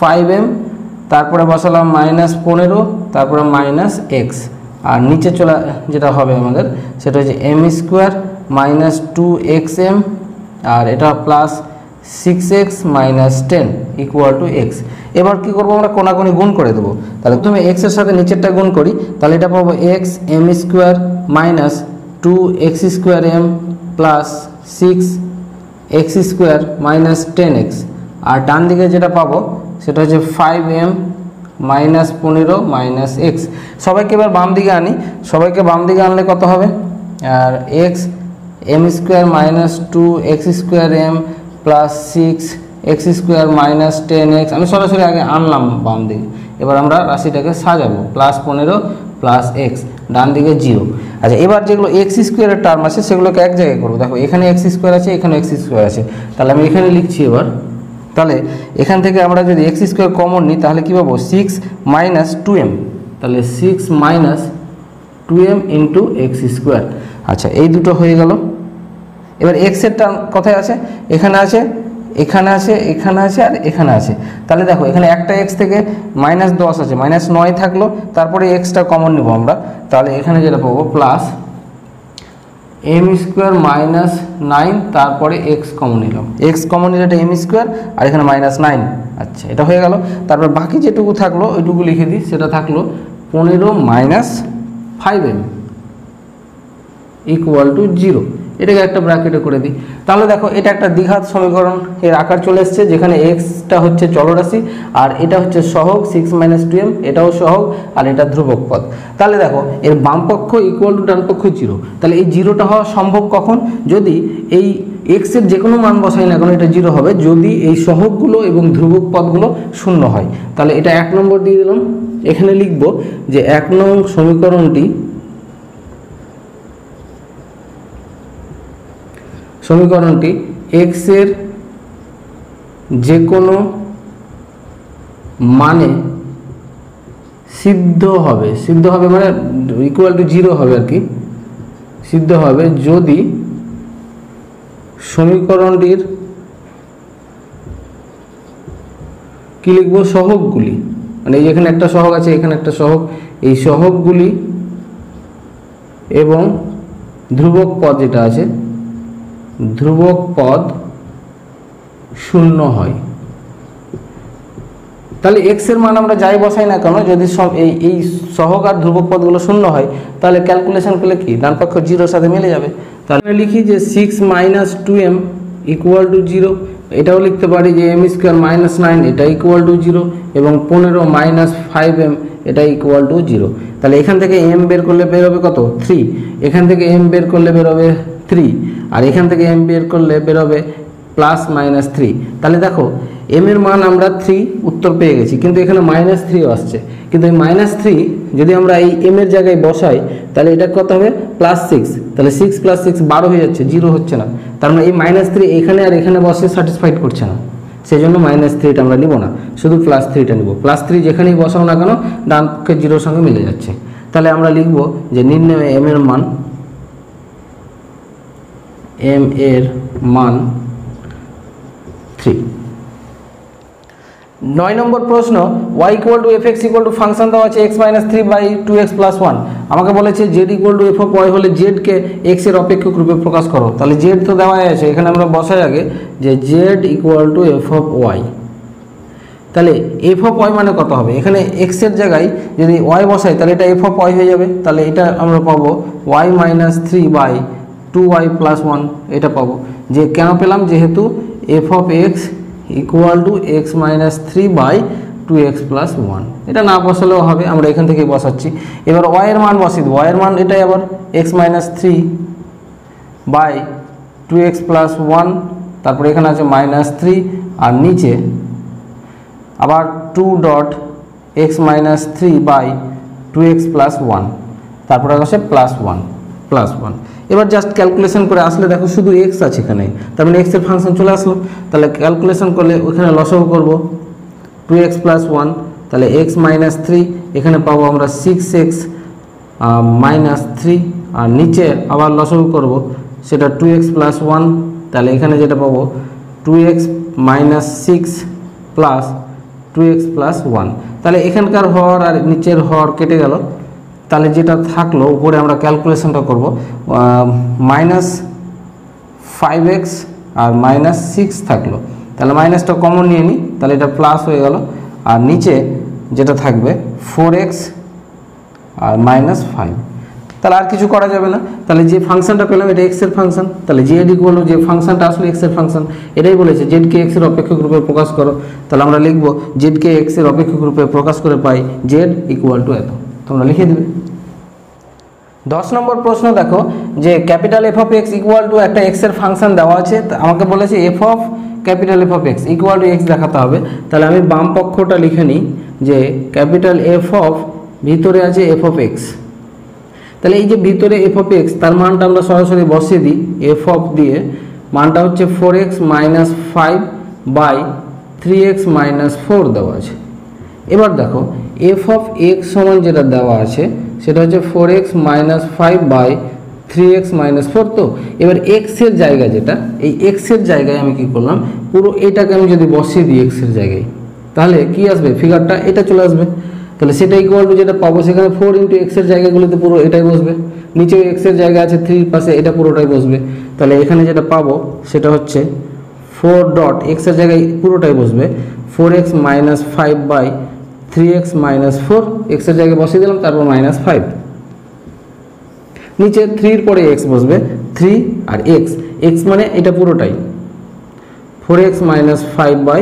ফাইভ এম তারপরে বসালাম মাইনাস পনেরো, তারপরে মাইনাস এক্স আর নিচে চলে, যেটা হবে আমাদের, সেটা হচ্ছে m square minus two x m আর এটা plus six x minus ten equal to x এবার কী করব আমরা কোনাকুনি গুণ করে দেবো। তাহলে তুমি এক্সের সাথে নিচেরটা গুণ করি, তাহলে এটা পাবো x m square minus two x square m plus six x square minus ten x আর ডান দিকে যেটা পাবো, সেটা হচ্ছে ফাইভ এম মাইনাস পনেরো মাইনাস এক্স সবাইকে এবার বাম দিকে আনি। সবাইকে বাম দিকে আনলে কত হবে? আর x m square minus two x square m plus six x square minus ten x আমি সরাসরি আগে আনলাম বাম দিকে। এবার আমরা রাশিটাকে সাজাবো প্লাস পনেরো প্লাস এক্স ডান দিকে জিরো আচ্ছা এবার যেগুলো এক্স স্কোয়ারের টার্ম আছে, সেগুলোকে এক জায়গায় করব। দেখো, এখানে এক্স স্কোয়ার আছে, এখানে এক্স স্কোয়ার আছে। তাহলে আমি এখানে লিখছি এবার। তাহলে এখান থেকে আমরা যদি এক্স স্কোয়ার কমন নিই, তাহলে কী পাবো? সিক্স মাইনাস টু এম তাহলে six minus two m into x square আচ্ছা এই দুটো হয়ে গেল। এবার এক্সের টার্ম কোথায় আছে? এখানে আছে এখানে আছে এখানে আছে আর এখানে আছে। তাহলে দেখো, এখানে একটা এক্স থেকে মাইনাস দশ আছে মাইনাস নয় থাকল, তারপরে এক্সটা কমন নেব আমরা। তাহলে এখানে যেটা পাবো plus m square minus nine তারপরে এক্স কমন নিলাম। এক্স কমন নিলে এটা এম স্কোয়ার আর এখানে মাইনাস নাইন আচ্ছা এটা হয়ে গেল। তারপর বাকি যেটুকু থাকল, ওইটুকু লিখে দিই, সেটা থাকল পনেরো minus five m equal to zero এটাকে একটা ব্র্যাকেটে করে দিই। তাহলে দেখো, এটা একটা দ্বিঘাত সমীকরণ। এর আকার চলে এসছে, যেখানে এক্সটা হচ্ছে চলরাশি, আর এটা হচ্ছে সহগ সিক্স মাইনাস টু এম এটাও সহগ, আর এটা ধ্রুবক পদ। তাহলে দেখো, এর বাম পক্ষ ইকুয়াল টু ডান পক্ষ জিরো তাহলে এই জিরোটা হওয়া সম্ভব কখন? যদি এই এক্সের যে কোনো মান বসাই না কেন, এটা জিরো হবে। যদি এই সহগগুলো এবং ধ্রুবক পদগুলো শূন্য হয়। তাহলে এটা এক নম্বর দিয়ে দিলাম। এখানে লিখব যে এক নং সমীকরণটি সমীকরণটি এক্সের যে কোনো মানে সিদ্ধ হবে। সিদ্ধ হবে মানে ইকুয়াল টু জিরো হবে আর কি। সিদ্ধ হবে যদি সমীকরণটির কি লিখব? সহগগুলি। মানে এই যেখানে একটা সহগ আছে, এখানে একটা সহগ। এই সহগগুলি এবং ধ্রুবক পদ যেটা আছে ধ্রুবক পদ শূন্য হয়। তাহলে এক্সের মান আমরা যাই বসাই না কেন? যদি সব এই এই সহগ আর ধ্রুবক পদগুলো শূন্য হয়, তাহলে ক্যালকুলেশন করলে কি? ডান পক্ষ জিরোর সাথে মিলে যাবে। তাহলে লিখি যে six minus two m equal to zero এটাও লিখতে পারি যে এম স্কোয়ার মাইনাস নাইন এটা ইকুয়াল টু জিরো এবং পনেরো মাইনাস ফাইভ এম এটা ইকুয়াল টু জিরো তাহলে এখান থেকে এম বের করলে বেরোবে কত? থ্রি এখান থেকে এম বের করলে বেরোবে থ্রি আর এখান থেকে এম বের করলে বেরোবে প্লাস মাইনাস থ্রি তাহলে দেখো এম এর মান আমরা থ্রি উত্তর পেয়ে গেছি, কিন্তু এখানে মাইনাস থ্রিও আসছে। কিন্তু এই মাইনাস থ্রি যদি আমরা এই এম এর জায়গায় বসাই, তাহলে এটা কত হবে? প্লাস সিক্স তাহলে সিক্স প্লাস সিক্স বারো হয়ে যাচ্ছে জিরো হচ্ছে না। তার মানে এই মাইনাস থ্রি এখানে আর এখানে বসে স্যাটিসফাইড করছে না। সেই জন্য মাইনাস থ্রিটা আমরা নিব না। শুধু প্লাস থ্রিটা নিব। প্লাস থ্রি যেখানেই বসাও না কেন ডান পক্ষে জিরোর সঙ্গে মিলে যাচ্ছে। তাহলে আমরা লিখব যে নির্ণয় এম এর মান এম এর মান থ্রি নয় নম্বর প্রশ্ন y equal to f x equal to function দেওয়া আছে x minus three by two x plus one আমাকে বলেছে z equal to f of y হলে জেডকে এক্সের অপেক্ষক রূপে প্রকাশ করো। তাহলে জেড তো দেওয়াই আছে। এখানে আমরা বসাই আগে যে z equal to f of y তাহলে এফ অফ ওয়াই মানে কত হবে? এখানে এক্সের জায়গায় যদি ওয়াই বসাই, তাহলে এটা এফ অফ ওয়াই হয়ে যাবে। তাহলে এটা আমরা পাবো y minus three by two y plus one এটা পাবো। যে কেন পেলাম? যেহেতু f of x equal to x minus three by two x plus one এটা না বসালেও হবে, আমরা এখান থেকে বসাচ্ছি। এবার ওয়াইয়ের মান বসিয়ে দেবো। ওয়াইয়ের মান এটাই আবার x minus three by two x plus one তারপরে এখানে আছে মাইনাস থ্রি আর নিচে আবার two dot x minus three by two x plus one তারপরে আসে প্লাস ওয়ান প্লাস ওয়ান এবার জাস্ট ক্যালকুলেশন করে আসলে দেখো শুধু এক্স আছে এখানে। তার মানে এক্সের ফাংশন চলে আসলো। তাহলে ক্যালকুলেশন করলে ওখানে লসও করব টু এক্স প্লাস ওয়ান তাহলে এক্স মাইনাস থ্রি এখানে পাবো আমরা সিক্স এক্স মাইনাস থ্রি আর নিচে আবার লসও করব। সেটা টু এক্স প্লাস ওয়ান তাহলে এখানে যেটা পাবো two x minus six plus two x plus one তাহলে এখানকার হর আর নিচের হর কেটে গেল। তাহলে যেটা থাকল, উপরে আমরা ক্যালকুলেশনটা করব মাইনাস ফাইভ এক্স আর মাইনাস সিক্স থাকল। তাহলে মাইনাসটা কমন নিয়ে নিই তাহলে এটা প্লাস হয়ে গেল। আর নিচে যেটা থাকবে ফোর এক্স আর মাইনাস ফাইভ তাহলে আর কিছু করা যাবে না। তাহলে যে ফাংশনটা পেলাম, এটা এক্সের ফাংশন তাহলে জেড ইকুয়াল যে ফাংশনটা আসলে এক্সের ফাংশন এটাই বলেছে জেডকে এক্সের অপেক্ষক রূপে প্রকাশ করো। তাহলে আমরা লিখব জেডকে এক্সের অপেক্ষক রূপে প্রকাশ করে পাই জেড ইকুয়াল টু এত। তোমরা লিখে দেবে। দশ নম্বর প্রশ্ন দেখো, যে capital F of x equal to একটা এক্সের ফাংশন দেওয়া আছে আমাকে বলেছে F of capital F of x equal to x দেখাতে হবে। তাহলে আমি বাম পক্ষটা লিখে নিই, যে ক্যাপিটাল এফ অফ ভিতরে আছে এফ অফ এক্স তাহলে এই যে ভিতরে এফ অফ এক্স তার মানটা আমরা সরাসরি বসিয়ে দিই এফ অফ দিয়ে। মানটা হচ্ছে four x minus five by three x minus four দেওয়া আছে। এবার দেখো এফ অফ এক্স সমান যেটা দেওয়া আছে, সেটা হচ্ছে four x minus five by three x minus four তো এবার এক্সের জায়গা যেটা, এই এক্সের জায়গায় আমি কি করলাম, পুরো এটাকে আমি যদি বসিয়ে দিই এক্সের জায়গায়, তাহলে কি আসবে? ফিগারটা এটা চলে আসবে। তাহলে সেটা ইকুয়াল টু যেটা পাবো সেখানে ফোর ইন্টু এক্সের জায়গাগুলোতে পুরো এটাই বসবে। নিচে এক্সের জায়গা আছে থ্রির পাশে এটা পুরোটাই বসবে। তাহলে এখানে যেটা পাবো, সেটা হচ্ছে ফোর ডট এক্সের জায়গায় পুরোটাই বসবে। Four x minus five by three x minus four এক্সের জায়গায় বসিয়ে দিলাম, তারপর মাইনাস ফাইভ নিচে থ্রির পরে এক্স বসবে থ্রি আর এক্স এক্স মানে এটা পুরোটাই। Four x minus five by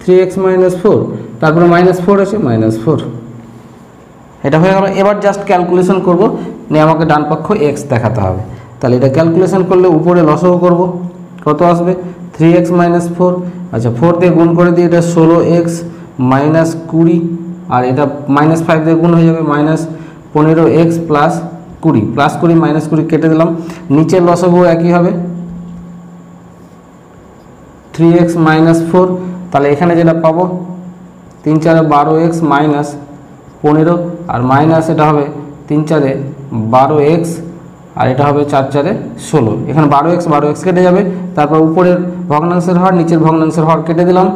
three x minus four তারপরে মাইনাস ফোর আছে মাইনাস ফোর এটা হয়ে গেল, এবার জাস্ট ক্যালকুলেশন করব, নিয়ে আমাকে ডান পক্ষ এক্স দেখাতে হবে। তাহলে এটা ক্যালকুলেশন করলে উপরে লসও করব। কত আসবে? থ্রি এক্স মাইনাস ফোর আচ্ছা ফোর দিয়ে গুণ করে দিয়ে এটা ষোলো এক্স মাইনাস কুড়ি, আর এটা মাইনাস ফাইভ দিয়ে গুণ হয়ে যাবে মাইনাস পনেরো এক্স প্লাস কুড়ি। প্লাস কুড়ি মাইনাস কুড়ি কেটে দিলাম। নিচের লসগু একই হবে। থ্রি এক্স মাইনাস ফোর তাহলে এখানে যেটা পাবো, তিন চারে বারো এক্স মাইনাস পনেরো, আর মাইনাস এটা হবে তিন চারে বারো এক্স আর এটা হবে চার চারে ষোলো। এখানে বারো এক্স বারো এক্স কেটে যাবে। তারপর উপরের ভগ্নাংশের হর, নিচের ভগ্নাংশের হর কেটে দিলাম।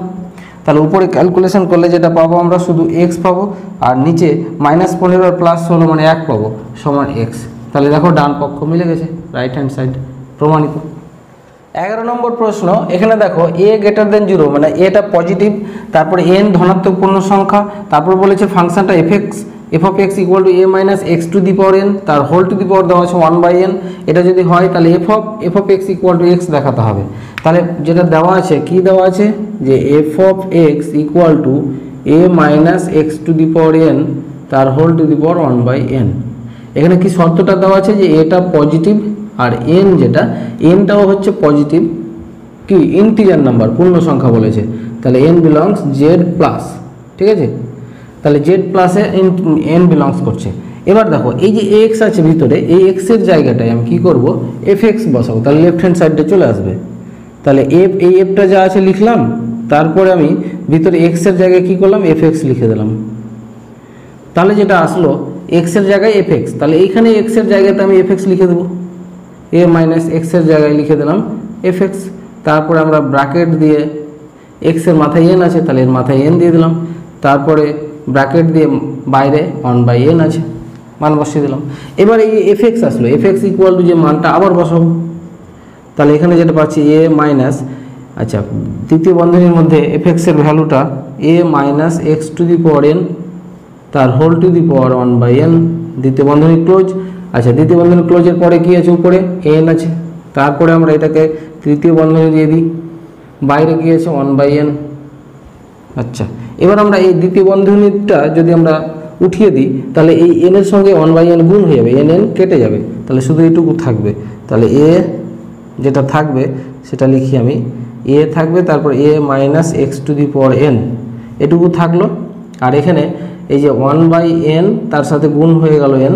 তাহলে উপরে ক্যালকুলেশন করলে যেটা পাবো আমরা শুধু এক্স পাবো, আর নিচে মাইনাস পনেরো আর প্লাস ষোলো মানে এক পাবো, সমান এক্স তাহলে দেখো ডান পক্ষ মিলে গেছে রাইট হ্যান্ড সাইড প্রমাণিত। এগারো নম্বর প্রশ্ন, এখানে দেখো এ গ্রেটার দেন জিরো মানে এটা পজিটিভ তারপরে এন ধনাত্মক পূর্ণ সংখ্যা তারপর বলেছে ফাংশনটা F x F of x equal to a minus x to the power n তার হোল টু দি পাওয়ার দেওয়া আছে ওয়ান বাই এন এটা যদি হয়, তাহলে F of F of x equal to x দেখাতে হবে। তাহলে যেটা দেওয়া আছে, কি দেওয়া আছে? যে F of x equal to a minus x to the power n তার whole to the power one by n এখানে কি শর্তটা দেওয়া আছে? যে এটা পজিটিভ আর এন যেটা এনটাও হচ্ছে পজিটিভ কি? ইন্টিজার নাম্বার পূর্ণ সংখ্যা বলেছে। তাহলে এন বিলংস জেড প্লাস ঠিক আছে? তাহলে জেড প্লাসে এন এন বিলংস করছে। এবার দেখো, এই যে এক্স আছে ভিতরে, এই এক্সের জায়গাটায় আমি কি করব? এফ এক্স বসাবো, তাহলে লেফট হ্যান্ড সাইডে চলে আসবে। তাহলে এফ এই এফটা যা আছে লিখলাম, তারপরে আমি ভিতরে এক্সের জায়গায় কি করলাম? এফ এক্স লিখে দিলাম। তাহলে যেটা আসলো এক্সের জায়গায় এফ এক্স তাহলে এইখানে এক্সের জায়গাতে আমি এফ এক্স লিখে দেবো। এ মাইনাস এক্সের জায়গায় লিখে দিলাম এফ এক্স তারপরে আমরা ব্র্যাকেট দিয়ে এক্সের মাথায় এন আছে, তাহলে এর মাথায় এন দিয়ে দিলাম। তারপরে ব্র্যাকেট দিয়ে বাইরে ওয়ান বাই এন আছে। মান বসিয়ে দিলাম। এবার এই এফ এক্স আসলো। এফ এক্স ইকুয়াল টু যে মানটা আবার বসাবো। তাহলে এখানে যেটা পাচ্ছি এ মাইনাস আচ্ছা দ্বিতীয় বন্ধনীর মধ্যে এফ এক্সের ভ্যালুটা a minus x to the power n তার whole to the power one by n দ্বিতীয় বন্ধনী ক্লোজ আচ্ছা দ্বিতীয় বন্ধনী ক্লোজের পরে কি আছে? উপরে এন আছে। তারপরে আমরা এটাকে তৃতীয় বন্ধনী দিয়ে দিই। বাইরে কি আছে? ওয়ান বাই এন আচ্ছা। এবার আমরা এই দ্বিতীয় বন্ধনীটা যদি আমরা উঠিয়ে দিই, তাহলে এই এন এর সঙ্গে ওয়ান বাই এন গুণ হয়ে যাবে এন এন কেটে যাবে। তাহলে শুধু এইটুকু থাকবে। তাহলে এ যেটা থাকবে, সেটা লিখি আমি। এ থাকবে, তারপর a minus x to the power n এটুকু থাকল। আর এখানে এই যে ওয়ান বাই এন তার সাথে গুণ হয়ে গেল এন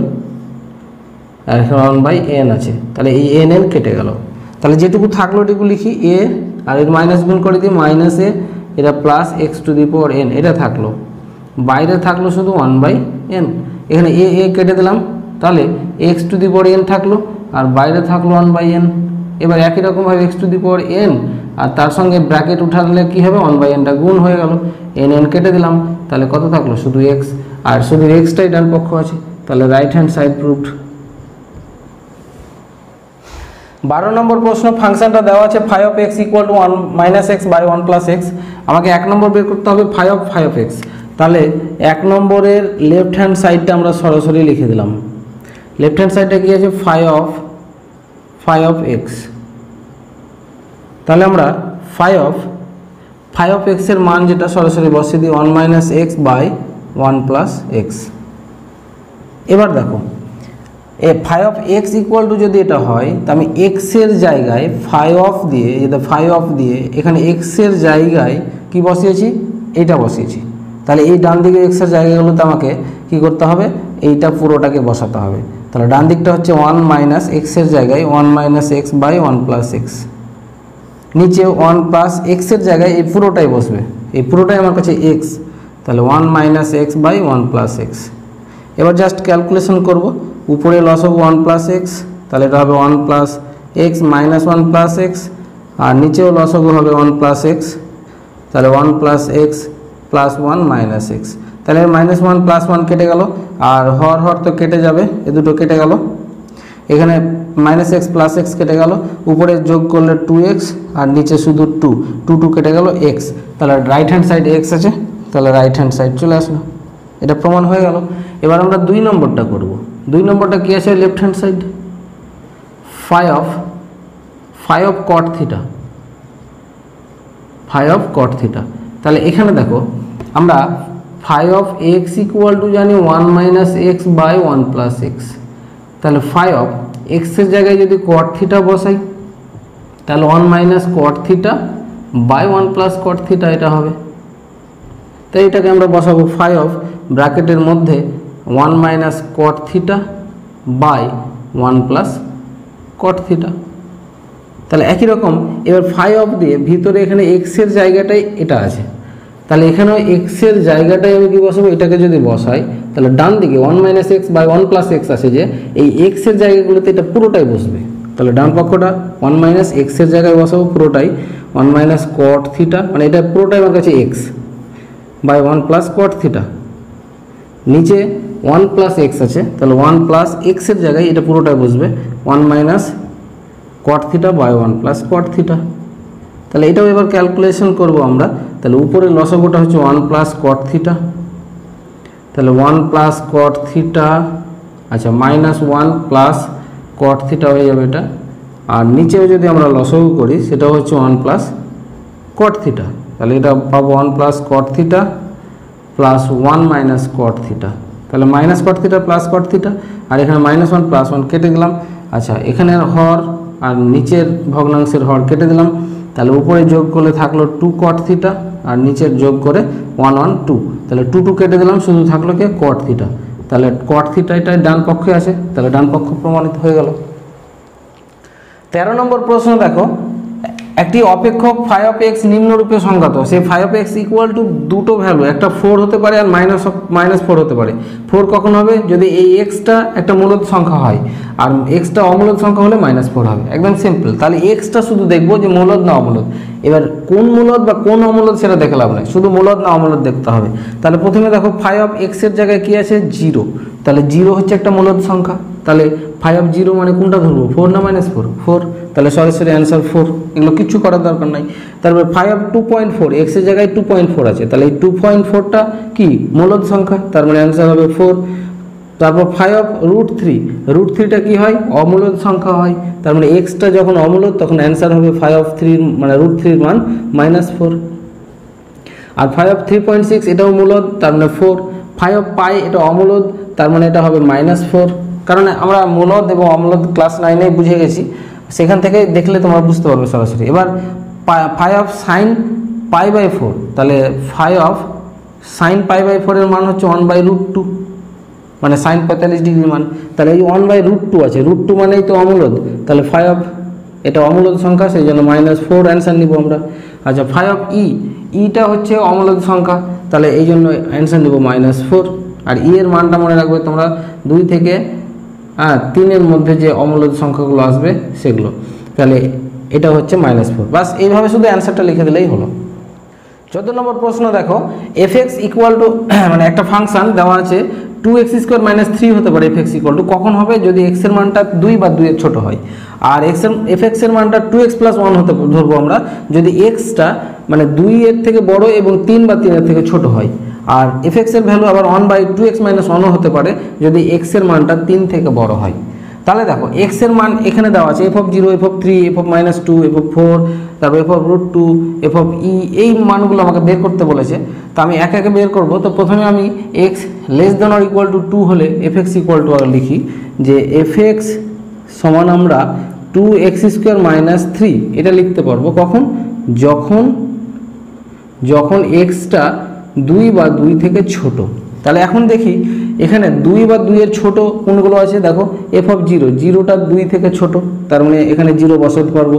আর এখানে ওয়ান বাই এন আছে। তাহলে এই এন এন কেটে গেল। তাহলে যেটুকু থাকল, এটুকু লিখি এ আর এর মাইনাস গুণ করে দিই মাইনাস এ এটা plus x to the power n এটা থাকল। বাইরে থাকল শুধু ওয়ান বাই এন এখানে এ এ কেটে দিলাম, তাহলে x to the power n থাকল, আর বাইরে থাকল ওয়ান বাই এন এবার একই রকমভাবে x to the power n আর তার সঙ্গে ব্র্যাকেট উঠালে কী হবে? ওয়ান বাই এনটা গুণ হয়ে গেল। এন এন কেটে দিলাম, তাহলে কত থাকল? শুধু এক্স আর শুধু এক্সটাই ডান পক্ষ আছে, তাহলে রাইট হ্যান্ড সাইড প্রুফড বারো নম্বর প্রশ্ন, ফাংশনটা দেওয়া আছে five of x equal to one minus x by one plus x আমাকে এক নম্বর বের করতে হবে five of five of x তাহলে এক নম্বরের লেফট হ্যান্ড সাইডটা আমরা সরাসরি লিখে দিলাম। লেফট হ্যান্ড সাইডটা কি আছে? Five of five of x তাহলে আমরা ফাইভ অফ ফাইভ অফ এক্সের মান যেটা সরাসরি বসিয়ে দিই one minus x by one plus x এবার দেখো এ five of x equal to যদি এটা হয়, তা আমি এক্সের জায়গায় ফাইভ অফ দিয়ে যেটা ফাইভ অফ দিয়ে, এখানে এক্সের জায়গায় কি বসিয়েছি? এইটা বসিয়েছি। তাহলে এই ডান দিকে এক্সের জায়গাগুলোতে আমাকে কি করতে হবে? এইটা পুরোটাকে বসাতে হবে। তাহলে ডান দিকটা হচ্ছে ওয়ান মাইনাস এক্সের জায়গায় one minus x by one plus x নিচে ওয়ান প্লাস এক্সের জায়গায় এই পুরোটাই বসবে। এই পুরোটাই আমার কাছে এক্স তাহলে one minus x by one plus x এবার জাস্ট ক্যালকুলেশন করব। উপরে লস হবে ওয়ান প্লাস এক্স তাহলে এটা হবে one plus x minus one plus x আর নিচেও লস হবে ওয়ান প্লাস এক্স তাহলে one plus x plus one minus x তাহলে মাইনাস ওয়ান প্লাস ওয়ান কেটে গেল, আর হর হর তো কেটে যাবে, এ দুটো কেটে গেল। এখানে মাইনাস এক্স প্লাস এক্স কেটে গেল, উপরে যোগ করলে টু এক্স আর নিচে শুধু টু টু টু কেটে গেল এক্স তাহলে রাইট হ্যান্ড সাইড এক্স আছে, তাহলে রাইট হ্যান্ড সাইড চলে আসলো। এটা প্রমাণ হয়ে গেল। এবার আমরা দুই নম্বরটা করব। দুই নম্বরটা কী আছে left hand side phi of phi of cot theta phi of cot theta তাহলে এখানে দেখো, আমরা phi of x equal to জানি one minus x by one plus x তাহলে ফাই অফ এক্সের জায়গায় যদি কট থিটা বসাই, তাহলে one minus cot theta by one plus cot theta এটা হবে। তাই এটাকে আমরা বসাবো ফাই অফ ব্র্যাকেটের মধ্যে one minus cot theta by one plus cot theta তাহলে একই রকম, এবার ফাই অফ দিয়ে ভিতরে এখানে এক্সের জায়গাটাই এটা আছে। তাহলে এখানেও এক্সের জায়গাটাই আমি কি বসাবো? এটাকে যদি বসাই, তাহলে ডান দিকে one minus x by one plus x আছে যে, এই এক্সের জায়গাগুলোতে এটা পুরোটাই বসবে। তাহলে ডান পক্ষটা ওয়ান মাইনাস এক্সের জায়গায় বসাবো পুরোটাই ওয়ান মাইনাস কট থিটা মানে এটা পুরোটাই আমার কাছে x by one plus cot theta নিচে ওয়ান প্লাস এক্স আছে, তাহলে ওয়ান প্লাস এক্সের জায়গায় এটা পুরোটাই বসবে one minus cot theta by one plus cot theta তাহলে এটাও এবার ক্যালকুলেশন করব আমরা, তাহলে উপরে লসগোটা হচ্ছে ওয়ান প্লাস কট থিটা তাহলে ওয়ান প্লাস কট থিটা আচ্ছা minus one plus cot theta হয়ে যাবে এটা। আর নিচেও যদি আমরা লসগু করি সেটা হচ্ছে ওয়ান প্লাস কট থিটা তাহলে এটা পাবো one plus cot theta plus one minus cot theta তাহলে minus cot theta plus cot theta আর এখানে মাইনাস ওয়ান প্লাস ওয়ান কেটে দিলাম। আচ্ছা এখানের হর আর নিচের ভগ্নাংশের হর কেটে দিলাম। তাহলে উপরে যোগ করলে থাকল টু কট থিটা আর নিচের যোগ করে ওয়ান ওয়ান টু তাহলে টু টু কেটে দিলাম, শুধু থাকল কে? কট থিটা তাহলে কট থিটা এটা ডান পক্ষে আছে, তাহলে ডান পক্ষ প্রমাণিত হয়ে গেল। তেরো নম্বর প্রশ্ন দেখো। একটি অপেক্ষক ফাই অফ এক্স নিম্নরূপে সংজ্ঞাত। সেই phi of x equal to দুটো ভ্যালু একটা ফোর হতে পারে আর মাইনাস অফ মাইনাস ফোর হতে পারে। ফোর কখন হবে? যদি এই এক্সটা একটা মূলত সংখ্যা হয়, আর এক্সটা অমূলত সংখ্যা হলে মাইনাস ফোর হবে। একদম সিম্পল তাহলে এক্সটা শুধু দেখব যে মূলত না অমূলত। এবার কোন মূলত বা কোন অমূলত সেটা দেখে লাভ নাই। শুধু মূলত না অমূলত দেখতে হবে। তাহলে প্রথমে দেখো ফাই অফ এক্সের জায়গায় কী আছে? জিরো তাহলে জিরো হচ্ছে একটা মূলত সংখ্যা। তাহলে ফাইভ অফ জিরো মানে কোনটা ধরবো? ফোর না মাইনাস ফোর ফোর তাহলে সরাসরি অ্যান্সার ফোর এগুলো কিচ্ছু করার দরকার নাই। তারপর five of two point four এক্সের জায়গায় টু পয়েন্ট ফোর আছে। তাহলে এই টু পয়েন্ট ফোরটা কি? মূলত সংখ্যা। তার মানে অ্যান্সার হবে ফোর তারপর five of root three root থ্রিটা কী হয়? অমূলত সংখ্যা হয়। তার মানে এক্সটা যখন অমূলত তখন অ্যান্সার হবে ফাইভ অফ থ্রির মানে রুট থ্রির মান minus four R five of three point six এটাও মূলত তার মানে ফোর ফাইভ অফ পাই এটা অমূলত তার মানে এটা হবে মাইনাস ফোর কারণ আমরা মূলদ এবং অমূলত ক্লাস নাইনে বুঝে গেছি, সেখান থেকে দেখলে তোমরা বুঝতে পারবে সরাসরি। এবার five of sine pi by four তাহলে five of sine pi by ফোরের মান হচ্ছে ওয়ান বাই রুট টু মানে সাইন পঁয়তাল্লিশ ডিগ্রি মান। তাহলে এই ওয়ান বাই রুট টু আছে রুট টু মানেই তো অমূলত তাহলে ফাইভ অফ এটা অমূলত সংখ্যা, সেই জন্য মাইনাস ফোর অ্যান্সার নিব আমরা। আচ্ছা ফাইভ অফ ই ইটা হচ্ছে অমূলত সংখ্যা, তাহলে এই জন্য অ্যান্সার নেব মাইনাস ফোর আর ই এর মানটা মনে রাখবে তোমরা দুই থেকে হ্যাঁ তিনের মধ্যে যে অমূলত সংখ্যাগুলো আসবে, সেগুলো। তাহলে এটা হচ্ছে মাইনাস ফোর বাস, এইভাবে শুধু অ্যান্সারটা লিখে দিলেই হলো। চোদ্দ নম্বর প্রশ্ন দেখো এফ এক্স ইকুয়াল টু মানে একটা ফাংশন দেওয়া আছে two x square minus three হতে পারে এফ এক্স ইকুয়াল টু কখন হবে? যদি এক্সের মানটা দুই বা দুইয়ের ছোট হয়। আর এক্সের এফ এক্সের মানটা টু এক্স প্লাস ওয়ান হতে ধরবো আমরা, যদি এক্সটা মানে দুই এর থেকে বড় এবং তিন বা তিনের থেকে ছোট হয়। আর এফ এক্সের ভ্যালু আবার one by two x minus ওয়ানও হতে পারে, যদি এক্সের মানটা তিন থেকে বড় হয়। তাহলে দেখো এক্সের মান এখানে দেওয়া আছে F of zero F of three F of minus two F of four তারপর F of root two F of e এই মানগুলো আমাকে বের করতে বলেছে। তো আমি একে একে বের করব। তো প্রথমে আমি x less than or equal to two হলে এফ এক্স ইকুয়াল টু লিখি যে এফ এক্স সমান আমরা two x square minus three এটা লিখতে পারব কখন? যখন যখন এক্সটা দুই বা দুই থেকে ছোট। তাহলে এখন দেখি, এখানে দুই বা দুইয়ের ছোট কোনগুলো আছে? দেখো এফ অফ জিরো জিরোটা দুই থেকে ছোট, তার মানে এখানে জিরো বসাতে পারব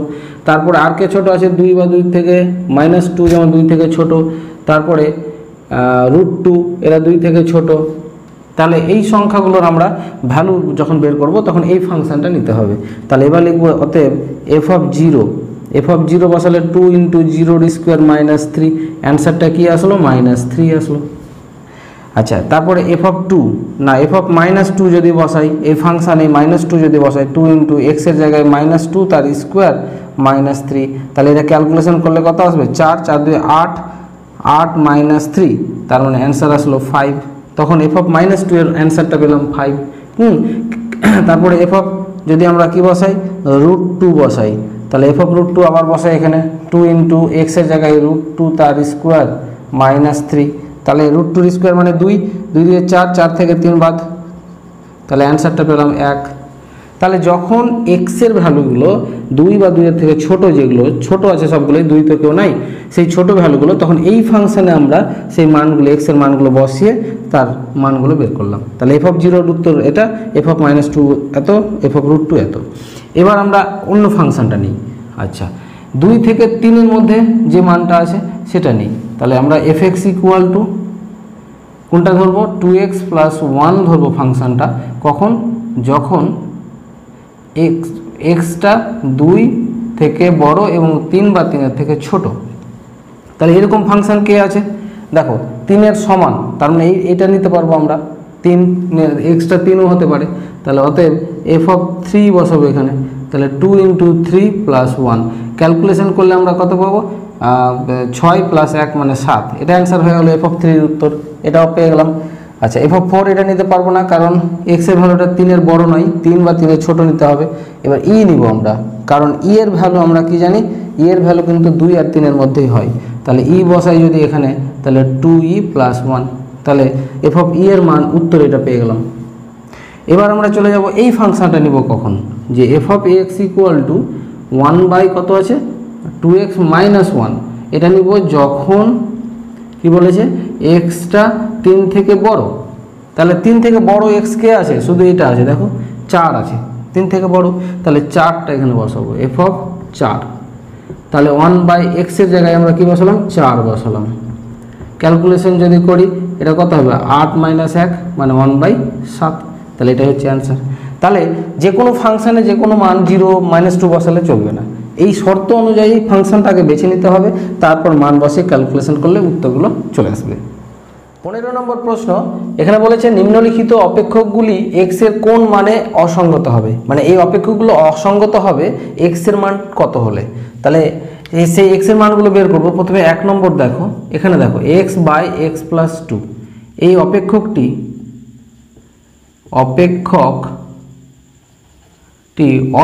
তারপরে আর কে ছোটো আছে? দুই বা দুই থেকে মাইনাস টু যেমন দুই থেকে ছোট। তারপরে রুট টু এরা দুই থেকে ছোট। তাহলে এই সংখ্যাগুলোর আমরা ভ্যালু যখন বের করব, তখন এই ফাংশানটা নিতে হবে। তাহলে এবার লিখব, অতএব F of zero F of zero বসালে টু ইন্টু জিরোর স্কোয়ার মাইনাস থ্রি অ্যান্সারটা কী আসলো? মাইনাস থ্রি আসলো। আচ্ছা তারপরে এফ অফ টু না এফ অফ মাইনাস টু যদি বসাই এই ফাংশানে মাইনাস টু যদি বসাই টু ইন্টু এক্সের জায়গায় মাইনাস টু তার স্কোয়ার মাইনাস থ্রি তাহলে এটা ক্যালকুলেশন করলে কত আসবে? চার চার দুই, আট আট মাইনাস থ্রি তার মানে অ্যান্সার আসলো ফাইভ তখন এফ অফ মাইনাস টু এর অ্যান্সারটা পেলাম ফাইভ হুম, তারপরে এফ অফ যদি আমরা কি বসাই? রুট টু বসাই। তাহলে এফ অফ রুট টু আবার বসাই এখানে টু ইন্টু এক্সের জায়গায় রুট টু তার স্কোয়ার মাইনাস থ্রি তাহলে রুট টুর স্কোয়ার মানে দুই দুই দিয়ে চার চার থেকে তিন বাদ তাহলে অ্যান্সারটা পেলাম এক। তাহলে যখন এক্সের ভ্যালুগুলো দুই বা দুইয়ের থেকে ছোট যেগুলো, ছোট আছে সবগুলোই, দুই তো কেউ নাই, সেই ছোট ভ্যালুগুলো, তখন এই ফাংশনে আমরা সেই মানগুলো এক্সের মানগুলো বসিয়ে তার মানগুলো বের করলাম। তাহলে এফ অফ জিরোর উত্তর এটা এফ অফ মাইনাস টু এত এফ অফ রুট টু এত। এবার আমরা অন্য ফাংশনটা নিই। আচ্ছা দুই থেকে তিনের মধ্যে যে মানটা আছে সেটা নিই। তাহলে আমরা এফ এক্স ইকুয়াল টু কোনটা ধরবো? টু এক্স প্লাস ওয়ান ধরবো ফাংশনটা। কখন? যখন এক্স এক্সটা দুই থেকে বড় এবং তিন বা তিনের থেকে ছোট। তাহলে এরকম ফাংশন কে আছে? দেখো, তিনের সমান, তার মানে এটা নিতে পারব আমরা। তিন এক্সটা তিনও হতে পারে। তাহলে অতএব এফ অফ থ্রি বসাবো এখানে। তাহলে two into three plus one calculation করলে আমরা কত পাবো? ছয় প্লাস এক মানে সাত। এটা অ্যান্সার হয়ে গেলো এফ অফ থ্রির উত্তর। এটাও পেয়ে গেলাম। আচ্ছা এফ ফোর এটা নিতে পারব না, কারণ এক্সের ভ্যালুটা তিনের বড় নয়, তিন বা তিনের ছোট নিতে হবে। এবার ই নিব আমরা, কারণ ই এর ভ্যালু আমরা কি জানি? ই এর ভ্যালু কিন্তু দুই আর তিনের মধ্যেই হয়। তাহলে ই বসাই যদি এখানে, তাহলে টু ই প্লাস ওয়ান তাহলে এফ অফ ই এর মান উত্তর এটা পেয়ে গেলাম। এবার আমরা চলে যাব, এই ফাংশনটা নিব কখন? যে F of x equal to one by কত আছে? টু এক্স মাইনাস ওয়ান এটা নিব যখন কি বলেছে? এক্সটা তিন থেকে বড়। তাহলে তিন থেকে বড় এক্স কে আছে? শুধু এটা আছে, দেখো, চার আছে। তিন থেকে বড়, তাহলে চারটা এখানে বসাবো। এফ অফ চার। তাহলে ওয়ান বাই এক্সের জায়গায় আমরা কি বসালাম? চার বসালাম। ক্যালকুলেশন যদি করি, এটা কত হবে? আট মাইনাস এক মানে ওয়ান বাই সাত। তাহলে এটাই হচ্ছে অ্যান্সার তাহলে যে কোনো ফাংশানে যে কোনো মান জিরো মাইনাস টু বসালে চলবে না। এই শর্ত অনুযায়ী ফাংশনটাকে বেছে নিতে হবে, তারপর মান বসে ক্যালকুলেশন করলে উত্তরগুলো চলে আসবে। পনেরো নম্বর প্রশ্ন, এখানে বলেছে নিম্নলিখিত অপেক্ষকগুলি এক্সের কোন মানে অসঙ্গত হবে? মানে এই অপেক্ষকগুলো অসঙ্গত হবে এক্সের মান কত হলে? তাহলে সেই এক্সের মানগুলো বের করব। প্রথমে এক নম্বর দেখো, এখানে দেখো x by x plus two এই অপেক্ষকটি অপেক্ষকটি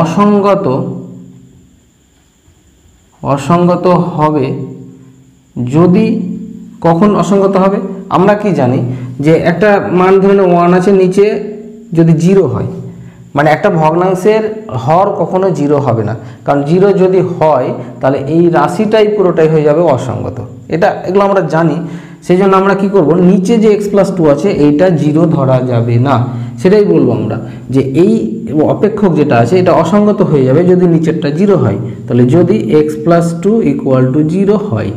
অসঙ্গত অসঙ্গত হবে। যদি কখন অসঙ্গত হবে? আমরা কি জানি যে একটা মান ধরে ওয়ান আছে, নিচে যদি জিরো হয় মানে একটা ভগ্নাংশের হর কখনো জিরো হবে না। কারণ জিরো যদি হয়, তাহলে এই রাশিটাই পুরোটাই হয়ে যাবে অসঙ্গত। এটা, এগুলো আমরা জানি। সেই জন্য আমরা কি করব? নিচে যে এক্স প্লাস টু আছে, এইটা জিরো ধরা যাবে না। সেটাই বলব আমরা যে এই অপেক্ষক যেটা আছে, এটা অসঙ্গত হয়ে যাবে যদি নিচেরটা জিরো হয়। তাহলে যদি x plus two equal to zero হয়,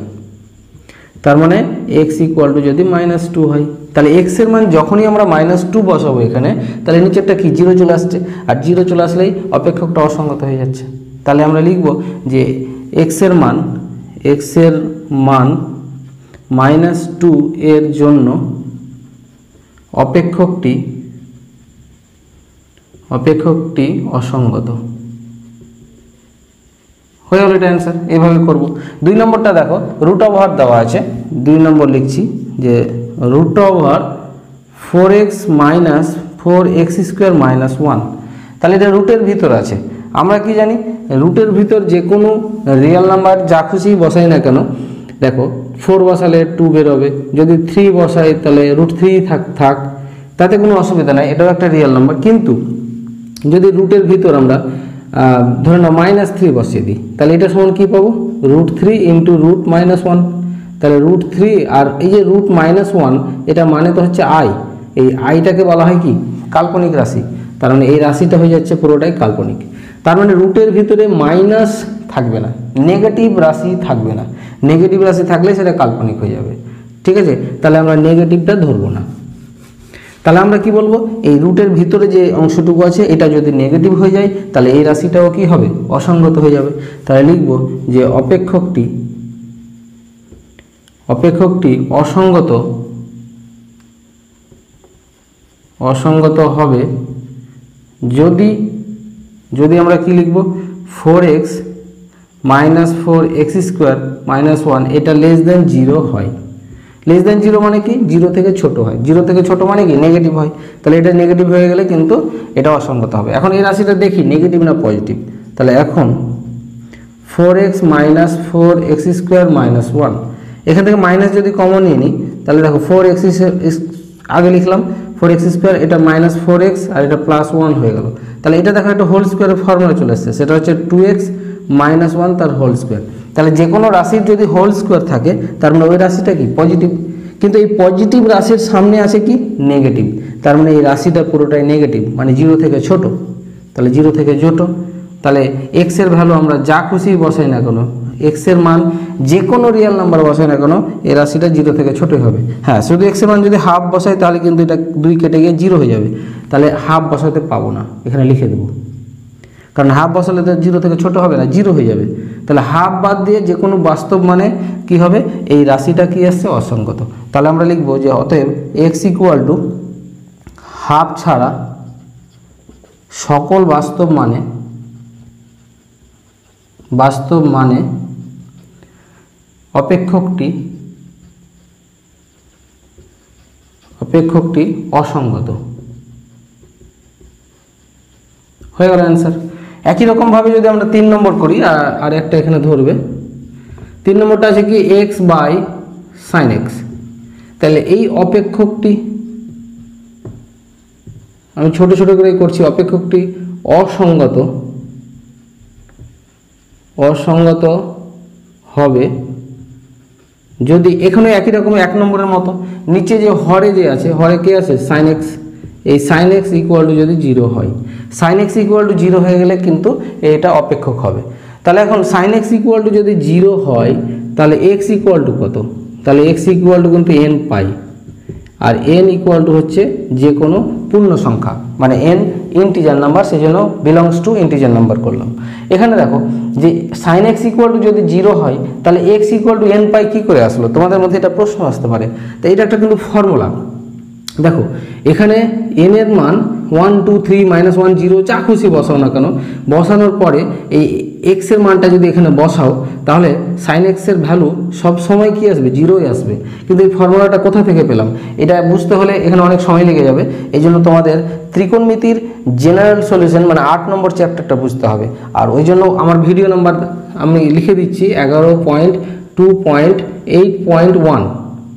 তার মানে এক্স ইকুয়াল টু যদি মাইনাস টু হয়, তাহলে এক্সের মান যখনই আমরা মাইনাস টু বসাবো এখানে, তাহলে নিচেরটা কি জিরো চলে আসছে। আর জিরো চলে আসলেই অপেক্ষকটা অসঙ্গত হয়ে যাচ্ছে। তাহলে আমরা লিখব যে এক্সের মান এক্সের মান মাইনাস টু এর জন্য অপেক্ষকটি অপেক্ষকটি অসঙ্গত। হয়ে গেল এটা অ্যান্সার এইভাবে করব। দুই নম্বরটা দেখো রুট ওভার দেওয়া আছে। দুই নম্বর লিখছি যে root over four x minus four x square minus one তাহলে এটা রুটের ভিতর আছে। আমরা কি জানি রুটের ভিতর যে কোনো রিয়েল নাম্বার যা খুশি বসাই না কেন, দেখো ফোর বসালে টু বেরোবে। যদি থ্রি বসাই, তাহলে রুট থ্রি থাক থাক, তাতে কোনো অসুবিধা নাই, এটাও একটা রিয়েল নাম্বার কিন্তু যদি রুটের ভিতর আমরা ধরে নাও মাইনাস থ্রি বসিয়ে দিই, তাহলে এটা সমান কী পাবো? Root three into root minus one তাহলে রুট থ্রি আর এই যে রুট মাইনাস ওয়ান এটা মানে তো হচ্ছে আই এই আইটাকে বলা হয় কি? কাল্পনিক রাশি। তার মানে এই রাশিটা হয়ে যাচ্ছে পুরোটাই কাল্পনিক। তার মানে রুটের ভিতরে মাইনাস থাকবে না নেগেটিভ রাশি থাকবে না। নেগেটিভ রাশি থাকলে সেটা কাল্পনিক হয়ে যাবে। ঠিক আছে? তাহলে আমরা নেগেটিভটা ধরবো না। তাহলে আমরা কি বলব? এই রুটের ভিতরে যে অংশটুকু আছে, এটা যদি নেগেটিভ হয়ে যায়, তাহলে এই রাশিটাও কি হবে? অসঙ্গত হয়ে যাবে। তাহলে লিখব যে অপেক্ষকটি অপেক্ষকটি অসঙ্গত অসঙ্গত হবে যদি যদি আমরা কি লিখব? Four x minus four x square minus one এটা লেস দেন জিরো হয়। লেস দেন জিরো মানে কি? জিরো থেকে ছোট হয়। জিরো থেকে ছোট মানে কি? নেগেটিভ হয়। তাহলে এটা নেগেটিভ হয়ে গেলে কিন্তু এটা অসঙ্গত হবে। এখন এই রাশিটা দেখি নেগেটিভ না পজিটিভ তাহলে এখন four x minus four x square minus one এখান থেকে মাইনাস যদি কমন নিয়ে নিই, তাহলে দেখো ফোর এক্স আগে লিখলাম ফোর এক্স স্কোয়ার এটা মাইনাস ফোর এক্স আর এটা প্লাস ওয়ান হয়ে গেল। তাহলে এটা দেখো একটা হোল স্কোয়ারের ফর্মুলা চলে এসছে। সেটা হচ্ছে টু এক্স মাইনাস ওয়ান তার হোল স্কোয়ার তাহলে যে কোনো রাশির যদি হোল স্কোয়ার থাকে, তার মানে ওই রাশিটা কি? পজিটিভ কিন্তু এই পজিটিভ রাশির সামনে আছে কি? নেগেটিভ তার মানে এই রাশিটা পুরোটাই নেগেটিভ মানে জিরো থেকে ছোট। তাহলে জিরো থেকে ছোট। তাহলে এক্সের ভ্যালু আমরা যা খুশি বসাই না কেন এক্সের মান যে কোনো রিয়েল নাম্বার বসাই না কেন, এই রাশিটা জিরো থেকে ছোটোই হবে। হ্যাঁ শুধু এক্সের মান যদি হাফ বসাই, তাহলে কিন্তু এটা দুই কেটে গিয়ে জিরো হয়ে যাবে। তাহলে হাফ বসাতে পাবো না। এখানে লিখে দেবো। কারণ হাফ বসালে তো জিরো থেকে ছোট হবে না জিরো হয়ে যাবে। তাহলে হাফ বাদ দিয়ে যে কোনো বাস্তব মানে কি হবে? এই রাশিটা কি আসছে? অসংগত তাহলে আমরা লিখব যে অতএব এক্স ইকুয়াল টু হাফ ছাড়া সকল বাস্তব মানে বাস্তব মানে অপেক্ষকটি অপেক্ষকটি অসঙ্গত। হয়ে গেল অ্যান্সার একই রকমভাবে যদি আমরা তিন নম্বর করি, আর- একটা এখানে ধরবে, তিন নম্বরটা আছে কি এক্স বাই সাইন এক্স তাহলে এই অপেক্ষকটি, আমি ছোট ছোট করে করছি, অপেক্ষকটি অসঙ্গত অসঙ্গত হবে। যদি এখানে একই রকম এক নম্বরের মতো, নিচে যে হরে যে আছে, হরে কে আছে? সাইন এক্স এই সাইন এক্স ইকুয়াল টু যদি জিরো হয় sine x equal to zero হয়ে গেলে কিন্তু এটা অপেক্ষক হবে। তাহলে এখন সাইন এক্স ইকুয়াল টু যদি জিরো হয়, তাহলে এক্স ইকুয়াল টু কত? তাহলে এক্স ইকুয়াল টু কিন্তু এন পাই। আর এন ইকুয়াল টু হচ্ছে যে কোনো পূর্ণ সংখ্যা মানে এন ইন্টিজার নাম্বার সেই জন্য বিলংস টু ইন্টিজার নাম্বার করলাম। এখানে দেখো যে সাইন এক্স ইকুয়াল টু যদি জিরো হয়, তাহলে x equal to n pi কী করে আসলো? তোমাদের মধ্যে এটা প্রশ্ন আসতে পারে। তো এটা একটা কিন্তু ফর্মুলা দেখো, এখানে এন এর মান one two three minus one zero যা খুশি বসাও না কেন, বসানোর পরে এই এক্সের মানটা যদি এখানে বসাও, তাহলে সাইন এক্সের ভ্যালু সব সময় কি আসবে? জিরোই আসবে। কিন্তু এই ফর্মুলাটা কোথা থেকে পেলাম? এটা বুঝতে হলে এখানে অনেক সময় লেগে যাবে। এই জন্য তোমাদের ত্রিকোণমিতির জেনারেল সলিউশন মানে আট নম্বর চ্যাপ্টারটা বুঝতে হবে। আর ওই জন্য আমার ভিডিও নাম্বার আমি লিখে দিচ্ছি, এগারো point two point eight point one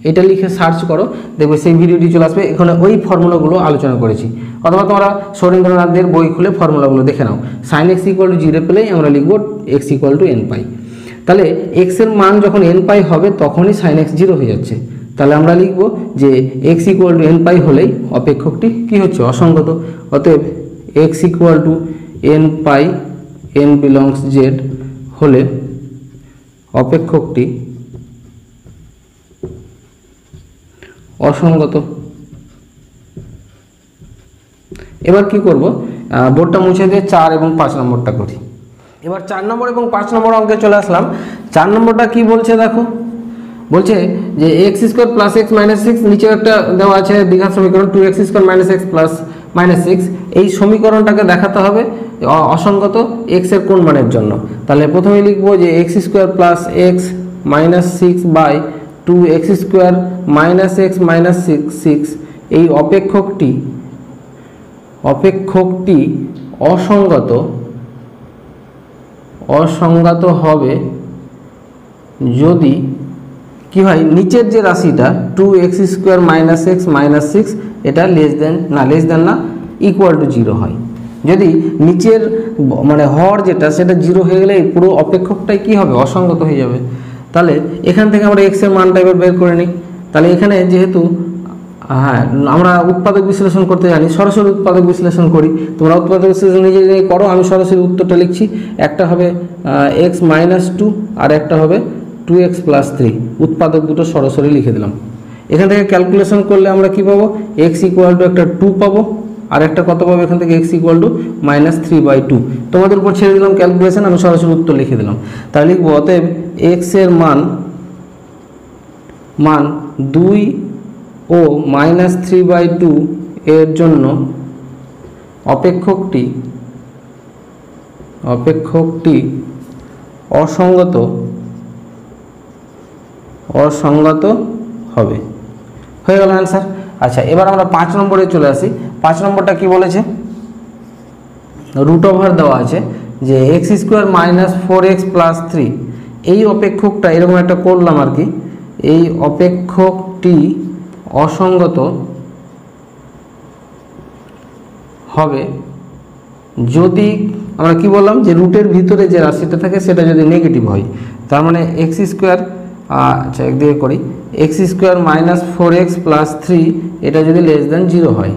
এটা লিখে সার্চ করো, দেখবে সেই ভিডিওটি চলে আসবে। এখানে ওই ফর্মুলাগুলো আলোচনা করেছি। অথবা তোমরা সরেন্দ্রনাথদের বই খুলে ফর্মুলাগুলো দেখে নাও। Sine x equal to zero পেলেই আমরা লিখব x equal to n pi তাহলে এক্সের মান যখন এন পাই হবে, তখনই সাইন এক্স জিরো হয়ে যাচ্ছে। তাহলে আমরা লিখব যে x equal to n pi হলেই অপেক্ষকটি কি হচ্ছে? অসঙ্গত। অতএব x equal to n pi n belongs Z হলে অপেক্ষকটি অসঙ্গত। এবার কি করব? বোর্ডটা মুছে দিয়ে চার এবং পাঁচ নম্বরটা করি। এবার চার নম্বর এবং পাঁচ নম্বর অঙ্কে চলে আসলাম। চার নম্বরটা কি বলছে দেখো? বলছে যে x square plus x minus six নিচে একটা দেওয়া আছে দীঘার সমীকরণ two x square minus x plus minus six এই সমীকরণটাকে দেখাতে হবে অসঙ্গত এক্সের কোন মানের জন্য। তাহলে প্রথমে লিখব যে x square plus x minus six by two x square minus x minus six এই অপেক্ষকটি অপেক্ষকটি অসঙ্গত অসঙ্গত হবে যদি, কি হয়, নিচের যে রাশিটা two x square minus x minus six এটা লেস দেন না লেস দেন না ইকুয়াল টু জিরো হয়। যদি নিচের মানে হর যেটা, সেটা জিরো হয়ে গেলে পুরো অপেক্ষকটাই কি হবে? অসঙ্গত হয়ে যাবে। তাহলে এখান থেকে আমরা এক্সের মানটা এবার বের করে নিই। তাহলে এখানে যেহেতু হ্যাঁ আমরা উৎপাদক বিশ্লেষণ করতে জানি, সরাসরি উৎপাদক বিশ্লেষণ করি। তোমরা উৎপাদক বিশ্লেষণ নিজে নিজে করো, আমি সরাসরি উত্তরটা লিখছি। একটা হবে এক্স মাইনাস টু আর একটা হবে টু এক্স প্লাস থ্রি উৎপাদক দুটো সরাসরি লিখে দিলাম। এখান থেকে ক্যালকুলেশন করলে আমরা কি পাবো? এক্স ইকুয়াল টু একটা টু পাবো। আর একটা কত পাবো এখান থেকে? X equal to minus three by two তোমাদের উপর ছেড়ে দিলাম ক্যালকুলেশন আমি সরাসরি উত্তর লিখে দিলাম। তাহলে লিখব, অতএব এক্সের মান মান দুই ও মাইনাস থ্রি বাই টু এর জন্য অপেক্ষকটি অপেক্ষকটি অসঙ্গত অসঙ্গত হবে। হয়ে গেল অ্যান্সার আচ্ছা এবার আমরা পাঁচ নম্বরে চলে আসি। নম্বরটা কি বলেছে? রুট ওভার দেওয়া আছে যে x square minus four x plus three এই অপেক্ষকটা এরকম একটা করলাম আর কি। এই অপেক্ষকটি অসঙ্গত হবে যদি আমরা কি বললাম যে রুটের ভিতরে যে রাশিটা থাকে সেটা যদি নেগেটিভ হয়, তার মানে এক্স স্কোয়ার আচ্ছা একদিকে করি। X square minus four x plus three এটা যদি লেস দেন জিরো হয়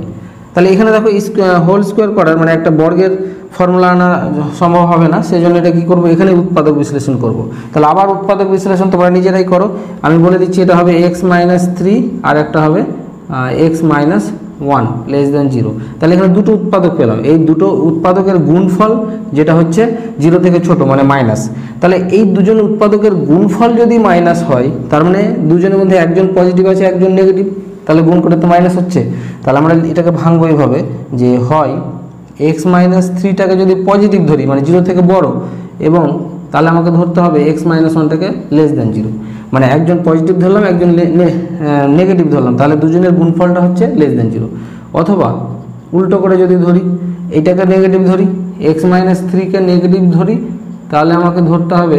তাহলে এখানে দেখো হোল স্কোয়ার করার মানে একটা বর্গের ফর্মুলা আনা সম্ভব হবে না সেই জন্য এটা কী করব? এখানে উৎপাদক বিশ্লেষণ করব। তাহলে আবার উৎপাদক বিশ্লেষণ তোমরা নিজেরাই করো। আমি বলে দিচ্ছি এটা হবে এক্স মাইনাস থ্রি আর একটা হবে x minus one less than zero তাহলে এখানে দুটো উৎপাদক পেলাম। এই দুটো উৎপাদকের গুণফল যেটা হচ্ছে জিরো থেকে ছোট মানে মাইনাস তাহলে এই দুজন উৎপাদকের গুণফল যদি মাইনাস হয়, তার মানে দুজনের মধ্যে একজন পজিটিভ আছে, একজন নেগেটিভ তাহলে গুণ করে তো মাইনাস হচ্ছে। তাহলে আমরা এটাকে ভাঙবো এইভাবে যে হয় এক্স মাইনাস থ্রিটাকে যদি পজিটিভ ধরি মানে জিরো থেকে বড়, এবং তাহলে আমাকে ধরতে হবে এক্স মাইনাস ওয়ানটাকে লেস দেন জিরো মানে একজন পজিটিভ ধরলাম, একজন নেগেটিভ ধরলাম, তাহলে দুজনের গুণফলটা হচ্ছে লেস দেন জিরো অথবা উল্টো করে যদি ধরি, এটাকে নেগেটিভ ধরি এক্স মাইনাস থ্রিকে নেগেটিভ ধরি, তাহলে আমাকে ধরতে হবে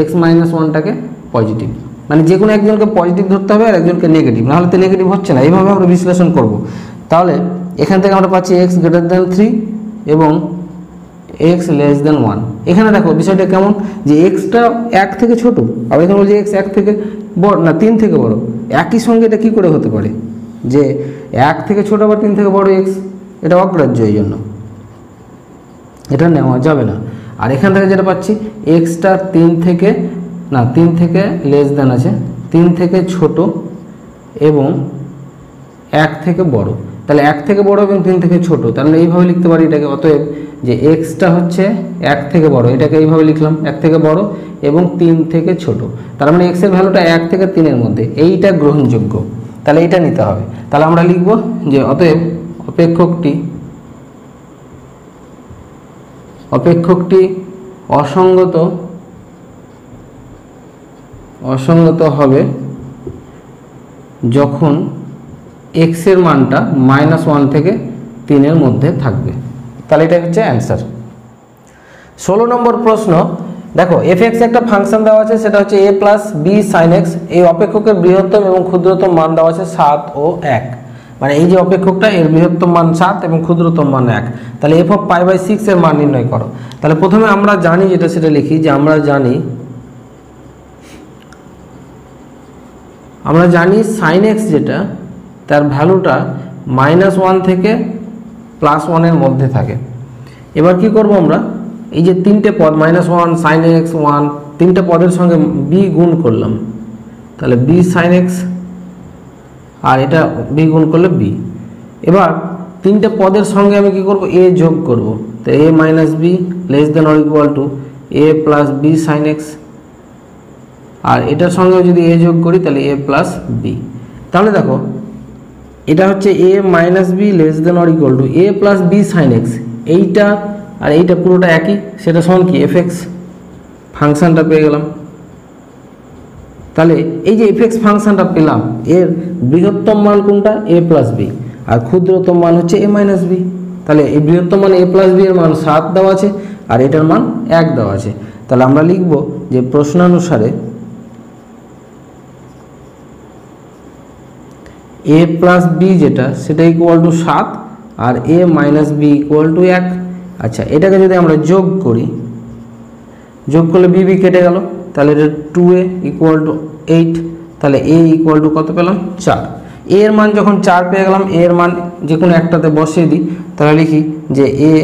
এক্স মাইনাস ওয়ানটাকে পজিটিভ মানে যে কোনো একজনকে পজিটিভ ধরতে হবে আর একজনকে নেগেটিভ নাহলে তো নেগেটিভ হচ্ছে না। এইভাবে আমরা বিশ্লেষণ করব। তাহলে এখান থেকে আমরা পাচ্ছি এক্স গ্রেটার দ্যান থ্রি এবং এক্স লেস দেন ওয়ান এখানে দেখো বিষয়টা কেমন? যে এক্সটা এক থেকে ছোট, আবার এখানে বলছি এক্স এক থেকে বড়, না তিন থেকে বড়। একই সঙ্গে এটা কী করে হতে পারে? যে এক থেকে ছোট আবার তিন থেকে বড় এক্স এটা অগ্রাহ্য এই জন্য। এটা নেওয়া যাবে না। আর এখান থেকে যেটা পাচ্ছি এক্সটা তিন থেকে না, তিন থেকে লেস দেন আছে। তিন থেকে ছোট এবং এক থেকে বড়। তাহলে এক থেকে বড় এবং তিন থেকে ছোট। তাহলে এইভাবে লিখতে পারি এটাকে। অতএব যে এক্সটা হচ্ছে এক থেকে বড়, এটাকে এইভাবে লিখলাম, এক থেকে বড় এবং তিন থেকে ছোট। তার মানে এক্সের ভ্যালুটা এক থেকে তিনের মধ্যে। এইটা গ্রহণযোগ্য। তাহলে এইটা নিতে হবে। তাহলে আমরা লিখব যে অতএব অপেক্ষকটি অপেক্ষকটি অসঙ্গত অসঙ্গত হবে যখন এক্সের মানটা মাইনাস ওয়ান থেকে তিনের মধ্যে থাকবে। তাহলে এটা হচ্ছে অ্যান্সার ষোলো নম্বর প্রশ্ন, দেখো এফ একটা ফাংশন দেওয়া আছে, সেটা হচ্ছে a plus b sine x এই অপেক্ষকের বৃহত্তম এবং ক্ষুদ্রতম মান দেওয়া আছে সাত ও এক। মানে এই যে অপেক্ষকটা, এর বৃহত্তম মান সাত এবং ক্ষুদ্রতম মান এক। তাহলে f of pi by six এর মান নির্ণয় করো। তাহলে প্রথমে আমরা জানি, যেটা সেটা লিখি, যে আমরা জানি আমরা জানি সাইন এক্স যেটা, তার ভ্যালুটা মাইনাস ওয়ান থেকে প্লাস ওয়ানের মধ্যে থাকে। এবার কি করব আমরা? এই যে তিনটে পদ minus one sine x one তিনটে পদের সঙ্গে বি গুণ করলাম। তাহলে বি সাইন এক্স আর এটা বি গুণ করলে বি এবার তিনটে পদের সঙ্গে আমি কি করব? এ যোগ করব। তো a minus b less than or equal to a plus b sine x আর এটার সঙ্গে যদি এ যোগ করি, তাহলে এ প্লাস বি তাহলে দেখো, এটা হচ্ছে a minus b less than or equal to a plus b sine x এইটা আর এইটা পুরোটা একই, সেটা সমান কি? এফ এক্স ফাংশানটা পেয়ে গেলাম। তাহলে এই যে এফ এক্স ফাংশানটা পেলাম, এর বৃহত্তম মান কোনটা? এ প্লাস বি আর ক্ষুদ্রতম মান হচ্ছে এ মাইনাস বি তাহলে এই বৃহত্তম মান এ প্লাস বি এর মান সাত দেওয়া আছে, আর এটার মান এক দেওয়া আছে। তাহলে আমরা লিখব যে প্রশ্নানুসারে এ প্লাস বি যেটা, সেটা ইকুয়াল টু সাত আর a minus b equal to এক। আচ্ছা এটাকে যদি আমরা যোগ করি, যোগ করলে বি বি কেটে গেল, তাহলে এটা two a equal to eight তাহলে এ ইকুয়াল টু কত পেলাম? চার। এর মান যখন চার পেয়ে গেলাম এর মান যে কোনো একটাতে বসিয়ে দিই, তাহলে লিখি যে এ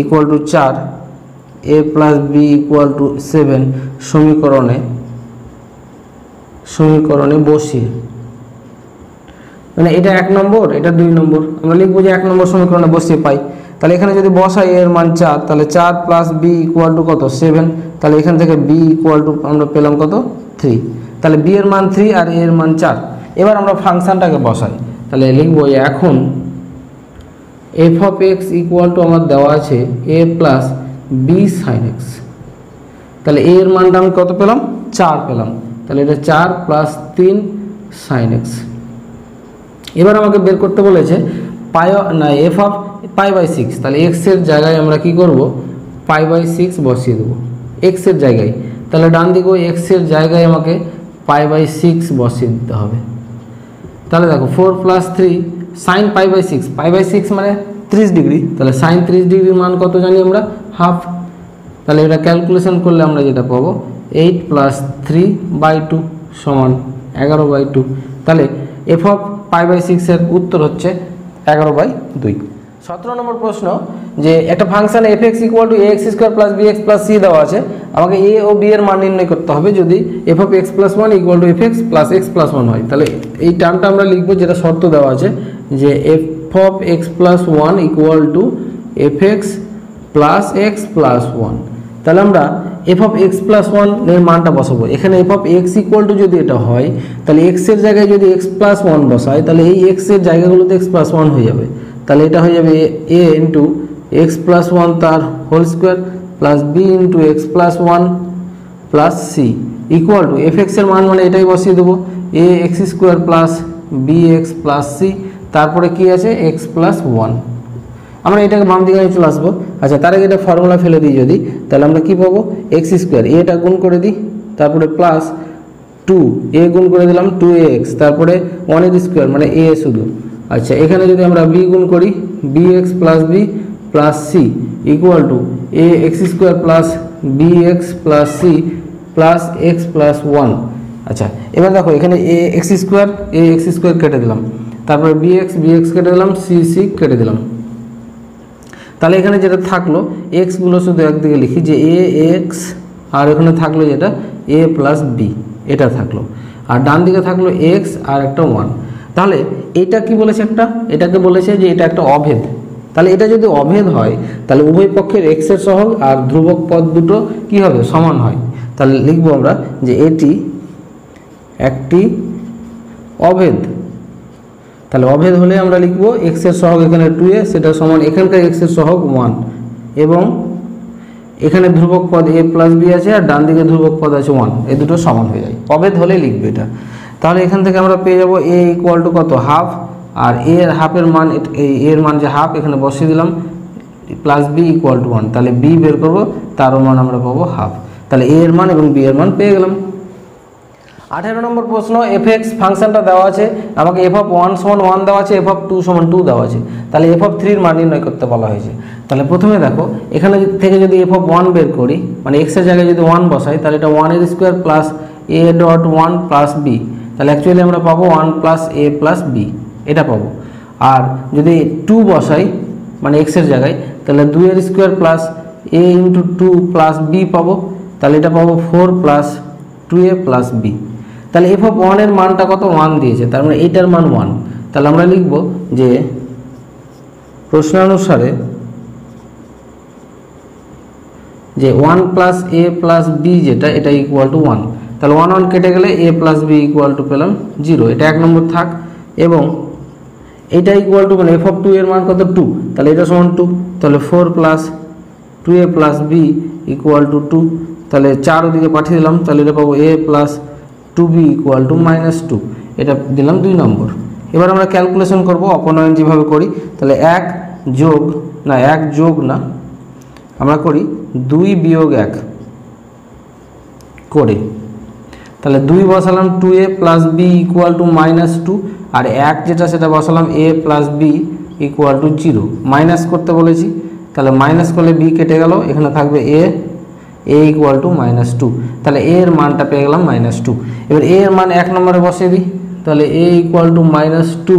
ইকুয়াল টু চার a plus b equal to seven সমীকরণে সমীকরণে বসিয়ে। মানে এটা এক নম্বর, এটা দুই নম্বর। আমরা লিখব যে এক নম্বর সমীকরণে বসিয়ে পাই। তাহলে এখানে যদি বসাই এর মান চার, তাহলে চার প্লাস বি ইকুয়াল টু কত? সেভেন তাহলে এখান থেকে বি ইকুয়াল টু আমরা পেলাম কত? থ্রি তাহলে বি এর মান থ্রি আর এর মান চার। এবার আমরা ফাংশানটাকে বসাই। তাহলে লিখব এখন f of x equal to আমার দেওয়া আছে a plus b sine x তাহলে এ এর মানটা আমি কত পেলাম? চার পেলাম। তাহলে এটা চার প্লাস তিন সাইন এক্স এবার আমাকে বের করতে বলেছে পাই, না f of pi by six তাহলে এক্সের জায়গায় আমরা কি করব? পাই বাই সিক্স বসিয়ে দেবো। এক্সের জায়গায়। তাহলে ডান দিকেও এক্সের জায়গায় আমাকে পাই বাই সিক্স বসিয়ে দিতে হবে। তাহলে দেখো four plus three sine pi by six pi by six মানে ত্রিশ ডিগ্রি। তাহলে সাইন ত্রিশ ডিগ্রির মান কত জানি আমরা? হাফ তাহলে এটা ক্যালকুলেশন করলে আমরা যেটা পাবো? Eight plus three by two সমান এগারো বাই টু তাহলে এফ অফ পাই বাই সিক্সের উত্তর হচ্ছে এগারো বাই দুই। সতেরো নম্বর প্রশ্ন যে একটা function f x equal to a x square plus b x plus c দেওয়া আছে, আমাকে এ ও বি এর মান নির্ণয় করতে হবে যদি f of x plus one equal to f x plus x plus one হয়। তাহলে এই টার্মটা আমরা লিখব যেটা শর্ত দেওয়া আছে যে f of x plus one equal to f x plus x plus one তাহলে আমরা এফ অফ এক্স প্লাস ওয়ানের মানটা বসাবো। এখানে f of x equal to যদি এটা হয়, তাহলে এক্সের জায়গায় যদি এক্স প্লাস ওয়ান বসায়, তাহলে এই এক্সের জায়গাগুলোতে এক্স প্লাস ওয়ান হয়ে যাবে। তাহলে এটা হয়ে যাবে a into x plus one তার whole square plus b into x plus one plus c equal to f এক্সের মান মানে এটাই বসিয়ে দেবো। A x square plus b x plus c তারপরে কি আছে? এক্স প্লাস ওয়ান আমরা এটাকে বাম দিকে চলে আসব। আচ্ছা তার আগে এটা ফর্মুলা ফেলে দিই যদি। তাহলে আমরা কি পাবো? এক্স স্কোয়ার এটা গুণ করে দিই, তারপরে প্লাস টু এ গুণ করে দিলাম টু এক্স তারপরে ওয়ান ওয়ানের স্কোয়ার মানে এ শুধু। আচ্ছা এখানে যদি আমরা বি গুণ করি b x plus b plus c equal to a x square plus b x plus c plus x plus one আচ্ছা এবার দেখো, এখানে a x square a x square কেটে দিলাম। তারপরে বি এক্স বি এক্স কেটে দিলাম সি সি কেটে দিলাম। তাহলে এখানে যেটা থাকল এক্সগুলো শুধু একদিকে লিখি যে এ এক্স আর এখানে থাকল যেটা এ প্লাস বি এটা থাকল। আর ডান দিকে থাকল এক্স আর একটা ওয়ান তাহলে এটা কি বলেছে একটা? এটাকে বলেছে যে এটা একটা অভেদ। তাহলে এটা যদি অভেদ হয়, তাহলে উভয় পক্ষের এক্সের সহগ আর ধ্রুবক পদ দুটো কি হবে? সমান হয়। তাহলে লিখব আমরা যে এটি একটি অভেদ। তাহলে অভেদ হলে আমরা লিখব এক্সের সহগ এখানে টু এ, সেটা সমান এখানকার এক্সের সহগ ওয়ান এবং এখানে ধ্রুবক পদ এ প্লাস বি আছে আর ডান দিকে ধ্রুবক পদ আছে ওয়ান এই দুটো সমান হয়ে যায়। অভেদ হলে লিখবে এটা। তাহলে এখান থেকে আমরা পেয়ে যাব এ ইকুয়াল টু কত? হাফ আর এ এর হাফের মান এই এর মান যে হাফ এখানে বসিয়ে দিলাম। Plus b equal to one তাহলে বি বের করব, তারও মান আমরা পাবো হাফ তাহলে এ এর মান এবং বি এর মান পেয়ে গেলাম। আঠেরো নম্বর প্রশ্ন এফ এক্স ফাংশনটা দেওয়া আছে, আমাকে এফ অফ ওয়ান সমান ওয়ান দেওয়া আছে এফ অফ টু সমান টু দেওয়া আছে। তাহলে এফ অফ থ্রির মান নির্ণয় করতে বলা হয়েছে। তাহলে প্রথমে দেখো, এখানে থেকে যদি এফ অফ ওয়ান বের করি মানে এক্সের জায়গায় যদি ওয়ান বসাই, তাহলে এটা ওয়ানের square plus a dot one plus b তাহলে অ্যাকচুয়ালি আমরা পাবো one plus a plus b এটা পাবো। আর যদি টু বসাই মানে এক্সের জায়গায়, তাহলে দুইয়ের square plus a into two plus b পাবো। তাহলে এটা পাবো four plus two a plus b তাহলে এফ অফ ওয়ানের মানটা কত? ওয়ান দিয়েছে। তার মানে এইটার মান ওয়ান তাহলে আমরা লিখব যে প্রশ্নানুসারে যে one plus a plus b যেটা, এটা ইকুয়াল টু ওয়ান তাহলে ওয়ান ওয়ান কেটে গেলে a plus b equal to পেলাম জিরো এটা এক নম্বর থাক। এবং এটা ইকুয়াল টু মানে এফ অফ টু এর মান কত? টু তাহলে এটা সমান টু তাহলে four plus two a plus b equal to two তাহলে চার ওদিকে পাঠিয়ে দিলাম। তাহলে এটা পাবো a plus two b equal to minus two এটা দিলাম দুই নম্বর। এবার আমরা ক্যালকুলেশন করব অপনয়ন যেভাবে করি, তাহলে এক যোগ না, এক যোগ না, আমরা করি দুই বিয়োগ এক করে। তাহলে দুই বসালাম two a plus b equal to minus two আর এক যেটা সেটা বসালাম a plus b equal to zero minus করতে বলেছি, তাহলে মাইনাস করলে বি কেটে গেল, এখানে থাকবে a a equal to minus two তাহলে এ এর মানটা পেয়ে গেলাম মাইনাস টু এবার এ এর মান এক নম্বরে বসিয়ে দিই। তাহলে a equal to minus two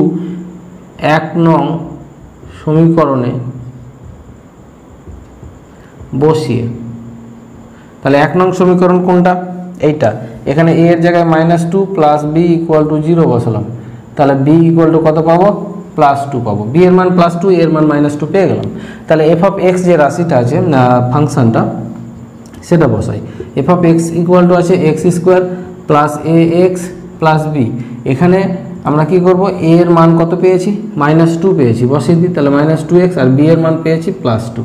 এক নং সমীকরণে বসিয়ে। তাহলে এক নং সমীকরণ কোনটা? এইটা। এখানে এ এর জায়গায় minus two plus b equal to zero বসালাম। তাহলে বি ইকুয়াল টু কত পাবো? প্লাস টু পাবো। বি এর মান প্লাস টু এর মান মাইনাস টু পেয়ে গেলাম। তাহলে এফ অফ এক্স যে রাশিটা আছে ফাংশনটা সেটা বসাই। F of x equal to আছে x square plus a x plus b এখানে আমরা কি করব? এ এর মান কত পেয়েছি? মাইনাস টু পেয়েছি। বসিয়ে দিই, তাহলে মাইনাস টু এক্স আর বি এর মান পেয়েছি প্লাস টু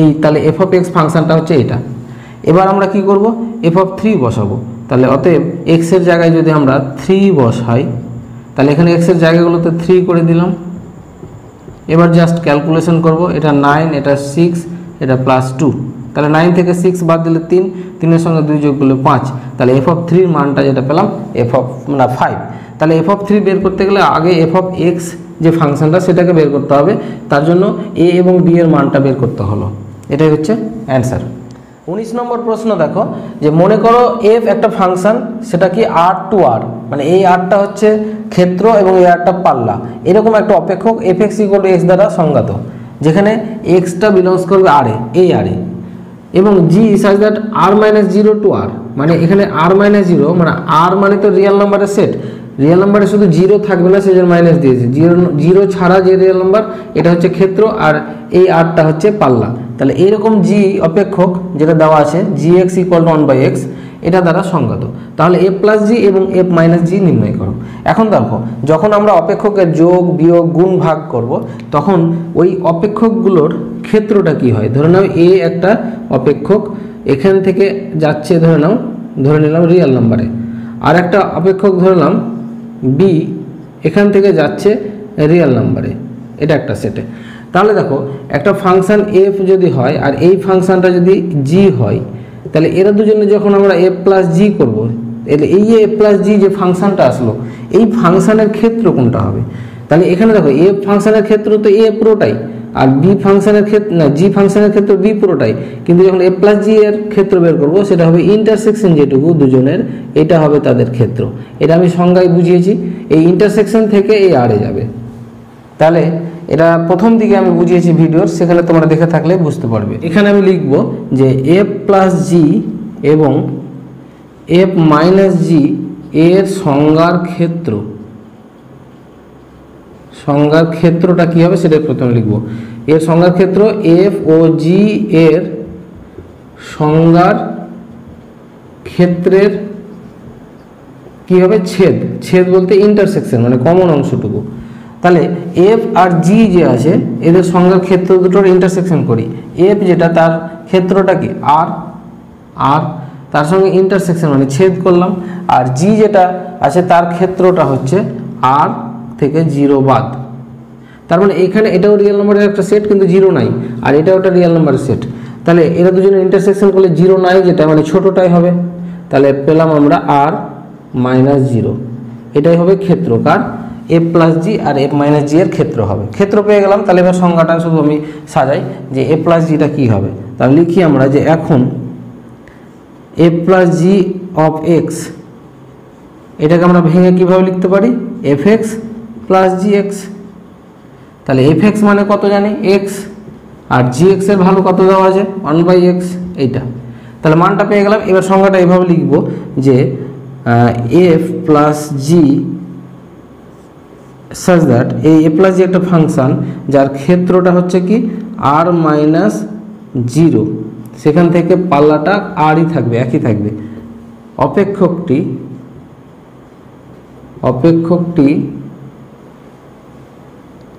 এই তাহলে এফ অফ এক্স ফাংশনটা হচ্ছে এটা। এবার আমরা কি করব? এফ অফ থ্রি বসাবো। তাহলে অতএব এক্সের জায়গায় যদি আমরা থ্রি বসাই, তাহলে এখানে এক্সের জায়গাগুলোতে থ্রি করে দিলাম। এবার জাস্ট ক্যালকুলেশন করব। এটা নাইন এটা সিক্স এটা প্লাস টু তাহলে নাইন থেকে সিক্স বাদ দিলে তিন, তিনের সঙ্গে দুই যোগ করলে পাঁচ। তাহলে এফ অফ থ্রির মানটা যেটা পেলাম এফ অফ না ফাইভ তাহলে এফ অফ থ্রি বের করতে গেলে আগে এফ অফ এক্স যে ফাংশনটা সেটাকে বের করতে হবে। তার জন্য এ এবং বি এর মানটা বের করতে হলো। এটাই হচ্ছে অ্যান্সার উনিশ নম্বর প্রশ্ন দেখো, যে মনে করো এফ একটা ফাংশন, সেটা কি আর টু আর মানে এই আরটা হচ্ছে ক্ষেত্র এবং এই আরটা পাল্লা। এরকম একটা অপেক্ষক f x equal to x দ্বারা সংজ্ঞাত। যেখানে এক্সটা বিলংস করবে আরে এই আরে এবং g such that R minus zero to R মানে এখানে আর মাইনাস জিরো মানে আর মানে তো রিয়েল নাম্বারের সেট রিয়েল নাম্বারে শুধু জিরো থাকবে না সেজন্য মাইনাস দিয়েছে। জিরো জিরো ছাড়া যে রিয়েল নাম্বার এটা হচ্ছে ক্ষেত্র, আর এই আরটা হচ্ছে পাল্লা। তাহলে এইরকম জি অপেক্ষক যেটা দেওয়া আছে g x equal to one by x এটা দ্বারা সংগত। তাহলে এফ প্লাস জি এবং এফ মাইনাস জি নির্ণয় করো। এখন দেখো, যখন আমরা অপেক্ষকের যোগ, বিয়োগ, গুণ ভাগ করব, তখন ওই অপেক্ষকগুলোর ক্ষেত্রটা কি হয়? ধরে নাও এ একটা অপেক্ষক, এখান থেকে যাচ্ছে ধরে নাও, ধরে নিলাম রিয়েল নাম্বারে আর একটা অপেক্ষক ধরলাম বি এখান থেকে যাচ্ছে রিয়েল নাম্বারে এটা একটা সেটে তাহলে দেখো, একটা ফাংশন এফ যদি হয়, আর এই ফাংশনটা যদি জি হয় তাহলে এরা দুজনে যখন আমরা এফ প্লাস জি করব, তাহলে এই যে এফ প্লাস জি যে ফাংশনটা আসলো, এই ফাংশানের ক্ষেত্র কোনটা হবে? তাহলে এখানে দেখো এ ফাংশানের ক্ষেত্র তো এ পুরোটাই, আর বি ফাংশনের ক্ষেত্রে, না জি ফাংশনের ক্ষেত্রে বি পুরোটাই। কিন্তু যখন এ প্লাস জি এর ক্ষেত্র বের করব, সেটা হবে ইন্টারসেকশন যেটুকু দুজনের, এটা হবে তাদের ক্ষেত্র। এটা আমি সংজ্ঞায় বুঝিয়েছি, এই ইন্টারসেকশন থেকে এই আরে যাবে। তাহলে এটা প্রথম দিকে আমি বুঝিয়েছি ভিডিওর, সেখানে তোমরা দেখে থাকলে বুঝতে পারবে। এখানে আমি লিখব যে এফ প্লাস জি এবং এফ মাইনাস জি এর সংজ্ঞার ক্ষেত্র। সংজ্ঞার ক্ষেত্রটা কি হবে সেটা প্রথমে লিখব। এর সংজ্ঞার ক্ষেত্র এফ ও জি এর সংজ্ঞার ক্ষেত্রের কি হবে? ছেদ। ছেদ বলতে ইন্টারসেকশন মানে কমন অংশটুকু। তাহলে এফ আর জি যে আছে, এদের সংজ্ঞার ক্ষেত্র দুটোর ইন্টারসেকশন করি। এফ যেটা তার ক্ষেত্রটা কি আর আর তার সঙ্গে ইন্টারসেকশন মানে ছেদ করলাম। আর জি যেটা আছে তার ক্ষেত্রটা হচ্ছে আর থেকে জিরো বাদ। তার মানে এখানে এটাও রিয়েল নাম্বারের একটা সেট কিন্তু জিরো নাই। আর এটাও একটা রিয়েল নাম্বারের সেট তাহলে এরা দুজনে ইন্টারসেকশন করলে জিরো নাই, যেটা মানে ছোটোটাই হবে। তাহলে পেলাম আমরা আর মাইনাস জিরো এটাই হবে ক্ষেত্র কার এফ প্লাস জি আর এফ মাইনাস জি এর ক্ষেত্র হবে। ক্ষেত্র পেয়ে গেলাম, তাহলে এবার সংজ্ঞাটা শুধু আমি সাজাই যে এ প্লাস জিটা কী হবে। তাহলে লিখি আমরা যে এখন a plus g of x এটাকে আমরা ভেঙে কীভাবে লিখতে পারি? F x plus g x তাহলে এফ এক্স মানে কত জানি? এক্স আর জি এক্সের ভ্যালু কত দেওয়া আছে? ওয়ান বাই এক্স এইটা। তাহলে মানটা পেয়ে গেলাম। এবার সংখ্যাটা এইভাবে লিখব যে f plus G such that এই এ প্লাস জি একটা ফাংশান যার ক্ষেত্রটা হচ্ছে কি আর মাইনাস জিরো সেখান থেকে পাল্লাটা আরই থাকবে, একই থাকবে। অপেক্ষকটি অপেক্ষকটি,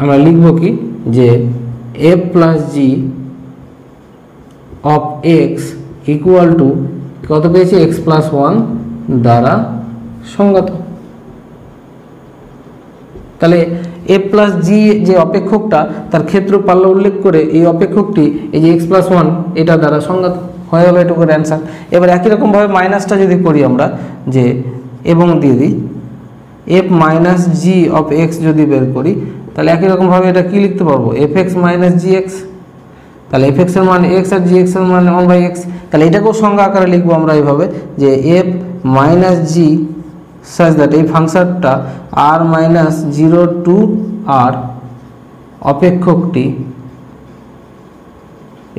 আমরা লিখব কি যে f plus g of x equal to কত পেয়েছি? এক্স প্লাস ওয়ান দ্বারা সংগত তাহলে এ প্লাস জি যে অপেক্ষকটা, তার ক্ষেত্র পাল্লা উল্লেখ করে এই অপেক্ষকটি এই যে এক্স প্লাস ওয়ান এটা দ্বারা সংগত হয়ে গেল এটুকুর অ্যান্সার এবার একই রকমভাবে মাইনাসটা যদি করি আমরা, যে এবং দিয়ে দিই f minus g of x যদি বের করি, তাহলে একই রকমভাবে এটা কি লিখতে পারব? F x minus g x তাহলে এফ এক্সের মান এক্স আর জি এক্সের মান ওয়ান বাই এক্স তাহলে এটাকেও সংজ্ঞা আকারে লিখব আমরা এইভাবে যে F minus G such that এই ফাংশনটা R minus zero to R অপেক্ষকটি,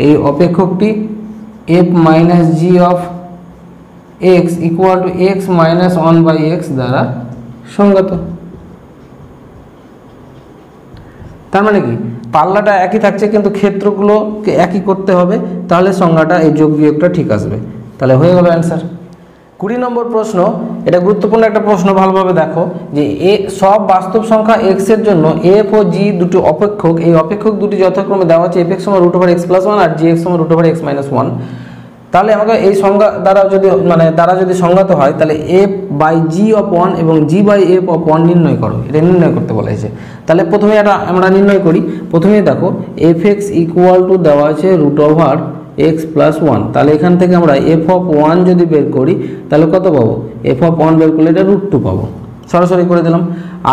এই অপেক্ষকটি f minus g of x equal to x minus one by x দ্বারা সঙ্গত। তার মানে কি? পাল্লাটা একই থাকছে কিন্তু ক্ষেত্রগুলোকে একই করতে হবে, তাহলে সংজ্ঞাটা এই যোগ বিয়োগটা ঠিক আসবে। তাহলে হয়ে গেল অ্যান্সার কুড়ি নম্বর প্রশ্ন, এটা গুরুত্বপূর্ণ একটা প্রশ্ন, ভালোভাবে দেখো, যে এ, সব বাস্তব সংখ্যা এক্সের জন্য এফ ও জি দুটি অপেক্ষক, এই অপেক্ষক দুটি যথাক্রমে দেওয়া আছে এফ এক্স সময় root over x plus one আর জি এক্স সময় root over x minus one তাহলে আমাকে এই সংজ্ঞা দ্বারা যদি মানে দ্বারা যদি সংজ্ঞাত হয়, তাহলে f by g of one এবং g by f of one নির্ণয় করো, এটা নির্ণয় করতে বলা হয়েছে। তাহলে প্রথমে এটা আমরা নির্ণয় করি, প্রথমেই দেখো এফ এক্স ইকুয়াল টু দেওয়া আছে root over x plus one তাহলে এখান থেকে আমরা এফ অফ ওয়ান যদি বের করি, তাহলে কত পাবো? এফ অফ ওয়ান বের করলে এটা রুট টু পাবো। সরাসরি করে দিলাম।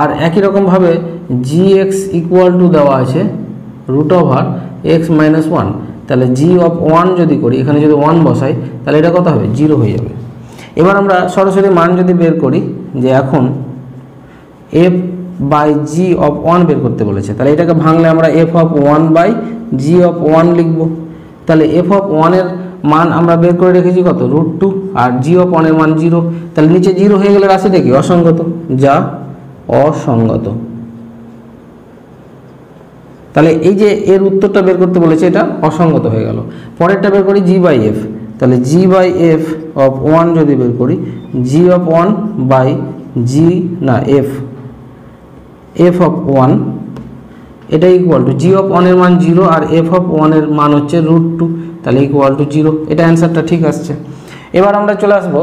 আর একই রকমভাবে জি এক্স ইকুয়াল টু দেওয়া আছে root over x minus one তাহলে জি অফ ওয়ান যদি করি, এখানে যদি ওয়ান বসাই, তাহলে এটা কত হবে? জিরো হয়ে যাবে। এবার আমরা সরাসরি মান যদি বের করি, যে এখন f by g of one বের করতে বলেছে, তাহলে এটাকে ভাঙলে আমরা f of one by g of one লিখব। তাহলে এফ অফ ওয়ানের মান আমরা বের করে রেখেছি কত? রুট টু আর জি অফ ওয়ানের মান জিরো তাহলে নিচে জিরো হয়ে গেলে রাশিটা কি? অসঙ্গত। যা অসঙ্গত। তাহলে এই যে এর উত্তরটা বের করতে বলেছে, এটা অসঙ্গত হয়ে গেল। পরেরটা বের করি জি বাই এফ তাহলে g by f of one যদি বের করি g of one by g না এফ এফ অফ ওয়ান এটা ইকুয়াল টু জি অফ ওয়ানের মান জিরো আর এফ অফ ওয়ানের মান হচ্ছে রুট টু তাহলে ইকুয়াল টু জিরো এটা অ্যান্সারটা ঠিক আসছে। এবার আমরা চলে আসব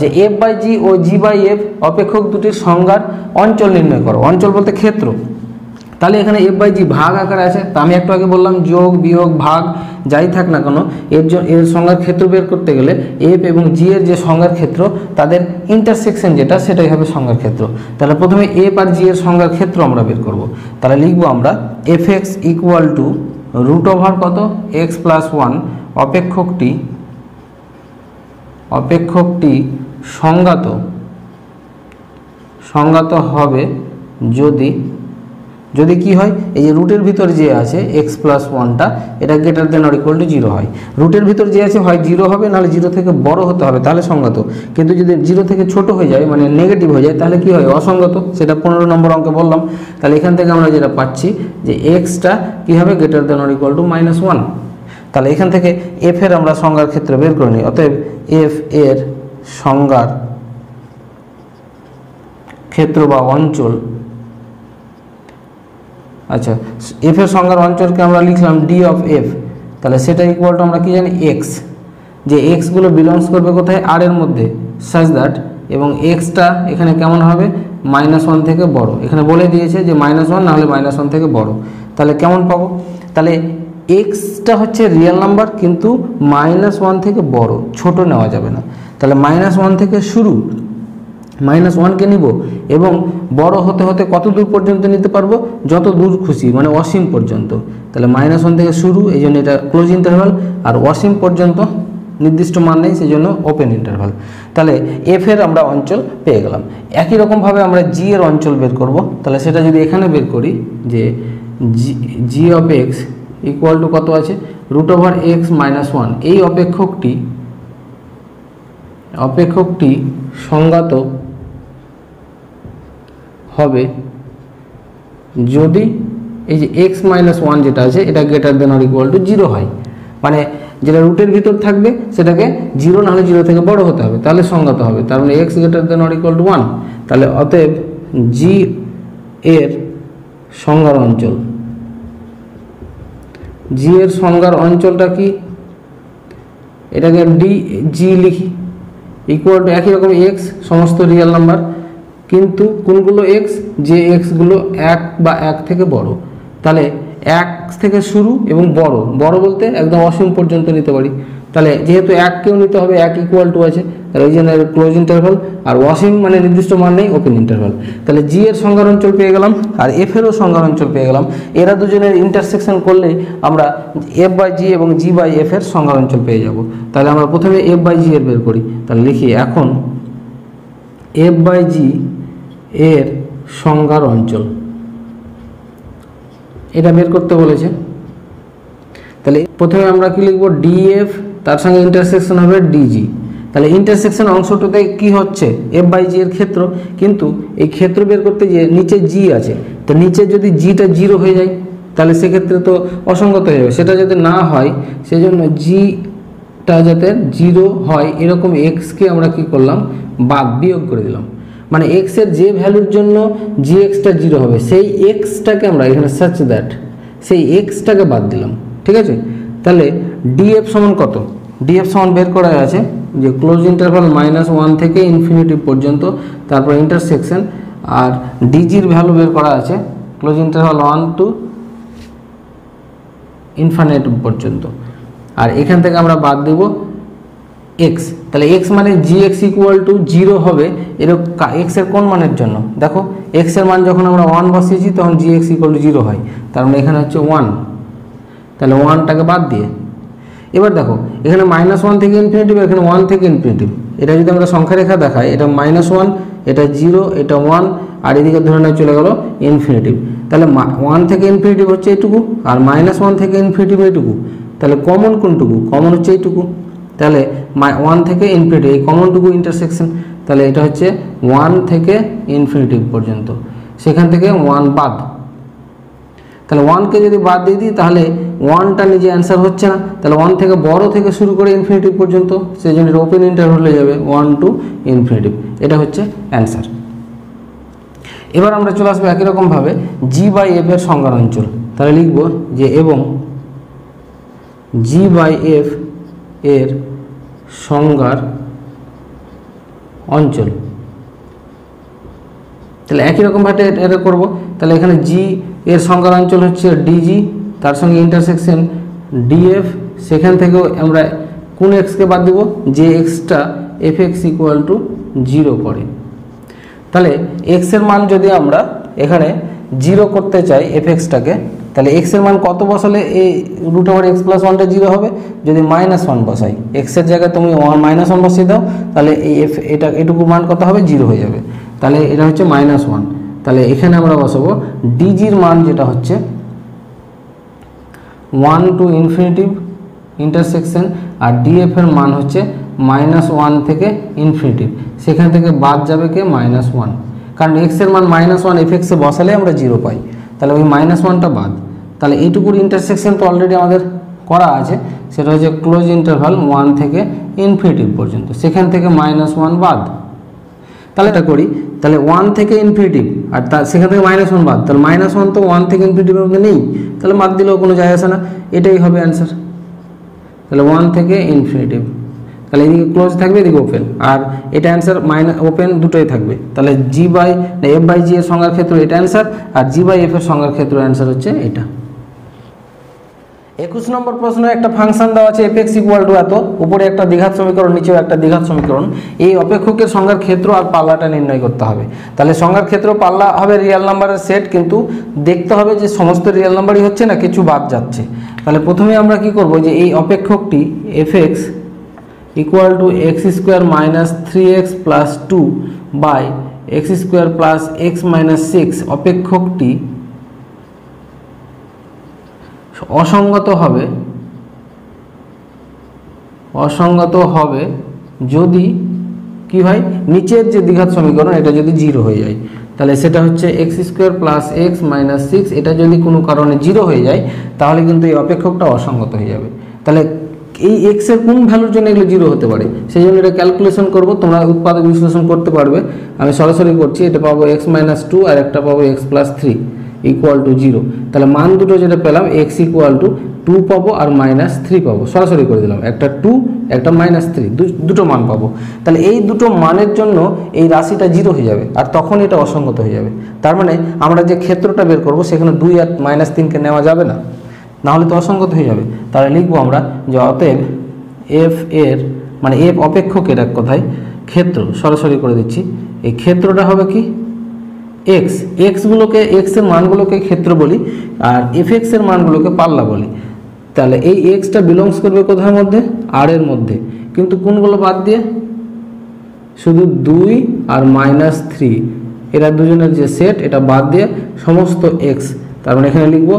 যে এফ বাই জি ও জি বাই এফ অপেক্ষক দুটির সংজ্ঞার অঞ্চল নির্ণয় করো। অঞ্চল বলতে ক্ষেত্র। তাহলে এখানে এফ বাই জি ভাগ আকারে আছে। তা আমি একটু আগে বললাম যোগ, বিয়োগ, ভাগ, যাই থাক না কেন, এর জ- এর সংজ্ঞার ক্ষেত্র বের করতে গেলে এফ এবং জি এর যে সংজ্ঞার ক্ষেত্র, তাদের ইন্টারসেকশন যেটা, সেটাই হবে সংজ্ঞার ক্ষেত্র। তাহলে প্রথমে এফ আর জি এর সংজ্ঞার ক্ষেত্র আমরা বের করব। তাহলে লিখব আমরা f x equal to root over কত? এক্স প্লাস ওয়ান অপেক্ষকটি অপেক্ষকটি সংজ্ঞাত সংজ্ঞাত হবে যদি যদি কি হয়, এই যে রুটের ভিতর যে আছে এক্স প্লাস ওয়ানটা এটা greater than or equal to zero হয়। রুটের ভিতর যে আছে, হয় জিরো হবে, নাহলে জিরো থেকে বড় হতে হবে, তাহলে সঙ্গত। কিন্তু যদি জিরো থেকে ছোট হয়ে যায় মানে নেগেটিভ হয়ে যায়, তাহলে কি হয়, অসঙ্গত। সেটা পনেরো নম্বর অঙ্কে বললাম। তাহলে এখান থেকে আমরা যেটা পাচ্ছি, যে এক্সটা কী হবে greater than or equal to minus one তাহলে এখান থেকে এফ এর আমরা সংজ্ঞার ক্ষেত্রে বের করে নিই। অতএব এফ এর সংজ্ঞার ক্ষেত্র বা অঞ্চল আচ্ছা এফ এর সংজ্ঞার অঞ্চলকে আমরা লিখলাম ডি অফ এফ তাহলে সেটা ইকুয়াল টু আমরা কি জানি? এক্স যে এক্সগুলো বিলংস করবে কোথায়? আর এর মধ্যে। সাজ দ্যাট এবং এক্সটা এখানে কেমন হবে? মাইনাস ওয়ান থেকে বড়। এখানে বলে দিয়েছে যে মাইনাস ওয়ান নাহলে মাইনাস ওয়ান থেকে বড়। তাহলে কেমন পাবো? তাহলে এক্সটা হচ্ছে রিয়েল নাম্বার কিন্তু মাইনাস ওয়ান থেকে বড়। ছোট নেওয়া যাবে না। তাহলে মাইনাস ওয়ান থেকে শুরু মাইনাস ওয়ানকে নিব এবং বড় হতে হতে কত দূর পর্যন্ত নিতে পারব? যত দূর খুশি মানে অসীম পর্যন্ত। তাহলে মাইনাস ওয়ান থেকে শুরু, এই জন্য এটা ক্লোজ ইন্টারভাল আর অসীম পর্যন্ত নির্দিষ্ট মান নেই সেই জন্য ওপেন ইন্টারভাল তাহলে এফ এর আমরা অঞ্চল পেয়ে গেলাম। একই রকমভাবে আমরা জি এর অঞ্চল বের করব। তাহলে সেটা যদি এখানে বের করি, যে g of x equal to কত আছে? Root over x minus one এই অপেক্ষকটি অপেক্ষকটি সংজ্ঞাত হবে। যদি এই যে এক্স মাইনাস ওয়ান যেটা আছে, এটা greater than or equal to zero হয়। মানে যেটা রুটের ভিতর থাকবে, সেটাকে জিরো নাহলে জিরো থেকে বড় হতে হবে। তাহলে সংজ্ঞাত হবে। তার মানে x greater than or equal to one তাহলে অতএব জি এর সংজ্ঞার অঞ্চল। জি এর সংজ্ঞার অঞ্চলটা কি? এটাকে ডি জি লিখি। ইকুয়াল টু একই রকম এক্স সমস্ত রিয়েল নাম্বার কিন্তু কোনগুলো এক্স যে এক্সগুলো এক বা এক থেকে বড়। তাহলে এক থেকে শুরু এবং বড়। বড় বলতে একদম অসীম পর্যন্ত নিতে পারি। তাহলে যেহেতু এককেও নিতে হবে, এক ইকুয়াল টু আছে, তাহলে ওই জন্য ক্লোজ ইন্টারভাল আর অসীম মানে নির্দিষ্ট মান নেই ওপেন ইন্টারভাল তাহলে জি এর সংজ্ঞার অঞ্চল পেয়ে গেলাম, আর এফ এরও সংজ্ঞার অঞ্চল পেয়ে গেলাম। এরা দুজনের ইন্টারসেকশন করলেই আমরা এফ বাই জি এবং জি বাই এফ এর সংজ্ঞার অঞ্চল পেয়ে যাব। তাহলে আমরা প্রথমে এফ বাই জি এর বের করি। তাহলে লিখি, এখন এফ বাই জি এর সংজ্ঞার অঞ্চল। এটা বের করতে বলেছে। তাহলে প্রথমে আমরা কি লিখব? ডিএফ তার সঙ্গে ইন্টারসেকশন হবে ডিজি তাহলে ইন্টারসেকশন অংশটাতে কি হচ্ছে? এফ বাই জি এর ক্ষেত্র। কিন্তু এই ক্ষেত্র বের করতে গিয়ে নিচে জি আছে। তো নিচে যদি জিটা জিরো হয়ে যায়, তাহলে সেক্ষেত্রে তো অসঙ্গত হয়ে যাবে। সেটা যদি না হয়, সেজন্য জিটা যাতে জিরো হয়, এরকম এক্সকে আমরা কি করলাম? বাদ বিয়োগ করে দিলাম। মানে এক্সের যে ভ্যালুর জন্য জি এক্সটা জিরো হবে, সেই এক্সটাকে আমরা এখানে সার্চ দ্যাট সেই এক্সটাকে বাদ দিলাম, ঠিক আছে? তাহলে ডিএফ সমান কত? ডিএফ সমান বের করা আছে যে ক্লোজ ইন্টারভাল মাইনাস ওয়ান থেকে ইনফিনিটি পর্যন্ত, তারপর ইন্টারসেকশন আর ডিজির ভ্যালু বের করা আছে close interval one to infinite পর্যন্ত। আর এখান থেকে আমরা বাদ দেব এক্স তাহলে এক্স মানে g x equal to zero হবে এরকম এক্সের কোন মানের জন্য? দেখো এক্সের মান যখন আমরা ওয়ান বসিয়েছি, তখন g x equal to zero হয়। তার মানে এখানে হচ্ছে ওয়ান তাহলে ওয়ানটাকে বাদ দিয়ে। এবার দেখো, এখানে মাইনাস ওয়ান থেকে ইনফিনিটিভ এখানে ওয়ান থেকে ইনফিনিটিভ এটা যদি আমরা সংখ্যা রেখা দেখাই, এটা মাইনাস ওয়ান এটা জিরো এটা ওয়ান আর এদিকে ধরে চলে গেল ইনফিনিটিভ তাহলে ওয়ান থেকে ইনফিনিটিভ হচ্ছে এইটুকু আর মাইনাস ওয়ান থেকে ইনফিনিটিভ এইটুকু তাহলে কমন কোনটুকু? কমন হচ্ছে এইটুকু। তাহলে ওয়ান থেকে ইনফিনিটিভ এই কমনটুকু ইন্টারসেকশন তাহলে এটা হচ্ছে ওয়ান থেকে ইনফিনিটিভ পর্যন্ত। সেখান থেকে ওয়ান বাদ। তাহলে ওয়ানকে যদি বাদ দিয়ে দিই, তাহলে ওয়ানটা নিজে অ্যান্সার হচ্ছে না। তাহলে ওয়ান থেকে বড় থেকে শুরু করে ইনফিনিটিভ পর্যন্ত সেই জন্য ওপেন ইন্টারভেল হয়ে যাবে ওয়ান টু ইনফিনিটিভ এটা হচ্ছে অ্যান্সার এবার আমরা চলে আসব একই রকমভাবে জি বাই এফ এর সংজ্ঞার অঞ্চল। তাহলে লিখব যে, এবং জি বাই এফ এর সংজ্ঞার অঞ্চল। তাহলে একই রকমভাবে এটা করব। তাহলে এখানে জি এর সংজ্ঞার অঞ্চল হচ্ছে ডিজি তার সঙ্গে ইন্টারসেকশন ডিএফ সেখান থেকেও আমরা কোন এক্সকে বাদ দেবো? যে extra f x equal to zero করে। তাহলে এক্সের মান যদি আমরা এখানে জিরো করতে চাই এফ এক্সটাকে তাহলে এক্সের মান কত বসালে এই রুট ওভার এক্স প্লাস ওয়ানটা জিরো হবে? যদি মাইনাস ওয়ান বসাই এক্সের জায়গায় তুমি ওয়ান মাইনাস ওয়ান বসিয়ে দাও, তাহলে এই এফ এটা, এটুকু মান কত হবে? জিরো হয়ে যাবে। তাহলে এটা হচ্ছে মাইনাস ওয়ান তাহলে এখানে আমরা বসাবো ডিজির মান যেটা হচ্ছে ওয়ান টু ইনফিনিটিভ ইন্টারসেকশন আর ডিএফ এর মান হচ্ছে মাইনাস ওয়ান থেকে ইনফিনিটিভ সেখান থেকে বাদ যাবে কে? মাইনাস ওয়ান কারণ এক্সের মান মাইনাস ওয়ান এফ এক্সে বসালে আমরা জিরো পাই। তাহলে ওই মাইনাস ওয়ানটা বাদ। তাহলে এইটুকুর ইন্টারসেকশন তো অলরেডি আমাদের করা আছে। সেটা হচ্ছে ক্লোজ ইন্টারভাল ওয়ান থেকে ইনফিনিটিভ পর্যন্ত। সেখান থেকে মাইনাস ওয়ান বাদ। তাহলে এটা করি। তাহলে ওয়ান থেকে ইনফিনিটিভ আর তা সেখান থেকে মাইনাস ওয়ান বাদ। তাহলে মাইনাস ওয়ান তো ওয়ান থেকে ইনফিনিটিভের মধ্যে নেই। তাহলে বাদ দিলেও কোনো যায় আসে না। এটাই হবে অ্যান্সার তাহলে ওয়ান থেকে ইনফিনিটিভ তাহলে এদিকে ক্লোজ থাকবে, এদিকে ওপেন আর এটা অ্যান্সার মাইনাস ওপেন দুটোই থাকবে। তাহলে g by f by g এর সংজ্ঞার ক্ষেত্রে এটা অ্যান্সার আর জি বাই এফ এর সংজ্ঞার ক্ষেত্রে অ্যান্সার হচ্ছে এটা। একুশ নম্বর প্রশ্ন একটা ফাংশন দেওয়া আছে এফ এক্স ইকুয়াল টু এত। উপরে একটা দ্বিঘাত সমীকরণ, নিচেও একটা দ্বিঘাত সমীকরণ। এই অপেক্ষকের সংজ্ঞার ক্ষেত্র আর পাল্লাটা নির্ণয় করতে হবে। তাহলে সংজ্ঞার ক্ষেত্র পাল্লা হবে রিয়েল নাম্বারের সেট কিন্তু দেখতে হবে যে সমস্ত রিয়েল নাম্বারই হচ্ছে না, কিছু বাদ যাচ্ছে। তাহলে প্রথমে আমরা কি করব যে এই অপেক্ষকটি f x equal to x square minus three x plus two by x square plus x minus six অপেক্ষকটি অসঙ্গত হবে অসঙ্গত হবে যদি কি হয় নিচের যে দ্বিঘাত সমীকরণ, এটা যদি জিরো হয়ে যায়, তাহলে সেটা হচ্ছে x square plus x minus six এটা যদি কোনো কারণে জিরো হয়ে যায়, তাহলে কিন্তু এই অপেক্ষকটা অসঙ্গত হয়ে যাবে। তাহলে এই এক্সের কোন ভ্যালুর জন্য এগুলো জিরো হতে পারে? সেই জন্য এটা ক্যালকুলেশন করব, তোমরা উৎপাদক বিশ্লেষণ করতে পারবে। আমি সরাসরি করছি, এটা পাবো এক্স মাইনাস টু আর একটা পাবো x plus three equal to zero তাহলে মান দুটো যেটা পেলাম এক্স ইকুয়াল টু টু পাবো আর মাইনাস থ্রি পাবো। সরাসরি করে দিলাম, একটা টু একটা মাইনাস থ্রি দুটো মান পাবো। তাহলে এই দুটো মানের জন্য এই রাশিটা জিরো হয়ে যাবে আর তখন এটা অসঙ্গত হয়ে যাবে। তার মানে আমরা যে ক্ষেত্রটা বের করব, সেখানে দুই আর মাইনাস তিনকে নেওয়া যাবে না। নাহলে তো অসঙ্গত হয়ে যাবে। তাহলে লিখব আমরা যে অতএব এফ এর মানে এফ অপেক্ষকের এক কথায় ক্ষেত্র, সরাসরি করে দিচ্ছি। এই ক্ষেত্রটা হবে কি? এক্স এক্সগুলোকে এক্সের মানগুলোকে ক্ষেত্র বলি, আর এফ এক্সের মানগুলোকে পাল্লা বলি। তাহলে এই এক্সটা বিলংস করবে কোথার মধ্যে? আর এর মধ্যে। কিন্তু কোনগুলো বাদ দিয়ে? শুধু দুই আর মাইনাস থ্রি এরা দুজনের যে সেট এটা বাদ দিয়ে সমস্ত এক্স তার মানে এখানে লিখব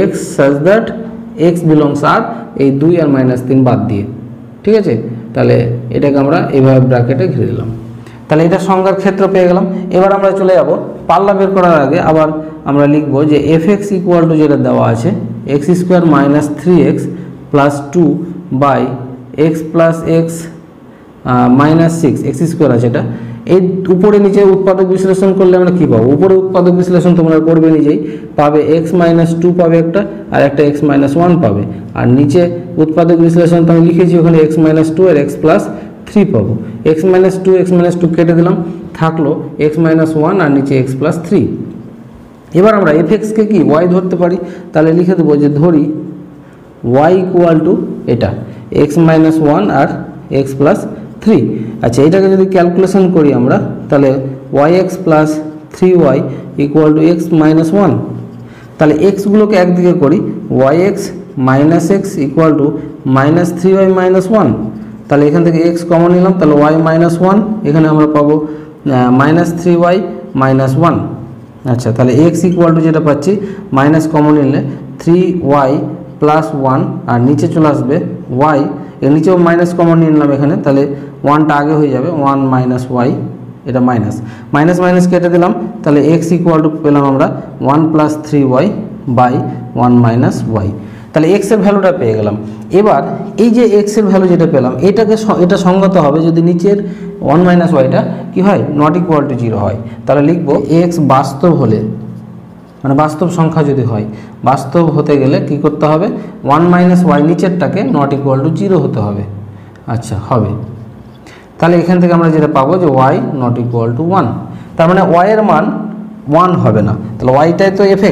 x such that x belongs আর এই দুই আর মাইনাস তিন বাদ দিয়ে। ঠিক আছে? তাহলে এটাকে আমরা এভাবে ব্র্যাকেটে ঘিরে দিলাম। তাহলে এটা সংজ্ঞার ক্ষেত্র পেয়ে গেলাম। এবার আমরা চলে যাব পাল্লা বের করার আগে আবার আমরা লিখব যে এফ এক্স ইকুয়াল টু যেটা দেওয়া আছে x square minus three x plus two by x plus x minus six x square আছে এটা। এই উপরে নিচে উৎপাদক বিশ্লেষণ করলে আমরা কী পাবো? উপরে উৎপাদক বিশ্লেষণ তোমরা করবে নিজেই। পাবে এক্স মাইনাস টু পাবে একটা, আর একটা এক্স মাইনাস ওয়ান পাবে। আর নিচে উৎপাদক বিশ্লেষণ তো আমি লিখেছি, ওখানে এক্স মাইনাস টু আর এক্স প্লাস থ্রি পাবো। X minus two x minus two কেটে দিলাম, থাকল এক্স মাইনাস ওয়ান আর নিচে এক্স প্লাস থ্রি এবার আমরা এফ এক্সকে কি ওয়াই ধরতে পারি? তাহলে লিখে দেবো যে ধরি ওয়াই ইকুয়াল টু এটা এক্স মাইনাস ওয়ান আর এক্স প্লাস থ্রি আচ্ছা এটাকে যদি ক্যালকুলেশন করি আমরা, তাহলে y x plus three y equal to x minus one তাহলে এক্সগুলোকে একদিকে করি y x minus x equal to minus three y minus one তাহলে এখান থেকে এক্স কমন নিলাম, তাহলে ওয়াই মাইনাস ওয়ান এখানে আমরা পাবো minus three y minus one আচ্ছা তাহলে এক্স ইকুয়াল টু যেটা পাচ্ছি মাইনাস কমন নিলে থ্রি ওয়াই প্লাস ওয়ান আর নিচে চলে আসবে ওয়াই এর নিচেও মাইনাস কমন নিয়ে নিলাম এখানে, তাহলে ওয়ানটা আগে হয়ে যাবে ওয়ান মাইনাস ওয়াই এটা মাইনাস মাইনাস মাইনাস কেটে দিলাম, তাহলে এক্স ইকুয়াল টু পেলাম আমরা one plus three y by one minus y তাহলে এক্সের ভ্যালুটা পেয়ে গেলাম। এবার এই যে এক্সের ভ্যালু যেটা পেলাম, এটাকে এটা সঙ্গত হবে যদি নিচের ওয়ান মাইনাস ওয়াইটা কী হয়? নট ইকুয়াল টু জিরো হয়। তাহলে লিখব এক্স বাস্তব হলে মানে বাস্তব সংখ্যা যদি হয়, বাস্তব হতে গেলে কি করতে হবে? ওয়ান মাইনাস ওয়াই নিচেরটাকে নট ইকুয়াল টু জিরো হতে হবে। আচ্ছা হবে। তাহলে এখান থেকে আমরা যেটা পাবো যে y not equal to one তার মানে ওয়াই এর মান ওয়ান হবে না। তাহলে ওয়াইটাই তো এফ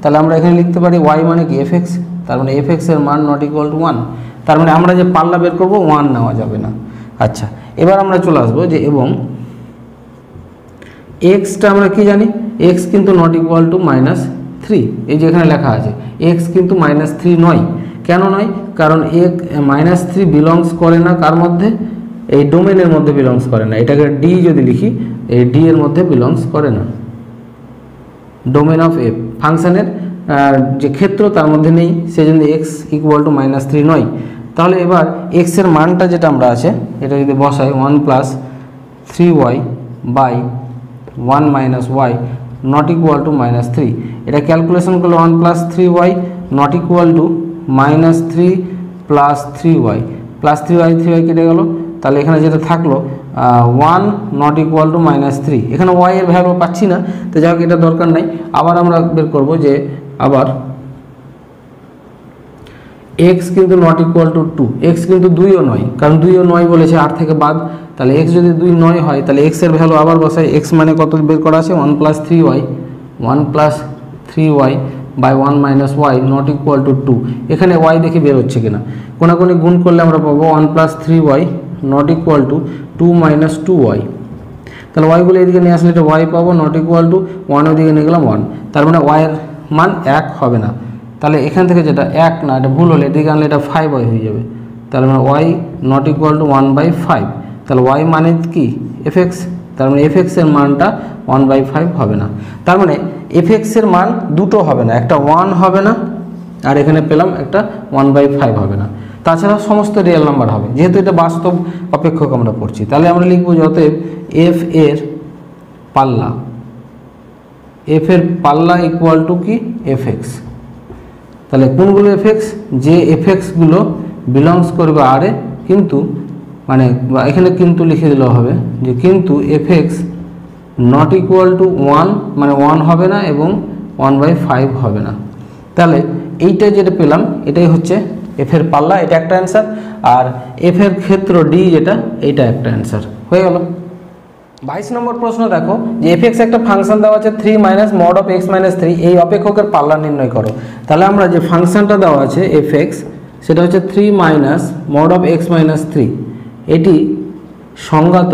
তাহলে আমরা এখানে লিখতে পারি ওয়াই মানে কি এফ তার মানে এফ এক্সের মান নট ইকুয়াল টু ওয়ান তার মানে আমরা যে পাল্লা বের করব ওয়ান নেওয়া যাবে না। আচ্ছা এবার আমরা চলে আসব যে এবং এক্সটা আমরা কি জানি? এক্স কিন্তু not equal to minus three এই যে এখানে লেখা আছে এক্স কিন্তু মাইনাস থ্রি নয়। কেন নয়? কারণ এক মাইনাস থ্রি বিলংস করে না কার মধ্যে? এই ডোমেনের মধ্যে বিলংস করে না। এটাকে ডি যদি লিখি, এই ডি এর মধ্যে বিলংস করে না। ডোমেন অফ এফ ফাংশনের যে ক্ষেত্র তার মধ্যে নেই, সেজন্য x equal to minus three নয়। তাহলে এবার এক্সের মানটা যেটা আমরা আছে, এটা যদি বসাই one plus three y by one minus y not equal to minus three এটা ক্যালকুলেশন করলে one plus three y not equal to minus three plus three y plus three y three y কেটে গেলো। তাহলে এখানে যেটা থাকল one not equal to minus three এখানে y এর ভ্যালু পাচ্ছি না, তো যাই হোক, এটা দরকার নাই। আবার আমরা বের করব যে আবার এক্স কিন্তু not equal to two x কিন্তু দুইও নয়, কারণ দুইও নয় বলেছে, আট থেকে বাদ। তাহলে এক্স যদি দুই নয় হয়, তাহলে এক্সের ভ্যালু আবার বসাই এক্স মানে কত বের করা আছে? One plus three y one plus three y by one minus y not equal to two এখানে ওয়াই দেখে বের হচ্ছে কিনা? কোনাকুনি গুণ করলে আমরা পাবো one plus three y not equal to two minus two y তাহলে ওয়াইগুলো এদিকে নিয়ে আসলে এটা ওয়াই পাবো নট ইকুয়াল টু ওয়ান ওদিকে নিয়ে গেলাম ওয়ান তার মানে ওয়াইয়ের মান এক হবে না। তাহলে এখান থেকে যেটা এক না, এটা ভুল হলে এদিকে আনলে এটা ফাইভ ওয়াই হয়ে যাবে। তাহলে মানে y not equal to one by five তাহলে ওয়াই মানে কি? এফ এক্স তার মানে এফ এক্সের মানটা ওয়ান বাই ফাইভ হবে না। তার মানে এফ এক্সের মান দুটো হবে না, একটা ওয়ান হবে না, আর এখানে পেলাম একটা ওয়ান বাই ফাইভ হবে না। তাছাড়া সমস্ত রিয়েল নাম্বার হবে, যেহেতু এটা বাস্তব অপেক্ষক আমরা পড়ছি তাহলে আমরা লিখব যে অতএব এফ এর পাল্লা এফ এর পাল্লা ইকুয়াল টু কি? এফ এক্স তাহলে কোনগুলো এফ এক্স যে এফ এক্সগুলো বিলংস করবে আরে কিন্তু মানে বা এখানে কিন্তু লিখে দিলেও হবে যে কিন্তু f x not equal to one মানে ওয়ান হবে না এবং ওয়ান বাই ফাইভ হবে না। তাহলে এইটা যেটা পেলাম, এটাই হচ্ছে এফ এর পাল্লা, এটা একটা অ্যান্সার আর এফ এর ক্ষেত্র ডি যেটা এটা একটা অ্যান্সার হয়ে গেল। বাইশ নম্বর প্রশ্ন দেখো, যে এফ এক্স একটা ফাংশন দেওয়া আছে three minus mod of x minus three এই অপেক্ষকের পাল্লা নির্ণয় করো। তাহলে আমরা যে ফাংশনটা দেওয়া আছে এফ এক্স সেটা হচ্ছে three minus mod of x minus three এটি সংগত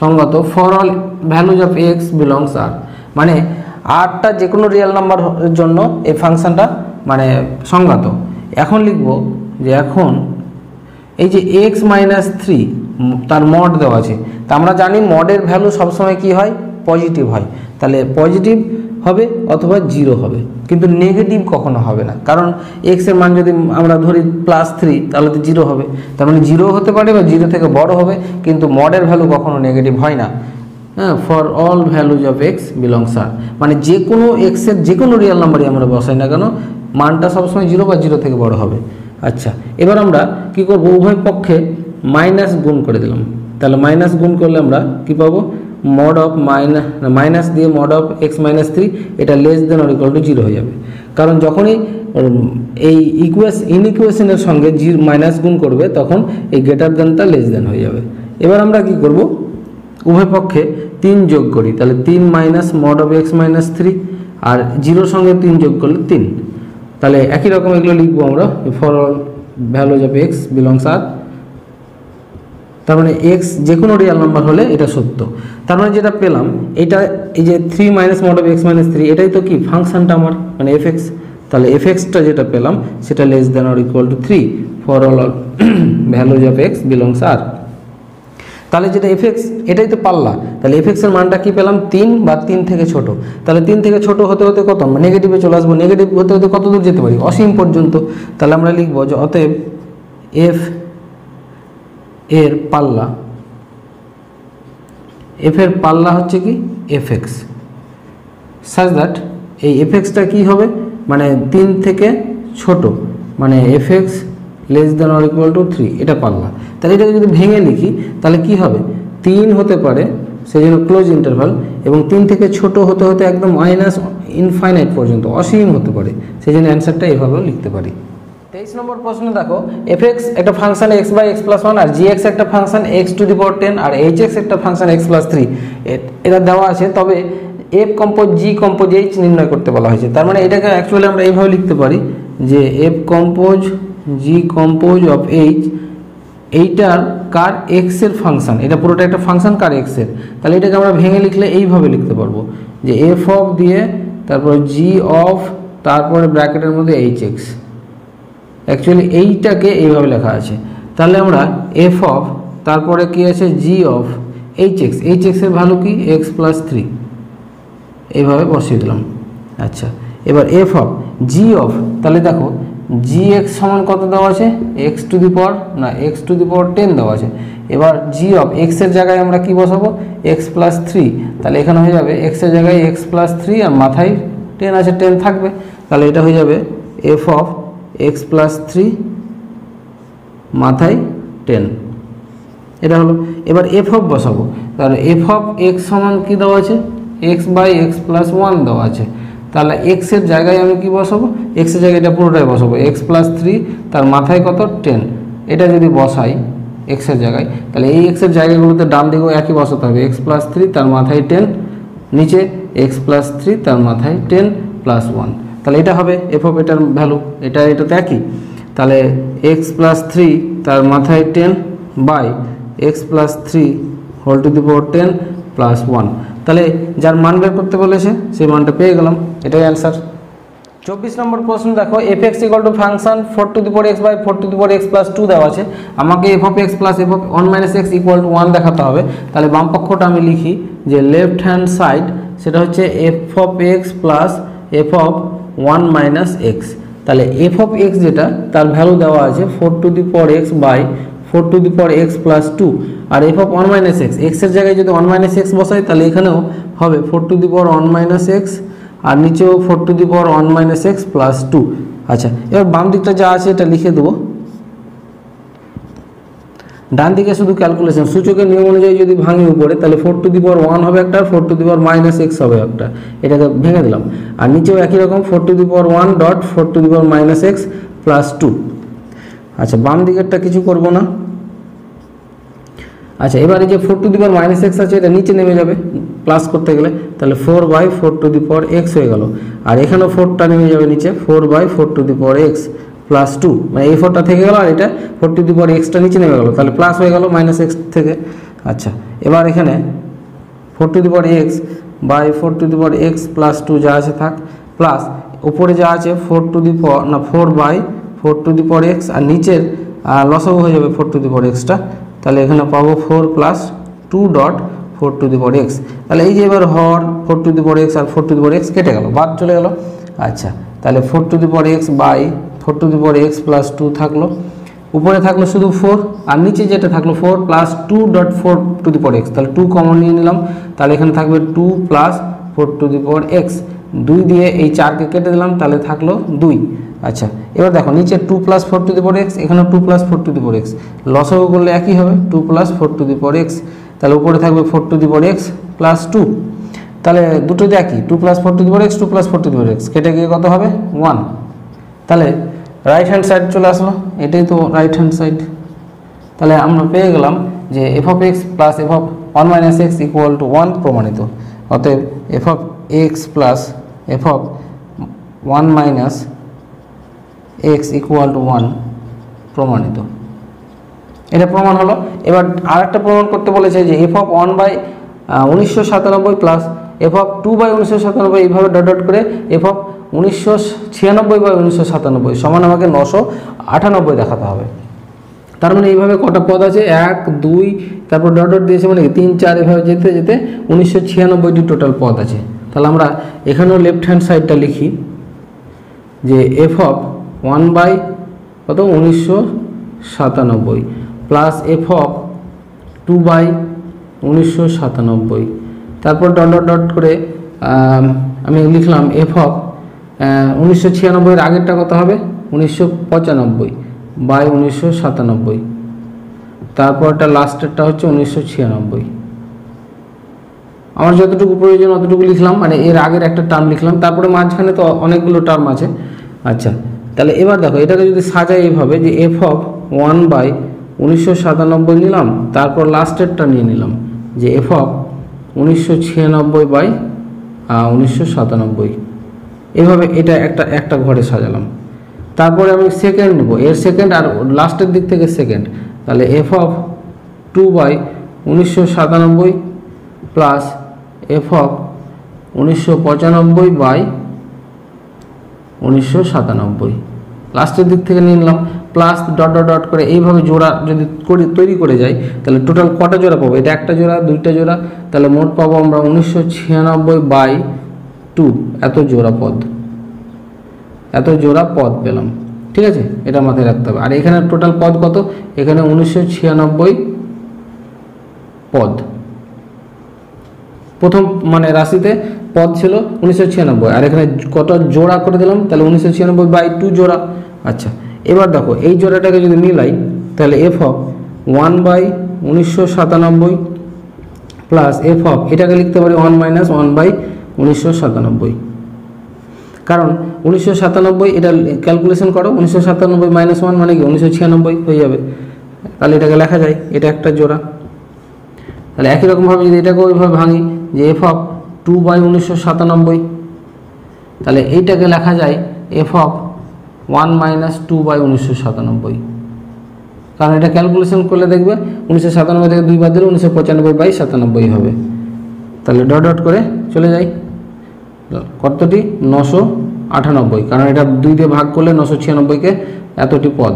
সংগত for all values of x belongs R মানে আরটা যে কোনো রিয়েল নাম্বার জন্য এই ফাংশনটা মানে সংগত। এখন লিখব যে এখন এই যে এক্স মাইনাস থ্রি তার মড দেওয়া আছে। তা আমরা জানি মডের ভ্যালু সবসময় কি হয়? পজিটিভ হয়। তাহলে পজিটিভ হবে অথবা জিরো হবে। কিন্তু নেগেটিভ কখনো হবে না। কারণ এক্সের মান যদি আমরা ধরি প্লাস থ্রি তাহলে তো জিরো হবে। তার মানে জিরো হতে পারে বা জিরো থেকে বড় হবে, কিন্তু মডের ভ্যালু কখনো নেগেটিভ হয় না। হ্যাঁ for all values of x belongs R মানে যে কোনো এক্সের যে কোনো রিয়েল নাম্বারই আমরা বসাই না কেন, মানটা সবসময় জিরো বা জিরো থেকে বড় হবে। আচ্ছা এবার আমরা কি করব? উভয় পক্ষে মাইনাস গুণ করে দিলাম। তাহলে মাইনাস গুণ করলে আমরা কি পাবো? মড অফ মাইনাস মাইনাস দিয়ে mod of x minus three এটা less than or equal to zero হয়ে যাবে। কারণ যখনই এই ইকুয়েস ইনইকুয়েশনের সঙ্গে জি মাইনাস গুণ করবে, তখন এই গ্রেটার দেনটা লেস দেন হয়ে যাবে। এবার আমরা কি করব? উভয় পক্ষে তিন যোগ করি, তাহলে তিন minus mod of x minus three আর জিরোর সঙ্গে তিন যোগ করলে তিন। তাহলে একই রকম এগুলো লিখব আমরা for all values of x belongs R তার মানে এক্স যে কোনো রিয়াল নাম্বার হলে এটা সত্য। তার মানে যেটা পেলাম, এটা এই যে three minus mod of x minus three এটাই তো কি ফাংশনটা আমার? মানে এফ এক্স তাহলে এফ এক্সটা যেটা পেলাম, সেটা less than or equal to three for all all values of x belongs R তাহলে যেটা এফএক্স এটাই তো পাল্লা। তাহলে এফএক্সের মানটা কি পেলাম? তিন বা তিন থেকে ছোট। তাহলে তিন থেকে ছোট হতে হতে কত? নেগেটিভে চলে আসব। নেগেটিভ হতে হতে কত দূর যেতে পারি? অসীম পর্যন্ত। তাহলে আমরা লিখব যে অতএব এফ এর পাল্লা এফ এর পাল্লা হচ্ছে কি? এফ এক্স সাজ দ্যাট এই এফ এক্সটা কী হবে? মানে তিন থেকে ছোট। মানে f x less than or equal to three এটা পাল্লা। তাহলে এটাকে যদি ভেঙে লিখি, তাহলে কি হবে? তিন হতে পারে, সেই জন্য ক্লোজ ইন্টারভাল এবং তিন থেকে ছোট হতে হতে একদম মাইনাস ইনফাইনাইট পর্যন্ত, অসীম হতে পারে। সেই জন্য অ্যান্সারটা এভাবেও লিখতে পারি। তেইশ নম্বর প্রশ্ন দেখো এফ এক্স একটা function x by x plus one R G x একটা function x to the power ten R h x একটা ফাংশন এক্স প্লাস থ্রি এটা দেওয়া আছে, তবে f compose g compose h নির্ণয় করতে বলা হয়েছে। তার মানে এটাকে অ্যাকচুয়ালি আমরা এইভাবে লিখতে পারি যে f compose g compose of h এইটার কার এক্সের ফাংশন এটা পুরোটা একটা ফাংশন কার এক্সের। তাহলে এটাকে আমরা ভেঙে লিখলে এইভাবে লিখতে পারব যে এফ অফ দিয়ে তারপর জি অফ তারপরে ব্র্যাকেটের মধ্যে এইচ এক্স অ্যাকচুয়ালি এইটাকে এইভাবে লেখা আছে। তাহলে আমরা এফ অফ তারপরে কি আছে? G of h x h এক্সের ভ্যালু কি? এক্স প্লাস থ্রি এইভাবে বসিয়ে দিলাম। আচ্ছা এবার এফ অফ জি অফ তাহলে দেখো জি এক্স সমান কত দেওয়া আছে? এক্স টু দি পাওয়ার না x to the power ten দেওয়া আছে। এবার জি অফ এক্সের জায়গায় আমরা কি বসাবো? এক্স প্লাস থ্রি তাহলে এখানে হয়ে যাবে এক্সের জায়গায় এক্স প্লাস থ্রি আর মাথায় টেন আছে টেন থাকবে। তাহলে এটা হয়ে যাবে f of x plus three মাথায় টেন এটা হলো, এবার এফ অফ বসাবো। তাহলে এফ অফ এক্স সমান কী দেওয়া আছে? X by x plus one দেওয়া আছে। তাহলে এক্সের জায়গায় আমি কি বসাবো? এক্সের জায়গায় এটা পুরোটাই বসাবো। এক্স প্লাস থ্রি তার মাথায় কত? টেন এটা যদি বসাই এক্সের জায়গায়, তাহলে এই এক্সের জায়গাগুলোতে ডান দিকেও একই বসাতে হবে। এক্স প্লাস থ্রি তার মাথায় টেন নিচে এক্স প্লাস থ্রি তার মাথায় টেন প্লাস ওয়ান তাহলে এটা হবে এফ অফ এটার ভ্যালু এটা, এটাতে একই। তাহলে এক্স প্লাস থ্রি তার মাথায় ten by x plus three whole to the power ten plus one তাহলে যার মান বের করতে বলেছে, সেই মানটা পেয়ে গেলাম, এটাই অ্যান্সার চব্বিশ নম্বর প্রশ্ন দেখো f x equal to function four to the power x by four to the power x plus two দেওয়া আছে। আমাকে f of x plus f of one minus x equal to one দেখাতে হবে। তাহলে বাম পক্ষটা আমি লিখি যে লেফট হ্যান্ড সাইড সেটা হচ্ছে f of x plus f of one minus x তাহলে এফ অফ এক্স যেটা, তার ভ্যালু দেওয়া আছে four to the power x by four to the power x plus two R f of one minus x এক্সের জায়গায় যদি one minus x বসাই, তাহলে এখানেও হবে four to the power one minus x আর নিচেও four to the power one minus x plus two আচ্ছা এবার বাম দিকটা যা আছে এটা লিখে দেবো। ডান দিকে শুধু ক্যালকুলেশন সূচকের নিয়ম অনুযায়ী যদি ভাঙি উপরে, তাহলে four to the power one হবে একটা four to the power minus x হবে একটা। এটাকে ভেঙে দিলাম। আর নিচেও একই রকম four to the power one dot four to the power minus x plus two আচ্ছা বাম দিকেরটা কিছু করব না। আচ্ছা এবারে যে four to the power minus x আছে, এটা নিচে নেমে যাবে প্লাস করতে গেলে। তাহলে four by four to the power x হয়ে গেল। আর এখানেও ফোরটা নেমে যাবে নিচে four by four to the power x plus two মানে এই ফোরটা থেকে গেল আর এটা ফোর টু দি পাওয়ার এক্সটা নিচে নেমে গেল তাহলে প্লাস হয়ে গেল মাইনাস এক্স থেকে আচ্ছা এবার এখানে four to the power x by four to the power x plus two যা আছে থাক প্লাস উপরে যা আছে ফোর টু দি পাওয়ার না four by four to the power x আর নিচের লসও হয়ে যাবে ফোর টু দি পাওয়ার এক্সটা তাহলে এখানে পাবো four plus two dot four to the power x তাহলে এই যে এবার হর four to the power x R four to the power x কেটে গেল বাদ চলে গেল আচ্ছা তাহলে four to the power x by four to the power x plus two থাকল। উপরে থাকল শুধু ফোর, আর নিচে যেটা থাকল four plus two dot four to the power x. তাহলে টু কমন নিয়ে নিলাম। তাহলে এখানে থাকবে two plus four to the power x. দুই দিয়ে এই চারকে কেটে দিলাম, তাহলে থাকল দুই। আচ্ছা এবার দেখো, নিচে two plus four to the power x, এখানে two plus four to the power x. লসও করলে একই হবে, two plus four to the power x. তাহলে উপরে থাকবে ফোর টু দি পর এক্স প্লাস টু। তাহলে দুটো একই, two plus four to the power x, two plus four to the power x. কেটে গিয়ে কত হবে? ওয়ান। তাহলে রাইট হ্যান্ড সাইড চলে আসলো। এটাই তো রাইট হ্যান্ড সাইড তাহলে আমরা পেয়ে গেলাম যে f of x plus f of one minus x equal to one প্রমাণিত। অতএব f of x plus f of one minus x equal to one প্রমাণিত। এটা প্রমাণ হলো। এবার আর একটা প্রমাণ করতে বলেছে যে এফ অফ ওয়ান বাই উনিশশো সাতানব্বই plus f of two by উনিশশো সাতানব্বই এইভাবে ডট ডট করে এফ অফ উনিশশো ছিয়ানব্বই বাই উনিশশো সাতানব্বই সমান আমাকে নশো আটানব্বই দেখাতে হবে। তার মানে এইভাবে কটা পদ আছে? এক, দুই, তারপর ডট ডট দিয়েছে মানে তিন, চার, এভাবে যেতে যেতে উনিশশো ছিয়ানব্বইটি টোটাল পদ আছে। তাহলে আমরা এখানেও লেফট হ্যান্ড সাইডটা লিখি যে এফ অফ ওয়ান বাই কত? উনিশশো সাতানব্বই plus f of two by উনিশশো সাতানব্বই। তারপর ডট ডট ডট করে আমি লিখলাম এফ অফ উনিশশো ছিয়ানব্বইয়ের আগেরটা কত হবে? উনিশশো পঁচানব্বই বাই উনিশশো সাতানব্বই। তারপরটা লাস্টেরটা হচ্ছে উনিশশো ছিয়ানব্বই। আমার যতটুকু প্রয়োজন অতটুকু লিখলাম মানে এর আগের একটা টার্ম লিখলাম, তারপরে মাঝখানে তো অনেকগুলো টার্ম আছে। আচ্ছা তাহলে এবার দেখো, এটাকে যদি সাজাই এইভাবে যে এফ অফ ওয়ান বাই উনিশশো সাতানব্বই নিলাম, তারপর লাস্টেরটা নিয়ে নিলাম, যে এফ অফ উনিশশো ছিয়ানব্বই বাই উনিশশো সাতানব্বই। এভাবে এটা একটা একটা ঘরে সাজালাম। তারপরে আমি সেকেন্ড নেব। এর সেকেন্ড আর লাস্টের দিক থেকে সেকেন্ড তাহলে এফ অফ টু বাই উনিশশো সাতানব্বই প্লাস এফ অফ উনিশশো পঁচানব্বই বাই উনিশশো সাতানব্বই। লাস্টের দিক থেকে নিলাম। প্লাস ডট ডট ডট করে এইভাবে জোড়া যদি করি, তৈরি করে যাই, তাহলে টোটাল কটা জোড়া পাবো? এটা একটা জোড়া, দুইটা জোড়া, তাহলে মোট পাবো আমরা উনিশশো ছিয়ানব্বই বাই টু, এত জোড়া পদ। এত জোড়া পদ পেলাম। ঠিক আছে? এটা মাথায় রাখতে হবে। আর এখানে টোটাল পদ কত? এখানে উনিশশো ছিয়ানব্বই পদ। প্রথম মানে রাশিতে পদ ছিল উনিশশো ছিয়ানব্বই। আর এখানে কত জোড়া করে দিলাম? তাহলে উনিশশো ছিয়ানব্বই বাই টু জোড়া। আচ্ছা এবার দেখো, এই জোড়াটাকে যদি মিলাই, তাহলে এফ অফ ওয়ান বাই উনিশশো সাতানব্বই প্লাস এফ অফ এটাকে লিখতে পারি ওয়ান মাইনাস ওয়ান বাই উনিশশো সাতানব্বই। কারণ উনিশশো সাতানব্বই এটা ক্যালকুলেশন করো, উনিশশো সাতানব্বই মাইনাস ওয়ান মানে কি? উনিশশো ছিয়ানব্বই হয়ে যাবে। তাহলে এটাকে লেখা যায়, এটা একটা জোড়া। তাহলে একই রকমভাবে যদি এটাকেও ওইভাবে ভাঙি, যে এফ অফ টু বাই উনিশশো সাতানব্বই, তাহলে এইটাকে লেখা যায় f of one minus two by উনিশশো সাতানব্বই। কারণ এটা ক্যালকুলেশন করলে দেখবে, উনিশশো সাতানব্বই থেকে দুই বাদ দিলে উনিশশো পঁচানব্বই বাই সাতানব্বই হবে। তাহলে ডট ডট করে চলে যাই। কতটি? নশো আটানব্বই। কারণ এটা দুই দিয়ে ভাগ করলে নশো ছিয়ানব্বইকে এতটি পদ।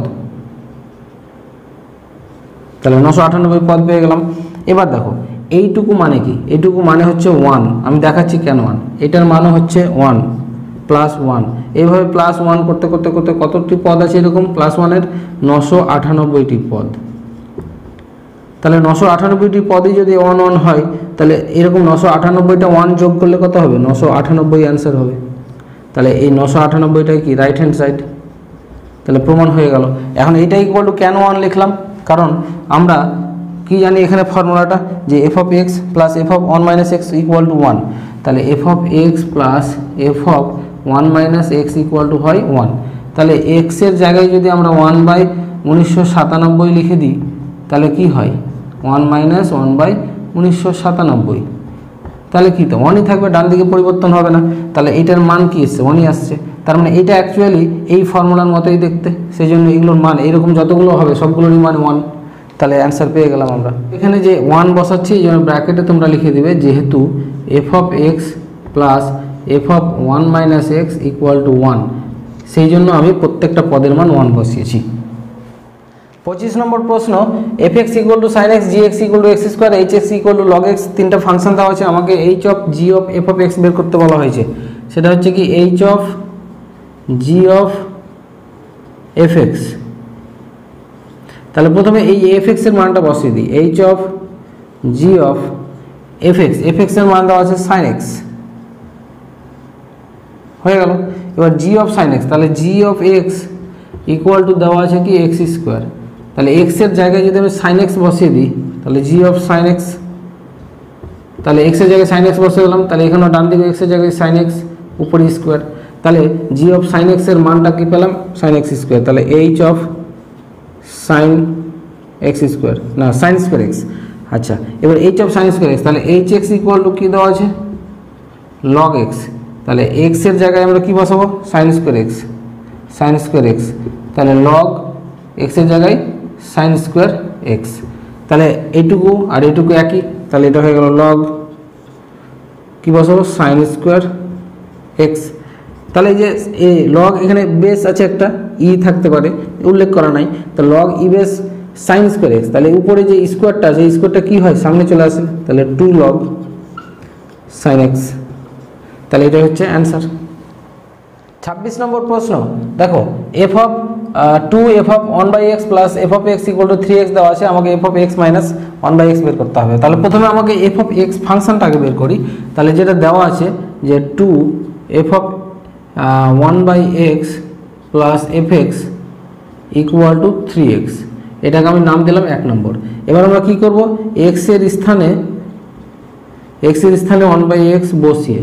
তাহলে নশো আটানব্বই পদ পেয়ে গেলাম। এবার দেখো, এইটুকু মানে কি? এইটুকু মানে হচ্ছে ওয়ান আমি দেখাচ্ছি কেন ওয়ান এটার মানে হচ্ছে ওয়ান প্লাস ওয়ান এইভাবে প্লাস ওয়ান করতে করতে করতে কতটি পদ আছে এরকম? প্লাস ওয়ানের নশো আটানব্বইটি পদ। তাহলে নশো আটানব্বইটি পদই যদি ওয়ান ওয়ান হয়, তাহলে এরকম নশো আটানব্বইটা ওয়ান যোগ করলে কত হবে? নশো আটানব্বই অ্যান্সার হবে। তাহলে এই নশো আটানব্বইটা কি? রাইট হ্যান্ড সাইড তাহলে প্রমাণ হয়ে গেল। এখন এইটাই ইকুয়াল টু কেন ওয়ান লিখলাম? কারণ আমরা কি জানি এখানে ফর্মুলাটা যে f of x plus f of one minus x equal to one তাহলে f of x plus f of one minus x equal to হয় ওয়ান তাহলে এক্সের জায়গায় যদি আমরা ওয়ান বাই উনিশশো সাতানব্বই লিখে দিই, তাহলে কি হয়? ওয়ান মাইনাস ওয়ান বাই উনিশশো সাতানব্বই। তাহলে কী তো? ওয়ানই থাকবে, ডান দিকে পরিবর্তন হবে না। তাহলে এটার মান কি এসছে? ওয়ানই আসছে। তার মানে এটা অ্যাকচুয়ালি এই ফর্মুলার মতোই দেখতে। সেই জন্য এগুলোর মান এরকম যতগুলো হবে, সবগুলোরই মান ওয়ান তাহলে অ্যান্সার পেয়ে গেলাম আমরা। এখানে যে ওয়ান বসাচ্ছি, এই জন্য ব্র্যাকেটে তোমরা লিখে দিবে, যেহেতু f of x plus f of one minus x equal to one সেই জন্য আমি প্রত্যেকটা পদের মান ওয়ান বসিয়েছি। পঁচিশ নম্বর প্রশ্ন f x equal to sine x g x equal to x square h x equal to log x তিনটা ফাংশন দেওয়া আছে আমাকে h of g of f of x বের করতে বলা হয়েছে। সেটা হচ্ছে কি h of g of f x তাহলে প্রথমে এই এফ এক্সের মানটা বসিয়ে দিই। H of g of f x f এক্সের মান দেওয়া আছে সাইন এক্স হয়ে গেল। এবার জি অফ সাইন এক্স তাহলে g of x equal to দেওয়া আছে কি এক্স স্কোয়ার তাহলে এক্সের জায়গায় যদি আমি সাইন এক্স বসিয়ে দিই, তাহলে জি অফ সাইন এক্স তাহলে এক্সের জায়গায় সাইন এক্স বসিয়ে দিলাম, তাহলে এখানেও ডান দিকে এক্সের জায়গায় সাইন এক্স উপরে স্কোয়ার তাহলে জি অফ সাইন এক্সের মানটা কী পেলাম? সাইন এক্স স্কোয়ার তাহলে h of sine x square না সাইন স্কোয়ার এক্স আচ্ছা এবার h of sine square x তাহলে এইচ এক্স ইকুয়াল টু কী দেওয়া আছে? লগ এক্স তাহলে এক্সের জায়গায় আমরা কী বসাবো? Sine square x sine square x তাহলে লগ এক্সের জায়গায় সাইন স্কোয়ার এক্স তাহলে এইটুকু আর এইটুকু একই, তাহলে এটা হয়ে গেল লগ কী বসাবো? সাইন স্কোয়ার এক্স তাহলে যে এ লগ এখানে বেস আছে একটা ই থাকতে পারে, উল্লেখ করা নাই। তো log e base sine square x তাহলে উপরে যে স্কোয়ারটা আছে স্কোয়ারটা কী হয়? সামনে চলে আসে। তাহলে টু লগ সাইন এক্স তাহলে এটা হচ্ছে অ্যান্সার ছাব্বিশ নম্বর প্রশ্ন। দেখো f of two f of one by x plus f of x equal to three x দেওয়া আছে, আমাকে f of x minus one by x বের করতে হবে। তাহলে প্রথমে আমাকে এফ অফ এক্স ফাংশনটাকে বের করি। তাহলে যেটা দেওয়া আছে যে two f of one by x plus f x equal to three x এটাকে আমি নাম দিলাম এক নম্বর। এবার আমরা কী করব? এক্সের স্থানে এক্সের স্থানে ওয়ান বাই এক্স বসিয়ে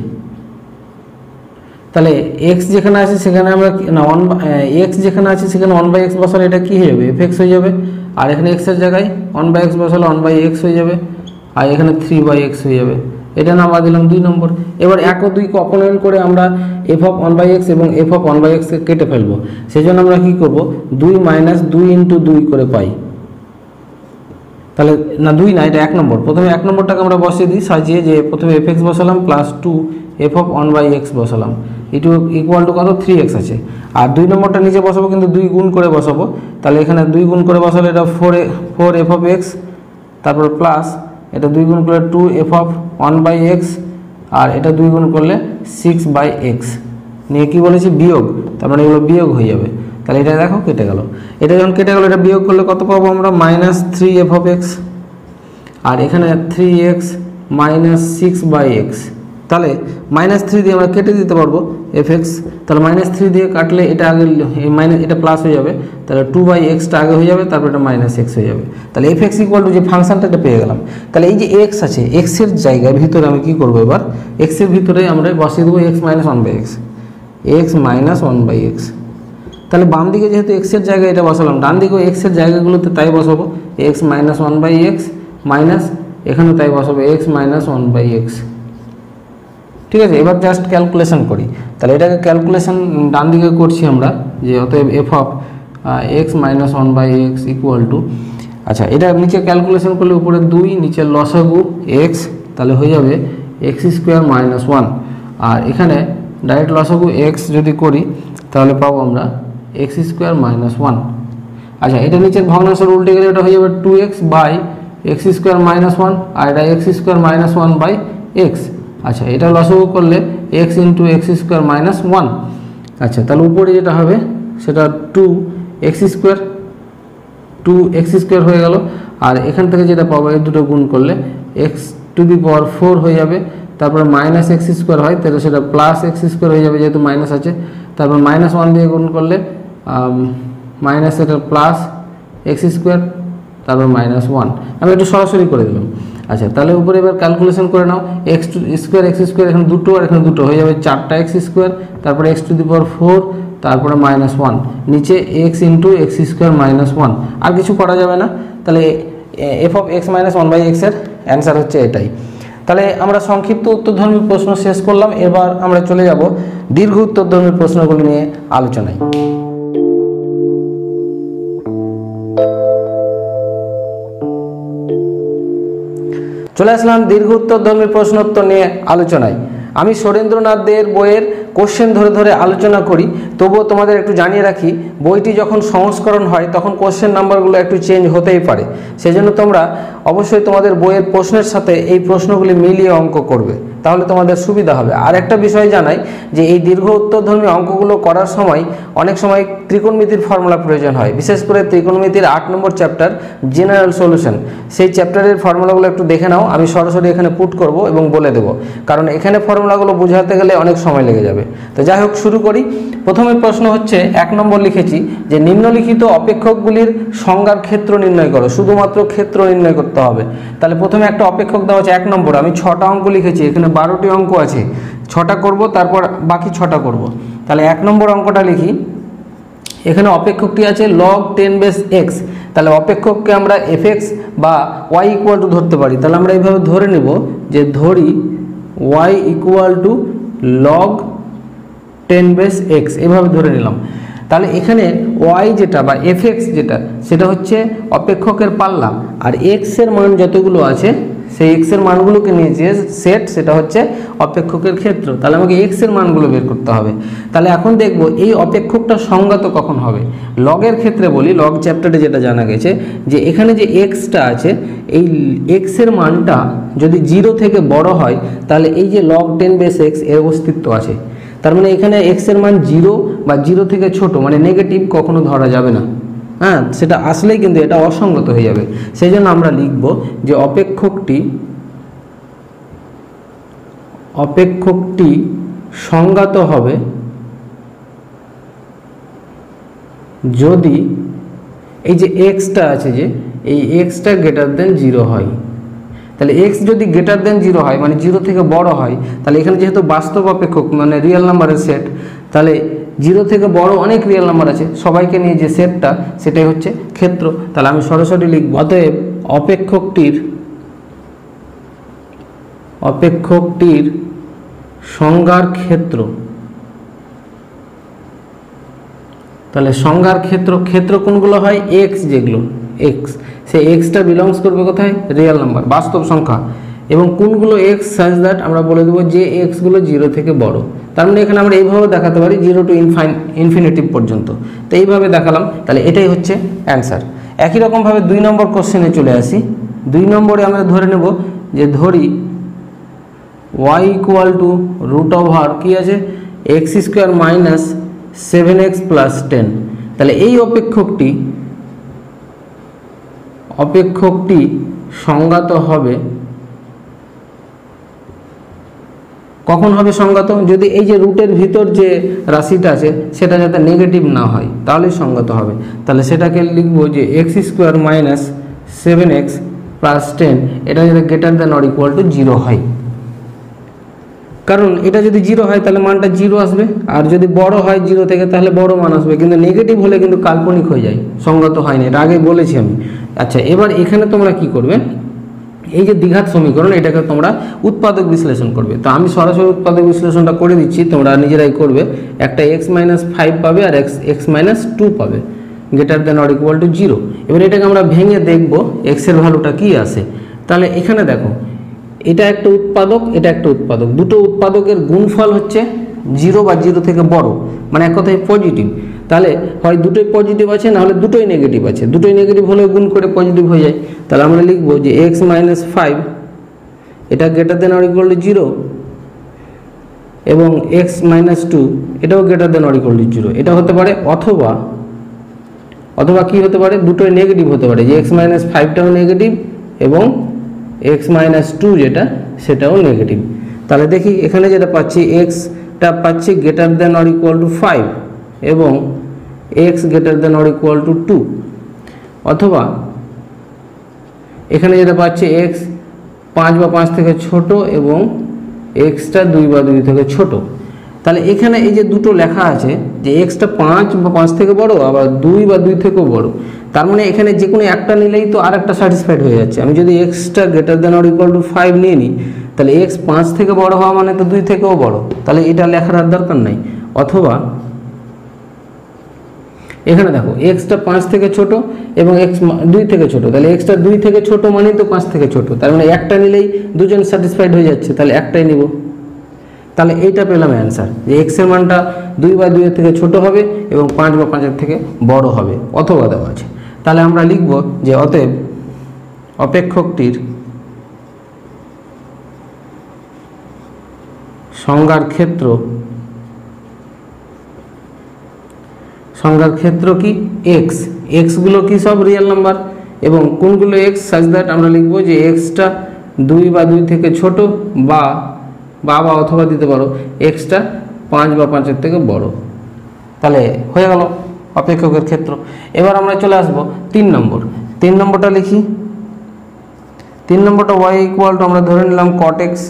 তাহলে এক্স যেখানে আছে সেখানে আমরা না ওয়ান এক্স যেখানে আছে সেখানে ওয়ান বাই এক্স বসালে এটা কী হয়ে যাবে? এফ এক্স হয়ে যাবে। আর এখানে এক্সের জায়গায় ওয়ান বাই এক্স বসালে ওয়ান বাই এক্স হয়ে যাবে। আর এখানে থ্রি বাই এক্স হয়ে যাবে। এটা নাম্বার দিলাম দুই নম্বর। এবার এক ও দুইকে অপনয়ন করে আমরা f of one by x এবং এফ অফ ওয়ান বাই এক্সকে কেটে ফেলব। সেই জন্য আমরা কী করব? দুই মাইনাস দুই ইন্টু দুই করে পাই। তাহলে, না, দুই না, এটা এক নম্বর। প্রথমে এক নম্বরটাকে আমরা বসিয়ে দিই, সাজিয়ে যে প্রথমে এফ এক্স বসালাম plus two f of one by x বসালাম। ইটু ইকুয়াল টু কত? থ্রি এক্স আছে। আর দুই নম্বরটা নিচে বসাবো, কিন্তু দুই গুণ করে বসাবো। তাহলে এখানে দুই গুণ করে বসালে এটা four four f of x তারপর প্লাস এটা দুই গুণ করলে two f of one by x আর এটা দুই গুণ করলে সিক্স বাই এক্স নিয়ে কী বলেছি? বিয়োগ। তার মানে এগুলো বিয়োগ হয়ে যাবে। তাহলে এটা দেখো, কেটে গেল। এটা যখন কেটে গেল, এটা বিয়োগ করলে কত পাবো আমরা? Minus three f of x আর এখানে three x minus six by x তাহলে মাইনাস থ্রি দিয়ে আমরা কেটে দিতে পারব এফ এক্স তাহলে মাইনাস থ্রি দিয়ে কাটলে এটা আগে মাইনাস এটা প্লাস হয়ে যাবে। তাহলে টু বাই এক্সটা আগে হয়ে যাবে, তারপর এটা মাইনাস এক্স হয়ে যাবে। তাহলে এফ এক্স ইকুয়াল টু যে ফাংশনটা এটা পেয়ে গেলাম। তাহলে এই যে এক্স আছে এক্সের জায়গায় ভিতরে আমি কী করব এবার? এক্সের ভিতরে আমরা বসিয়ে দেবো x minus one by x x minus one by x তাহলে বাম দিকে যেহেতু এক্সের জায়গায় এটা বসালাম, ডান দিকেও এক্সের জায়গাগুলোতে তাই বসাবো। X minus one by x minus এখানে তাই বসাবো x minus one by x ঠিক আছে? এবার জাস্ট ক্যালকুলেশন করি। তাহলে এটাকে ক্যালকুলেশন ডান দিকে করছি আমরা, যে অতএব f of x minus one by x equal to আচ্ছা এটা নিচে ক্যালকুলেশন করলে উপরে দুই নিচে লসাগু এক্স তাহলে হয়ে যাবে এক্স স্কোয়ার মাইনাস ওয়ান আর এখানে ডাইরেক্ট লসাগু এক্স যদি করি, তাহলে পাবো আমরা এক্স স্কোয়ার মাইনাস ওয়ান আচ্ছা এটা নিচের ভগ্নাংশের উল্টে গেলে এটা হয়ে যাবে two x by x square minus one আর এটা x square minus one by x আচ্ছা এটা লসগু করলে x into x square minus one আচ্ছা তাহলে উপরে যেটা হবে, সেটা two x square two x square হয়ে গেল। আর এখান থেকে যেটা পাবো, এই দুটো গুণ করলে x to the power four হয়ে যাবে। তারপরে মাইনাস এক্স স্কোয়ার হয়, তাহলে সেটা প্লাস এক্স স্কোয়ার হয়ে যাবে যেহেতু মাইনাস আছে। তারপর মাইনাস ওয়ান দিয়ে গুণ করলে মাইনাস এটা প্লাস এক্স স্কোয়ার তারপর মাইনাস ওয়ান আমি একটু সরাসরি করে দিলাম। আচ্ছা তাহলে উপরে এবার ক্যালকুলেশন করে নাও x two square x square এখানে দুটো আর এখানে দুটো, হয়ে যাবে চারটা এক্স স্কোয়ার তারপরে x to the power four তারপরে মাইনাস ওয়ান নিচে x into x square minus one আর কিছু করা যাবে না, তাহলে f of x minus one by এক্সের অ্যান্সার হচ্ছে এটাই। তাহলে আমরা সংক্ষিপ্ত উত্তরধর্মী প্রশ্ন শেষ করলাম, এবার আমরা চলে যাব দীর্ঘ উত্তরধর্মী প্রশ্নগুলি নিয়ে আলোচনায়। চলে আসলাম দীর্ঘ উত্তরধর্মী প্রশ্নোত্তর নিয়ে আলোচনায়। আমি সুরেন্দ্রনাথদের বইয়ের কোশ্চেন ধরে ধরে আলোচনা করি, তবুও তোমাদের একটু জানিয়ে রাখি, বইটি যখন সংস্করণ হয়, তখন কোশ্চেন নাম্বারগুলো একটু চেঞ্জ হতেই পারে। সেজন্য তোমরা অবশ্যই তোমাদের বইয়ের প্রশ্নের সাথে এই প্রশ্নগুলি মিলিয়ে অঙ্ক করবে। তাহলে তোমাদের সুবিধা হবে। আর একটা বিষয় জানাই যে এই দীর্ঘ উত্তরধর্মী অঙ্কগুলো করার সময় অনেক সময় ত্রিকোণমিতির ফর্মুলা প্রয়োজন হয়। বিশেষ করে ত্রিকোণমিতির আট নম্বর চ্যাপ্টার, জেনারেল সলিউশন। সেই চ্যাপ্টারের ফর্মুলাগুলো একটু দেখে নাও, আমি সরাসরি এখানে পুট করব এবং বলে দেবো। কারণ এখানে ফর্মুলাগুলো বোঝাতে গেলে অনেক সময় লেগে যাবে। তো যাই হোক, শুরু করি। প্রথমে প্রশ্ন হচ্ছে, এক নম্বর লিখেছি যে নিম্নলিখিত অপেক্ষকগুলির সংজ্ঞার ক্ষেত্র নির্ণয় করো, শুধুমাত্র ক্ষেত্র নির্ণয় করতে হবে। তাহলে প্রথমে একটা অপেক্ষক দেওয়া হচ্ছে এক নম্বর, আমি ছটা অঙ্ক লিখেছি, এখানে বারোটি অঙ্ক আছে। ছটা করব, তারপর বাকি ছটা করব। তাহলে এক নম্বর অঙ্কটা লিখি। এখানে অপেক্ষকটি আছে লগ টেন বেস এক্স তাহলে অপেক্ষককে আমরা এফ বা ওয়াই ইকুয়াল টু ধরতে পারি। তাহলে আমরা এইভাবে ধরে নেব যে ধরি y equal to log ten base x এভাবে ধরে নিলাম। তাহলে এখানে ওয়াই যেটা বা এফ যেটা, সেটা হচ্ছে অপেক্ষকের পাল্লা। আর এক্সের মান যতগুলো আছে সেই এক্সের মানগুলোকে নিয়ে যে সেট সেটা হচ্ছে অপেক্ষকের ক্ষেত্র। তাহলে আমাকে এক্সের মানগুলো বের করতে হবে। তাহলে এখন দেখব এই অপেক্ষকটা সংজ্ঞাত কখন হবে? লগের ক্ষেত্রে বলি লগ চ্যাপ্টারে যেটা জানা গেছে, যে এখানে যে এক্সটা আছে, এই এক্সের মানটা যদি জিরো থেকে বড় হয়, তাহলে এই যে লগ টেন বেস এক্সের অস্তিত্ব আছে। তার মানে এখানে এক্সের মান জিরো বা জিরো থেকে ছোট মানে নেগেটিভ কখনো ধরা যাবে না। হ্যাঁ সেটা আসলেই কিন্তু এটা অসঙ্গত হয়ে যাবে। সেই জন্য আমরা লিখব যে অপেক্ষকটি অপেক্ষকটি সংজ্ঞাত হবে যদি এই যে এক্সটা আছে যে, এই এক্সটা গ্রেটার দেন জিরো হয়। তাহলে এক্স যদি গ্রেটার দেন জিরো হয় মানে জিরো থেকে বড় হয়, তাহলে এখানে যেহেতু বাস্তব অপেক্ষক মানে রিয়েল নাম্বারের সেট তাহলে জিরো থেকে বড় অনেক রিয়েল নাম্বার আছে। সবাইকে নিয়ে যে সেটটা সেটাই হচ্ছে ক্ষেত্র। তাহলে আমি সরাসরি লিখব। অতএব অপেক্ষকটির অপেক্ষকটির সংজ্ঞার ক্ষেত্র। তাহলে সংজ্ঞার ক্ষেত্র ক্ষেত্র কোনগুলো হয়? এক্স যেগুলো এক্স সেই এক্সটা বিলংস করবে কোথায়? রিয়েল নাম্বার বাস্তব সংখ্যা। এবং কোনগুলো এক্স সাজ দ্যাট আমরা বলে দেবো যে এক্সগুলো জিরো থেকে বড়। তার মানে এখানে আমরা এইভাবে দেখাতে পারি জিরো টু ইনফাইন ইনফিনিটিভ পর্যন্ত। তো এইভাবে দেখালাম, তাহলে এটাই হচ্ছে অ্যান্সার একই রকমভাবে দুই নম্বর কোশ্চেনে চলে আসি। দুই নম্বরে আমরা ধরে নেব যে ধরি y equal to root over কী আছে? X square minus seven x plus ten তাহলে এই অপেক্ষকটি অপেক্ষকটি সংজ্ঞাত হবে কখন হবে সংগত? যদি এই যে রুটের ভিতর যে রাশিটা আছে, সেটা যাতে নেগেটিভ না হয়, তাহলেই সংগত হবে। তাহলে সেটাকে লিখব যে x square minus seven x plus ten এটা যাতে greater than or equal to zero হয়। কারণ এটা যদি জিরো হয়, তাহলে মানটা জিরো আসবে। আর যদি বড় হয় জিরো থেকে, তাহলে বড় মান আসবে। কিন্তু নেগেটিভ হলে কিন্তু কাল্পনিক হয়ে যায় সঙ্গত হয় না। এটা আগে বলেছি আমি। আচ্ছা এবার এখানে তোমরা কি করবে? এই যে দ্বিঘাত সমীকরণ, এটাকে তোমরা উৎপাদক বিশ্লেষণ করবে। তো আমি সরাসরি উৎপাদক বিশ্লেষণটা করে দিচ্ছি, তোমরা নিজেরাই করবে। একটা এক্স মাইনাস ফাইভ পাবে আর এক্স এক্স মাইনাস টু পাবে। Greater than or equal to zero এবার এটাকে আমরা ভেঙে দেখব এক্সের ভ্যালুটা কি আসে তাহলে এখানে দেখো, এটা একটা উৎপাদক, এটা একটা উৎপাদক। দুটো উৎপাদকের গুণফল হচ্ছে জিরো বা জিরো থেকে বড়। মানে এক কথায় পজিটিভ তাহলে হয় দুটোই পজিটিভ আছে, নাহলে দুটোই নেগেটিভ আছে। দুটোই নেগেটিভ হলে গুণ করে পজিটিভ হয়ে যায়। তাহলে আমরা লিখব যে এক্স মাইনাস ফাইভ এটা greater than or equal to zero এবং এক্স মাইনাস টু এটাও greater than or equal to zero এটা হতে পারে অথবা অথবা কি হতে পারে? দুটোই নেগেটিভ হতে পারে। যে এক্স মাইনাস ফাইভটাও নেগেটিভ এবং এক্স মাইনাস টু যেটা, সেটাও নেগেটিভ তাহলে দেখি এখানে যেটা পাচ্ছি এক্সটা পাচ্ছি greater than or equal to five এবং x greater than or equal to two অথবা এখানে যেটা পাচ্ছে এক্স পাঁচ বা পাঁচ থেকে ছোট এবং এক্সটা দুই বা দুই থেকে ছোট। তাহলে এখানে এই যে দুটো লেখা আছে যে এক্সটা পাঁচ বা পাঁচ থেকে বড়, আবার দুই বা দুই থেকেও বড়। তার মানে এখানে যে কোনো একটা নিলেই তো আর একটা স্যাটিসফাইড হয়ে যাচ্ছে। আমি যদি extra greater than or equal to five নিয়ে নিই, তাহলে এক্স পাঁচ থেকে বড় হওয়া মানে তো দুই থেকেও বড়। তাহলে এটা লেখার আর দরকার নাই। অথবা এখানে দেখো এক্সটা পাঁচ থেকে ছোট এবং এক্স দুই থেকে ছোট। তাহলে এক্সটা দুই থেকে ছোট মানে তো পাঁচ থেকে ছোট। তার মানে একটা নিলেই দুজন স্যাটিসফাইড হয়ে যাচ্ছে, তাহলে একটাই নিব। তাহলে এইটা পেলাম অ্যান্সার যে এক্সের মানটা দুই বা দুইয়ের থেকে ছোট হবে এবং পাঁচ বা পাঁচের থেকে বড় হবে, অথবা দেওয়া আছে। তাহলে আমরা লিখব যে অতএব অপেক্ষকটির সংজ্ঞার ক্ষেত্র সংজ্ঞার ক্ষেত্র কি? এক্স এক্সগুলো কি সব রিয়েল নাম্বার এবং কোনগুলো এক্স সাজ দ্যাট আমরা লিখব যে এক্সটা দুই বা দুই থেকে ছোট বা বা বা অথবা দিতে পারো। এক্সটা পাঁচ বা পাঁচের থেকে বড়। তাহলে হয়ে গেল অপেক্ষকের ক্ষেত্র। এবার আমরা চলে আসব তিন নম্বর। তিন নম্বরটা লিখি। তিন নম্বরটা ওয়াই ইকুয়াল টু আমরা ধরে নিলাম কটেক্স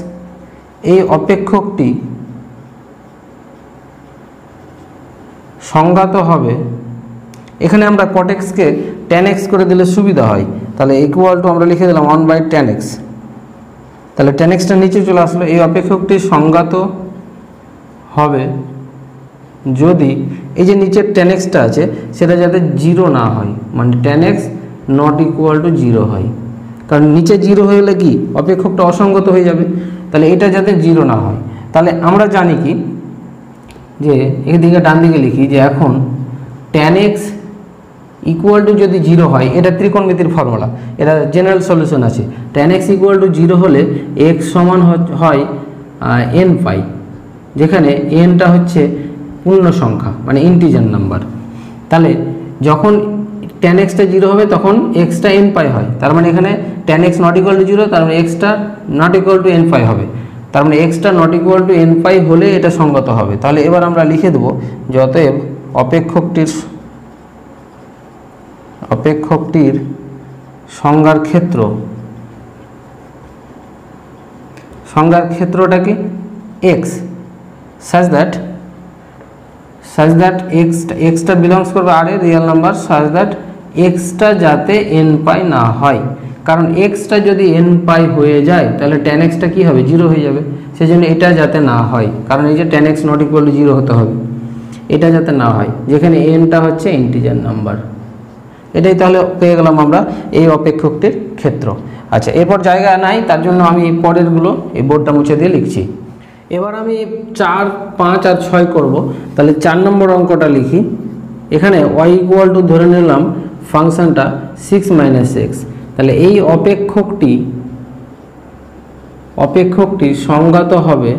এই অপেক্ষকটি সংজ্ঞাত হবে। এখানে আমরা কটেক্সকে টেন এক্স করে দিলে সুবিধা হয়। তাহলে ইকুয়াল টু আমরা লিখে দিলাম ওয়ান বাই টেন এক্স তাহলে টেন এক্সটা নিচে চলে আসলো। এই অপেক্ষকটি সংজ্ঞাত হবে যদি এই যে নিচের টেন এক্সটা আছে, সেটা যাতে জিরো না হয়। মানে tan x not equal to zero হয়। কারণ নিচে জিরো হয়ে গেলে কি? অপেক্ষকটা অসঙ্গত হয়ে যাবে। তাহলে এটা যাতে জিরো না হয়। তাহলে আমরা জানি কি? যে এদিকে ডান দিকে লিখি যে এখন টেন এক্স ইকুয়াল টু যদি জিরো হয়, এটা ত্রিকোণমিতির ফর্মুলা এটা জেনারেল সলিউশন আছে। Tan x equal to zero হলে এক্স সমান হয় এন পাই যেখানে এনটা হচ্ছে পূর্ণ সংখ্যা মানে ইন্টিজার নাম্বার তাহলে যখন টেন এক্সটা জিরো হবে, তখন এক্সটা এন পাই হয়। তার মানে এখানে tan x not equal to zero তার মানে extra not equal to n pi হবে। তার মানে extra not equal to n pi হলে এটা সঙ্গত হবে। তাহলে এবার আমরা লিখে দেবো যে অতএব অপেক্ষকটির অপেক্ষকটির সংজ্ঞার ক্ষেত্র, সংজ্ঞার ক্ষেত্রটা কি? এক্স সাজ দ্যাট সাজ দ্যাট এক্স এক্সটা বিলংস করবে আর a real number such that extra যাতে এন পাই না হয়। কারণ এক্সটা যদি এন পাই হয়ে যায়, তাহলে টেন এক্সটা কী হবে? জিরো হয়ে যাবে। সেই জন্য এটা যাতে না হয়। কারণ এই যে tan x not equal zero হতে হবে। এটা যাতে না হয়। যেখানে এনটা হচ্ছে ইন্টিজার নাম্বার এটাই তাহলে পেয়ে গেলাম আমরা এই অপেক্ষকটির ক্ষেত্র। আচ্ছা এরপর জায়গা নাই, তার জন্য আমি পরেরগুলো এই বোর্ডটা মুছে দিয়ে লিখছি। এবার আমি চার, পাঁচ আর ছয় করব। তাহলে চার নম্বর অঙ্কটা লিখি। এখানে ওয়াই ইকুয়াল টু ধরে নিলাম ফাংশনটা সিক্স মাইনাস এক্স তাহলে এই অপেক্ষকটি অপেক্ষকটি সংজ্ঞাত হবে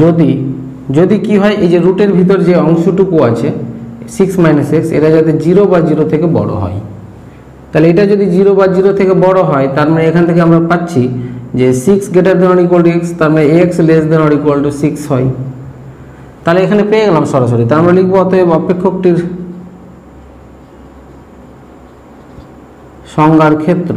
যদি যদি কি হয়, এই যে রুটের ভিতর যে অংশটুকু আছে সিক্স মাইনাস এক্স এটা যাতে জিরো বা জিরো থেকে বড় হয়। তাহলে এটা যদি জিরো বা জিরো থেকে বড় হয়, তার মানে এখান থেকে আমরা পাচ্ছি যে six greater than or equal to x তার মানে x less than or equal to six হয়। তাহলে এখানে পেয়ে গেলাম সরাসরি, তার আমরা লিখব অতএব অপেক্ষকটির সংজ্ঞার ক্ষেত্র।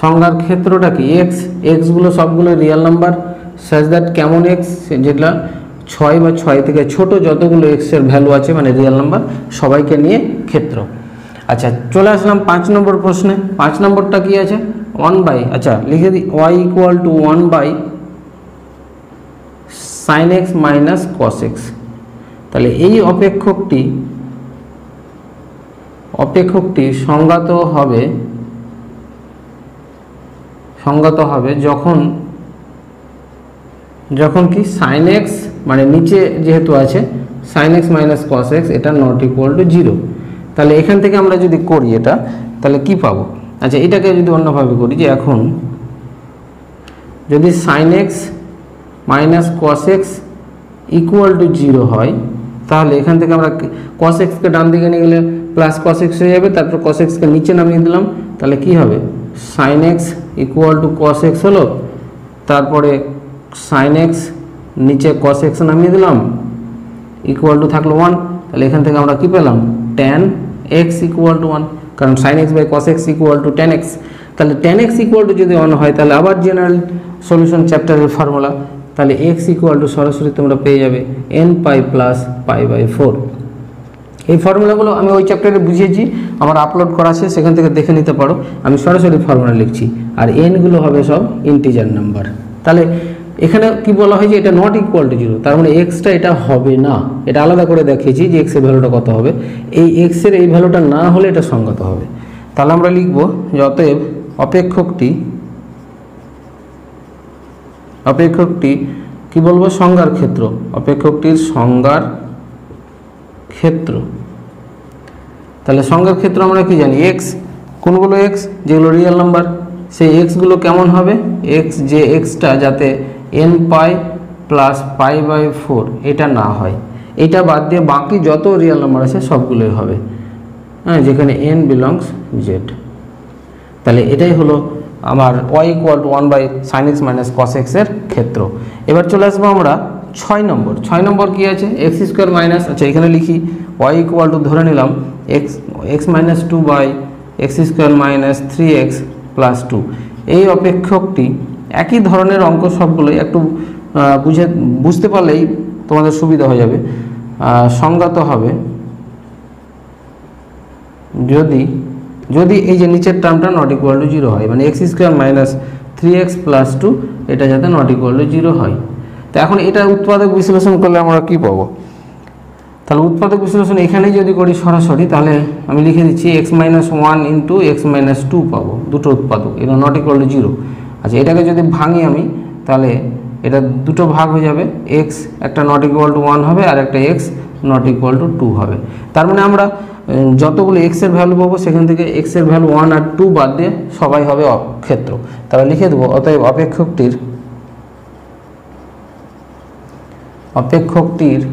সংজ্ঞার ক্ষেত্রটা কি? এক্স এক্সগুলো সবগুলো রিয়েল নাম্বার সাজ দ্যাট কেমন এক্স যেটা ছয় বা ছয় থেকে ছোট যতগুলো এক্সের ভ্যালু আছে মানে রিয়েল নাম্বার সবাইকে নিয়ে ক্ষেত্র। আচ্ছা চলে আসলাম পাঁচ নম্বর প্রশ্নে। পাঁচ নম্বরটা কি আছে? ওয়ান বাই আচ্ছা লিখে দিই y equal to one by sine x minus cos x তাহলে এই অপেক্ষকটি অপেক্ষকটি সংজ্ঞাত হবে সংগত হবে যখন যখন কি সাইন এক্স মানে নিচে যেহেতু আছে sine x minus cos x এটা নট ইকুয়াল টু জিরো তাহলে এখান থেকে আমরা যদি করি এটা, তাহলে কি পাবো? আচ্ছা এটাকে যদি অন্যভাবে করি যে এখন, যদি sine x minus cos x equal to zero হয় তাহলে এখান থেকে আমরা কস এক্সকে ডান দিকে নিয়ে গেলে প্লাস কস এক্স হয়ে যাবে, তারপর কস এক্সকে নিচে নামিয়ে দিলাম, তাহলে কি হবে? Sine x equal to cos x হলো, তারপরে সাইন এক্স নিচে কস এক্স নামিয়ে দিলাম ইকুয়াল টু থাকল ওয়ান তাহলে এখান থেকে আমরা কি পেলাম? Tan x equal to one কারণ sine x by cos x equal to tan x তাহলে টেন এক্স ইকুয়াল টু যদি ওয়ান হয়, তাহলে আবার জেনারেল সলিউশন চ্যাপ্টারের ফর্মুলা তাহলে এক্স ইকুয়াল টু সরাসরি তোমরা পেয়ে যাবে n pi plus pi by four এই ফর্মুলাগুলো আমি ওই চ্যাপ্টারে বুঝিয়েছি, আমার আপলোড করা আছে, সেখান থেকে দেখে নিতে পারো। আমি সরাসরি ফর্মুলা লিখছি, আর এনগুলো হবে সব ইন্টিজার নাম্বার তাহলে এখানে কি বলা হয় যে এটা নট ইকুয়াল টু জিরো তার মানে এক্সটা এটা হবে না। এটা আলাদা করে দেখিয়েছি যে এক্সের ভ্যালুটা কত হবে। এই এক্সের এই ভ্যালুটা না হলে এটা সঙ্গত হবে। তাহলে আমরা লিখব, যে অতএব অপেক্ষকটি অপেক্ষকটি, কি বলব, সংজ্ঞার ক্ষেত্র। অপেক্ষকটির সংজ্ঞার ক্ষেত্র। তাহলে সংজ্ঞার ক্ষেত্রে আমরা কি জানি? এক্স কোনগুলো এক্স যেগুলো রিয়েল নাম্বার সেই এক্সগুলো কেমন হবে? এক্স যে এক্সটা যাতে n pi plus pi by four এটা না হয়। এটা বাদ দিয়ে বাকি যত রিয়েল নাম্বার আছে সবগুলোই হবে। হ্যাঁ যেখানে এন বিলংস জেড তাহলে এটাই হলো আমার y equal to one by sine x minus cos এক্সের ক্ষেত্র। এবার চলে আসব আমরা ছয় নম্বর। ছয় নম্বর কী আছে? এক্স স্কোয়ার মাইনাস আচ্ছা এখানে লিখি ওয়াই ইকুয়াল টু ধরে নিলাম x x minus two by x square minus three x plus two এই অপেক্ষকটি একই ধরনের অঙ্ক সবগুলোই একটু বুঝে, বুঝতে পারলেই তোমাদের সুবিধা হয়ে যাবে। সংজ্ঞাত হবে যদি যদি এই যে নিচের টার্মটা নট ইকুয়াল টু জিরো হয় মানে x square minus three x plus two এটা যাতে নট ইকুয়াল টু জিরো হয়। তো এখন এটা উৎপাদক বিশ্লেষণ করলে আমরা কি পাবো? তাহলে উৎপাদক বিশ্লেষণ এখানেই যদি করি সরাসরি, তাহলে আমি লিখে দিচ্ছি x minus one into x minus two পাবো, দুটো উৎপাদক, এটা নট ইকুয়াল টু জিরো আচ্ছা এটাকে যদি ভাঙি আমি, তাহলে এটা দুটো ভাগ হয়ে যাবে এক্স একটা নট ইকুয়াল টু ওয়ান হবে, আর একটা x not equal to two হবে। তার মানে আমরা যতগুলো এক্সের ভ্যালু পাবো, সেখান থেকে এক্সের ভ্যালু ওয়ান আর টু বাদ দিয়ে সবাই হবে অ- ক্ষেত্র তাহলে লিখে দেবো, অতএব অপেক্ষকটির অপেক্ষকটির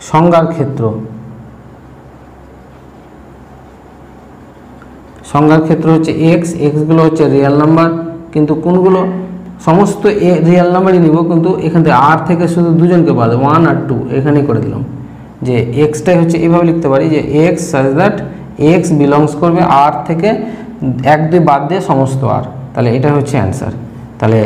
সংজ্ঞার ক্ষেত্র। সংজ্ঞার ক্ষেত্র হচ্ছে এক্স এক্সগুলো হচ্ছে রিয়েল নাম্বার কিন্তু কোনগুলো, সমস্ত রিয়েল নাম্বারই নিব, কিন্তু এখান থেকে আর থেকে শুধু দুজনকে বাদ ওয়ান আর টু এখানেই করে দিলাম। যে এক্সটাই হচ্ছে এইভাবে লিখতে পারি যে x such that x belongs করবে আর থেকে এক দুই বাদ দিয়ে সমস্ত আর তাহলে এটা হচ্ছে অ্যান্সার তাহলে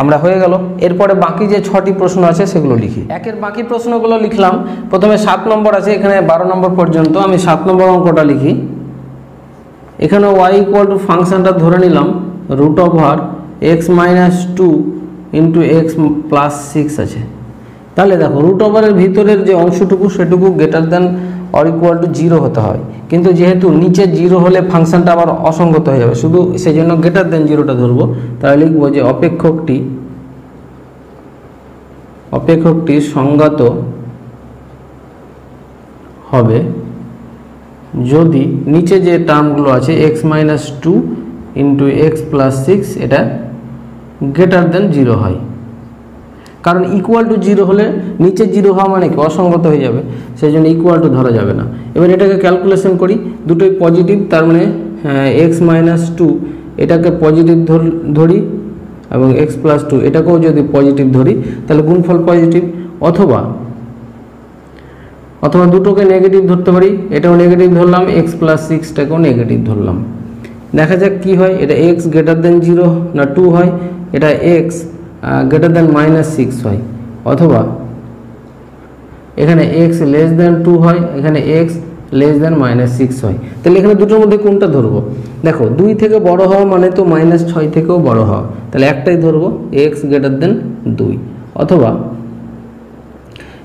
আমরা হয়ে গেল। এরপরে বাকি যে ছটি প্রশ্ন আছে সেগুলো লিখি। একের বাকি প্রশ্নগুলো লিখলাম। প্রথমে সাত নম্বর আছে, এখানে বারো নম্বর পর্যন্ত। আমি সাত নম্বর অঙ্কটা লিখি। এখানে ওয়াই ইকুয়াল টু ফাংশনটা ধরে নিলাম। Root over x minus two into x plus six আছে। তাহলে দেখো রুট ওভারের ভিতরের যে অংশটুকু সেটুকু greater than or equal to zero হতে হয়। কিন্তু যেহেতু নিচে জিরো হলে ফাংশনটা আবার অসঙ্গত হয়ে যাবে। শুধু সেই জন্য গ্রেটার দেন জিরোটা ধরবো। তাহলে লিখব যে অপেক্ষকটি অপেক্ষকটি সংজ্ঞাত হবে যদি নিচে যে টার্মগুলো আছে x minus two into x plus six এটা গ্রেটার দেন জিরো হয়। কারণ ইকুয়াল টু জিরো হলে নিচে জিরো হওয়া মানে কি? অসঙ্গত হয়ে যাবে। সেই জন্য ইকুয়াল টু ধরা যাবে না। এবার এটাকে ক্যালকুলেশন করি। দুটোই পজিটিভ তার মানে এক্স মাইনাস টু এটাকে পজিটিভ ধরি এবং এক্স প্লাস টু এটাকেও যদি পজিটিভ ধরি, তাহলে গুণফল পজিটিভ অথবা অথবা দুটোকে নেগেটিভ ধরতে পারি, এটাও নেগেটিভ ধরলাম এক্স প্লাস সিক্সটাকেও নেগেটিভ ধরলাম। দেখা যাক কি হয়। এটা এক্স গ্রেটার দেন জিরো না টু হয়, এটা x greater than minus six হয়। অথবা এখানে এক্স লেস দেন টু হয়, এখানে x less than minus six হয়। তাহলে এখানে দুটোর মধ্যে কোনটা ধরবো? দেখো, দুই থেকে বড় হওয়া মানে তো মাইনাস ছয় থেকেও বড় হওয়া। তাহলে একটাই ধরবো এক্স গ্রেটার দেন দুই। অথবা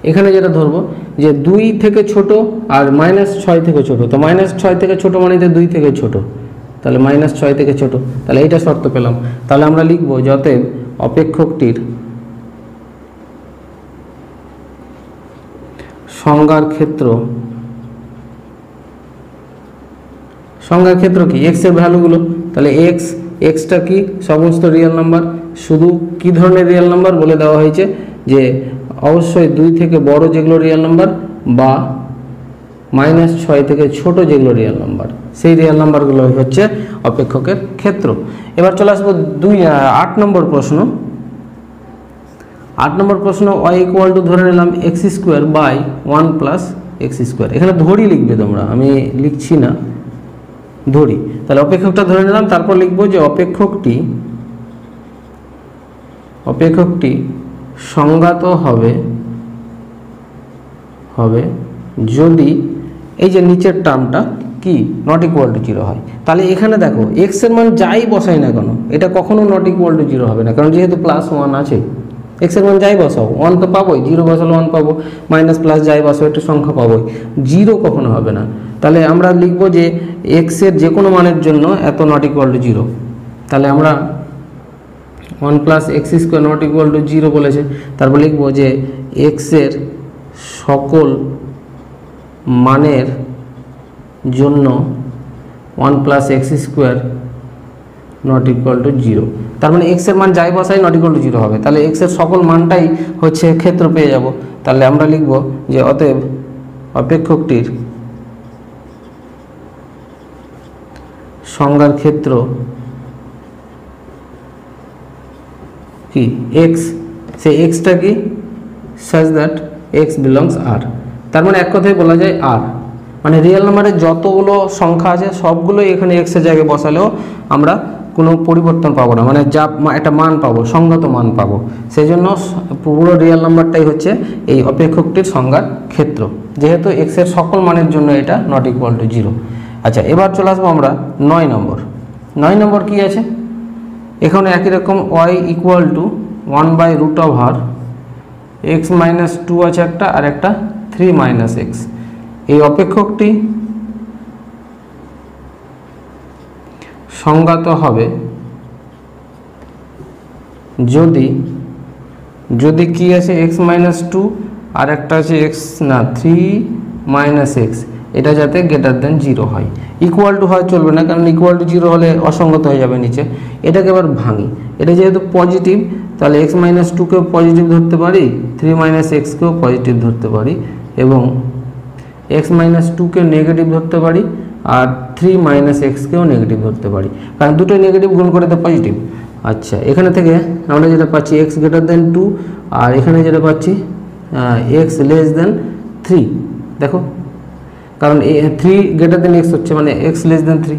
এখানে যেটা ধরবো, যে দুই থেকে ছোট আর মাইনাস ছয় থেকে ছোট। তো মাইনাস ছয় থেকে ছোট মানে তো দুই থেকে ছোট। তাহলে মাইনাস ছয় থেকে ছোট। তাহলে এইটা শর্ত পেলাম। তাহলে আমরা লিখব, যতএব অপেক্ষকটির সংজ্ঞার ক্ষেত্র। সংজ্ঞার ক্ষেত্র কি? এক্সের ভ্যালুগুলো। তাহলে এক্স এক্সটা কি? সমস্ত রিয়েল নাম্বার শুধু কি ধরনের রিয়েল নাম্বার বলে দেওয়া হয়েছে? যে অবশ্যই দুই থেকে বড় যেগুলো রিয়েল নাম্বার বা মাইনাস ছয় থেকে ছোট যেগুলো রিয়েল নাম্বার সেই রিয়েল নাম্বারগুলো হচ্ছে অপেক্ষকের ক্ষেত্র। এবার চলে আসব দুই আট নম্বর প্রশ্ন। আট নম্বর প্রশ্ন ওয়াই ইকুয়াল টু ধরে নিলাম x square by one plus x square এখানে ধরি লিখবে তোমরা, আমি লিখছি না, ধরি। তাহলে অপেক্ষকটা ধরে নিলাম, তারপর লিখব যে অপেক্ষকটি অপেক্ষকটি সংজ্ঞাত হবে হবে যদি, এই যে নিচের টার্মটা কি? নট ইকুয়াল টু জিরো হয়। তাহলে এখানে দেখো এক্সের মান যাই বসাই না কেন, এটা কখনো নট ইকুয়াল টু জিরো হবে না, কারণ যেহেতু প্লাস ওয়ান আছে এক্সের মান যাই বসাও ওয়ান তো পাবোই জিরো বসালে ওয়ান পাবো মাইনাস প্লাস যাই বসাও, একটা সংখ্যা পাবোই জিরো কখনো হবে না। তাহলে আমরা লিখব যে এক্সের যে কোনো মানের জন্য এত নট ইকুয়াল টু জিরো তাহলে আমরা one plus x square not equal to zero বলেছে, তারপর লিখব যে এক্সের সকল মানের জন্য one plus x square not equal to zero তার মানে এক্সের মান যাই বসাই নট ইকুয়াল টু জিরো হবে। তাহলে এক্সের সকল মানটাই হচ্ছে ক্ষেত্র পেয়ে যাব। তাহলে আমরা লিখব যে অতএব অপেক্ষকটির সংজ্ঞার ক্ষেত্র কি? এক্স সেই এক্সটা কি? সাজ দ্যাট এক্স বিলংস আর তার মানে এক কথায় বলা যায় আর মানে রিয়েল নাম্বারের যতগুলো সংখ্যা আছে, সবগুলোই এখানে এক্সের জায়গায় বসালেও আমরা কোনো পরিবর্তন পাবো না। মানে যা একটা মান পাবো, সংগত মান পাবো। সেই জন্য পুরো রিয়েল নাম্বারটাই হচ্ছে এই অপেক্ষকটির সংজ্ঞার ক্ষেত্র। যেহেতু এক্সের সকল মানের জন্য এটা নট ইকুয়াল টু জিরো আচ্ছা এবার চলে আসব আমরা নয় নম্বর। নয় নম্বর কি আছে? এখানে একই রকম y equal to one by root of her x minus two আছে একটা, আর একটা থ্রি মাইনাস এক্স এই অপেক্ষকটি সংজ্ঞাত হবে যদি যদি কি আছে এক্স মাইনাস টু আর একটা আছে এক্স না থ্রি মাইনাস এক্স এটা যাতে গ্রেটার দেন জিরো হয়। ইকুয়াল টু হয় চলবে না, কারণ ইকুয়াল টু জিরো হলে অসঙ্গত হয়ে যাবে নিচে। এটাকে এবার ভাঙি। এটা যেহেতু পজিটিভ তাহলে এক্স মাইনাস টুকেও পজিটিভ ধরতে পারি থ্রি মাইনাস এক্সকেও পজিটিভ ধরতে পারি, এবং এক্স মাইনাস টুকে নেগেটিভ ধরতে পারি আর থ্রি মাইনাস এক্সকেও নেগেটিভ ধরতে পারি। কারণ দুটোই নেগেটিভ গুণ করে তো পজিটিভ আচ্ছা এখানে থেকে আমরা যেটা পাচ্ছি এক্স গ্রেটার দেন টু আর এখানে যেটা পাচ্ছি এক্স লেস দেন থ্রি দেখো, কারণ থ্রি গ্রেটার দেন এক্স হচ্ছে মানে এক্স লেস দেন থ্রি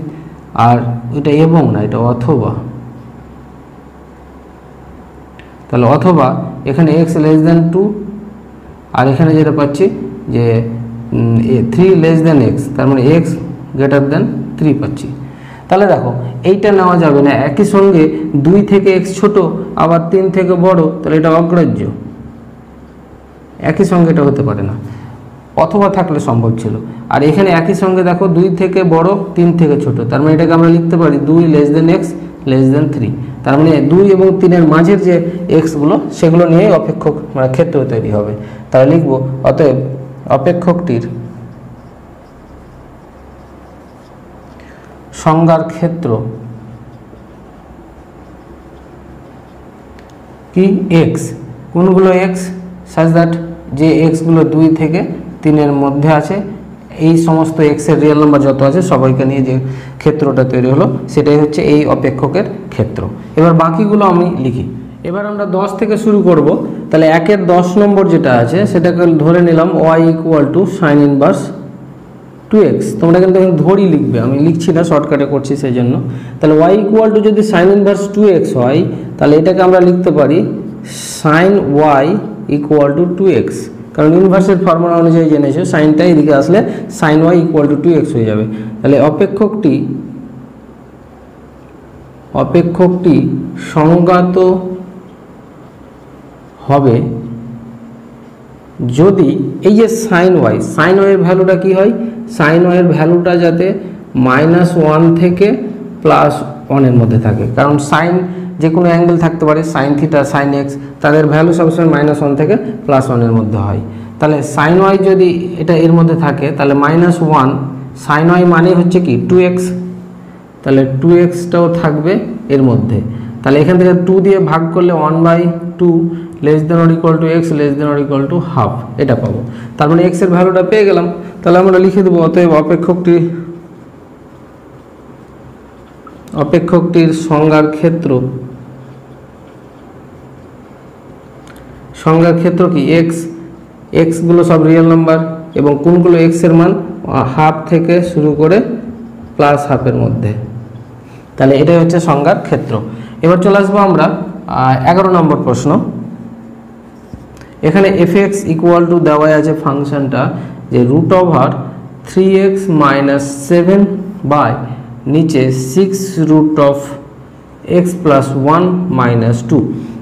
আর এটা এবং না, এটা অথবা। তাহলে অথবা এখানে এক্স লেস দেন টু আর এখানে যেটা পাচ্ছি যে থ্রি লেস দেন এক্স তার মানে এক্স গ্রেটার দেন থ্রি পাচ্ছি। তাহলে দেখো, এইটা নেওয়া যাবে না। একই সঙ্গে দুই থেকে এক্স ছোট, আবার তিন থেকে বড়, তাহলে এটা অগ্রাহ্য। একই সঙ্গে এটা হতে পারে না। অথবা থাকলে সম্ভব ছিল। আর এখানে একই সঙ্গে দেখো, দুই থেকে বড়, তিন থেকে ছোট। তার মানে এটাকে আমরা লিখতে পারি দুই less than x less than three তার মানে দুই এবং তিনের মাঝের যে এক্সগুলো সেগুলো নিয়েই অপেক্ষক মানে ক্ষেত্র তৈরি হবে। তাহলে লিখব, অতএব অপেক্ষকটির সংজ্ঞার ক্ষেত্র কি? এক্স কোনগুলো এক্স সাজ দ্যাট যে এক্সগুলো দুই থেকে তিনের মধ্যে আছে, এই সমস্ত এক্সের রিয়েল নাম্বার যত আছে, সবাইকে নিয়ে যে ক্ষেত্রটা তৈরি হলো, সেটাই হচ্ছে এই অপেক্ষকের ক্ষেত্র। এবার বাকিগুলো আমি লিখি। এবার আমরা দশ থেকে শুরু করব। তাহলে একের দশ নম্বর যেটা আছে, সেটাকে ধরে নিলাম y equal to sine inverse two x তোমরা কিন্তু ধরি লিখবে, আমি লিখছি না শর্টকাটে করছি সেই জন্য তাহলে ওয়াই ইকুয়াল টু যদি সাইন ইনভার্স টু এক্স হয়, তাহলে এটাকে আমরা লিখতে পারি sine y equal to two x কারণ ইনভার্সের ফর্মুলা অনুযায়ী জেনেছো সাইনটা এদিকে আসলে sine y equal to two x হয়ে যাবে। তাহলে অপেক্ষকটি অপেক্ষকটি সংজ্ঞাত হবে। যদি এই যে সাইন ওয়াই সাইন ওয়ের ভ্যালুটা কি হয়? সাইন ওয়ের ভ্যালুটা যাতে মাইনাস ওয়ান থেকে প্লাস ওয়ানের মধ্যে থাকে। কারণ সাইন যে কোনো অ্যাঙ্গেল থাকতে পারে সাইন থিটা সাইন এক্স তাদের ভ্যালু সবসময় মাইনাস ওয়ান থেকে প্লাস ওয়ানের মধ্যে হয়। তাহলে সাইন ওয়াই যদি এটা এর মধ্যে থাকে, তাহলে মাইনাস ওয়ান সাইন ওয়াই মানে হচ্ছে কি? টু এক্স তাহলে টু এক্সটাও থাকবে এর মধ্যে। তাহলে এখান থেকে টু দিয়ে ভাগ করলে one by two less than or equal to x less than or equal to half এটা পাবো। তার মানে এক্সের ভ্যালুটা পেয়ে গেলাম। তাহলে আমরা লিখে দেবো, অতএব অপেক্ষকটি অপেক্ষকটির সংজ্ঞার ক্ষেত্র। সংজ্ঞার ক্ষেত্র কি? এক্স এক্সগুলো সব রিয়েল নাম্বার এবং কোনগুলো এক্সের মান? হাফ থেকে শুরু করে প্লাস হাফের মধ্যে। তাহলে এটাই হচ্ছে সংজ্ঞার ক্ষেত্র। এবার চলে আসব আমরা এগারো নম্বর প্রশ্ন। এখানে এফ এক্স ইকুয়াল টু দেওয়াই আছে ফাংশনটা যে root over three x minus seven by নিচে six root of x plus one minus two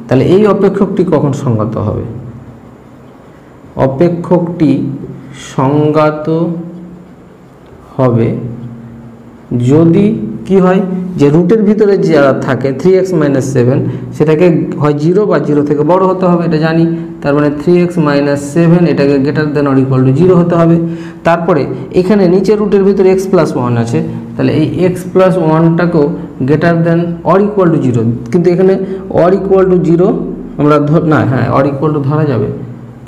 তাহলে এই অপেক্ষকটি কখন সংগত হবে? অপেক্ষকটি সংজ্ঞাত হবে যদি কি হয়? যে রুটের ভিতরে যারা থাকে থ্রি এক্স মাইনাস সেভেন সেটাকে হয় জিরো বা জিরো থেকে বড় হতে হবে, এটা জানি। তার মানে থ্রি এক্স মাইনাস সেভেন এটাকে greater than or equal to zero হতে হবে। তারপরে এখানে নিচের রুটের ভিতরে এক্স প্লাস ওয়ান আছে। তাহলে এই x plus ওয়ানটাকেও greater than or equal to zero কিন্তু এখানে অর ইকুয়াল টু জিরো আমরা না হ্যাঁ অর ইকুয়াল টু ধরা যাবে।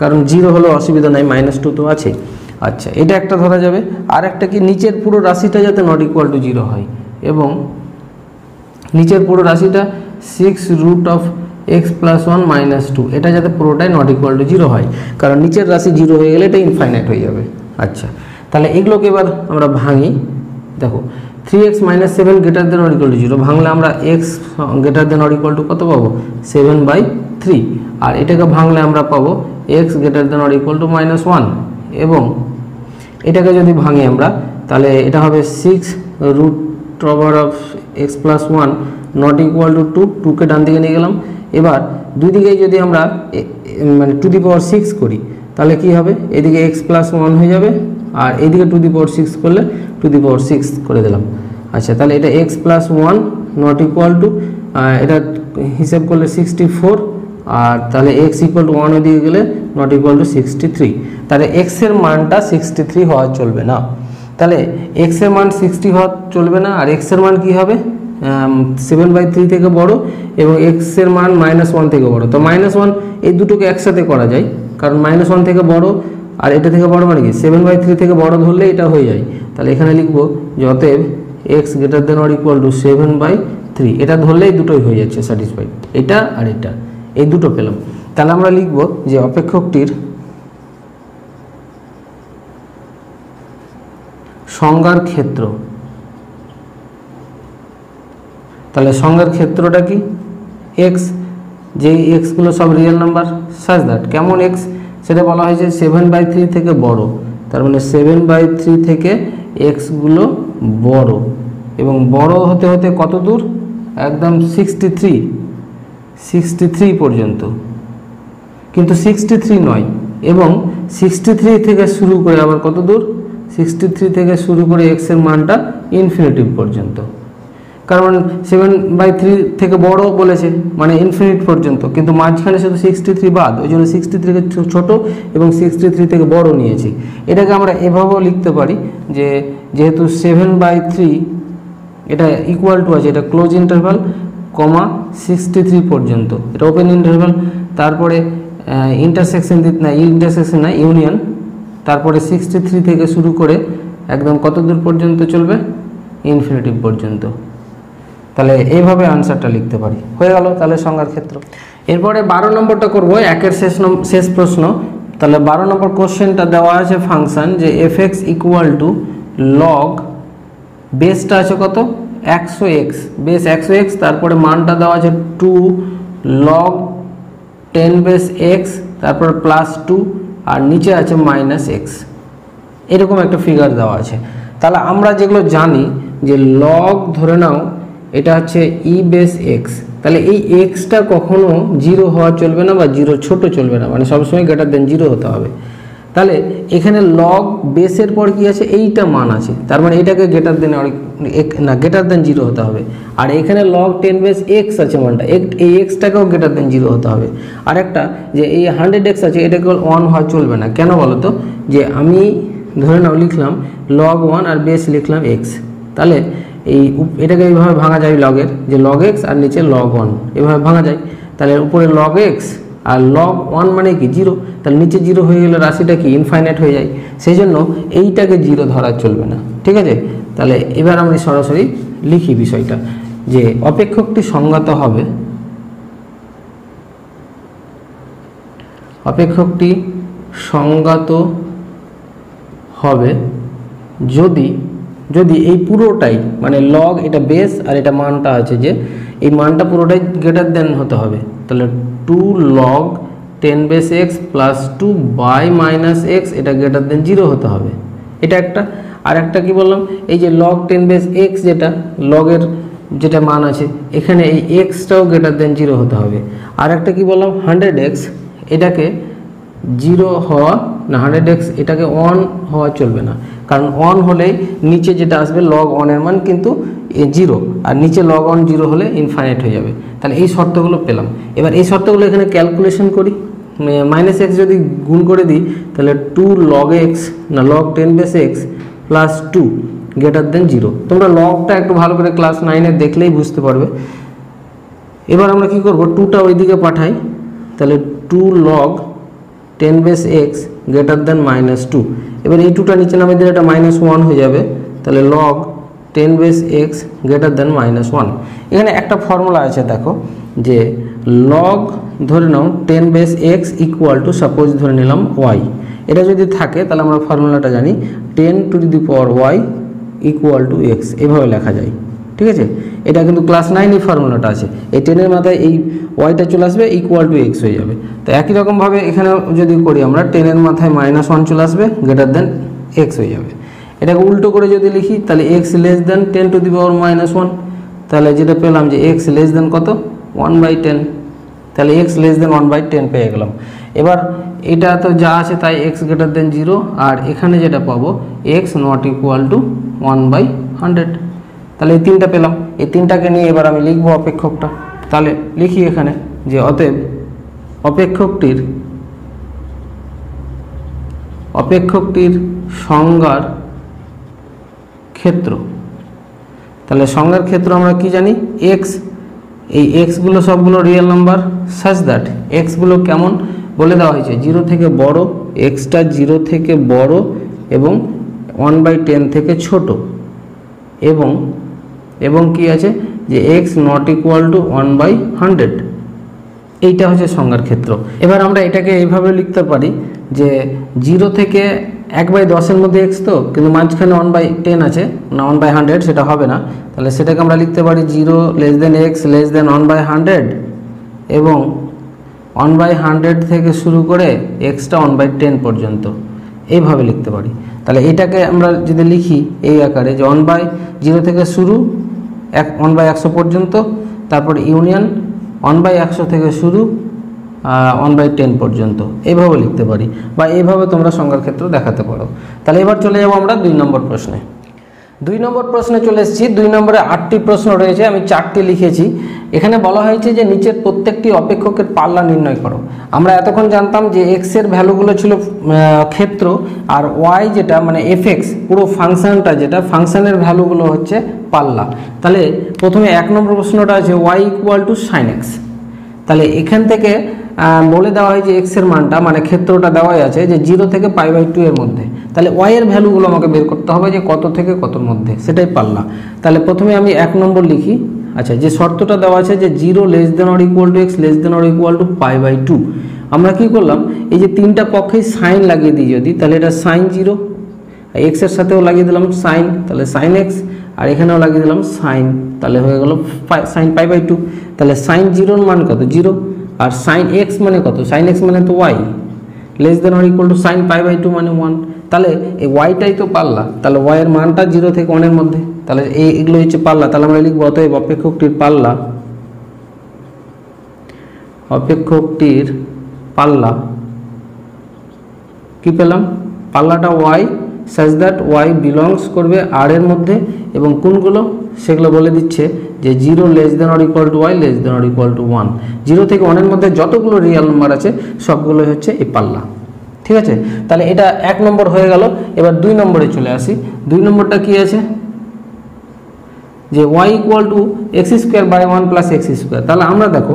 কারণ জিরো হলো অসুবিধা নাই মাইনাস টু তো আছে আচ্ছা এটা একটা ধরা যাবে। আর একটা কি, নিচের পুরো রাশিটা যাতে নট ইকুয়াল টু জিরো হয়। এবং নিচের পুরো রাশিটা six root of x plus one minus two এটা যাতে পুরোটাই নট ইকুয়াল টু জিরো হয়। কারণ নিচের রাশি জিরো হয়ে গেলে এটা ইনফাইনাইট হয়ে যাবে। আচ্ছা তাহলে এগুলোকে এবার আমরা ভাঙি। দেখো three x minus seven greater than or equal to zero ভাঙলে আমরা x greater than or equal to কত পাবো? সেভেন বাই থ্রি আর এটাকে ভাঙলে আমরা পাবো x greater than or equal to minus one এবং এটাকে যদি ভাঙি আমরা, তাহলে এটা হবে six root over of x plus one not equal to two টুকে ডান দিকে নিয়ে গেলাম। এবার দুই দিকেই যদি আমরা মানে টু দি পাওয়ার সিক্স করি, তাহলে কি হবে? এদিকে এক্স প্লাস ওয়ান হয়ে যাবে, আর এদিকে টু দি পাওয়ার সিক্স করলে টু দি পাওয়ার সিক্স করে দিলাম। আচ্ছা তাহলে এটা x plus one not equal to এটা হিসাব করলে সিক্সটি ফোর আর তাহলে এক্স ইকুয়াল টু ওয়ান ওদিকে গেলে not equal to sixty three তাহলে এক্সের মানটা সিক্সটি থ্রি হওয়া চলবে না। তাহলে এক্সের মান সিক্সটি হওয়া চলবে না, আর এক্সের মান কি হবে? সেভেন বাই থ্রি থেকে বড় এবং এক্সের মান মাইনাস ওয়ান থেকে বড়। তো মাইনাস ওয়ান এই দুটোকে একসাথে করা যায়, কারণ মাইনাস ওয়ান থেকে বড়, আর এটা থেকে বড় মানে কি? সেভেন বাই থ্রি থেকে বড় ধরলে এটা হয়ে যায়। তাহলে এখানে লিখব যে অতএব x greater than or equal to seven by three এটা ধরলেই দুটোই হয়ে যাচ্ছে স্যাটিসফাইড এটা আর এটা। এই দুটো পেলাম। তাহলে আমরা লিখব যে অপেক্ষকটির সংজ্ঞার ক্ষেত্র। তাহলে সংজ্ঞার ক্ষেত্রটা কি? এক্স যেই এক্সগুলো সব রিয়েল নাম্বার সাজ দ্যাট কেমন এক্স সেটা বলা হয়েছে সেভেন বাই থ্রি থেকে বড়। তার মানে সেভেন বাই থ্রি থেকে এক্সগুলো বড়। এবং বড় হতে হতে কত দূর? একদম সিক্সটি থ্রি সিক্সটি থ্রি পর্যন্ত। কিন্তু সিক্সটি থ্রি নয়। এবং সিক্সটি থ্রি থেকে শুরু করে আবার কত দূর? সিক্সটি থ্রি থেকে শুরু করে এক্সের মানটা ইনফিনিটিভ পর্যন্ত। কারণ সেভেন বাই থ্রি থেকে বড় বলেছে মানে ইনফিনিট পর্যন্ত। কিন্তু মাঝখানে শুধু সিক্সটি থ্রি বাদ, ওই জন্য সিক্সটি থেকে ছোট এবং সিক্সটি থ্রি থেকে বড় নিয়েছি। এটাকে আমরা এভাবেও লিখতে পারি যে, যেহেতু সেভেন বাই থ্রি এটা ইকুয়াল টু আছে, এটা close interval comma sixty three পর্যন্ত। এটা ওপেন ইন্টারভাল তারপরে ইন্টারসেকশন দিতে না ইন্টারসেকশন না ইউনিয়ন তারপরে সিক্সটি থ্রি থেকে শুরু করে একদম কত দূর পর্যন্ত চলবে? ইনফিনিটিভ পর্যন্ত। তাহলে এইভাবে আনসারটা লিখতে পারি। হয়ে গেল তাহলে সংজ্ঞার ক্ষেত্র। এরপরে বারো নম্বরটা করব, একের শেষ শেষ প্রশ্ন। তাহলে বারো নম্বর কোশ্চেনটা দেওয়া আছে ফাংশন যে f x equal to log বেসটা আছে কত? একশো এক্স বেস একশো এক্স তারপরে মানটা দেওয়া আছে two log ten base x তারপর প্লাস টু আর নিচে আছে মাইনাস এক্স এরকম একটা ফিগার দেওয়া আছে। তাহলে আমরা যেগুলো জানি, যে লগ ধরে নাও, এটা হচ্ছে ই বেস এক্স তাহলে এই এক্সটা কখনো জিরো হওয়া চলবে না বা জিরো ছোট চলবে না। মানে সবসময় গ্রেটার দেন জিরো হতে হবে। তাহলে এখানে লগ বেসের পর কি আছে? এইটা মান আছে। তার মানে এটাকে গ্রেটার দেন না গ্রেটার দেন জিরো হতে হবে। আর এখানে লগ টেন বেস এক্স আছে মানটা। এই এক্সটাকেও গ্রেটার দেন জিরো হতে হবে। আর একটা, যে এই হান্ড্রেড এক্স আছে এটাকে ওয়ান হওয়া চলবে না। কেন বলো তো? যে আমি ধরে নাও লিখলাম লগ ওয়ান আর বেস লিখলাম এক্স তাহলে এই এটাকে এইভাবে ভাঙা যায় লগের যে লগ এক্স আর নিচে লগ ওয়ান এভাবে ভাঙা যায়। তাহলে উপরে লগ এক্স আর লগ ওয়ান মানে কি? জিরো তাহলে নিচে জিরো হয়ে গেলে রাশিটা কি? ইনফাইনাইট হয়ে যায়। সেই জন্য এইটাকে জিরো ধরা চলবে না। ঠিক আছে? তাহলে এবার আমি সরাসরি লিখি বিষয়টা যে অপেক্ষকটি সংগত হবে। অপেক্ষকটি সংজ্ঞাত হবে যদি যদি এই পুরোটাই মানে লগ এটা বেস আর এটা মানটা আছে যে, এই মানটা পুরোটাই গ্রেটার দেন হতে হবে। তাহলে two log ten base x plus two by minus x এটা গ্রেটার দেন জিরো হতে হবে। এটা একটা। আর একটা কি বললাম? এই যে লগ টেন বেস এক্স যেটা, লগের যেটা মান আছে, এখানে এই এক্সটাও গ্রেটার দেন জিরো হতে হবে। আর একটা কি বললাম? হান্ড্রেড এক্স এটাকে জিরো হওয়া না হান্ড্রেড এক্স এটাকে অন হওয়া চলবে না। কারণ অন হলেই নিচে যেটা আসবে লগ অনের মান কিন্তু জিরো, আর নিচে লগ অন জিরো হলে ইনফাইনাইট হয়ে যাবে। তাহলে এই শর্তগুলো পেলাম। এবার এই শর্তগুলো এখানে ক্যালকুলেশন করি। মাইনাস এক্স যদি গুণ করে দিই, তাহলে টু লগ এক্স না log ten base x plus two greater than zero তোমরা লগটা একটু ভালো করে ক্লাস নাইনে দেখলেই বুঝতে পারবে। এবার আমরা কি করব? টুটা ওইদিকে পাঠাই। তাহলে two log ten base x greater than minus two এবার এই টুটা নিচে নামে দিলে এটা মাইনাস ওয়ান হয়ে যাবে। তাহলে log ten base x greater than minus one এখানে একটা ফর্মুলা আছে, দেখো, যে লগ ধরে নাও ten base x equal to suppose ধরে নিলাম ওয়াই এটা যদি থাকে, তাহলে আমরা ফর্মুলাটা জানি ten to the power y equal to x এভাবে লেখা যায়। ঠিক আছে? এটা কিন্তু ক্লাস নাইনই ফর্মুলাটা আছে। এই টেনের মাথায় এই ওয়াইটা চলে আসবে ইকুয়াল টু এক্স হয়ে যাবে। তো একই রকমভাবে এখানে যদি করি আমরা টেনের মাথায় মাইনাস ওয়ান চলে আসবে গ্রেটার দেন এক্স হয়ে যাবে। এটাকে উল্টো করে যদি লিখি, তাহলে x less than ten to the power minus one তাহলে যেটা পেলাম যে এক্স লেস দেন কত? ওয়ান বাই টেন তাহলে x less than one by ten পেয়ে গেলাম। এবার এটা তো যা আছে তাই এক্স গ্রেটার দেন জিরো আর এখানে যেটা পাবো x not equal to one by hundred তাহলে এই তিনটা পেলাম। এই তিনটাকে নিয়ে এবার আমি লিখব অপেক্ষকটা। তাহলে লিখি এখানে যে অতএব অপেক্ষকটির অপেক্ষকটির সংজ্ঞার ক্ষেত্র। তাহলে সংজ্ঞার ক্ষেত্র আমরা কি জানি? এক্স এই এক্সগুলো সবগুলো রিয়েল নাম্বার সাজ দ্যাট এক্সগুলো কেমন? বলে দেওয়া হয়েছে জিরো থেকে বড় এক্সটা জিরো থেকে বড় এবং ওয়ান বাই টেন থেকে ছোট এবং এবং কি আছে? যে x not equal to one by hundred এইটা হচ্ছে সংজ্ঞার ক্ষেত্র। এবার আমরা এটাকে এইভাবে লিখতে পারি যে জিরো থেকে এক বাই দশের মধ্যে এক্স তো, কিন্তু মাঝখানে ওয়ান বাই টেন আছে, না ওয়ান বাই হান্ড্রেড সেটা হবে না। তাহলে সেটাকে আমরা লিখতে পারি zero less than x less than one by hundred এবং ওয়ান বাই হান্ড্রেড থেকে শুরু করে এক্সটা ওয়ান বাই টেন পর্যন্ত। এইভাবে লিখতে পারি। তাহলে এটাকে আমরা যদি লিখি এই আকারে যে ওয়ান বাই জিরো থেকে শুরু এক ওয়ান বাই একশো পর্যন্ত, তারপর ইউনিয়ন ওয়ান বাই একশো থেকে শুরু ওয়ান বাই টেন পর্যন্ত। এইভাবে লিখতে পারি, বা এইভাবে তোমরা সংখ্যার ক্ষেত্র দেখাতে পারো। তাহলে এবার চলে যাব আমরা দুই নম্বর প্রশ্নে। দুই নম্বর প্রশ্নে চলে এসেছি। দুই নম্বরে আটটি প্রশ্ন রয়েছে, আমি চারটি লিখেছি। এখানে বলা হয়েছে যে নিচের প্রত্যেকটি অপেক্ষকের পাল্লা নির্ণয় করো। আমরা এতক্ষণ জানতাম যে এক্সের ভ্যালুগুলো ছিল ক্ষেত্র আর ওয়াই যেটা মানে এফ পুরো ফাংশনটা যেটা, ফাংশনের ভ্যালুগুলো হচ্ছে পাল্লা। তাহলে প্রথমে এক নম্বর প্রশ্নটা আছে y equal to sine x তাহলে এখান থেকে বলে দেওয়া হয় যে এক্সের মানটা মানে ক্ষেত্রটা দেওয়াই আছে যে জিরো থেকে পাই বাই টু এর মধ্যে। তাহলে ওয়াই এর ভ্যালুগুলো আমাকে বের করতে হবে যে কত থেকে কতর মধ্যে। সেটাই পারলাম। তাহলে প্রথমে আমি এক নম্বর লিখি। আচ্ছা যে শর্তটা দেওয়া আছে যে zero less than or equal to x less than or equal to pi by two আমরা কি করলাম? এই যে তিনটা পক্ষেই সাইন লাগিয়ে দিই যদি, তাহলে এটা সাইন জিরো এক্সের সাথেও লাগিয়ে দিলাম সাইন তাহলে সাইন এক্স আর এখানেও লাগিয়ে দিলাম সাইন তাহলে হয়ে গেল সাইন পাই বাই টু তাহলে সাইন জিরোর মান কত? জিরো আর সাইন এক্স মানে কত? সাইন এক্স মানে তো y less than or equal to sine pi by two মানে ওয়ান তাহলে এই ওয়াইটাই তো পাল্লা। তাহলে ওয়াইয়ের মানটা জিরো থেকে ওয়ানের মধ্যে। তাহলে এই এগুলো হচ্ছে পাল্লা। তাহলে আমরা লিখব অতএব অপেক্ষকটির পাল্লা। অপেক্ষকটির পাল্লা। কি পেলাম? পাল্লাটা Y such that Y belongs করবে আর এর মধ্যে এবং কোনগুলো? সেগুলো বলে দিচ্ছে যে zero less than or equal to y less than or equal to one zero থেকে ওয়ানের মধ্যে যতগুলো রিয়াল নাম্বার আছে, সবগুলোই হচ্ছে এই পাল্লা। ঠিক আছে? তাহলে এটা এক নম্বর হয়ে গেল। এবার দুই নম্বরে চলে আসি। দুই নম্বরটা কি আছে? যে y equal to x square by one plus x square তাহলে আমরা দেখো,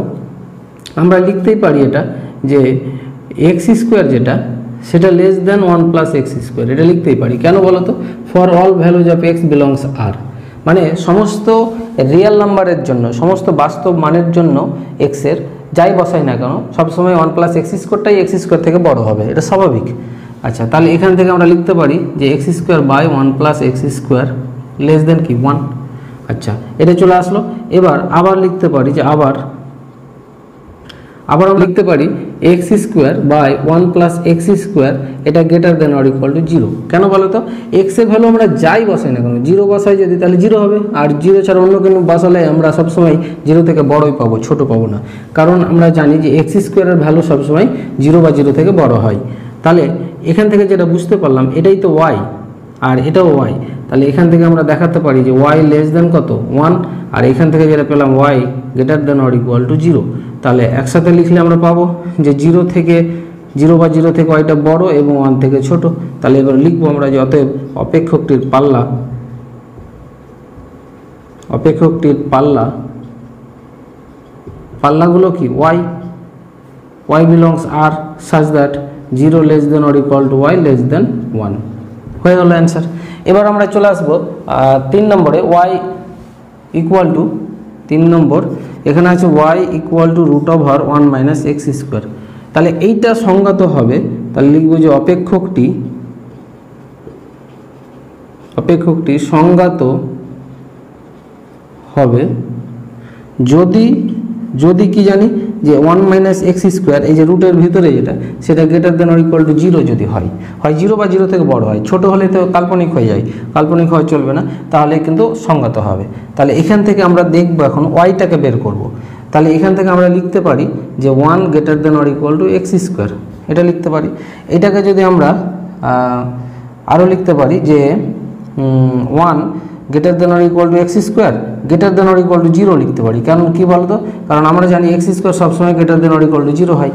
আমরা লিখতেই পারি এটা যে এক্স স্কোয়ার যেটা, সেটা less than one plus x square এটা লিখতেই পারি। কেন বলো তো? For all values of x belongs R মানে সমস্ত রিয়েল নাম্বারের জন্য, সমস্ত বাস্তব মানের জন্য এক্সের যাই বসাই না কেন, সবসময় ওয়ান প্লাস এক্স স্কোয়ারটাই এক্স স্কোয়ার থেকে বড় হবে, এটা স্বাভাবিক। আচ্ছা তাহলে এখান থেকে আমরা লিখতে পারি যে x square by one plus x square less than কি? ওয়ান আচ্ছা এটা চলে আসলো। এবার আবার লিখতে পারি যে আবার আবার আমরা লিখতে পারি x square by one plus x square এটা greater than or equal to zero কেন বলো তো? এক্সের ভ্যালু আমরা যাই বসাই না কেন? জিরো বসাই যদি, তাহলে জিরো হবে। আর জিরো ছাড়া অন্য কোনো বসালে আমরা সবসময় জিরো থেকে বড়ই পাবো, ছোট পাবো না। কারণ আমরা জানি যে এক্স স্কোয়ারের ভ্যালু সবসময় জিরো বা জিরো থেকে বড় হয়। তাহলে এখান থেকে যেটা বুঝতে পারলাম, এটাই তো ওয়াই আর এটাও ওয়াই তাহলে এখান থেকে আমরা দেখাতে পারি যে ওয়াই লেস দেন কত? ওয়ান আর এখান থেকে যেটা পেলাম y greater than or equal to zero তাহলে একসাথে লিখলে আমরা পাবো যে জিরো থেকে, জিরো বা জিরো থেকে ওয়াইটা বড় এবং ওয়ান থেকে ছোট। তাহলে এবার লিখব আমরা যে অতএব অপেক্ষকটির পাল্লা অপেক্ষকটির পাল্লা, পাল্লাগুলো কি? Y y belongs R such that zero less than or equal to y less than one হয়ে গেল অ্যান্সার এবার আমরা চলে আসব তিন নম্বরে ওয়াই ইকুয়াল টু তিন নম্বর এখানে আছে y equal to root of her one minus x square তাহলে এইটা সংজ্ঞাত হবে, তাহলে লিখব যে অপেক্ষকটি অপেক্ষকটি সংজ্ঞাত হবে যদি যদি কি জানি? যে ওয়ান মাইনাস এক্স স্কোয়ার এই যে রুটের ভিতরে যেটা, সেটা greater than or equal to zero যদি হয় হয় জিরো বা জিরো থেকে বড় হয়, ছোট হলে তো কাল্পনিক হয়ে যায়, কাল্পনিক হয় চলবে না, তাহলে কিন্তু সংগত হবে। তাহলে এখান থেকে আমরা দেখব এখন ওয়াইটাকে বের করব। তাহলে এখান থেকে আমরা লিখতে পারি যে one greater than or equal to x square এটা লিখতে পারি। এটাকে যদি আমরা আরও লিখতে পারি যে one greater than or equal to x square greater than or equal to zero লিখতে পারি। কারণ কী বলতো? কারণ আমরা জানি এক্স স্কোয়ার সবসময় greater than or equal to zero হয়।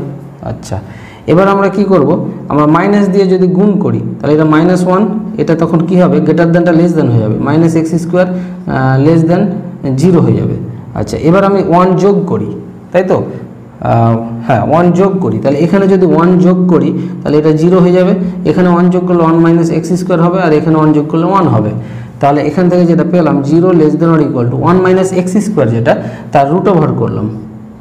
আচ্ছা এবার আমরা কি করব? আমরা মাইনাস দিয়ে যদি গুণ করি, তাহলে এটা মাইনাস ওয়ান এটা তখন কি হবে? গ্রেটার দেনটা লেস দেন হয়ে যাবে। Minus x square less than zero হয়ে যাবে। আচ্ছা এবার আমি ওয়ান যোগ করি, তাই তো? হ্যাঁ ওয়ান যোগ করি। তাহলে এখানে যদি ওয়ান যোগ করি, তাহলে এটা জিরো হয়ে যাবে। এখানে ওয়ান যোগ করলে ওয়ান মাইনাস এক্স স্কোয়ার হবে, আর এখানে ওয়ান যোগ করলে ওয়ান হবে। তাহলে এখান থেকে যেটা পেলাম zero less than or equal to one minus x square যেটা, তার রুট ওভার করলাম।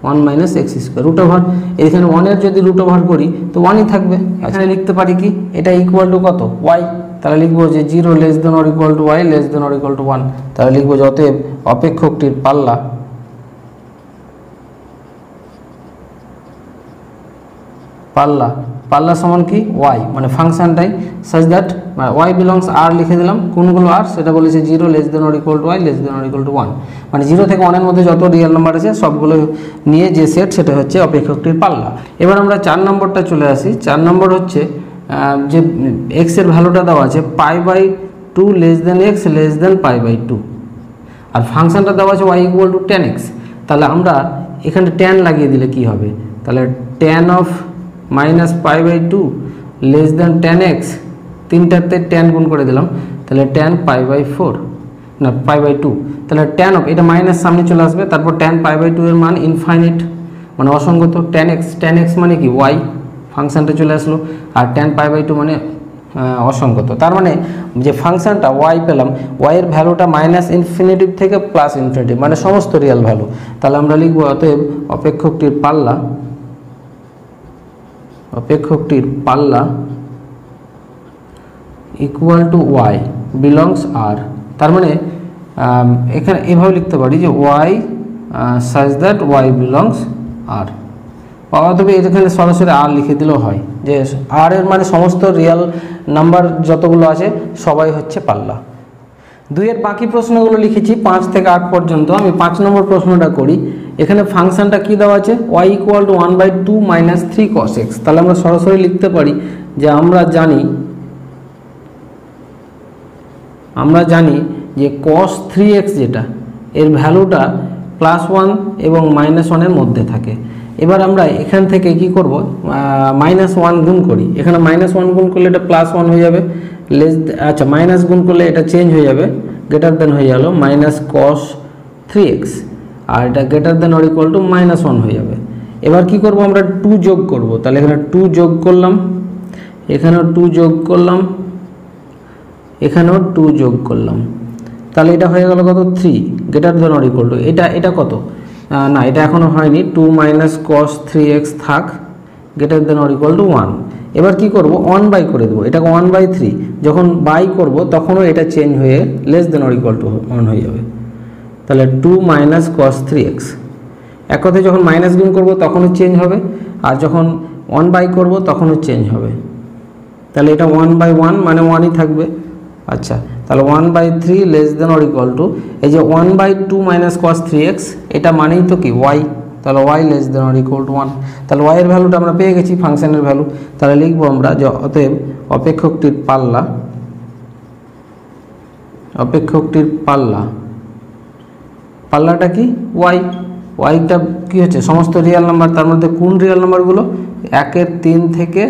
One minus x square root over এখানে ওয়ানের যদি রুট ওভার করি, তো ওয়ানই থাকবে। এখানে লিখতে পারি কি? এটা ইকুয়াল টু কত? ওয়াই তাহলে লিখব যে zero less than or equal to y less than or equal to one তাহলে লিখব যে অতএব অপেক্ষকটির পাল্লা পাল্লা পাল্লা সমান কি? ওয়াই মানে ফাংশনটাই সাজ দ্যাট ওয়াই বিলংস আর লিখে দিলাম। কোনগুলো আর সেটা বলেছে zero less than or equal to y less than or equal to one মানে জিরো থেকে ওয়ানের মধ্যে যত রিয়েল নাম্বার আছে, সবগুলো নিয়ে যে সেট সেটা হচ্ছে অপেক্ষকটির পাল্লা। এবার আমরা চার নম্বরটা চলে আসি। চার নম্বর হচ্ছে যে এক্সের ভ্যালুটা দেওয়া আছে pi by two less than x less than pi by two আর ফাংশনটা দেওয়া আছে y equal to tan x তাহলে আমরা এখানে ট্যান লাগিয়ে দিলে কি হবে? তাহলে tan of minus pi by two less than tan x, তিনটাতে tan গুণ করে দিলাম, তাহলে ট্যান পাই বাই ফোর, না, পাই বাই টু, তাহলে ট্যান অফ, এটা মাইনাস সামনে চলে আসবে, তারপর ট্যান পাই বাই টু এর মান ইনফাইনিট মানে অসঙ্গত ট্যান এক্স ট্যান এক্স মানে কি ওয়াই ফাংশনটা চলে আসলো, আর ট্যান পাই বাই টু মানে অসঙ্গত তার মানে যে ফাংশনটা ওয়াই পেলাম ওয়াই এর ভ্যালুটা মাইনাস ইনফিনিটিভ থেকে প্লাস ইনফিনিটিভ মানে সমস্ত রিয়াল ভ্যালু তাহলে আমরা লিখব, অতএব অপেক্ষকটির পাল্লা অপেক্ষকটির পাল্লা equal to y belongs R তার মানে এখানে এভাবে লিখতে পারি যে Y such that Y belongs আর অথবা এখানে সরাসরি আর লিখে দিলেও হয় যে আর এর মানে সমস্ত রিয়েল নাম্বার যতগুলো আছে, সবাই হচ্ছে পাল্লা। দুইয়ের বাকি প্রশ্নগুলো লিখেছি, পাঁচ থেকে আট পর্যন্ত। আমি পাঁচ নম্বর প্রশ্নটা করি। এখানে ফাংশনটা কি দেওয়া আছে? Y equal to one by two minus three cos x তাহলে আমরা সরাসরি লিখতে পারি যে আমরা জানি আমরা জানি যে কস থ্রি এক্স যেটা, এর ভ্যালুটা প্লাস ওয়ান এবং মাইনাস ওয়ানের মধ্যে থাকে। এবার আমরা এখান থেকে কি করব? মাইনাস ওয়ান গুণ করি। এখানে মাইনাস ওয়ান গুণ করলে এটা প্লাস ওয়ান হয়ে যাবে। লেস আচ্ছা মাইনাস গুণ করলে এটা চেঞ্জ হয়ে যাবে। গ্রেটার দেন হয়ে গেল মাইনাস কস থ্রি এক্স আর এটা greater than or equal to minus one হয়ে যাবে। এবার কি করব আমরা? টু যোগ করব। তাহলে এখানে টু যোগ করলাম। এখানেও টু যোগ করলাম। এখানেও টু যোগ করলাম। তাহলে এটা হয়ে গেল কত? Three greater than or equal to এটা এটা কত? না, এটা এখনও হয়নি। Two minus cos three x থাক। Greater than or equal to one এবার কি করব? ওয়ান বাই করে দেবো। এটাকে ওয়ান বাই থ্রি যখন বাই করব, তখনও এটা চেঞ্জ হয়ে less than or equal to one হয়ে যাবে। তাহলে two minus cos three x এক কথায় যখন মাইনাস গুণ করব, তখনও চেঞ্জ হবে। আর যখন ওয়ান বাই করব, তখনও চেঞ্জ হবে। তাহলে এটা ওয়ান বাই ওয়ান মানে ওয়ানই থাকবে। আচ্ছা তাহলে one by three less than or equal to এই যে one by two minus cos three x এটা মানেই তো কি? ওয়াই তাহলে y less than or equal to one তাহলে ওয়াইয়ের ভ্যালুটা আমরা পেয়ে গেছি, ফাংশানের ভ্যালু তাহলে লিখব আমরা যে অতএব অপেক্ষকটির পাল্লা অপেক্ষকটির পাল্লা পাল্লাটা কি? ওয়াই ওয়াইটা কি হচ্ছে? সমস্ত রিয়েল নাম্বার তার মধ্যে কোন রিয়েল নাম্বারগুলো একের তিন থেকে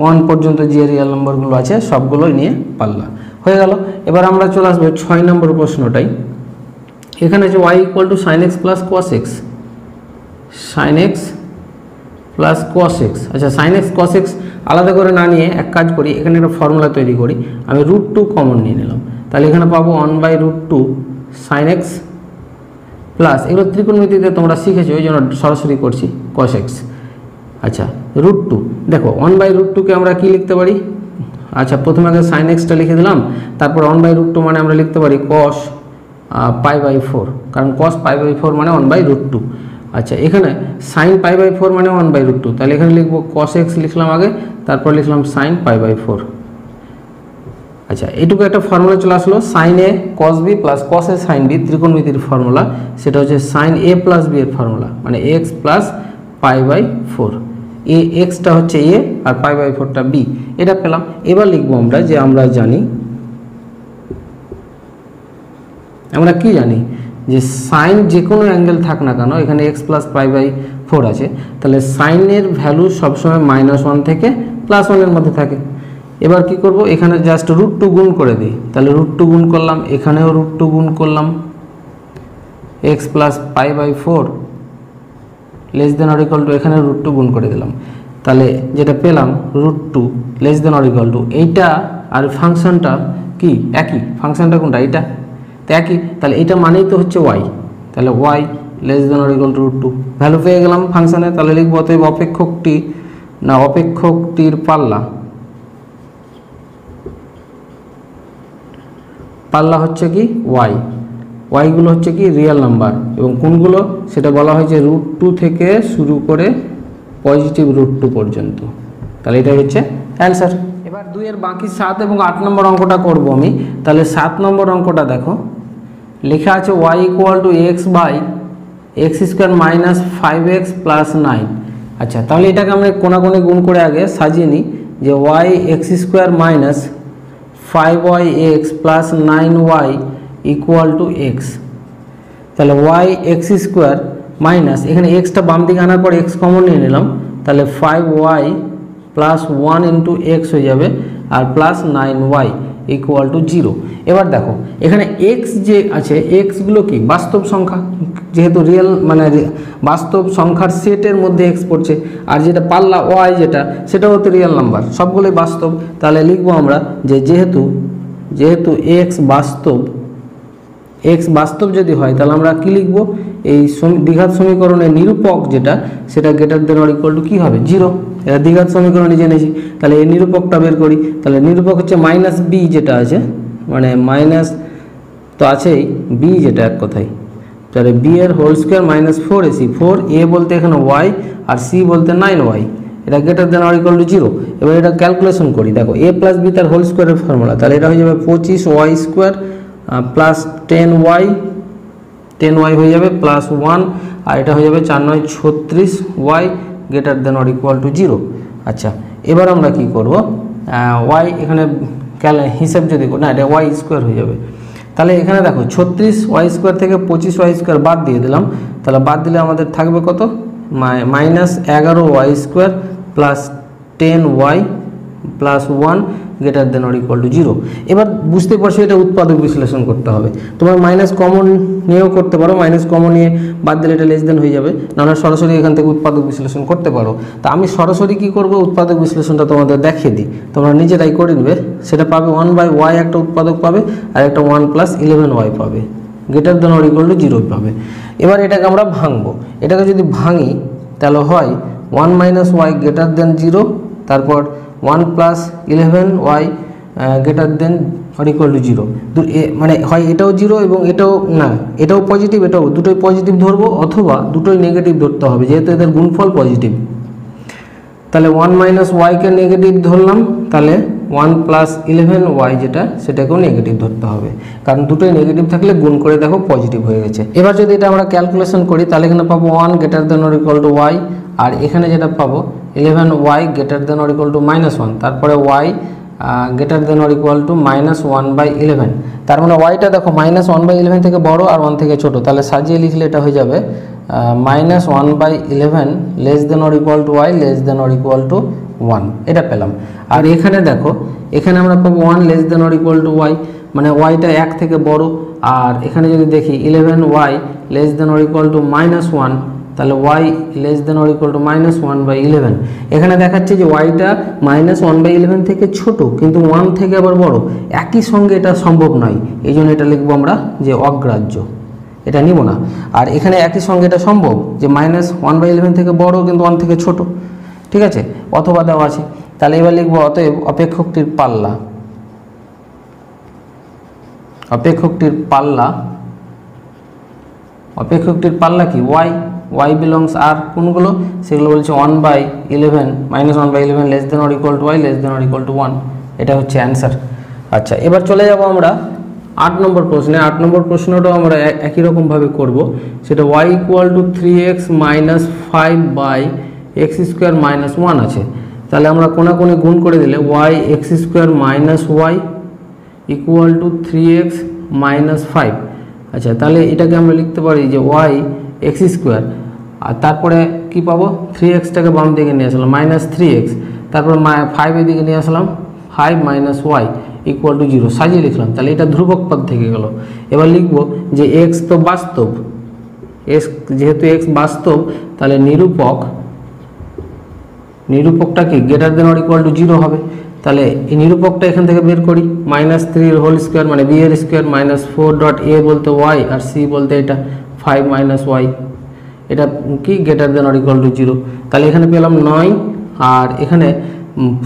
ওয়ান পর্যন্ত যে রিয়েল নাম্বারগুলো আছে, সবগুলোই নিয়ে পাল্লা। হয়ে গেল। এবার আমরা চলে আসব ছয় নম্বর প্রশ্নটাই। এখানে আছে y equal to sine x plus cos x sine x plus cos x আচ্ছা সাইন এক্স কস এক্স আলাদা করে না নিয়ে এক কাজ করি, এখানে একটা ফর্মুলা তৈরি করি। আমি রুট টু কমন নিয়ে নিলাম। তাহলে এখানে পাবো one by root two sine x plus এগুলো ত্রিকোণমিতিতে তোমরা শিখেছো ওই জন্য সরাসরি করছি কস এক্স আচ্ছা রুট টু দেখো ওয়ান বাই রুট টুকে আমরা কি লিখতে পারি? আচ্ছা প্রথমে আগে সাইন এক্সটা লিখে দিলাম, তারপর ওয়ান বাই রুট টু মানে আমরা লিখতে পারি কস পাই বাই ফোর কারণ কস পাই বাই ফোর মানে ওয়ান বাই রুট টু আচ্ছা এখানে সাইন পাই বাই ফোর মানে ওয়ান বাই রুট টু তাহলে এখানে লিখব কস এক্স লিখলাম আগে, তারপর লিখলাম সাইন পাই বাই ফোর আচ্ছা এইটুকু একটা ফর্মুলা চলে আসলো sine A cos B plus cos A sine B ত্রিকোণমিতির formula সেটা হচ্ছে সাইন এ প্লাস বি এর ফর্মুলা মানে x plus pi by four এ এক্সটা হচ্ছে এ আর পাই বাই ফোরটা বি এটা পেলাম। এবার লিখব আমরা যে আমরা জানি, আমরা কি জানি? যে সাইন যে কোনো অ্যাঙ্গেল থাক না কেন, এখানে x plus pi by four আছে, তাহলে সাইনের ভ্যালু সবসময় মাইনাস ওয়ান থেকে প্লাস ওয়ানের মধ্যে থাকে। এবার কি করব? এখানে জাস্ট রুট টু গুণ করে দিই। তাহলে রুট টু গুণ করলাম, এখানেও রুট টু গুণ করলাম। X plus pi by four less than or equal to এখানে রুট টু গুণ করে দিলাম। তাহলে যেটা পেলাম root two less than or equal to এইটা আর ফাংশনটা কি? একই। ফাংশনটা কোনটা? এইটা। তো একই। তাহলে এইটা মানেই তো হচ্ছে ওয়াই তাহলে y less than or equal to root two value পেয়ে গেলাম ফাংশানে। তাহলে লিখব, অতএব অপেক্ষকটি, না, অপেক্ষকটির পাল্লা। পাল্লা হচ্ছে কি ওয়াই ওয়াইগুলো হচ্ছে কি রিয়েল নাম্বার এবং কোনগুলো? সেটা বলা হয়েছে রুট টু থেকে শুরু করে পজিটিভ রুট টু পর্যন্ত। তাহলে এটা হচ্ছে অ্যান্সার এবার দুইয়ের বাকি সাত এবং আট নম্বর অঙ্কটা করব আমি। তাহলে সাত নম্বর অঙ্কটা দেখো। লেখা আছে y equal to x by x square minus five x plus nine আচ্ছা তাহলে এটাকে আমরা কোনাকোনে গুণ করে আগে সাজিয়ে নিই যে y x square minus five y x plus nine y equal to x তাহলে ওয়াই এক্স স্কোয়ার মাইনাস এখানে এক্সটা বাম দিকে আনার পর এক্স কমন নিয়ে নিলাম। তাহলে five y plus one into x হয়ে যাবে আর plus nine y equal to zero এবার দেখো, এখানে এক্স যে আছে এক্সগুলো কি? বাস্তব সংখ্যা যেহেতু রিয়েল মানে বাস্তব সংখ্যার সেটের মধ্যে এক্স পড়ছে আর যেটা পাল্লা ওয়াই যেটা সেটা তো রিয়েল নাম্বার সবগুলোই বাস্তব। তাহলে লিখব আমরা যে যেহেতু যেহেতু এক্স বাস্তব এক্স বাস্তব যদি হয়, তাহলে আমরা কি লিখব? এই দ্বিঘাত সমীকরণের নিরূপক যেটা, সেটা greater than or equal to কী হবে? জিরো এটা দ্বিঘাত সমীকরণে জেনেছি। তাহলে এই নিরূপকটা বের করি। তাহলে নিরূপক হচ্ছে মাইনাস বি যেটা আছে মানে মাইনাস তো আছেই বি যেটা এক কথায়। তাহলে বি এর whole square minus four AC four A বলতে এখানে ওয়াই আর সি বলতে নাইন ওয়াই এটা greater than or equal to zero এবার এটা ক্যালকুলেশন করি, দেখো এ প্লাস বি তার হোল স্কোয়ারের ফর্মুলা তাহলে এটা হয়ে যাবে পঁচিশ y square plus ten y ten y হয়ে যাবে প্লাস ওয়ান আর এটা হয়ে যাবে চার নয় ছত্রিশ y greater than or equal to zero আচ্ছা এবার আমরা কি করব? ওয়াই এখানে হিসাব যদি না, এটা ওয়াই স্কোয়ার হয়ে যাবে। তাহলে এখানে দেখো ছত্রিশ ওয়াই স্কোয়ার থেকে পঁচিশ ওয়াই স্কোয়ার বাদ দিয়ে দিলাম। তাহলে বাদ দিলে আমাদের থাকবে কত? মাইনাস এগারো y square plus ten y plus one greater than or equal to zero এবার বুঝতে পারছ এটা উৎপাদক বিশ্লেষণ করতে হবে। তোমার মাইনাস কমন নিয়েও করতে পারো মাইনাস কমন নিয়ে বাদ দিলে এটা লেস দেন হয়ে যাবে, নাহলে সরাসরি এখান থেকে উৎপাদক বিশ্লেষণ করতে পারো। তা আমি সরাসরি কি করব? উৎপাদক বিশ্লেষণটা তোমাদের দেখিয়ে দিই। তোমরা নিজেরাই করে নেবে, সেটা পাবে ওয়ান বাই ওয়াই একটা উৎপাদক পাবে, আর একটা ওয়ান প্লাস ইলেভেন ওয়াই পাবে। Greater than or equal to zero পাবে। এবার এটাকে আমরা ভাঙবো। এটাকে যদি ভাঙি, তাহলে হয় one minus y greater than zero তারপর one plus eleven y greater than or equal to zero. মানে হয় এটাও জিরো এবং এটাও না, এটাও পজিটিভ, এটাও দুটোই পজিটিভ ধরবো অথবা দুটোই নেগেটিভ ধরতে হবে, যেহেতু এদের গুণফল পজিটিভ। তাহলে ওয়ান মাইনাস ওয়াইকে নেগেটিভ ধরলাম, তাহলে ওয়ান প্লাস ইলেভেন ওয়াই যেটা, সেটাকেও নেগেটিভ ধরতে হবে। কারণ দুটোই নেগেটিভ থাকলে গুণ করে দেখো পজিটিভ হয়ে গেছে। এবার যদি এটা আমরা ক্যালকুলেশন করি, তাহলে এখানে পাবো one greater than or equal to y আর এখানে যেটা পাবো eleven y greater than or equal to minus one তারপরে y greater than or equal to minus one by eleven তার মানে ওয়াইটা দেখো মাইনাস ওয়ান বাই ইলেভেন থেকে বড় আর ওয়ান থেকে ছোট। তাহলে সাজিয়ে লিখলে এটা হয়ে যাবে minus one by eleven less than or to y less than or equal to one এটা পেলাম। আর এখানে দেখো, এখানে আমরা পাবো one less than or equal to y মানে ওয়াইটা এক থেকে বড়, আর এখানে যদি দেখি eleven y less than or equal to minus one তাহলে y less than or equal to minus one by eleven এখানে দেখাচ্ছে যে ওয়াইটা মাইনাস ওয়ান বাই ইলেভেন থেকে ছোট, কিন্তু ওয়ান থেকে আবার বড়। একই সঙ্গে এটা সম্ভব নয়, এই জন্য এটা লিখব আমরা যে অগ্রাহ্য। এটা নিব না। আর এখানে একই সঙ্গে এটা সম্ভব যে মাইনাস ওয়ান বাই ইলেভেন থেকে বড়, কিন্তু ওয়ান থেকে ছোট। ঠিক আছে? অথবা দেওয়া আছে। তাহলে এবার লিখব, অতএব অপেক্ষকটির পাল্লা। অপেক্ষকটির পাল্লা। অপেক্ষকটির পাল্লা কি? ওয়াই ওয়াই বিলংস আর কোনগুলো? সেগুলো বলছে one by eleven minus one by eleven less than or equal to y less than or equal to one এটা হচ্ছে অ্যান্সার আচ্ছা এবার চলে যাব আমরা আট নম্বর প্রশ্নে। আট নম্বর প্রশ্নটাও আমরা একই রকমভাবে করব। সেটা y equal to three x minus five by x square minus one আছে। তাহলে আমরা কোনাকুনি গুণ করে দিলে y x square minus y equal to three x minus five আচ্ছা তাহলে এটাকে আমরা লিখতে পারি যে ওয়াই এক্স স্কোয়ার আর তারপরে কি পাবো? থ্রি এক্সটাকে বাম দিকে নিয়ে আসলাম মাইনাস থ্রি এক্স তারপর ফাইভ এদিকে নিয়ে আসলাম five minus y equal to zero সাজিয়ে লিখলাম, তাহলে এটা ধ্রুবক পদ থেকে গেল। এবার লিখব যে এক্স তো বাস্তব। এক্স যেহেতু এক্স বাস্তব, তাহলে নিরূপক নিরূপকটা কি greater than or equal to zero হবে। তাহলে এই নিরূপকটা এখান থেকে বের করি। মাইনাস থ্রির হোল স্কোয়ার মানে বি এর square minus four dot A বলতে ওয়াই আর সি বলতে এটা। ফাইভ মাইনাস ওয়াই এটা কি? Greater than or equal to zero তাহলে এখানে পেলাম নয় আর এখানে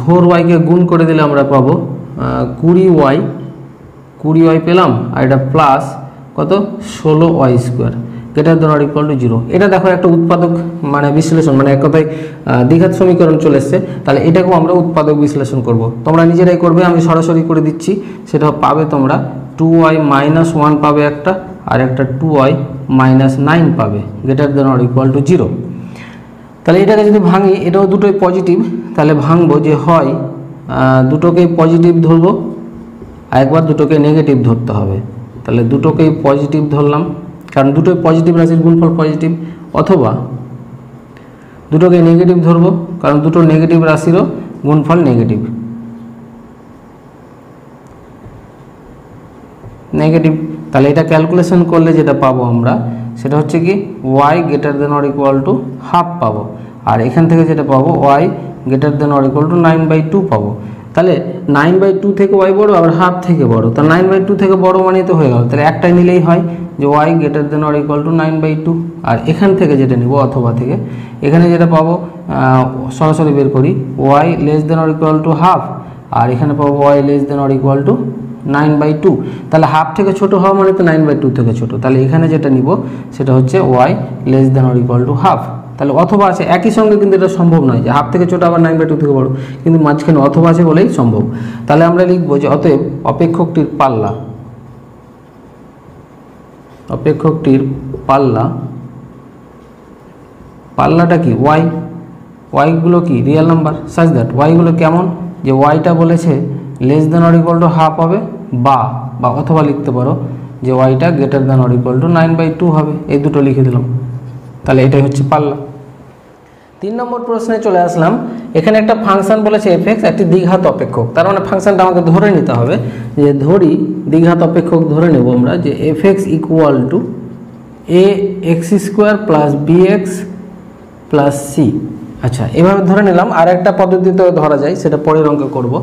ফোর ওয়াইকে গুণ করে দিলে আমরা পাবো কুড়ি ওয়াই কুড়ি ওয়াই পেলাম আর এটা প্লাস কত? ষোলো y square greater than or equal to zero এটা দেখো একটা উৎপাদক মানে বিশ্লেষণ মানে এক কথায় আহ, দ্বিঘাত সমীকরণ চলে এসছে। তাহলে এটাকেও আমরা উৎপাদক বিশ্লেষণ করব। তোমরা নিজেরাই করবে আমি সরাসরি করে দিচ্ছি। সেটা পাবে তোমরা টু ওয়াই মাইনাস ওয়ান পাবে একটা আর একটা টু ওয়াই মাইনাস নাইন পাবে greater than or equal to zero তাহলে এটাকে যদি ভাঙি এটাও দুটোই পজিটিভ তাহলে ভাঙবো যে হয় আহ, দুটোকেই পজিটিভ ধরবো একবার দুটোকে নেগেটিভ ধরতে হবে। তাহলে দুটোকেই পজিটিভ ধরলাম। কারণ দুটোই পজিটিভ রাশির গুণফল পজিটিভ অথবা দুটোকে নেগেটিভ ধরবো, কারণ দুটো নেগেটিভ রাশিরও গুণফল নেগেটিভ নেগেটিভ তাহলে এটা ক্যালকুলেশন করলে যেটা পাবো আমরা, সেটা হচ্ছে কি y greater than or equal to half পাবো। আর এখান থেকে যেটা পাবো y greater than or equal to nine by two পাবো। তাহলে নাইন বাই টু থেকে ওয়াই বড়, আবার হাফ থেকে বড়। তাহলে নাইন বাই টু থেকে বড় মানে তো হয়ে গেল। তাহলে একটাই নিলেই হয় যে y greater than or equal to nine by two আর এখান থেকে যেটা নিব, অথবা থেকে, এখানে যেটা পাবো সরাসরি বের করি y less than or equal to half আর এখানে পাবো y less than or equal to nine by two তাহলে হাফ থেকে ছোট হওয়া মানে তো নাইন বাই টু থেকে ছোট। তাহলে এখানে যেটা নিব, সেটা হচ্ছে y less than or equal to half তাহলে অথবা আছে, একই সঙ্গে কিন্তু এটা সম্ভব নয় যে হাফ থেকে ছোট আবার নাইন বাই টু থেকে বড়, কিন্তু মাঝখানে অথবা আছে বলেই সম্ভব। তাহলে আমরা লিখব যে অতএব অপেক্ষকটির পাল্লা অপেক্ষকটির পাল্লা, পাল্লাটা কি ওয়াই ওয়াইগুলো কি রিয়েল নাম্বার সাজ দ্যাট ওয়াইগুলো কেমন, যে ওয়াইটা বলেছে less than or equal to half হবে, বা বা অথবা লিখতে পারো যে ওয়াইটা greater than or equal to nine by two হবে, এই দুটো লিখে দিলাম। তাহলে এটাই হচ্ছে পাল্লা। তিন নম্বর প্রশ্নে চলে আসলাম। এখানে একটা ফাংশন বলেছে এফ এক্স একটি দ্বিঘাত অপেক্ষক। তার মানে ফাংশনটা আমাকে ধরে নিতে হবে যে ধরি দ্বিঘাত অপেক্ষক ধরে নেব আমরা যে f x equal to a x square plus b x plus c আচ্ছা এভাবে ধরে নিলাম আর একটা পদ্ধতিতে ধরা যায়, সেটা পরের অঙ্কে করব।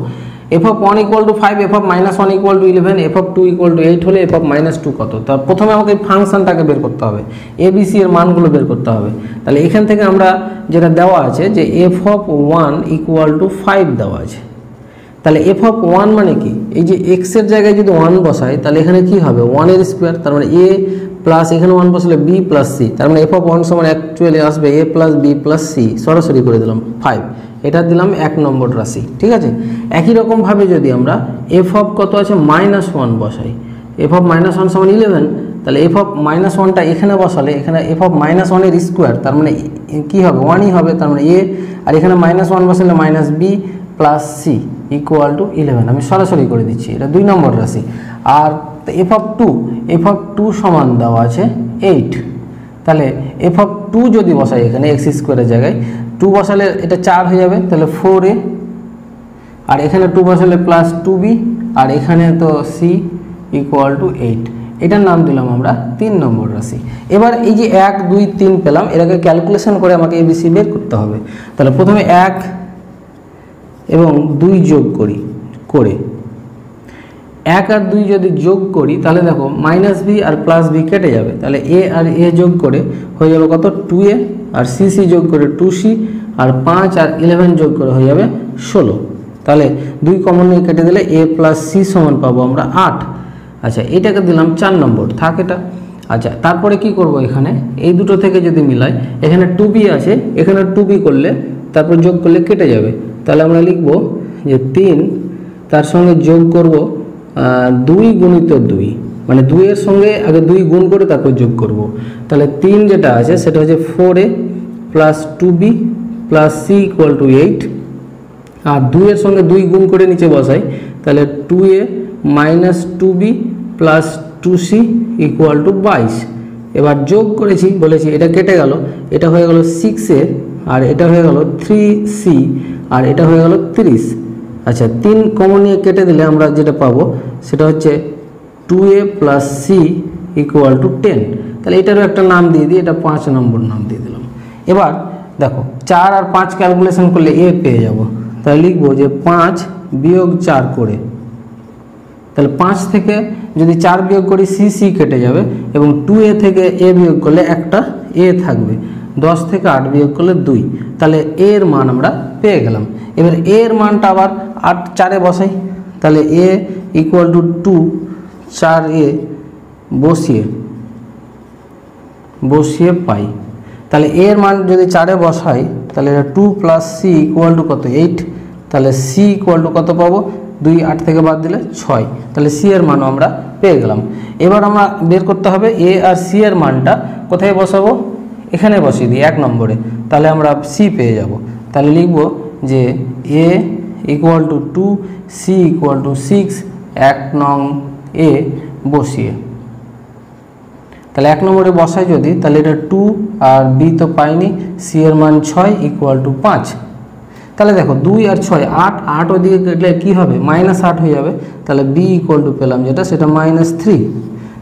F of one equal to five f of minus one equal to eleven f of two equal to eight হলে এফ অফ মাইনাস টু কত? তা প্রথমে আমাকে এই ফাংশনটাকে বের করতে হবে। এ বি সি এর মানগুলো বের করতে হবে। তাহলে এখান থেকে আমরা যেটা দেওয়া আছে যে f of one equal to five দেওয়া আছে। তাহলে এফ অফ ওয়ান মানে কি? এই যে এক্সের জায়গায় যদি ওয়ান বসাই, তাহলে এখানে কি হবে? ওয়ানের স্কোয়ার তার মানে এ প্লাস এখানে ওয়ান বসলে বি প্লাস সি তার মানে এফ অফ ওয়ান সমান অ্যাকচুয়ালি আসবে a plus b plus c সরাসরি করে দিলাম ফাইভ এটা দিলাম এক নম্বর রাশি, ঠিক আছে? একই রকমভাবে যদি আমরা এফ অফ কত আছে? মাইনাস ওয়ান বসাই। এফ অফ মাইনাস ওয়ান সমান ইলেভেন তাহলে এফ অফ মাইনাস ওয়ানটা এখানে বসালে, এখানে এফ অফ মাইনাস ওয়ানের স্কোয়ার তার মানে কী হবে? ওয়ানই হবে, তার মানে এ আর এখানে মাইনাস ওয়ান বসালে minus b plus c equal to eleven আমি সরাসরি করে দিচ্ছি, এটা দুই নম্বর রাশি। আর f of two f of two সমান দেওয়া আছে এইট তাহলে এফ অফ টু যদি বসাই এখানে এক্স স্কোয়ারের জায়গায় টু বসালে এটা চার হয়ে যাবে, তাহলে ফোর এ, আর এখানে টু বসালে প্লাস টু বি আর এখানে তো সি ইকুয়াল টু এইট এটার নাম দিলাম আমরা তিন নম্বর রাশি। এবার এই যে এক, দুই, তিন পেলাম এটাকে ক্যালকুলেশন করে আমাকে এবিসি বের করতে হবে। তাহলে প্রথমে এক এবং দুই যোগ করি, করে এক আর দুই যদি যোগ করি, তাহলে দেখো মাইনাস বি আর প্লাস বি কেটে যাবে। তাহলে এ আর এ যোগ করে হয়ে যাবে কত? টু এ আর সি সি যোগ করে টু সি আর পাঁচ আর ইলেভেন যোগ করে হয়ে যাবে ষোলো। তাহলে দুই কমন নিয়ে কেটে দিলে এ প্লাস সি সমান পাবো আমরা আট। আচ্ছা এটাকে দিলাম চার নম্বর, থাক এটা। আচ্ছা তারপরে কি করব এখানে? এই দুটো থেকে যদি মিলাই, এখানে টু বি আছে, এখানে টু বি করলে তারপর যোগ করলে কেটে যাবে। তাহলে আমরা লিখব যে তিন, তার সঙ্গে যোগ করব দুই গুণিত দুই। মানে দুইয়ের সঙ্গে আগে দুই গুণ করে তারপর যোগ করব। তাহলে তিন যেটা আছে, সেটা হচ্ছে four a plus two b plus c equal to eight আর দুইয়ের সঙ্গে দুই গুণ করে নিচে বসাই, তাহলে two a minus two b plus two c equal to বাইশ। এবার যোগ করেছি, বলেছি এটা কেটে গেল, এটা হয়ে গেল সিক্স এ আর এটা হয়ে গেল থ্রি সি আর এটা হয়ে গেল তিরিশ। আচ্ছা তিন কমন নিয়ে কেটে দিলে আমরা যেটা পাবো, সেটা হচ্ছে two a plus c equal to ten তাহলে এটারও একটা নাম দিয়ে দিই, এটা পাঁচ নম্বর নাম দিয়ে দিলাম। এবার দেখো, চার আর পাঁচ ক্যালকুলেশন করলে এ পেয়ে যাব। তাহলে লিখব যে পাঁচ বিয়োগ চার করে। তাহলে পাঁচ থেকে যদি চার বিয়োগ করি সি সি কেটে যাবে, এবং টু এ থেকে এ বিয়োগ করলে একটা এ থাকবে। দশ থেকে আট বিয়োগ করলে দুই। তাহলে এর মান আমরা পেয়ে গেলাম। এবার এর মানটা আবার আট চারে বসাই। তাহলে এ ইকুয়াল টু টু চার এ বসিয়ে বসিয়ে পাই। তাহলে এর মান যদি চারে বসাই, তাহলে এটা two plus c equal to কত? এইট তাহলে সি ইকুয়াল টু কত পাবো? দুই, আট থেকে বাদ দিলে ছয়। তাহলে সি এর মানও আমরা পেয়ে গেলাম। এবার আমরা বের করতে হবে এ আর সি এর মানটা কোথায় বসাবো? এখানে বসিয়ে দিই এক নম্বরে। তাহলে আমরা সি পেয়ে যাব। তাহলে লিখব যে a equal to two c equal to six এক নং এ বসিয়ে। তাহলে এক নম্বরে বসাই যদি, তাহলে এটা টু আর বি তো পাইনি সি এর মান ছয় ইকুয়াল টু পাঁচ। তাহলে দেখো, দুই আর ছয়, আট আট ওদিকে কেটলে কী হবে? মাইনাস আট হয়ে যাবে। তাহলে বি ইকুয়াল টু পেলাম যেটা, সেটা মাইনাস থ্রি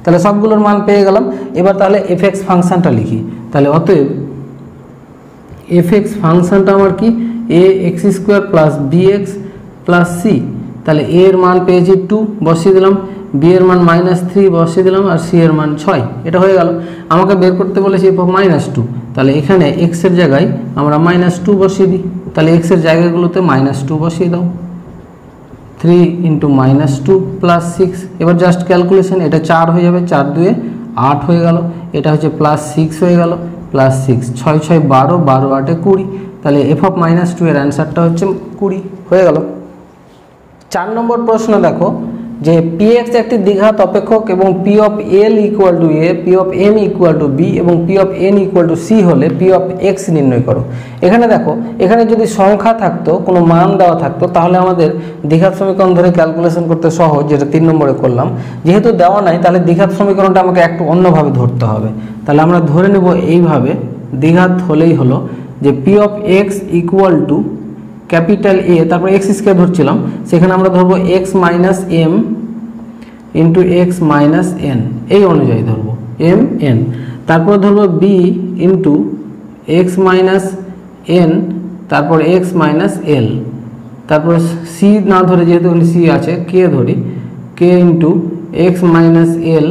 তাহলে সবগুলোর মান পেয়ে গেলাম। এবার তাহলে এফ এক্স ফাংশানটা লিখি। তাহলে অতএব এফ এক্স ফাংশানটা আমার কি? A x square plus b x plus c তাহলে এ এর মান পেয়েছি টু বসিয়ে দিলাম বি এর মান মাইনাস থ্রি বসিয়ে দিলাম, আর সি এর মান ছয়, এটা হয়ে গেল। আমাকে বের করতে বলেছি মাইনাস টু তাহলে এখানে এক্সের জায়গায় আমরা মাইনাস টু বসিয়ে দিই, তাহলে এক্সের জায়গাগুলোতে মাইনাস টু বসিয়ে দাও। Three into minus two plus six এবার জাস্ট ক্যালকুলেশন এটা চার হয়ে যাবে, চার দুয়ে আট হয়ে গেল, এটা হচ্ছে প্লাস সিক্স হয়ে গেল প্লাস সিক্স ছয় ছয়, বারো বারো, আটে কুড়ি তাহলে এফ অফ মাইনাস টু এর অ্যান্সারটা হচ্ছে কুড়ি, হয়ে গেল। চার নম্বর প্রশ্ন দেখো, যে পি এক্স একটি দ্বিঘাত অপেক্ষক এবং p of l equal to a p of m equal to b এবং p of n equal to c হলে পি অফ এক্স নির্ণয় করো। এখানে দেখো, এখানে যদি সংখ্যা থাকতো, কোনো মান দেওয়া থাকতো, তাহলে আমাদের দ্বিঘাত সমীকরণ ধরে ক্যালকুলেশন করতে সহজ, যেটা তিন নম্বরে করলাম। যেহেতু দেওয়া নাই, তাহলে দ্বিঘাত সমীকরণটা আমাকে একটু অন্যভাবে ধরতে হবে। তাহলে আমরা ধরে নেব এইভাবে দ্বিঘাত হলেই হলো যে p of x equal to capital a তারপর এক্স স্কোয়ার ধরছিলাম, সেখানে আমরা ধরবো x minus m into x minus n এই অনুযায়ী ধরবো এম এন তারপর ধরবো b into x minus n তারপর এক্স মাইনাস এল তারপর সি না ধরে যেহেতু সি আছে কে ধরি k into x minus l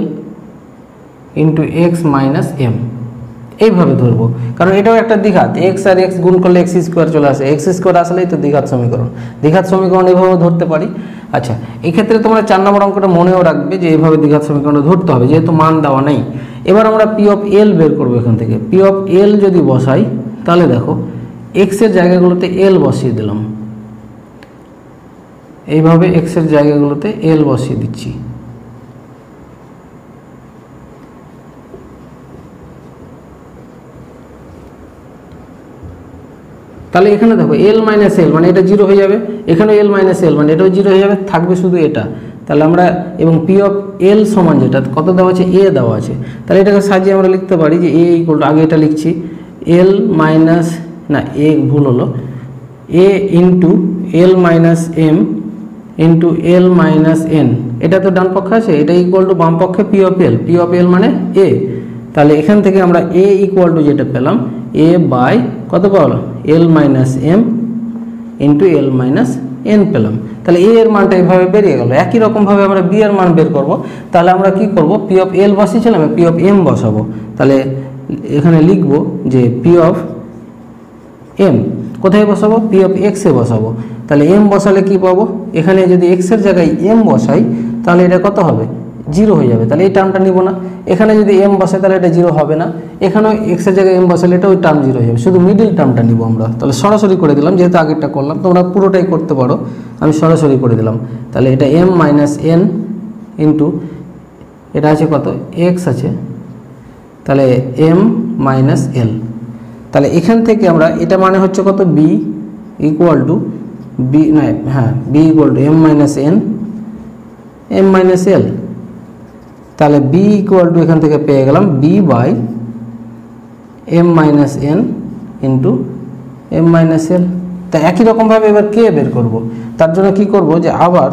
into x minus m এইভাবে ধরবো। কারণ এটাও একটা দ্বিঘাত। এক্স আর এক্স গুণ করলে এক্স স্কোয়ার চলে আসে। এক্স স্কোয়ার আসলেই তো দ্বিঘাত সমীকরণ। দ্বিঘাত সমীকরণ এভাবেও ধরতে পারি। আচ্ছা এক্ষেত্রে তোমরা চার নম্বর অঙ্কটা মনেও রাখবে যে এইভাবে দ্বিঘাত সমীকরণটা ধরতে হবে, যেহেতু মান দেওয়া নেই। এবার আমরা পি অফ এল বের করব এখান থেকে। পি অফ এল যদি বসাই, তাহলে দেখো এক্সের জায়গাগুলোতে এল বসিয়ে দিলাম। এইভাবে এক্সের জায়গাগুলোতে এল বসিয়ে দিচ্ছি। তাহলে এখানে দেখো এল মাইনাস এল মানে এটা জিরো হয়ে যাবে। এখানে এল মাইনাস এল মানে এটাও জিরো হয়ে যাবে, থাকবে শুধু এটা। তাহলে আমরা, এবং পি অফ এল সমান যেটা, কত দেওয়া আছে? এ দেওয়া আছে। তাহলে এটাকে সাজিয়ে আমরা লিখতে পারি যে এ ইকুয়াল আগে এটা লিখছি এল মাইনাস না এ ভুল হলো। A into l minus m into l minus n এটা তো ডান পক্ষে আছে, এটা ইকুয়াল টু বাম পক্ষে p of l p of l মানে এ তাহলে এখান থেকে আমরা এ ইকুয়াল টু যেটা পেলাম এ বাই কত পাবো l minus m into l minus n পেলাম। তাহলে এ এর মানটা এইভাবে বেরিয়ে গেল। একই রকমভাবে আমরা বি এর মান বের করব। তাহলে আমরা কি করব? পি অফ এল বসিয়েছিলাম পি অফ এম বসাবো। তাহলে এখানে লিখব যে পি অফ এম কোথায় বসাবো? পি অফ এক্সে বসাবো। তাহলে এম বসালে কি পাবো? এখানে যদি এক্সের জায়গায় এম বসাই, তাহলে এটা কত হবে? জিরো হয়ে যাবে। তাহলে এই টার্মটা নিব না। এখানে যদি এম বসে তাহলে এটা জিরো হবে না। এখানেও এক্সের জায়গায় এম বসালে এটা ওই টার্ম জিরো হয়ে যাবে। শুধু মিডিল টার্মটা নিব আমরা। তাহলে সরাসরি করে দিলাম, যেহেতু আগেরটা করলাম, তোমরা পুরোটাই করতে পারো। আমি সরাসরি করে দিলাম। তাহলে এটা এম মাইনাস এন ইন্টু এটা আছে কত? এক্স আছে। তাহলে এম মাইনাস এল তাহলে এখান থেকে আমরা, এটা মানে হচ্ছে কত? বি ইকুয়াল টু বি না হ্যাঁ b equal to m minus n m minus l তাহলে বি ইকুয়াল টু এখান থেকে পেয়ে গেলাম b by m minus n into m minus l তা একই রকমভাবে এবার কে বের করব। তার জন্য কি করব যে আবার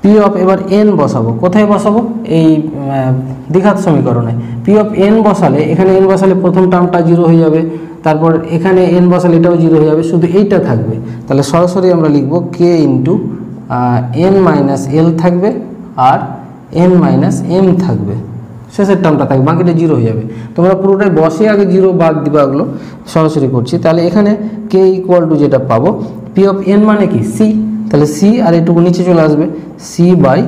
পি অফ এবার এন বসাবো। কোথায় বসাবো? এই দ্বিঘাত সমীকরণে। পি অফ এন বসালে, এখানে এন বসালে প্রথম টার্মটা জিরো হয়ে যাবে, তারপর এখানে এন বসালে এটাও জিরো হয়ে যাবে, শুধু এইটা থাকবে। তাহলে সরাসরি আমরা লিখব k into n minus l থাকবে। আর এন মাইনাস এম থাকবে। শেষের টার্মটা থাকবে, বাকিটা জিরো হয়ে যাবে। তোমরা পুরোটাই বসে আগে জিরো বাদ দিবা ওগুলো সরাসরি করছি। তাহলে এখানে কে ইকুয়াল টু যেটা পাবো পি অফ এন মানে কি? সি তাহলে সি আর এটুকু নিচে চলে আসবে। C by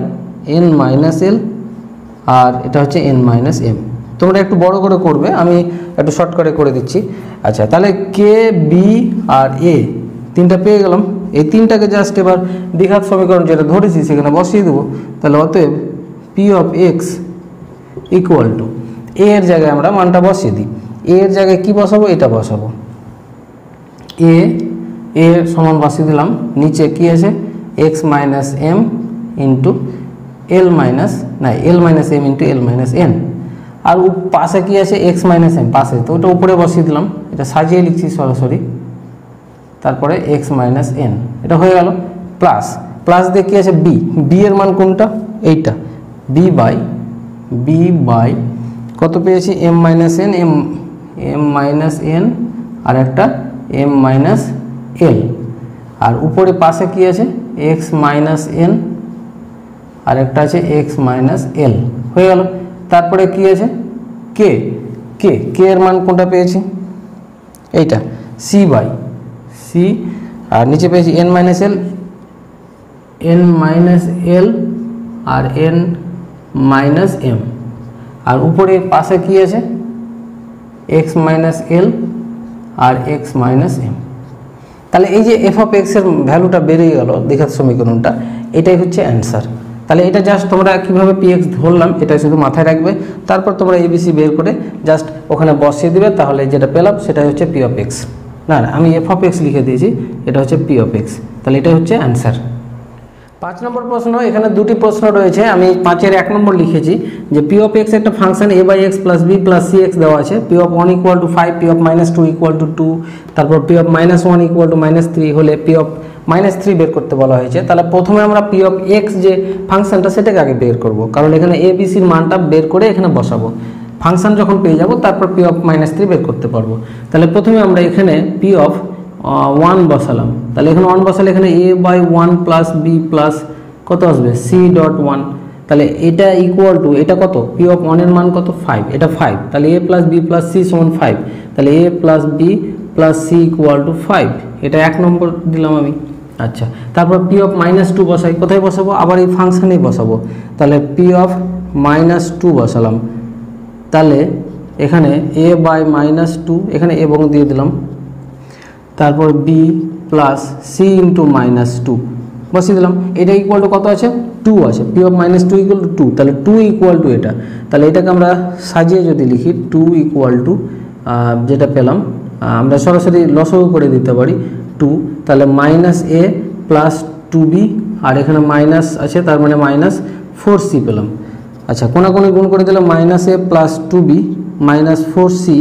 n minus l আর এটা হচ্ছে এন মাইনাস এম তোমরা একটু বড় করে করবে, আমি একটু শর্ট করে করে দিচ্ছি। আচ্ছা তাহলে কে বি আর এ তিনটা পেয়ে গেলাম। এই তিনটাকে জাস্ট এবার দ্বিঘাত সমীকরণ যেটা ধরেছি সেখানে বসিয়ে দেবো। তাহলে অতএব p of x equal to a এর জায়গায় আমরা মানটা বসিয়ে দিই। এ এর জায়গায় কি বসাবো? এটা বসাবো। এ এ সমান বসিয়ে দিলাম। নিচে কি আছে? X minus m into l minus না l minus m into l minus n আর পাশে কি আছে? এক্স মাইনাস এম পাশে। তো ওটা উপরে বসিয়ে দিলাম। এটা সাজিয়ে লিখছি সরাসরি। তারপরে এক্স মাইনাস এন এটা হয়ে গেল প্লাস প্লাস দিয়ে কী আছে? বি বি এর মান কোনটা? এইটা। বি বাই বি বাই কত পেয়েছি? M minus n m m minus n আর একটা এম মাইনাস এল আর উপরে পাশে কি আছে? এক্স মাইনাস এন আর একটা আছে এক্স মাইনাস এল হয়ে গেল। তারপরে কি আছে? কে কে কে এর মান কোনটা পেয়েছি? এইটা। সি বাই সি, আর নিচে পেয়েছি n minus l n minus l আর এন মাইনাস এম আর উপরে পাশে কি আছে? এক্স মাইনাস এল আর এক্স মাইনাস এম তাহলে এই যে এফ অফ এক্সের ভ্যালুটা বেরিয়ে গেল দেখার সমীকরণটা, এটাই হচ্ছে অ্যান্সার। তাহলে এটা জাস্ট তোমরা কীভাবে পিএক্স ধরলাম এটা শুধু মাথায় রাখবে। তারপর তোমরা এবিসি বের করে জাস্ট ওখানে বসিয়ে দিবে, তাহলে যেটা পেলাম সেটাই হচ্ছে পি অফ এক্স না না, আমি এফ অফ এক্স লিখে দিয়েছি, এটা হচ্ছে পি অফ এক্স তাহলে এটাই হচ্ছে অ্যান্সার পাঁচ নম্বর প্রশ্ন, এখানে দুটি প্রশ্ন রয়েছে, আমি পাঁচের এক নম্বর লিখেছি, যে পি অফ এক্স একটা function a by x plus b plus c x দেওয়া আছে p of one equal to five p of minus two equal to two তারপর p of minus one equal to minus three হলে P of minus three বের করতে বলা হয়েছে, তাহলে প্রথমে আমরা পি অফ এক্স যে ফাংশনটা সেটাকে আগে বের করব, কারণ এখানে এ বি সির মানটা বের করে এখানে বসাবো। ফাংশন যখন পেয়ে যাব, তারপর পি অফ মাইনাস থ্রি বের করতে পারব। তাহলে প্রথমে আমরা এখানে পি অফ ওয়ান বসালাম। তাহলে এখানে ওয়ান বসালে এখানে a by one plus b plus কত আসবে? সি ডট ওয়ান তাহলে এটা ইকুয়াল টু এটা কত? পি অফ ওয়ানের মান কত? ফাইভ এটা ফাইভ তাহলে a plus b plus c সমান ফাইভ তাহলে a plus b plus c equal to five এটা এক নম্বর দিলাম আমি। আচ্ছা তারপর পি অফ মাইনাস টু বসাই। কোথায় বসাবো? আবার এই ফাংশানেই বসাবো। তাহলে পি অফ মাইনাস টু বসালাম। তাহলে এখানে এ বাই মাইনাস টু এখানে এবং দিয়ে দিলাম। তারপর b plus c into minus two বসিয়ে দিলাম। এটা ইকুয়াল টু কত আছে? টু আছে। P of minus two equal to two তাহলে টু ইকুয়াল টু এটা। তাহলে এটাকে আমরা সাজিয়ে যদি লিখি টু ইকুয়াল টু যেটা পেলাম আমরা সরাসরি লসও করে দিতে পারি টু তাহলে minus a plus two b আর এখানে মাইনাস আছে, তার মানে মাইনাস ফোর সি পেলাম। আচ্ছা কোনাকুনি গুণ করে দিলাম minus a plus two b minus four c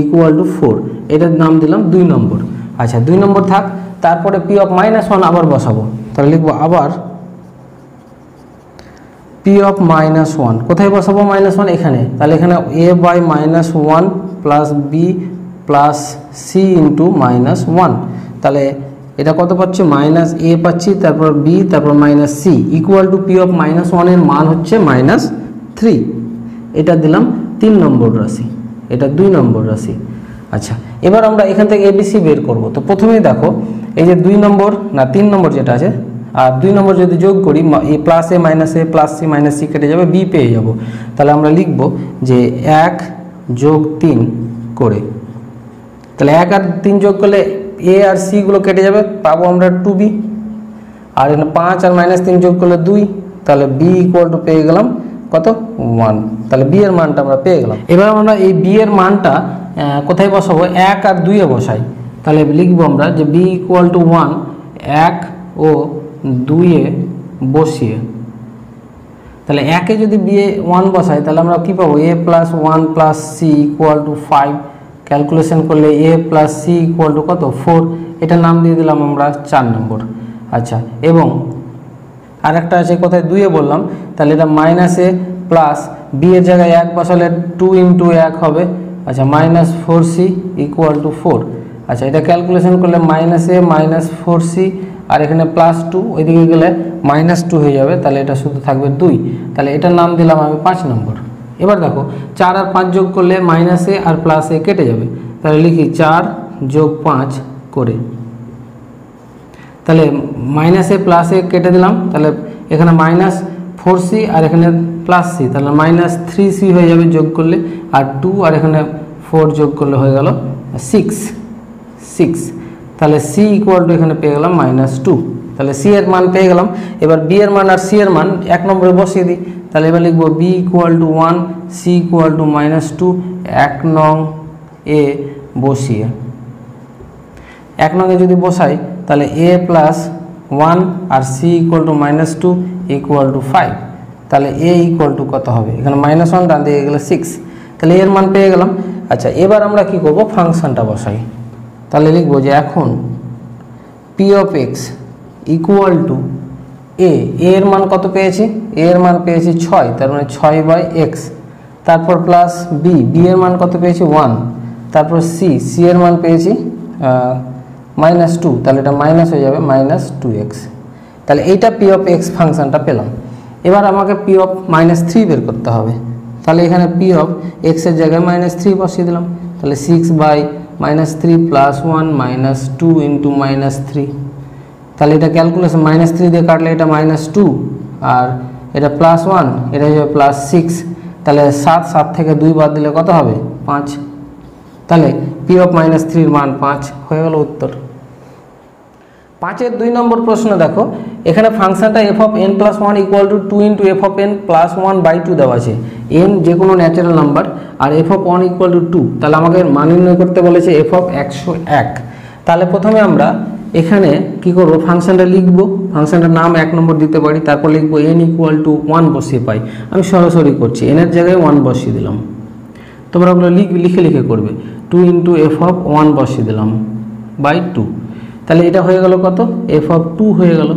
equal to four এটার নাম দিলাম দুই নম্বর। আচ্ছা দুই নম্বর থাক, তারপরে পি অফ মাইনাস ওয়ান আবার বসাবো। তাহলে লিখব আবার পি অফ মাইনাস ওয়ান কোথায় বসাবো মাইনাস ওয়ান এখানে। তাহলে এখানে a by minus one plus b plus c into minus one তাহলে এটা কত পাচ্ছি? মাইনাস এ পাচ্ছি, তারপর বি তারপর minus c equal to p of minus ওয়ানের মান হচ্ছে মাইনাস থ্রি এটা দিলাম তিন নম্বর রাশি, এটা দুই নম্বর রাশি। আচ্ছা এবার আমরা এখান থেকে এবিসি বের করব। তো প্রথমেই দেখো, এই যে দুই নম্বর না, তিন নম্বর যেটা আছে, আর দুই নম্বর যদি যোগ করি a plus a minus a plus c minus c কেটে যাবে বি পেয়ে যাব। তাহলে আমরা লিখব যে এক যোগ তিন করে। তাহলে এক আর তিন যোগ করলে এ আর সিগুলো কেটে যাবে, পাবো আমরা টু বি আর পাঁচ আর মাইনাস তিন যোগ করলে দুই, তাহলে বি ইকুয়াল টু পেয়ে গেলাম কত? ওয়ান তাহলে বি এর মানটা আমরা পেয়ে গেলাম। এবার আমরা এই বি এর মানটা কোথায় বসাবো? এক আর দুইয়ে বসাই। তাহলে লিখব আমরা যে বি ইকুয়াল টু ওয়ান এক ও দুইয়ে বসিয়ে। তাহলে একে যদি বি এ ওয়ান বসাই, তাহলে আমরা কী পাবো? A plus one plus c equal to five calculation করলে a plus c equal to কত? ফোর এটা নাম দিয়ে দিলাম আমরা চার নম্বর। আচ্ছা এবং আর একটা আছে, কোথায় দুইয়ে বললাম। তাহলে এটা মাইনাস এ প্লাস বি এর জায়গায় এক বসালে টু ইন্টু এক হবে। আচ্ছা minus four c equal to four আচ্ছা এটা ক্যালকুলেশন করলে minus a minus four c আর এখানে প্লাস টু ওইদিকে গেলে মাইনাস টু হয়ে যাবে। তাহলে এটা শুধু থাকবে দুই। তাহলে এটার নাম দিলাম আমি পাঁচ নম্বর। এবার দেখো, চার আর পাঁচ যোগ করলে মাইনাসে আর প্লাস কেটে যাবে। তাহলে লিখি চার যোগ পাঁচ করে। তাহলে মাইনাসে প্লাসে কেটে দিলাম, তাহলে এখানে মাইনাস ফোর সি আর এখানে প্লাস সি তাহলে মাইনাস থ্রি সি হয়ে যাবে যোগ করলে, আর টু আর এখানে ফোর যোগ করলে হয়ে গেল সিক্স সিক্স তাহলে সি ইকুয়াল টু এখানে পেয়ে গেলাম মাইনাস টু তাহলে সি এর মান পেয়ে গেলাম, এবার বি এর মান আর সি এর মান এক নম্বরে বসিয়ে দিই, তাহলে এবার লিখব b equal to one c equal to minus two এক নং এ বসিয়ে এক নঙ্গে যদি বসাই, তাহলে এ plus one R c equal to minus two equal to five তাহলে এ ইকুয়াল টু কত হবে? এখানে মাইনাস ওয়ান ডান দিয়ে গেলে সিক্স তাহলে এর মান পেয়ে গেলাম। আচ্ছা এবার আমরা কি করব? ফাংশনটা বসাই। তাহলে লিখব যে এখন p of x equal to a এর মান কত পেয়েছি? এর মান পেয়েছি ছয়, তার মানে ছয় বাই এক্স তারপর প্লাস বি বি এর মান কত পেয়েছি? ওয়ান তারপর সি সি এর মান পেয়েছি মাইনাস টু তাহলে এটা মাইনাস হয়ে যাবে মাইনাস টু এক্স তাহলে এইটা পি অফ এক্স ফাংশনটা পেলাম। এবার আমাকে পি অফ মাইনাস থ্রি বের করতে হবে। তাহলে এখানে পি অফ এক্সের জায়গায় মাইনাস থ্রি বসিয়ে দিলাম। তাহলে six by minus three plus one minus two into minus three তাহলে এটা ক্যালকুলেশন মাইনাস থ্রি দিয়ে কাটলে এটা মাইনাস টু আর এটা প্লাস ওয়ান এটা হয়ে যাবে প্লাস সিক্স তাহলে সাত সাত থেকে দুই বাদ দিলে কত হবে? পাঁচ। তাহলে পি অফ মাইনাস থ্রির মান পাঁচ হয়ে গেল উত্তর। পাঁচের দুই নম্বর প্রশ্ন দেখো, এখানে ফাংশনটা f of n plus one equal to two into f of n plus one by two দেওয়া আছে। এন যে কোনো natural number R f of one equal to two তাহলে আমাকে মান নির্ণয় করতে বলেছে এফ অফ একশো এক। তাহলে প্রথমে আমরা এখানে কি করব, ফাংশনটা লিখব, ফাংশনটার নাম এক নম্বর দিতে পারি, তারপর লিখব এন ইকুয়াল টু ওয়ান বসিয়ে পাই। আমি সরাসরি করছি এনের জায়গায় ওয়ান বসিয়ে দিলাম। তোমরা ওগুলো লিখে লিখে করবে। Two into f of one বসিয়ে দিলাম বাই টু তাহলে এটা হয়ে গেল কত? এফ অফ টু হয়ে গেল।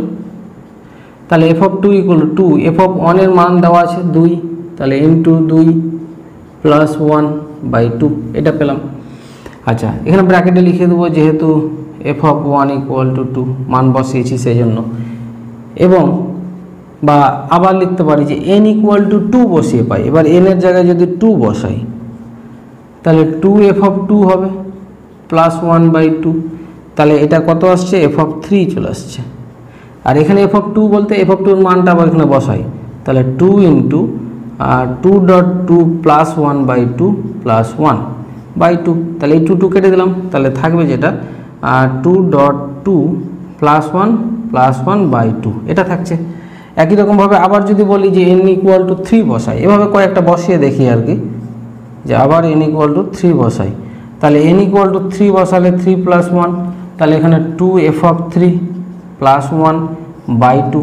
তাহলে f of two equal to f of ওয়ানের মান দেওয়া আছে দুই। তাহলে ইন্টু দুই প্লাস ওয়ান বাই টু এটা পেলাম। আচ্ছা এখানে ব্র্যাকেটে লিখে দেবো যেহেতু f of one equal to two মান বসিয়েছি সেই জন্য এবং, বা আবার লিখতে পারি যে এন ইকুয়াল টু টু বসিয়ে পাই। এবার এনের জায়গায় যদি টু বসাই তাহলে টু এফ অফ টু হবে প্লাস ওয়ান বাই টু তাহলে এটা কত আসছে? এফ অফ থ্রি চলে আসছে। আর এখানে এফ অফ টু বলতে এফ অফ টুর মানটা আবার এখানে বসাই। তাহলে two into two dot two plus one by two plus one by two তাহলে এই টু টু কেটে দিলাম। তাহলে থাকবে যেটা two dot two plus one plus one by two এটা থাকছে। একই রকমভাবে আবার যদি বলি যে এন ইকুয়াল টু থ্রি বসাই, এভাবে কয়েকটা বসিয়ে দেখি আর কি। যে আবার এন ইকুয়াল টু থ্রি বসাই। তাহলে এন ইকুয়াল টু থ্রি বসালে থ্রি প্লাস ওয়ান তাহলে এখানে two F of three plus one by two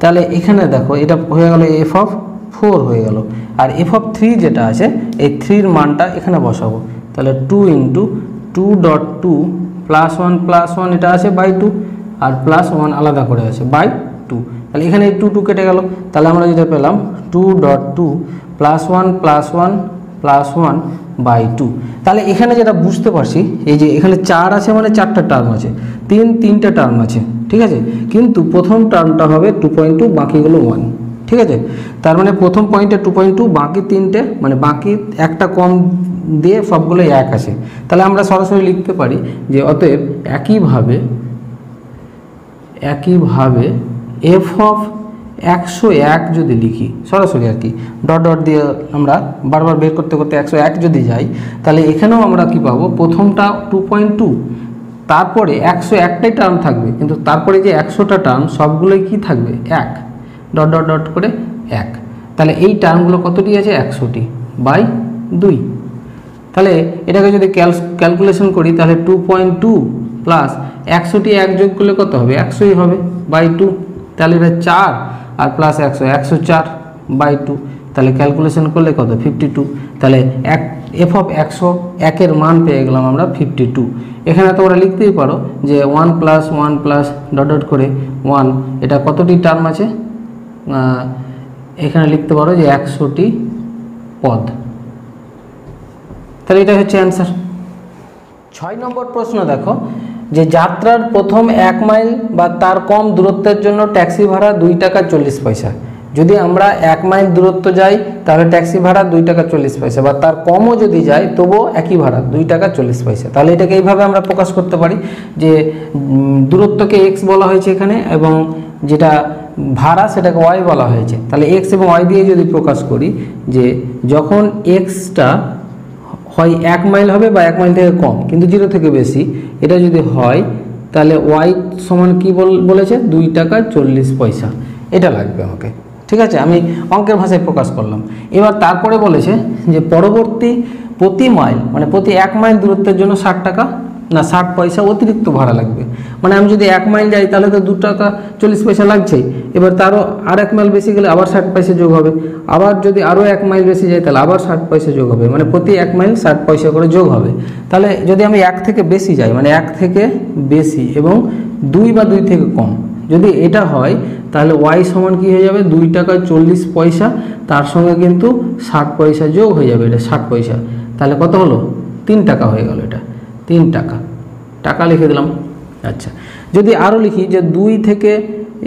তাহলে এখানে দেখো, এটা হয়ে গেল এফ অফ ফোর হয়ে গেল। আর এফ অফ থ্রি যেটা আছে, এই থ্রির মানটা এখানে বসাবো। তাহলে two into two dot two plus one plus one এটা আছে বাই টু আর প্লাস ওয়ান আলাদা করে আছে বাই টু তাহলে এখানে এই টু টু কেটে গেল। তাহলে আমরা যেটা পেলাম two dot two plus one plus one plus one by two তাহলে এখানে যেটা বুঝতে পারছি, এই যে এখানে চার আছে মানে চারটা টার্ম আছে। তিন, তিনটা টার্ম আছে, ঠিক আছে? কিন্তু প্রথম টার্মটা হবে টু পয়েন্ট টু বাকিগুলো ওয়ান ঠিক আছে? তার মানে প্রথম পয়েন্টে টু পয়েন্ট টু বাকি তিনটে মানে বাকি একটা কম দিয়ে সবগুলো এক আছে। তাহলে আমরা সরাসরি লিখতে পারি যে অতএব একইভাবে একইভাবে এফ অফ একশো এক যদি লিখি, সরাসরি আর কি ডট ডট দিয়ে আমরা বারবার বের করতে করতে একশো এক যদি যাই, তাহলে এখানেও আমরা কি পাবো? প্রথমটা টু পয়েন্ট টু তারপরে একশো একটাই টার্ম থাকবে, কিন্তু তারপরে যে একশোটা টার্ম সবগুলোই কি থাকবে? এক। ডট ডট ডট করে এক। তাহলে এই টার্মগুলো কতটি আছে? একশোটি বাই দুই। তাহলে এটাকে যদি ক্যালকুলেশন করি, তাহলে টু পয়েন্ট টু প্লাস একশোটি এক যোগ করলে কত হবে? একশোই হবে বাই টু তাহলে এটা চার। আর প্লাস একশো একশো চার বাই টু তাহলে ক্যালকুলেশন করলে কত? ফিফটি টু তাহলে এক এফ অফ একশো, একের মান পেয়ে গেলাম আমরা ফিফটি টু এখানে তোমরা লিখতেই পারো যে one plus one plus dot dot করে ওয়ান এটা কতটি টার্ম আছে? এখানে লিখতে পারো যে একশোটি পদ। তাহলে এটা হচ্ছে অ্যান্সার ছয় নম্বর প্রশ্ন দেখো। যে যাত্রার প্রথম এক মাইল বা তার কম দূরত্বের জন্য ট্যাক্সি ভাড়া দুই টাকা চল্লিশ পয়সা। যদি আমরা এক মাইল দূরত্ব যাই, তাহলে ট্যাক্সি ভাড়া দুই টাকা চল্লিশ পয়সা বা তার কমও যদি যাই, তবুও একই ভাড়া দুই টাকা চল্লিশ পয়সা। তাহলে এটাকে এইভাবে আমরা প্রকাশ করতে পারি যে দূরত্বকে এক্স বলা হয়েছে এখানে এবং যেটা ভাড়া সেটাকে ওয়াই বলা হয়েছে। তাহলে এক্স এবং ওয়াই দিয়ে যদি প্রকাশ করি যে যখন এক্সটা হয় এক মাইল হবে বা এক মাইল থেকে কম, কিন্তু জিরো থেকে বেশি। এটা যদি হয়, তাহলে ওয়াই সমান কি বল- বলেছে? দুই টাকা চল্লিশ পয়সা। এটা লাগবে আমাকে। ঠিক আছে? আমি অঙ্কের ভাষায় প্রকাশ করলাম। এবার তারপরে বলেছে যে পরবর্তী প্রতি মাইল মানে প্রতি এক মাইল দূরত্বের জন্য ষাট টাকা না ষাট পয়সা অতিরিক্ত ভাড়া লাগবে। মানে আমি যদি এক মাইল যাই, তাহলে তো দু টাকা চল্লিশ পয়সা লাগছেই। এবার তারও আর এক মাইল বেশি গেলে আবার ষাট পয়সা যোগ হবে। আবার যদি আরও এক মাইল বেশি যাই, তাহলে আবার ষাট পয়সা যোগ হবে। মানে প্রতি এক মাইল ষাট পয়সা করে যোগ হবে। তাহলে যদি আমি এক থেকে বেশি যাই মানে এক থেকে বেশি এবং দুই বা দুই থেকে কম, যদি এটা হয়, তাহলে ওয়াই সমান কি হয়ে যাবে? দুই টাকা চল্লিশ পয়সা। তার সঙ্গে কিন্তু ষাট পয়সা যোগ হয়ে যাবে, এটা ষাট পয়সা। তাহলে কত হলো? তিন টাকা হয়ে গেল এটা। তিন টাকা। টাকা লিখে দিলাম। আচ্ছা যদি আরও লিখি যে দুই থেকে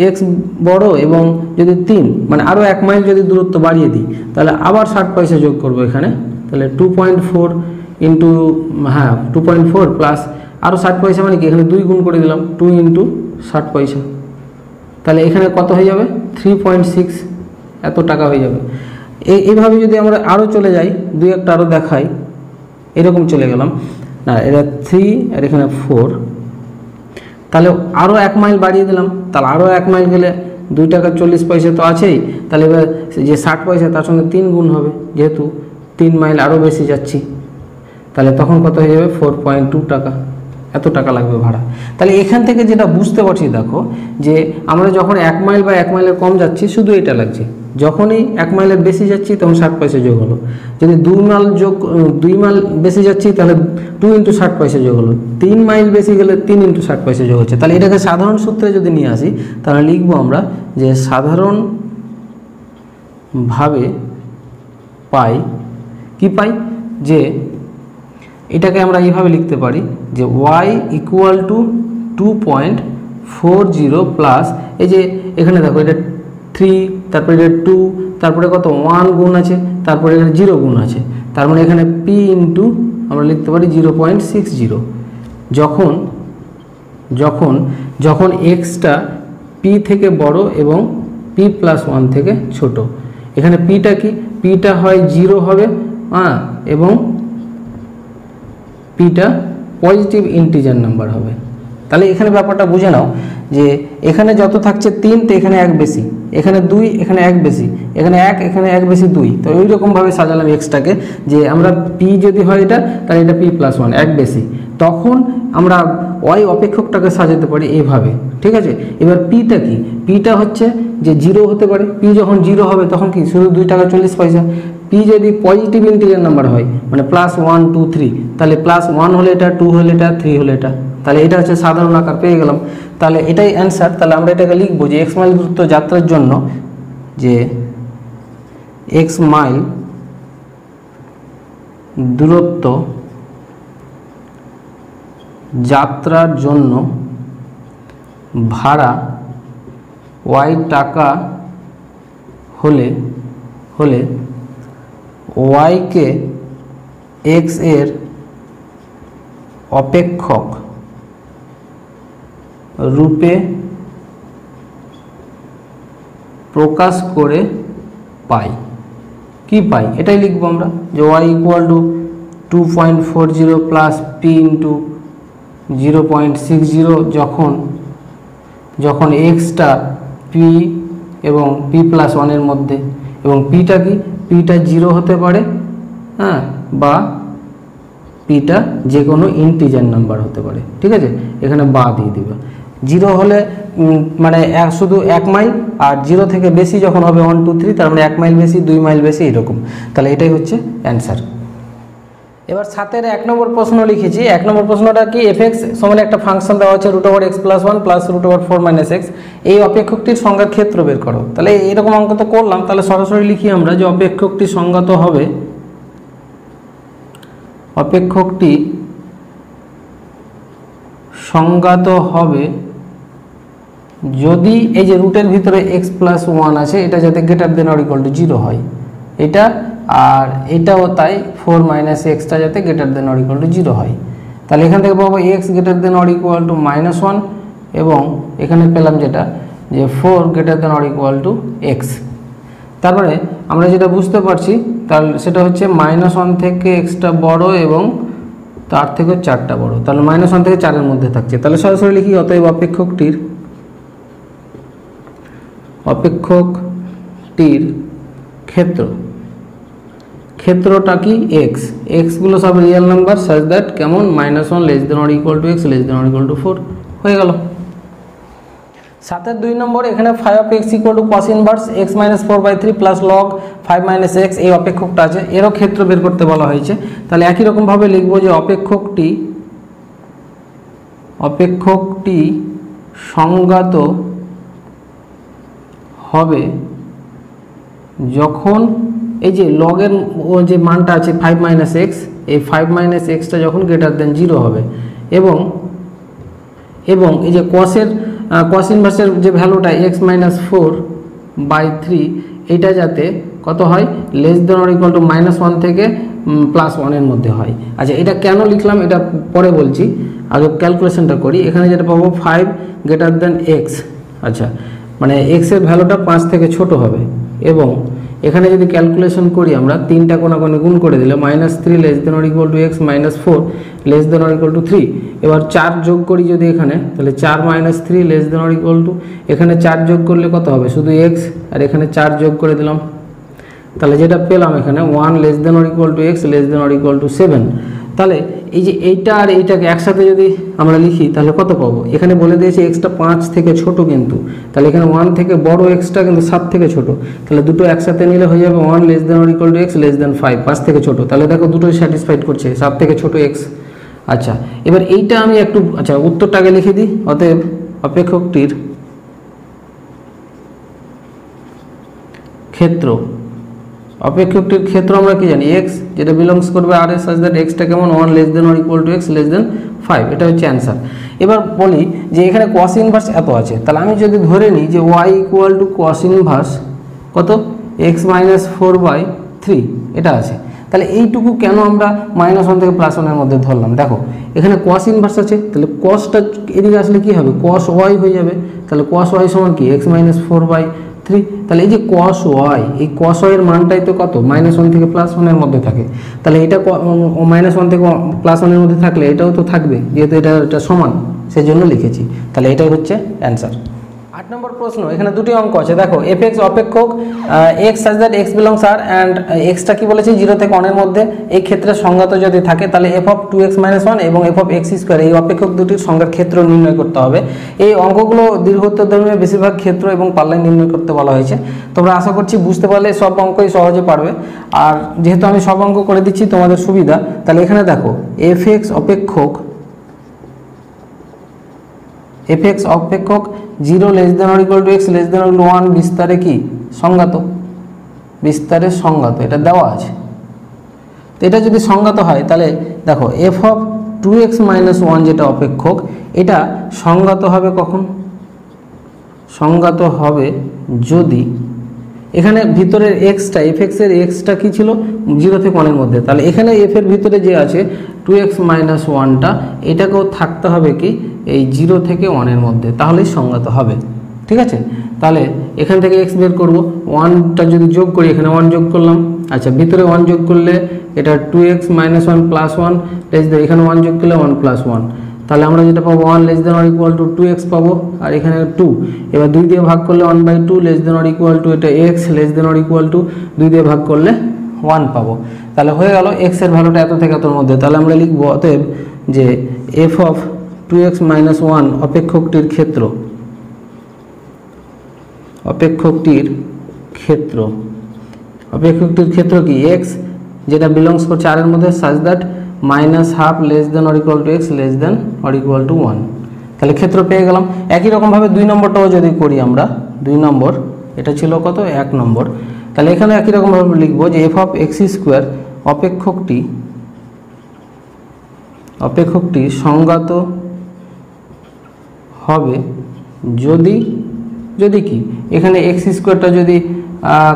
এক্স বড় এবং যদি তিন মানে আরও এক মাইল যদি দূরত্ব বাড়িয়ে দিই, তাহলে আবার ষাট পয়সা যোগ করব এখানে। তাহলে টু পয়েন্ট ফোর ইন্টু হ্যাঁ টু পয়েন্ট ফোর প্লাস আরও ষাট পয়সা মানে কি? এখানে দুই গুণ করে দিলাম টু ইন্টু ষাট পয়সা। তাহলে এখানে কত হয়ে যাবে? থ্রি পয়েন্ট সিক্স এত টাকা হয়ে যাবে। এই এইভাবে যদি আমরা আরও চলে যাই, দুই একটা আরও দেখাই, এরকম চলে গেলাম। না, এটা থ্রি আর এখানে ফোর তাহলে আরও এক মাইল বাড়িয়ে দিলাম। তাহলে আরও এক মাইল গেলে দুই টাকা চল্লিশ পয়সা তো আছেই। তাহলে এবার যে ষাট পয়সা, তার সঙ্গে তিন গুণ হবে। যেহেতু তিন মাইল আরও বেশি যাচ্ছি। তাহলে তখন কত হয়ে যাবে? ফোর পয়েন্ট টু টাকা। এত টাকা লাগবে ভাড়া। তাহলে এখান থেকে যেটা বুঝতে পারছি দেখো, যে আমরা যখন এক মাইল বা এক মাইলের কম যাচ্ছি, শুধু এটা লাগছে। যখনই এক মাইলের বেশি যাচ্ছি, তখন ষাট পয়সা যোগ হলো। যদি দুই মাইল যোগ, দুই মাইল বেশি যাচ্ছি, তাহলে টু ইন্টু ষাট পয়সা যোগ হলো। তিন মাইল বেশি গেলে তিন ইন্টু ষাট পয়সা যোগ হচ্ছে। তাহলে এটাকে সাধারণ সূত্রে যদি নিয়ে আসি, তাহলে লিখব আমরা যে সাধারণ ভাবে পাই, কি পাই? যে এটাকে আমরা এইভাবে লিখতে পারি যে Y equal to two point four zero plus এই যে এখানে দেখো এটা থ্রি তারপরে এটা টু তারপরে কত? ওয়ান গুণ আছে, তারপরে এখানে জিরো গুণ আছে। তার মানে এখানে পি ইন্টু আমরা লিখতে পারি জিরো পয়েন্ট সিক্স জিরো যখন যখন যখন এক্সটা পি থেকে বড় এবং পি প্লাস ওয়ান থেকে ছোট। এখানে পিটা কি? পিটা হয় জিরো হবে হ্যাঁ এবং পিটা পজিটিভ ইন্টিজার নাম্বার হবে। তাহলে এখানে ব্যাপারটা বুঝে নাও যে এখানে যত থাকছে তিন, তো এখানে এক বেশি। এখানে দুই, এখানে এক বেশি। এখানে এক এখানে এক বেশি দুই। তো ওই রকমভাবে সাজালাম এক্সটাকে যে আমরা পি যদি হয় এটা, তাহলে এটা পি প্লাস ওয়ান এক বেশি। তখন আমরা ওয়াই অপেক্ষকটাকে সাজাতে পারি এইভাবে ঠিক আছে? এবার পিটা কি? পিটা হচ্ছে যে জিরো হতে পারে। পি যখন জিরো হবে, তখন কি? শুধু দুই টাকা চল্লিশ পয়সা। পি যদি পজিটিভ ইন্টিজার নাম্বার হয় মানে প্লাস ওয়ান টু থ্রি তাহলে প্লাস ওয়ান হলে এটা টু হলে এটা থ্রি হলে এটা, তাহলে এটা হচ্ছে সাধারণ আকার পেয়ে গেলাম। তাহলে এটাই অ্যান্সার তাহলে আমরা এটাকে লিখব যে এক্স মাইল দূরত্ব যাত্রার জন্য যে এক্স মাইল দূরত্ব যাত্রার জন্য ভাড়া ওয়াই টাকা হলে হলে ওয়াইকে এক্সের অপেক্ষক রূপে প্রকাশ করে পাই। কি পাই? এটাই লিখব আমরা যে y equal to two point four zero plus p into zero point six zero যখন যখন এক্সটা পি এবং পি প্লাস ওয়ানের মধ্যে এবং পিটা কি? পিটা জিরো হতে পারে হ্যাঁ বা পিটা যে কোনো ইন্টিজার নাম্বার হতে পারে, ঠিক আছে? এখানে বা দিয়ে দিবে। জিরো হলে মানে এক, শুধু এক মাইল আর জিরো থেকে বেশি যখন হবে ওয়ান টু থ্রি তার মানে এক মাইল বেশি, দুই মাইল বেশি, এরকম। তাহলে এটাই হচ্ছে অ্যান্সার এবার সাতের এক নম্বর প্রশ্ন লিখেছি। এক নম্বর প্রশ্নটা কি? এফ এক্স সমান একটা ফাংশন দেওয়া হচ্ছে root over X plus one plus root over four minus X এই অপেক্ষকটির সংজ্ঞা ক্ষেত্র বের করো। তাহলে এরকম অঙ্ক তো করলাম, তাহলে সরাসরি লিখি আমরা যে অপেক্ষকটি সংজ্ঞাত হবে। অপেক্ষকটি সংজ্ঞাত হবে যদি এই যে রুটের ভিতরে এক্স প্লাস ওয়ান আছে, এটা যাতে greater than or to zero হয়। এটা আর এটাও তাই ফোর মাইনাস এক্সটা যাতে greater than or equal to zero হয়। তাহলে এখান থেকে পাবো X greater than or equal to minus one এবং এখানে পেলাম যেটা, যে four greater than or equal to X তারপরে আমরা যেটা বুঝতে পারছি তার সেটা হচ্ছে মাইনাস ওয়ান থেকে এক্সটা বড় এবং তার থেকেও চারটা বড়। তাহলে মাইনাস ওয়ান থেকে চারের মধ্যে থাকছে। তাহলে সরাসরি লিখি অতএব অপেক্ষকটির অপেক্ষকটির ক্ষেত্র। ক্ষেত্রটা কি এক্স এক্সগুলো সব রিয়েল নাম্বার সাজ দ্যাট কেমন? Minus one less than or equal to X less than or equal to four হয়ে গেল। সাতের দুই নম্বর এখানে five of X equal to cos inverse X minus four by three plus log five minus X এই অপেক্ষকটা আছে। এরও ক্ষেত্র বের করতে বলা হয়েছে। তাহলে একই রকমভাবে লিখব যে অপেক্ষকটি অপেক্ষকটি সংজ্ঞাত হবে যখন এই যে লগের যে মানটা আছে ফাইভ মাইনাস এক্স এই ফাইভ মাইনাস এক্সটা যখন গ্রেটার দেন জিরো হবে, এবং এবং এই যে কসের কস ইনভার্সের যে ভ্যালুটা X minus four by three এটা যাতে কত হয়? Less than or equal to minus one থেকে প্লাস ওয়ানের মধ্যে হয়। আচ্ছা এটা কেন লিখলাম? এটা পরে বলছি। আগে ক্যালকুলেশনটা করি। এখানে যেটা পাবো ফাইভ গ্রেটার দেন এক্স আচ্ছা মানে এক্সের ভ্যালুটা পাঁচ থেকে ছোট হবে, এবং এখানে যদি ক্যালকুলেশন করি আমরা, তিনটা কোনাকোনি গুণ করে দিলে minus three less than or equal to X minus four less than or equal to three এবার চার যোগ করি যদি এখানে, তাহলে চার minus three less than or equal to এখানে চার যোগ করলে কত হবে? শুধু এক্স আর এখানে চার যোগ করে দিলাম। তাহলে যেটা পেলাম এখানে one less than or equal to X less than or equal to seven তাহলে এই যে এইটা আর এইটাকে একসাথে যদি আমরা লিখি, তাহলে কত পাবো? এখানে বলে দিয়েছে এক্সটা পাঁচ থেকে ছোট কিন্তু। তাহলে এখানে ওয়ান থেকে বড় এক্সটা কিন্তু সাত থেকে ছোট। তাহলে দুটো একসাথে নিলে হয়ে যাবে one less than or equal to X less than five পাঁচ থেকে ছোট। তাহলে দেখো দুটোই স্যাটিসফাইড করছে, সাত থেকে ছোট এক্স আচ্ছা এবার এইটা আমি একটু আচ্ছা উত্তরটা আগে লিখে দিই, অতএব অপেক্ষকটির ক্ষেত্র। অপেক্ষকটির ক্ষেত্র আমরা কি জানি? এক্স যেটা বিলংস করবে আর এস দ্যাট এক্সটা কেমন? One less than or equal to X less than five এটা হচ্ছে অ্যান্সার এবার বলি যে এখানে কস ইনভার্স এত আছে। তাহলে আমি যদি ধরে নিই যে Y equal to cos inverse কত? X minus four by three এটা আছে। তাহলে এইটুকু কেন আমরা মাইনাস ওয়ান থেকে প্লাস ওয়ানের মধ্যে ধরলাম? দেখো, এখানে কস ইনভার্স আছে। তাহলে কসটা এদিকে আসলে কি হবে? কস ওয়াই হয়ে যাবে। তাহলে কস ওয়াই সমান কি? X minus four by three তাহলে এই যে কস ওয়াই এই কস ওয়াইয়ের মানটাই তো কত? মাইনাস ওয়ান থেকে প্লাস ওয়ানের মধ্যে থাকে। তাহলে এটা মাইনাস ওয়ান থেকে প্লাস ওয়ানের মধ্যে থাকলে এটাও তো থাকবে, যেহেতু এটা এটা সমান সেই জন্য লিখেছি। তাহলে এটাই হচ্ছে অ্যান্সার নম্বর প্রশ্ন, এখানে দুটি অঙ্ক আছে। দেখো এফ এক্স অপেক্ষক X such that X belongs R and extra কি বলেছে? জিরো থেকে অনের মধ্যে। এই ক্ষেত্রে সংজ্ঞাত যদি থাকে, তাহলে F of two X minus one এবং এফ অফ এক্স স্কোয়ার এই অপেক্ষক দুটির সংজ্ঞার ক্ষেত্র নির্ণয় করতে হবে। এই অঙ্কগুলো দীর্ঘত্ব ধর্মীয় বেশিরভাগ ক্ষেত্র এবং পাল্লাই নির্ণয় করতে বলা হয়েছে। তোমরা আশা করছি বুঝতে পারলে, সব অঙ্কই সহজে পারবে। আর যেহেতু আমি সব অঙ্ক করে দিচ্ছি, তোমাদের সুবিধা। তাহলে এখানে দেখো এফ এক্স অপেক্ষক এফ এক্স অপেক্ষক zero less than or to X less than one বিস্তারে কি? সংজ্ঞাত। বিস্তারে সংজ্ঞাত, এটা দেওয়া আছে। তো এটা যদি সংজ্ঞাত হয়, তাহলে দেখো F of two X minus one যেটা অপেক্ষক, এটা সংজ্ঞাত হবে কখন? সংজ্ঞাত হবে যদি এখানে ভিতরের এক্সটা এফ এক্সের এক্সটা কী ছিল? জিরো থেকে ওয়ানের মধ্যে। তাহলে এখানে এফ ভিতরে যে আছে টু এক্স মাইনাস ওয়ানটা এটাকেও থাকতে হবে কি? এই জিরো থেকে ওয়ানের মধ্যে, তাহলেই সংগত হবে। ঠিক আছে? তাহলে এখান থেকে এক্স বের করব। ওয়ানটা যদি যোগ করি, এখানে ওয়ান যোগ করলাম। আচ্ছা ভিতরে ওয়ান যোগ করলে এটা two X minus one plus one less than এখানে ওয়ান যোগ করলে ওয়ান প্লাস ওয়ান তাহলে আমরা যেটা পাবো one less than or equal to two X পাবো, আর এখানে টু এবার দুই দিয়ে ভাগ করলে one by two less than or equal to এটা X less than or equal to দুই দিয়ে ভাগ করলে ওয়ান পাবো। তাহলে হয়ে গেল এক্সের ভ্যালুটা এত থেকে এতর মধ্যে। তাহলে আমরা লিখব, অতএব যে F of two X minus one অপেক্ষকটির ক্ষেত্র। অপেক্ষকটির ক্ষেত্র। অপেক্ষকটির ক্ষেত্র কি? এক্স যেটা বিলংস করছে আর এর মধ্যে such that minus half less than or equal to X less than or equal to one তাহলে ক্ষেত্র পেয়ে গেলাম। একই রকমভাবে দুই নম্বরটাও যদি করি আমরা, দুই নম্বর, এটা ছিল কত? এক নম্বর। তাহলে এখানে একই রকমভাবে লিখব যে এফ অফ এক্স স্কোয়ার অপেক্ষকটি অপেক্ষকটি সংজ্ঞাত হবে যদি যদি কি? এখানে এক্স স্কোয়ারটা যদি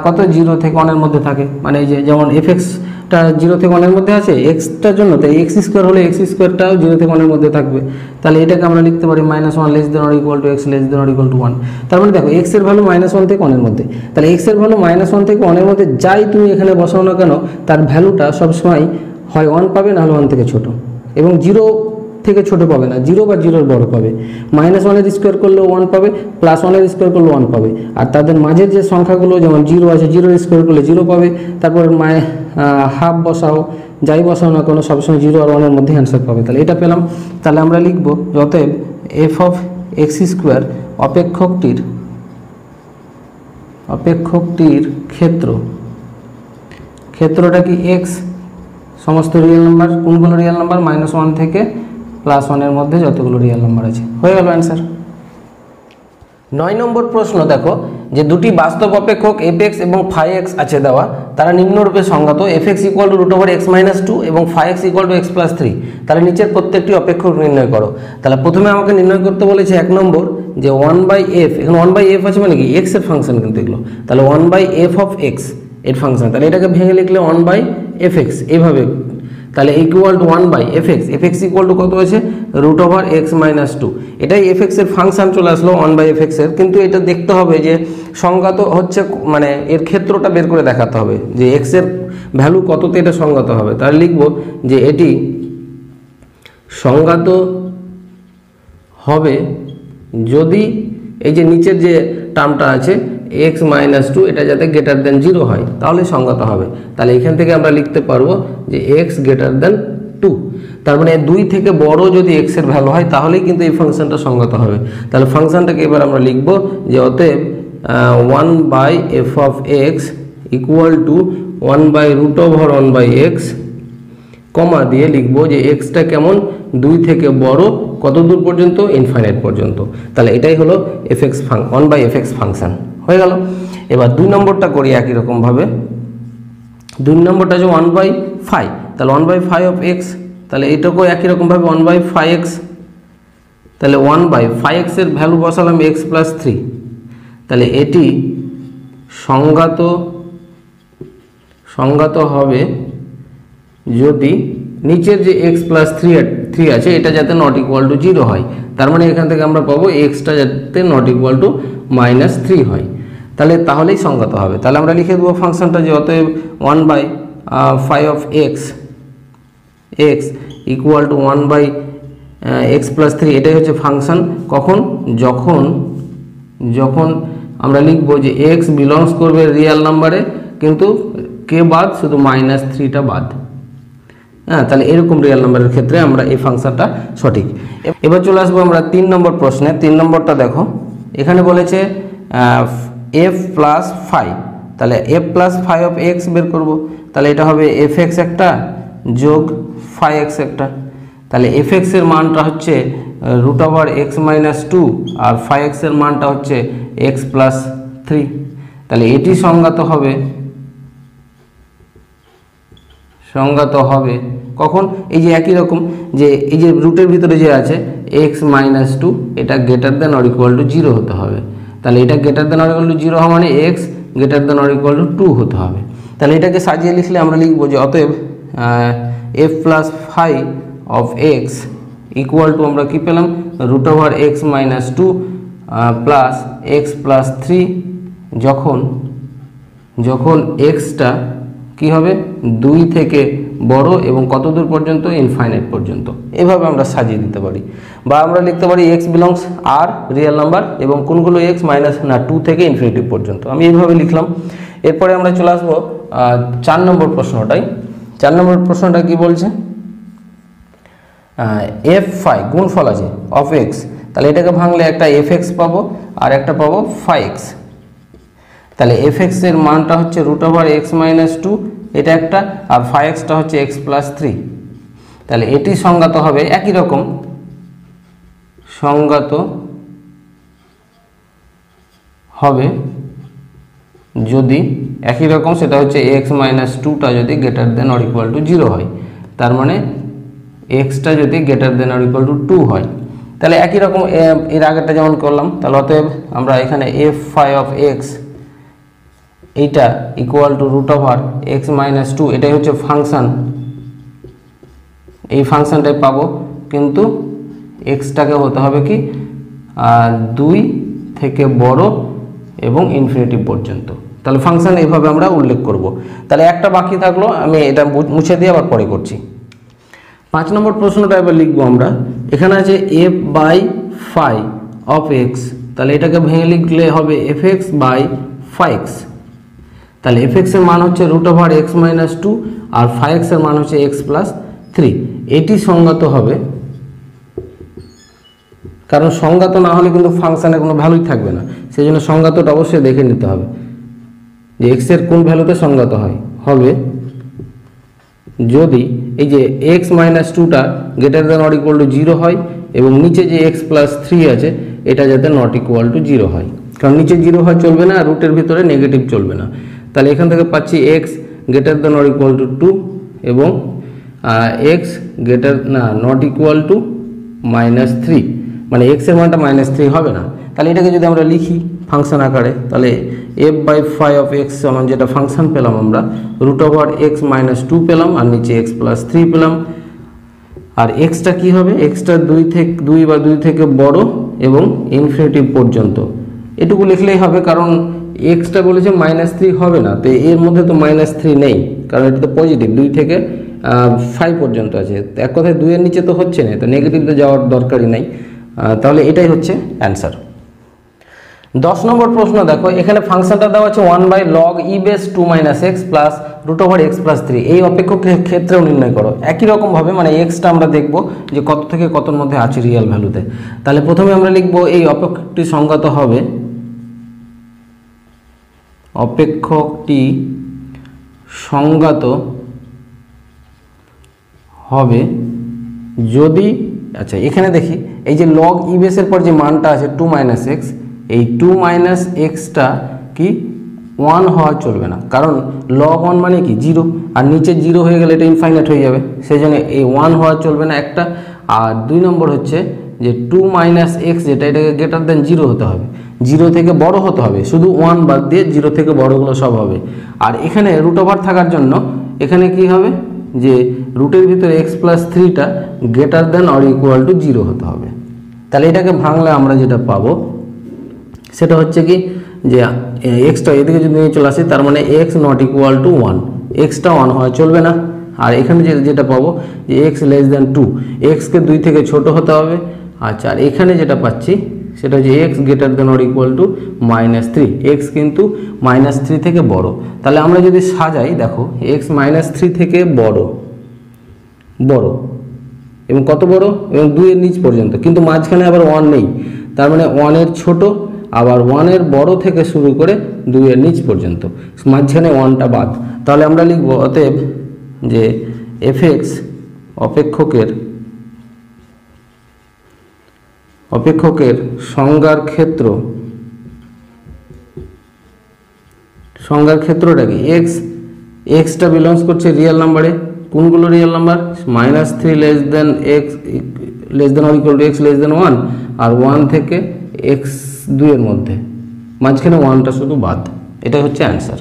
কত? জিরো থেকে ওয়ানের মধ্যে থাকে। মানে এই যে যেমন এফ এক্সটা জিরো থেকে ওয়ানের মধ্যে আছে এক্সটার জন্য তাই এক্স স্কোয়ার হলে এক্স স্কোয়ারটাও জিরো থেকে ওয়ানের মধ্যে থাকবে। তাহলে এটাকে আমরা লিখতে পারি minus one less than or equal to X less than or equal to one তার মানে দেখো এক্সের ভ্যালু মাইনাস ওয়ান থেকে ওয়ানের মধ্যে। তাহলে এক্সের ভ্যালু মাইনাস ওয়ান থেকে ওয়ানের মধ্যে যাই তুমি এখানে বসাও না কেন, তার ভ্যালুটা সবসময় হয় ওয়ান পাবে না নাহলে ওয়ান থেকে ছোটো। এবং জিরো থেকে ছোট পাবে না জিরো বা জিরোর বড় পাবে। মাইনাস ওয়ানের স্কোয়ার করলেও ওয়ান পাবে প্লাস ওয়ানের স্কোয়ার করলে ওয়ান পাবে। আর তাদের মাঝের যে সংখ্যাগুলো, যেমন জিরো আছে জিরোর স্কোয়ার করলে জিরো পাবে, তারপর মায় হাফ বসাও, যাই বসাও না কোনো, সবসময় জিরো আর ওয়ানের মধ্যে অ্যান্সার পাবে। তাহলে এটা পেলাম। তাহলে আমরা লিখব, অতএব এফ অফ এক্স স্কোয়ার অপেক্ষকটির অপেক্ষকটির ক্ষেত্র। ক্ষেত্রটা কি এক্স সমস্ত রিয়েল নাম্বার কোনগুলো রিয়েল নাম্বার মাইনাস ওয়ান থেকে প্লাস ওয়ানের মধ্যে যতগুলো রিয়েল নাম্বার আছে। হয়ে গেল অ্যান্সার নয় নম্বর প্রশ্ন দেখো, যে দুটি বাস্তব অপেক্ষক এফ এক্স এবং ফাই এক্স আছে দেওয়া, তারা নিম্নরূপে সংগত F X equal to root over X minus two এবং phi X equal to X plus three তাহলে নিচের প্রত্যেকটি অপেক্ষক নির্ণয় করো। তাহলে প্রথমে আমাকে নির্ণয় করতে বলেছে এক নম্বর, যে ওয়ান বাই এফ এখানে ওয়ান বাই এফ আছে মানে কি? এক্সের ফাংশন কিন্তু এগুলো। তাহলে ওয়ান বাই এফ অফ এক্সের ফাংশন তাহলে এটাকে ভেঙে লিখলে ওয়ান বাই এফ এক্স এইভাবে তাহলে equal to one by F X F X equal to কত আছে root over X minus two এটাই এফ এক্সের ফাংশন চলে আসলো ওয়ান বাই এফ এক্সের কিন্তু এটা দেখতে হবে যে সংজ্ঞাত হচ্ছে মানে এর ক্ষেত্রটা বের করে দেখাতে হবে যে এক্সের ভ্যালু কততে এটা সংজ্ঞাত হবে। তাহলে লিখব যে এটি সংজ্ঞাত হবে যদি এই যে নিচের যে টার্মটা আছে এক্স মাইনাস টু এটা যাতে গ্রেটার দেন জিরো হয়, তাহলে সংগত হবে। তাহলে এখান থেকে আমরা লিখতে পারব যে এক্স গ্রেটার দেন টু তার মানে দুই থেকে বড় যদি এক্সের ভ্যালু হয়, তাহলেই কিন্তু এই ফাংশনটা সংগত হবে। তাহলে ফাংশনটাকে এবার আমরা লিখব যে অতএব one by F of X equal to one by root over one by X comma দিয়ে লিখব যে এক্সটা কেমন? দুই থেকে বড়, কত দূর পর্যন্ত? ইনফাইনাইট পর্যন্ত। তাহলে এটাই হলো F x Phang one by F X function হয়ে গেল। এবার দুই নম্বরটা করি একই রকমভাবে দুই নম্বরটা যে ওয়ান বাই ফাইভ তাহলে one by five of X তাহলে এটাকেও একই রকমভাবে ওয়ান বাই ফাইভ এক্স তাহলে ওয়ান বাই ফাইভ এক্সের ভ্যালু বসালাম এক্স প্লাস থ্রি তাহলে এটি সংজ্ঞাত সংজ্ঞাত হবে যদি নিচের যে এক্স প্লাস থ্রি থ্রি আছে, এটা যাতে নট ইকুয়াল টু জিরো হয়। তার মানে এখান থেকে আমরা পাবো এক্সটা যাতে not equal to minus three হয়। তাহলে তাহলেই সংজ্ঞাত হবে। তাহলে আমরা লিখে দেবো ফাংশনটা যে অতএব one by five of X X equal to one by X plus three এটাই হচ্ছে ফাংশন। কখন? যখন যখন আমরা লিখব যে এক্স বিলংস করবে রিয়াল নাম্বারে কিন্তু কে বাদ? শুধু মাইনাস থ্রিটা বাদ। হ্যাঁ তাহলে এরকম রিয়াল নাম্বারের ক্ষেত্রে আমরা এই ফাংশনটা সঠিক। এবার চলে আসব আমরা তিন নম্বর প্রশ্নে। তিন নম্বরটা দেখো। এখানে বলেছে এফ প্লাস ফাইভ তাহলে F plus five of X বের করব। তাহলে এটা হবে এফ এক্স একটা যোগ ফাইভ এক্স একটা। তাহলে এফ এক্সের মানটা হচ্ছে root over X minus two আর ফাইভ এক্সের মানটা হচ্ছে এক্স প্লাস থ্রি তাহলে এটি সংজ্ঞাত হবে সংজ্ঞাত হবে কখন? এই যে একই রকম যে এই যে রুটের ভিতরে যে আছে এক্স মাইনাস টু এটা greater than or equal to zero হতে হবে। তাহলে এটা greater than or equal to zero হওয়া মানে X greater than or equal to two হতে হবে। তাহলে এটাকে সাজিয়ে লিখলে আমরা লিখব যে অতএব F plus five of X equal to আমরা কী পেলাম? Root over X minus two plus X plus three যখন যখন এক্সটা কি হবে? দুই থেকে বড় এবং কত দূর পর্যন্ত? ইনফাইনাইট পর্যন্ত। এভাবে আমরা সাজিয়ে দিতে পারি। বা আমরা লিখতে পারি X belongs R real number এবং কোনগুলো এক্স মাইনাস না টু থেকে ইনফিনিটিভ পর্যন্ত। আমি এইভাবে লিখলাম। এরপরে আমরা চলে আসব চার নম্বর প্রশ্নটাই। চার নম্বর প্রশ্নটা কি বলছে? এফ ফাই গুণফল আছে? অফ এক্স তাহলে এটাকে ভাঙলে একটা এফ এক্স পাবো, আর একটা পাবো ফাই এক্স তাহলে এফ এক্সের মানটা হচ্ছে root over x minus two এটা একটা, আর ফাইভ এক্সটা হচ্ছে এক্স প্লাস থ্রি তাহলে এটি সংজ্ঞাত হবে একই রকম। সংজ্ঞাত হবে যদি একই রকম, সেটা হচ্ছে এক্স মাইনাস টুটা যদি greater than or equal to zero হয়। তার মানে এক্সটা যদি greater than or equal to two হয়। তাহলে একই রকম এর আগেরটা যেমন করলাম, তাহলে অতএব আমরা এখানে এফ ফাইভ অফ এক্স এইটা equal to root over X minus two এটাই হচ্ছে ফাংশান এই ফাংশানটাই পাবো, কিন্তু এক্সটাকে হতে হবে কি? দুই থেকে বড় এবং ইনফিনিটিভ পর্যন্ত। তাহলে ফাংশান এইভাবে আমরা উল্লেখ করব। তাহলে একটা বাকি থাকল, আমি এটা মুছে দিয়ে আবার পরে করছি। পাঁচ নম্বর প্রশ্নটা এবার লিখব আমরা। এখানে আছে F by phi of X তাহলে এটাকে ভেঙে লিখলে হবে এফ এক্স বাই ফাইক্স তাহলে এফ এক্সের মান হচ্ছে root over X minus two আর ফাইভ এক্সের মান হচ্ছে এক্স প্লাস থ্রি এটি সংগত হবে। কারণ সংজ্ঞাত না হলে কিন্তু ফাংশানের কোনো ভ্যালুই থাকবে না। সেই জন্য সংজ্ঞাতটা অবশ্যই দেখে নিতে হবে। যে এক্সের কোন ভ্যালুতে সংজ্ঞাত হয়। হবে যদি এই যে এক্স মাইনাস টুটা greater than not equal to zero হয় এবং নিচে যে এক্স প্লাস থ্রি আছে, এটা যাতে নট ইকুয়াল টু জিরো হয়। কারণ নিচে জিরো হয় চলবে না আর রুটের ভিতরে নেগেটিভ চলবে না। তাহলে এখান থেকে পাচ্ছি X greater than not equal to two এবং এক্স গ্রেটার না not equal to minus three মানে এক্সের মানটা মাইনাস থ্রি হবে না। তাহলে এটাকে যদি আমরা লিখি ফাংশন আকারে, তাহলে F by five of X সমান যেটা ফাংশন পেলাম আমরা root over X minus two পেলাম আর নিচে এক্স প্লাস থ্রি পেলাম। আর এক্সটা কি হবে? এক্সটা দুই থেকে, দুই বা দুই থেকে বড় এবং ইনফিনিটিভ পর্যন্ত। এটুকু লিখলেই হবে কারণ এক্সটা বলেছে মাইনাস থ্রি হবে না, তো এর মধ্যে তো মাইনাস থ্রি নেই, কারণ এটা তো পজিটিভ দুই থেকে ফাইভ পর্যন্ত আছে। এক কথায় দুইয়ের নিচে তো হচ্ছে না, তো নেগেটিভ তো যাওয়ার দরকারই নাই। তাহলে এটাই হচ্ছে অ্যান্সার দশ নম্বর প্রশ্ন দেখো, এখানে ফাংশনটা দেওয়া আছে one by log E base two minus X plus root over X plus three এই অপেক্ষক ক্ষেত্রেও নির্ণয় করো। একই রকমভাবে মানে এক্সটা আমরা দেখব যে কত থেকে কতর মধ্যে আছে রিয়েল ভ্যালুতে তাহলে প্রথমে আমরা লিখব এই অপেক্ষকটি সংগত হবে অপেক্ষকটি সংজ্ঞাত হবে যদি আচ্ছা এখানে দেখি, এই যে লগ ইবেসের পর যে মানটা আছে টু মাইনাস এক্স এই টু মাইনাস এক্সটা কি ওয়ান হওয়া চলবে না। কারণ লগ ওয়ান মানে কি? জিরো আর নিচে জিরো হয়ে গেলে এটা ইনফাইনাইট হয়ে যাবে। সেই জন্য এই ওয়ান হওয়া চলবে না একটা। আর দুই নম্বর হচ্ছে যে টু মাইনাস এক্স যেটা এটাকে গ্রেটার দেন জিরো হতে হবে। জিরো থেকে বড় হতে হবে। শুধু ওয়ান বাদ দিয়ে জিরো থেকে বড়গুলো সব হবে। আর এখানে রুট ওভার থাকার জন্য এখানে কি হবে? যে রুটের ভিতরে এক্স প্লাস থ্রিটা greater than or equal to zero হতে হবে। তাহলে এটাকে ভাঙলে আমরা যেটা পাবো, সেটা হচ্ছে কি যে এক্সটা এদিকে যদি নিয়ে চলে আসি, তার মানে x not equal to one extra one হওয়া চলবে না। আর এখানে যেটা পাবো, যে এক্স লেস দেন টু এক্সকে দুই থেকে ছোট হতে হবে। আচ্ছা আর এখানে যেটা পাচ্ছি, সেটা হচ্ছে x greater than or equal to minus three x কিন্তু মাইনাস থ্রি থেকে বড়। তাহলে আমরা যদি সাজাই, দেখো এক্স মাইনাস থ্রি থেকে বড়। বড়। এবং কত বড়? এবং দুইয়ের নিচ পর্যন্ত। কিন্তু মাঝখানে আবার ওয়ান নেই। তার মানে ওয়ানের ছোট, আবার ওয়ানের বড় থেকে শুরু করে দুইয়ের নিচ পর্যন্ত। মাঝখানে ওয়ানটা বাদ। তাহলে আমরা লিখব, অতএব যে এফ এক্স অপেক্ষকের অপেক্ষকের সংজ্ঞার ক্ষেত্র। সংজ্ঞার ক্ষেত্রটা কি? এক্স এক্সটা বিলংস করছে রিয়েল নাম্বারে কোনগুলো real number minus three less than x less than equal to x less than one R one থেকে এক্স দুইয়ের মধ্যে। মাঝখানে ওয়ানটা শুধু বাদ। এটাই হচ্ছে অ্যান্সার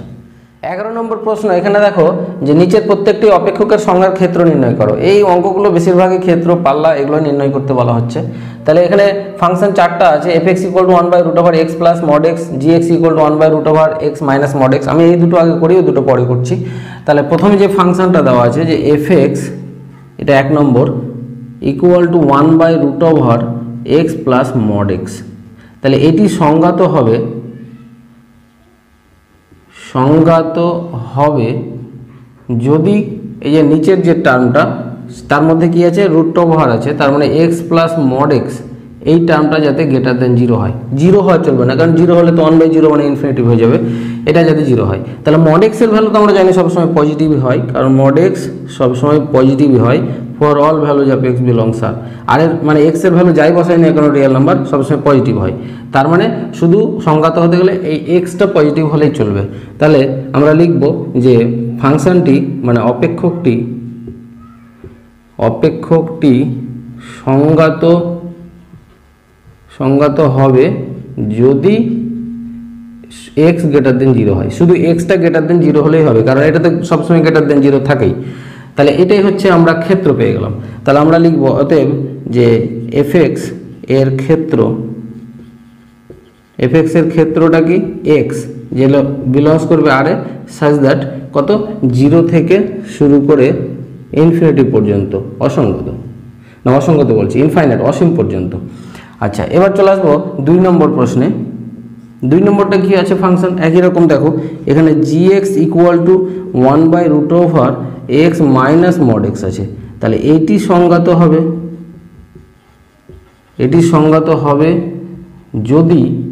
এগারো নম্বর প্রশ্ন, এখানে দেখো যে নিচের প্রত্যেকটি অপেক্ষকের সংজ্ঞার ক্ষেত্র নির্ণয় করো। এই অঙ্কগুলো বেশিরভাগই ক্ষেত্র, পাল্লা এগুলো নির্ণয় করতে বলা হচ্ছে। তাহলে এখানে ফাংশন চারটা আছে f x equal to one by root over x plus mod x g x equal to one by root over x minus mod x আমি এই দুটো আগে করি ওই দুটো পরে করছি। তাহলে প্রথমে যে ফাংশনটা দেওয়া আছে, যে এফ এক্স এটা এক নম্বর equal to one by root over x plus mod x তাহলে এটি সংজ্ঞাত হবে সংজ্ঞাত হবে যদি এই যে নিচের যে টার্মটা তার মধ্যে কি আছে? রুট ওভার আছে। তার মানে এক্স প্লাস মড এক্স এই টার্মটা যাতে গ্রেটার দেন জিরো হয়। জিরো হওয়া চলবে না, কারণ জিরো হলে তো ওয়ান বাই জিরো মানে ইনফিনিটিভ হয়ে যাবে। এটা যাতে জিরো হয়। তাহলে মড এক্সের ভ্যালু তো আমরা জানি সবসময় পজিটিভই হয়, কারণ মড এক্স সবসময় পজিটিভই হয়। For all values of x belongs R R এর মানে এক্সের ভ্যালু যাই বসাই না কোনো রিয়েল নাম্বার সবসময় পজিটিভ হয়। তার মানে শুধু সংজ্ঞাত হতে গেলে এই এক্সটা পজিটিভ হলেই চলবে। তাহলে আমরা লিখব যে ফাংশনটি মানে অপেক্ষকটি অপেক্ষকটি সংজ্ঞাত সংজ্ঞাত হবে যদি এক্স গ্রেটার দেন জিরো হয়। শুধু এক্সটা গ্রেটার দেন জিরো হলেই হবে, কারণ এটা তো সবসময় গ্রেটার দেন জিরো থাকেই। তাহলে এটাই হচ্ছে আমরা ক্ষেত্র পেয়ে গেলাম। তাহলে আমরা লিখব, অতএব যে এফ এর ক্ষেত্র এফএক্স এর ক্ষেত্রটা কি? এক্স যে বিলংস করবে আর এ সাজ দ্যাট কত? জিরো থেকে শুরু করে ইনফিনিটি পর্যন্ত অসংগত না অসংগত বলছি ইনফাইনাইট অসীম পর্যন্ত। আচ্ছা এবার চলে আসব দুই নম্বর প্রশ্নে। দুই নম্বরটা কি আছে? ফাংশন একই রকম, দেখো। এখানে g x equal to one by root over x minus mod x আছে। তাহলে এইটি সংজ্ঞাত হবে। এটি সংজ্ঞাত হবে যদি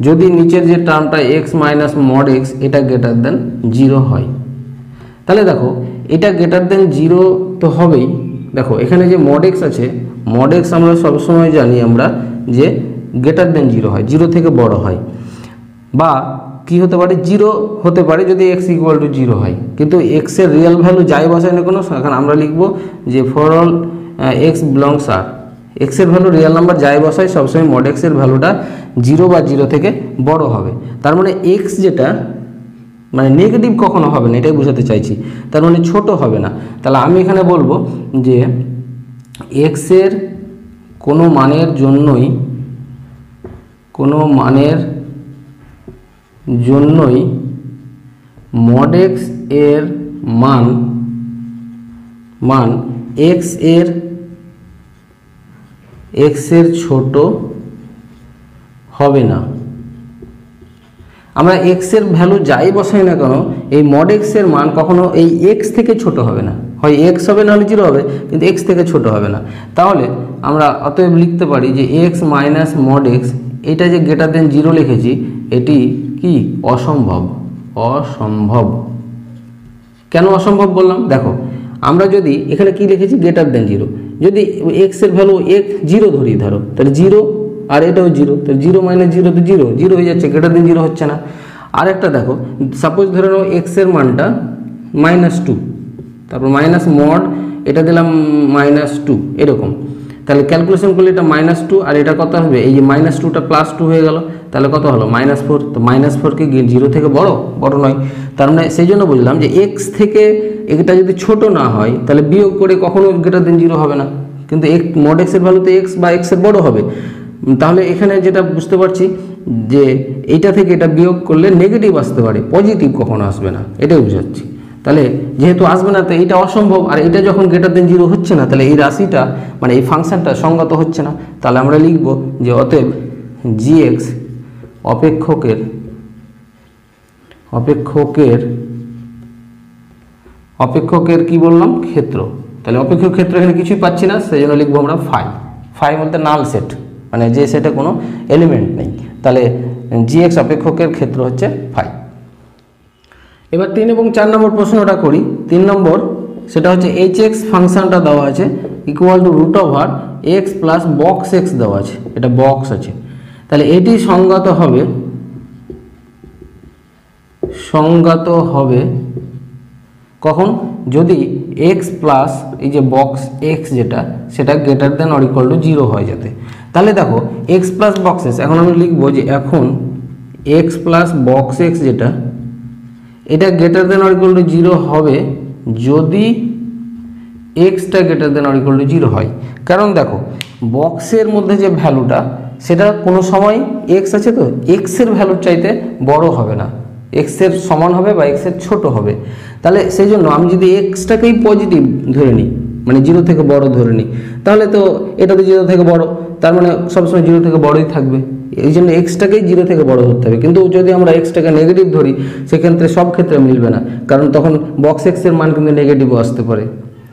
যদি নিচের যে টার্মটা এক্স মাইনাস মড এক্স এটা গ্রেটার দেন জিরো হয়। তাহলে দেখো, এটা গ্রেটার দেন জিরো তো হবেই। দেখো, এখানে যে মড এক্স আছে মড এক্স আমরা সবসময় জানি আমরা যে গ্রেটার দেন জিরো হয় জিরো থেকে বড় হয়। বা কি হতে পারে? জিরো হতে পারে যদি এক্স ইকুয়াল টু জিরো হয়। কিন্তু এক্সের রিয়েল ভ্যালু যাই বসায় না কোনো, এখন আমরা লিখব যে for all x belongs R এক্সের ভ্যালু রিয়েল নাম্বার যাই বসায় সবসময় মড এক্সের ভ্যালুটা জিরো বা জিরো থেকে বড় হবে। তার মানে এক্স যেটা মানে নেগেটিভ কখনো হবে না, এটাই বোঝাতে চাইছি। তার মানে ছোট হবে না। তাহলে আমি এখানে বলব যে এক্সের কোনো মানের জন্যই, কোনো মানের জন্যই মডেক্স এর মান মান এক্সের এক্সের ছোট হবে না। আমরা এক্সের ভ্যালু যাই বসাই না কেন, এই মড এক্সের মান কখনো এই এক্স থেকে ছোট হবে না। হয় এক্স হবে নাহলে জিরো হবে, কিন্তু এক্স থেকে ছোট হবে না। তাহলে আমরা অতএব লিখতে পারি যে এক্স মাইনাস মড এক্স এটা যে গ্রেটার দেন জিরো লিখেছি, এটি কি? অসম্ভব। অসম্ভব। কেন অসম্ভব বললাম? দেখো, আমরা যদি এখানে কি লিখেছি? গ্রেটার দেন জিরো যদি এক্সের ভ্যালু এক জিরো ধরি, ধরো, তাহলে জিরো আর এটাও জিরো তাহলে জিরো মাইনাস জিরো তো জিরো জিরো হয়ে যাচ্ছে গ্রেটার দেন জিরো হচ্ছে না। আর একটা দেখো সাপোজ ধরে নাও এক্সের মানটা মাইনাস টু তারপর মাইনাস মড এটা দিলাম মাইনাস টু এরকম। তাহলে ক্যালকুলেশন করলে এটা মাইনাস টু আর এটা কত হবে? এই যে মাইনাস টুটা প্লাস টু হয়ে গেল, তাহলে কত হলো? মাইনাস ফোর তো মাইনাস ফোরকে জিরো থেকে বড়? বড় নয়। তার মানে সেই জন্য বুঝলাম যে এক্স থেকে এটা যদি ছোট না হয়, তাহলে বিয়োগ করে কখনো গ্রেটার দেন জিরো হবে না। কিন্তু এক মড এক্সের ভ্যালুতে এক্স বা এক্সের বড় হবে। তাহলে এখানে যেটা বুঝতে পারছি যে এটা থেকে এটা বিয়োগ করলে নেগেটিভ আসতে পারে পজিটিভ কখনো আসবে না। এটাই বুঝাচ্ছি। তাহলে যেহেতু আসবে না, তো এটা অসম্ভব। আর এটা যখন গ্রেটার দেন জিরো হচ্ছে না, তাহলে এই রাশিটা মানে এই ফাংশনটা সঙ্গত হচ্ছে না। তাহলে আমরা লিখব যে অতএব জি এক্স অপেক্ষকের অপেক্ষকের অপেক্ষকের কি বললাম? ক্ষেত্র। তাহলে অপেক্ষক ক্ষেত্র এখানে কিছুই পাচ্ছি না সেই জন্য লিখব আমরা ফাই ফাই বলতে নাল সেট মানে যে সেটে কোনো এলিমেন্ট নেই। তাহলে জি এক্স অপেক্ষকের ক্ষেত্র হচ্ছে ফাই এবার তিন এবং চার নম্বর প্রশ্নটা করি। তিন নম্বর, সেটা হচ্ছে এইচ এক্স ফাংশনটা দেওয়া আছে equal to root over x plus box x দেওয়া আছে। এটা বক্স আছে। তাহলে এটি সংগত হবে সংগত হবে কখন? যদি এক্স প্লাস এই যে বক্স এক্স যেটা, সেটা greater than or equal to zero হয় যাতে। তাহলে দেখো এক্স প্লাস বক্স এক্স এখন আমি লিখব যে এখন এক্স প্লাস বক্স এক্স যেটা এটা greater than or equal to zero হবে যদি extra greater than or equal to zero হয়। কারণ দেখো বক্সের মধ্যে যে ভ্যালুটা সেটা কোনো সময় এক্স আছে তো এক্সের ভ্যালুর চাইতে বড় হবে না। এক্সের সমান হবে বা এক্সের ছোট হবে। তাহলে সেই জন্য আমি যদি এক্সটাকেই পজিটিভ ধরে নিই মানে জিরো থেকে বড় ধরে নিই, তাহলে তো এটা তো জিরো থেকে বড়, তার মানে সবসময় জিরো থেকে বড়ই থাকবে। এই জন্য এক্সটাকেই জিরো থেকে বড় ধরতে হবে। কিন্তু যদি আমরা এক্সটাকে নেগেটিভ ধরি, সেক্ষেত্রে সব ক্ষেত্রে মিলবে না। কারণ তখন বক্স এক্সের মান কিন্তু নেগেটিভও আসতে পারে।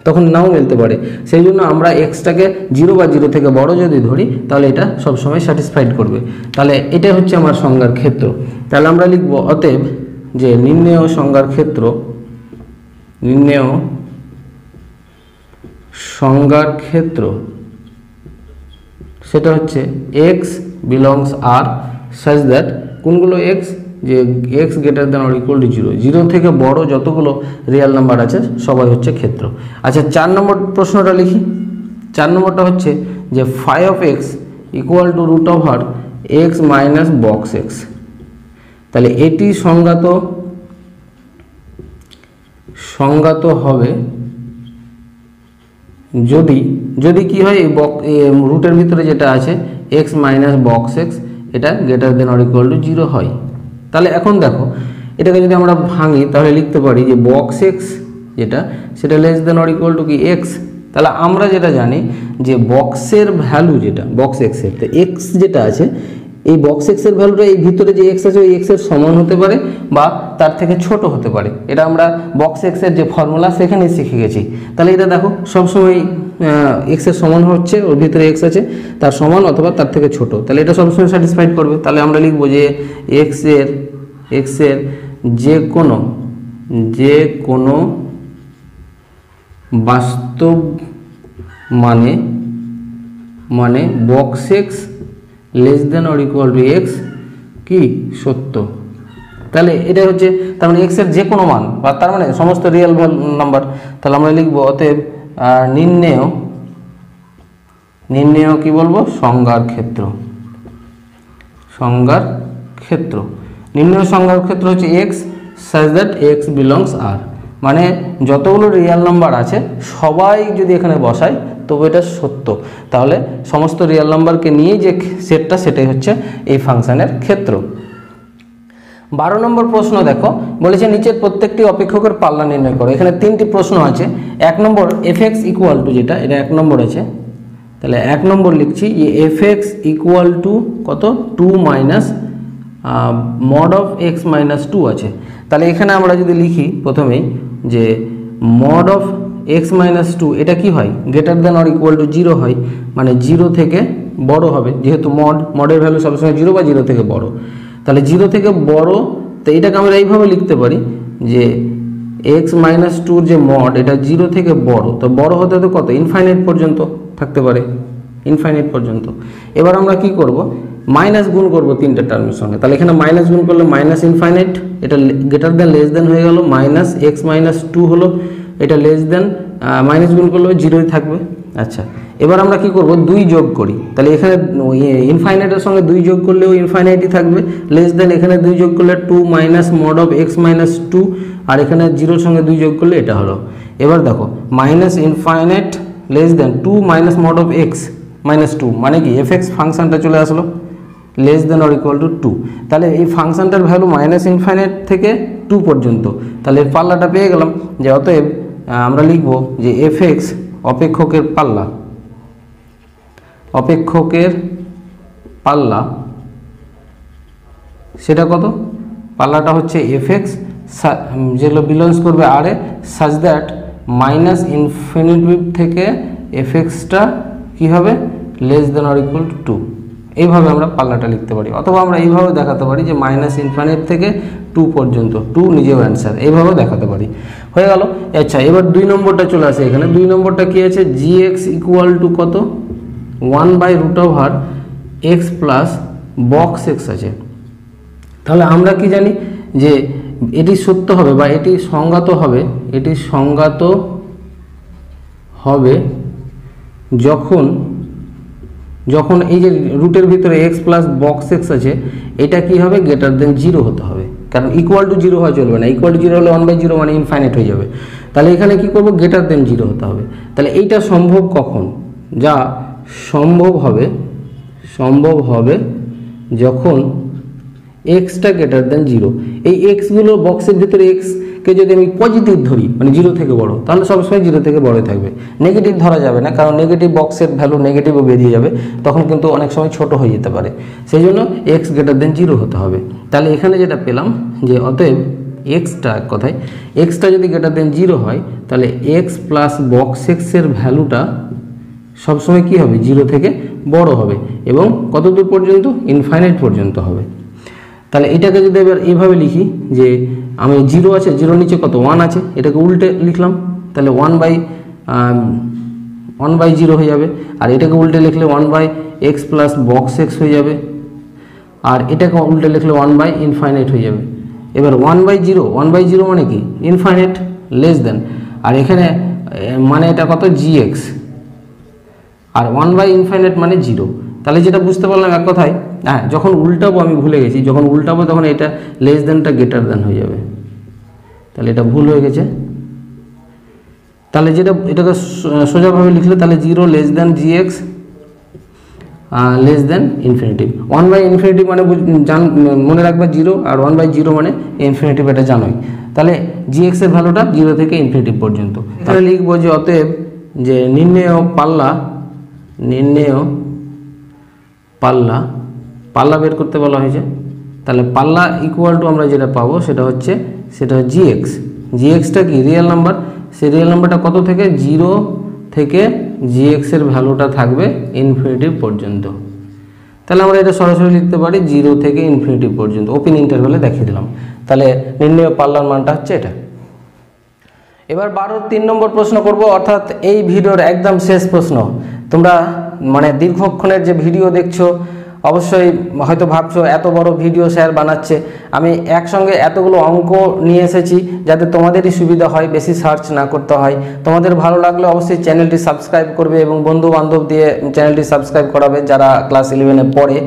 তখন নাও মিলতে পারে। সেই জন্য আমরা এক্সটাকে জিরো বা জিরো থেকে বড় যদি ধরি, তাহলে এটা সবসময় স্যাটিসফাইড করবে। তাহলে এটা হচ্ছে আমার সংজ্ঞার ক্ষেত্র। তাহলে আমরা লিখব, অতএব যে নির্ণেয় সংজ্ঞার ক্ষেত্র, নির্ণেয় সংজ্ঞার ক্ষেত্র, সেটা হচ্ছে x belongs R such that কোনগুলো এক্স যে x greater than or equal to zero zero থেকে বড় যতগুলো রিয়াল নাম্বার আছে, সবাই হচ্ছে ক্ষেত্র। আচ্ছা চার নম্বর প্রশ্নটা লিখি। চার নম্বরটা হচ্ছে যে five of x equal to root over x minus box x তাহলে এটি সংজ্ঞাত সংজ্ঞাত হবে যদি যদি কি হয়, এই বক রুটের ভিতরে যেটা আছে এক্স মাইনাস বক্স এক্স এটা greater than or equal to zero হয়। তাহলে এখন দেখো, এটাকে যদি আমরা ভাঙি, তাহলে লিখতে পারি যে বক্স এক্স যেটা, সেটা less than or equal to কি এক্স তাহলে আমরা যেটা জানি যে বক্সের ভ্যালু যেটা বক্স এক্সের তো এক্স যেটা আছে এই বক্স এক্সের ভ্যালুটা এই ভিতরে যে এক্স আছে, ওই এক্সের সমান হতে পারে বা তার থেকে ছোট হতে পারে। এটা আমরা বক্স এক্সের যে ফর্মুলা সেখানেই শিখে গেছি। তাহলে এটা দেখো, সবসময় এক্সের সমান হচ্ছে, ওর ভিতরে এক্স আছে, তার সমান অথবা তার থেকে ছোট। তাহলে এটা সবসময় স্যাটিসফাইড করবে। তাহলে আমরা লিখব যে এক্সের এক্সের যে কোনো যে কোনো বাস্তব মানে মানে box x less than or equal to x কি? সত্য। তাহলে এটা হচ্ছে, তার মানে এক্সের যে কোনো মান, বা তার মানে সমস্ত রিয়েল ভ্যালু নাম্বার তাহলে আমরা লিখব অতএব নির্ণেয় নির্ণেয় কি বলব? সংজ্ঞার ক্ষেত্র। সংজ্ঞার ক্ষেত্র। নির্ণয় সংজ্ঞার ক্ষেত্র হচ্ছে x such that x belongs R মানে যতগুলো রিয়েল নাম্বার আছে, সবাই যদি এখানে বসায় তবু এটা সত্য। তাহলে সমস্ত রিয়েল নাম্বারকে নিয়ে যে সেটটা, সেটাই হচ্ছে এই ফাংশনের ক্ষেত্র। বারো নম্বর প্রশ্ন দেখো, বলেছে নিচের প্রত্যেকটি অপেক্ষকের পাল্লা নির্ণয় করো। এখানে তিনটি প্রশ্ন আছে। এক নম্বর এফ এক্স ইকুয়াল টু যেটা, এটা এক নম্বর আছে। তাহলে এক নম্বর লিখছি যে এফ এক্স ইকুয়াল টু কত two minus mod of x minus two আছে। তাহলে এখানে আমরা যদি লিখি প্রথমেই যে mod of x minus two এটা কি হয়? Greater than or equal to zero হয় মানে জিরো থেকে বড় হবে, যেহেতু মড মডের ভ্যালু সবসময় জিরো বা জিরো থেকে বড়। তাহলে জিরো থেকে বড়, তো এটাকে আমরা এইভাবে লিখতে পারি যে এক্স মাইনাস টুর যে মড এটা জিরো থেকে বড়, তো বড় হতে হতে কত? ইনফাইনাইট পর্যন্ত থাকতে পারে ইনফাইনাইট পর্যন্ত। এবার আমরা কি করব? মাইনাস গুণ করব তিনটে টার্মের সঙ্গে। তাহলে এখানে মাইনাস গুণ করলে মাইনাস ইনফাইনাইট এটা গ্রেটার দেন লেস দেন হয়ে গেল মাইনাস এক্স মাইনাস টু হলো এটা লেস দেন মাইনাস গুণ করলে জিরোই থাকবে। আচ্ছা এবার আমরা কি করব? দুই যোগ করি। তাহলে এখানে ইনফাইনাইটের সঙ্গে দুই যোগ করলেও ইনফাইনাইটই থাকবে। লেস দেন এখানে দুই যোগ করলে two minus mod of x minus two আর এখানে জিরোর সঙ্গে দুই যোগ করলে এটা হলো। এবার দেখো minus infinite less than two minus mod of x minus two মানে কি? এফ এক্স ফাংশনটা চলে আসলো। Less than or equal to two তাহলে এই ফাংশনটার ভ্যালু মাইনাস ইনফাইনাইট থেকে টু পর্যন্ত। তাহলে পাল্লাটা পেয়ে গেলাম যে অতএব আমরা লিখব যে এফ এক্স অপেক্ষকের পাল্লা। অপেক্ষকের পাল্লা, সেটা কত? পাল্লাটা হচ্ছে এফ এক্স যেগুলো বিলংস করবে আর এ সাজ দ্যাট মাইনাস ইনফিনিটিভ থেকে এফ এক্সটা কী হবে? Less than or equal to এইভাবে আমরা পাল্লাটা লিখতে পারি। অথবা আমরা এইভাবে দেখাতে পারি যে মাইনাস ইনফাইনাইট থেকে টু পর্যন্ত টু নিজেও অ্যান্সার এইভাবে দেখাতে পারি। হয়ে গেল? আচ্ছা এবার দুই নম্বরটা চলে আসে এখানে। দুই নম্বরটা কী আছে? জি এক্স ইকুয়াল টু কত one by root over x plus box x আছে। তাহলে আমরা কি জানি? যে এটি সত্য হবে বা এটি সংজ্ঞাত হবে, এটি সংজ্ঞাত হবে যখন যখন এই যে রুটের ভিতরে এক্স প্লাস বক্স এক্স আছে, এটা কি হবে? গ্রেটার দেন জিরো হতে হবে। কারণ ইকুয়াল টু জিরো হওয়া চলবে না। ইকুয়াল টু জিরো হলে ওয়ান বাই জিরো মানে ইনফাইনাইট হয়ে যাবে। তাহলে এখানে কি করব? গ্রেটার দেন জিরো হতে হবে। তাহলে এইটা সম্ভব কখন? যা সম্ভব হবে সম্ভব হবে যখন এক্সটা গ্রেটার দেন জিরো এই এক্সগুলো বক্সের ভিতরে এক্সকে যদি আমি পজিটিভ ধরি মানে জিরো থেকে বড়, তাহলে সবসময় জিরো থেকে বড় থাকবে। নেগেটিভ ধরা যাবে না, কারণ নেগেটিভ বক্সের ভ্যালু নেগেটিভও বেরিয়ে যাবে, তখন কিন্তু অনেক সময় ছোট হয়ে যেতে পারে। সেই জন্য এক্স গ্রেটার দেন জিরো হতে হবে। তাহলে এখানে যেটা পেলাম, যে অতএব এক্সটা এক কথায় এক্সটা যদি গ্রেটার দেন জিরো হয়, তাহলে এক্স প্লাস বক্স এক্সের ভ্যালুটা সবসময় কী হবে? জিরো থেকে বড় হবে এবং কত দূর পর্যন্ত? ইনফাইনাইট পর্যন্ত হবে। তাহলে এটাকে যদি এবার এইভাবে লিখি, যে আমি জিরো আছে জিরোর নিচে কত? ওয়ান আছে, এটাকে উল্টে লিখলাম, তাহলে one by one by zero হয়ে যাবে, আর এটাকে উল্টে লিখলে one by x plus box x হয়ে যাবে, আর এটাকে উল্টে লিখলে ওয়ান বাই ইনফাইনাইট হয়ে যাবে। এবার one by zero one by zero মানে কি? ইনফাইনাইট লেস দেন আর এখানে মানে এটা কত? জি এক্স আর ওয়ান বাই ইনফাইনাইট মানে জিরো তাহলে যেটা বুঝতে পারলাম এক কথায় হ্যাঁ যখন উল্টাবো আমি ভুলে গেছি, যখন উল্টাবো তখন এটা লেস দেনটা গ্রেটার দেন হয়ে যাবে। তাহলে এটা ভুল হয়ে গেছে। তাহলে যেটা, এটাকে সোজাভাবে লিখলে তাহলে zero less than g x less than infinitive one by infinitive মানে জান, মনে রাখবে জিরো আর ওয়ান বাই জিরো মানে ইনফিনিটিভ এটা জানোই। তাহলে জি এক্সের ভ্যালুটা জিরো থেকে ইনফিনিটিভ পর্যন্ত। তাহলে লিখব যে অতএব যে নির্ণেয় পাল্লা, নির্ণেয় পাল্লা পাল্লা বের করতে বলা হয়েছে। তাহলে পাল্লা ইকুয়াল টু আমরা যেটা পাবো সেটা হচ্ছে, সেটা জি এক্স জি এক্সটা কি? রিয়েল নাম্বার সেই রিয়েল নাম্বারটা কত থেকে? জিরো থেকে জি এক্সের ভ্যালুটা থাকবে ইনফিনিটিভ পর্যন্ত। তাহলে আমরা এটা সরাসরি লিখতে পারি জিরো থেকে ইনফিনিটিভ পর্যন্ত। ওপেন ইন্টারভেলে দেখিয়ে দিলাম। তাহলে নির্ণয় পাল্লার মানটা হচ্ছে এটা। এবার বারোর তিন নম্বর প্রশ্ন করব। অর্থাৎ এই ভিডিওর একদম শেষ প্রশ্ন। তোমরা মানে দীর্ঘক্ষণের যে ভিডিও দেখছ অবশ্যই হয়তো ভাবছ, এত বড় ভিডিও স্যার বানাচ্ছে। আমি একসঙ্গে এতগুলো অঙ্ক নিয়ে এসেছি যাতে তোমাদেরই সুবিধা হয়, বেশি সার্চ না করতে হয়। তোমাদের ভালো লাগলে অবশ্যই চ্যানেলটি সাবস্ক্রাইব করবে এবং বন্ধু বান্ধব দিয়ে চ্যানেলটি সাবস্ক্রাইব করাবে যারা ক্লাস ইলেভেনে পড়ে।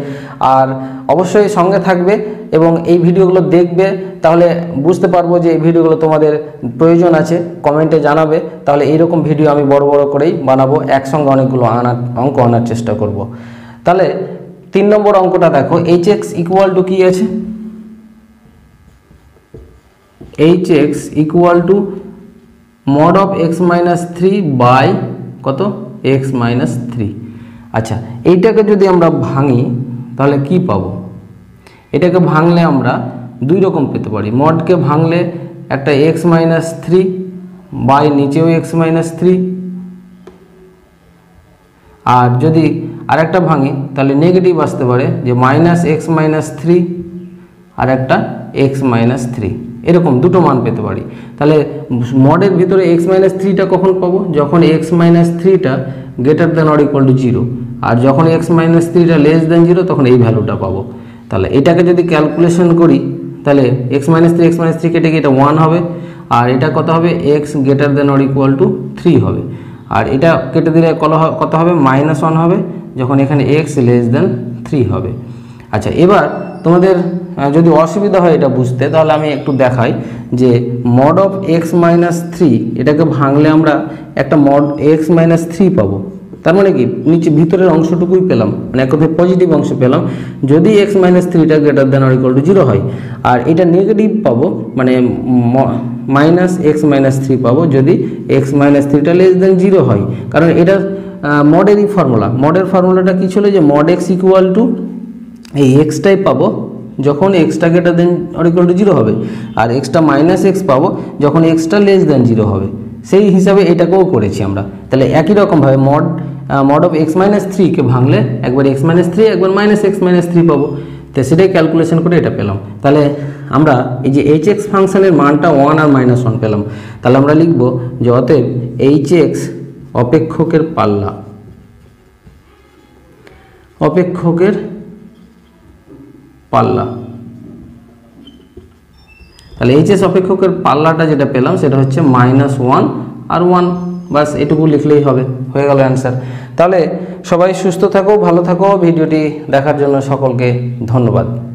আর অবশ্যই সঙ্গে থাকবে এবং এই ভিডিওগুলো দেখবে, তাহলে বুঝতে পারব যে এই ভিডিওগুলো তোমাদের প্রয়োজন আছে। কমেন্টে জানাবে, তাহলে এইরকম ভিডিও আমি বড় বড় করেই বানাবো, একসঙ্গে অনেকগুলো আনার, অঙ্ক আনার চেষ্টা করব। তাহলে তিন নম্বর অঙ্কটা দেখো এইচ এক্স ইকুয়াল টু কী আছে? H x equal to mod of x minus three by কত? এক্স মাইনাস থ্রি আচ্ছা এইটাকে যদি আমরা ভাঙি, তাহলে কি পাবো? এটাকে ভাঙলে আমরা দুই রকম পেতে পারি। মডকে ভাঙলে একটা এক্স মাইনাস থ্রি বাই নিচেও এক্স মাইনাস থ্রি আর যদি আরেকটা ভাঙি, তাহলে নেগেটিভ আসতে পারে যে মাইনাস এক্স মাইনাস থ্রি আর একটা এক্স মাইনাস থ্রি এরকম দুটো মান পেতে পারি। তাহলে মডের ভিতরে এক্স মাইনাস থ্রিটা কখন পাবো? যখন এক্স মাইনাস থ্রিটা greater than or equal to zero আর যখন এক্স মাইনাস থ্রিটা লেস দেন জিরো তখন এই ভ্যালুটা পাবো। তাহলে এটাকে যদি ক্যালকুলেশন করি, তাহলে x minus three x minus three কেটে গিয়ে এটা ওয়ান হবে। আর এটা কত হবে? X greater than or equal to three হবে। আর এটা কেটে দিলে কত হবে? মাইনাস ওয়ান হবে। যখন এখানে এক্স লেস দেন থ্রি হবে। আচ্ছা এবার তোমাদের যদি অসুবিধা হয় এটা বুঝতে, তাহলে আমি একটু দেখাই যে mod of x minus three এটাকে ভাঙলে আমরা একটা মড এক্স মাইনাস থ্রি পাবো। তার মানে কি? নিচে ভিতরের অংশটুকুই পেলাম মানে এক পজিটিভ অংশ পেলাম। যদি এক্স মাইনাস থ্রিটা greater than or to zero হয়, আর এটা নেগেটিভ পাবো মানে মাইনাস এক্স মাইনাস থ্রি পাবো, যদি এক্স মাইনাস থ্রিটা লেস দেন জিরো হয়। কারণ এটা মডেরই ফর্মুলা মডের ফর্মুলাটা কী ছিল যে মড এক্স ইকুয়াল টু এই এক্সটাই পাবো যখন extra greater than equal to zero হবে। আর এক্সটা মাইনাস এক্স পাবো যখন এক্সটা লেস দেন জিরো হবে। সেই হিসাবে এটাকেও করেছি আমরা। তাহলে একই রকমভাবে mod mod of x minus থ্রিকে ভাঙলে একবার এক্স মাইনাস থ্রি একবার মাইনাস এক্স মাইনাস থ্রি পাবো। তো সেটাই ক্যালকুলেশন করে এটা পেলাম। তাহলে আমরা এই যে এইচ এক্স ফাংশনের মানটা ওয়ান আর মাইনাস ওয়ান পেলাম। তাহলে আমরা লিখব যে অতএব এইচ এক্স অপেক্ষকের পাল্লা। অপেক্ষকের পাল্লা। তাহলে এইচএস অপেক্ষকের পাল্লাটা যেটা পেলাম, সেটা হচ্ছে মাইনাস ওয়ান আর ওয়ান বাস এটুকু লিখলেই হবে, হয়ে গেল অ্যান্সার তাহলে সবাই সুস্থ থাকো, ভালো থাকো, ভিডিওটি দেখার জন্য সকলকে ধন্যবাদ।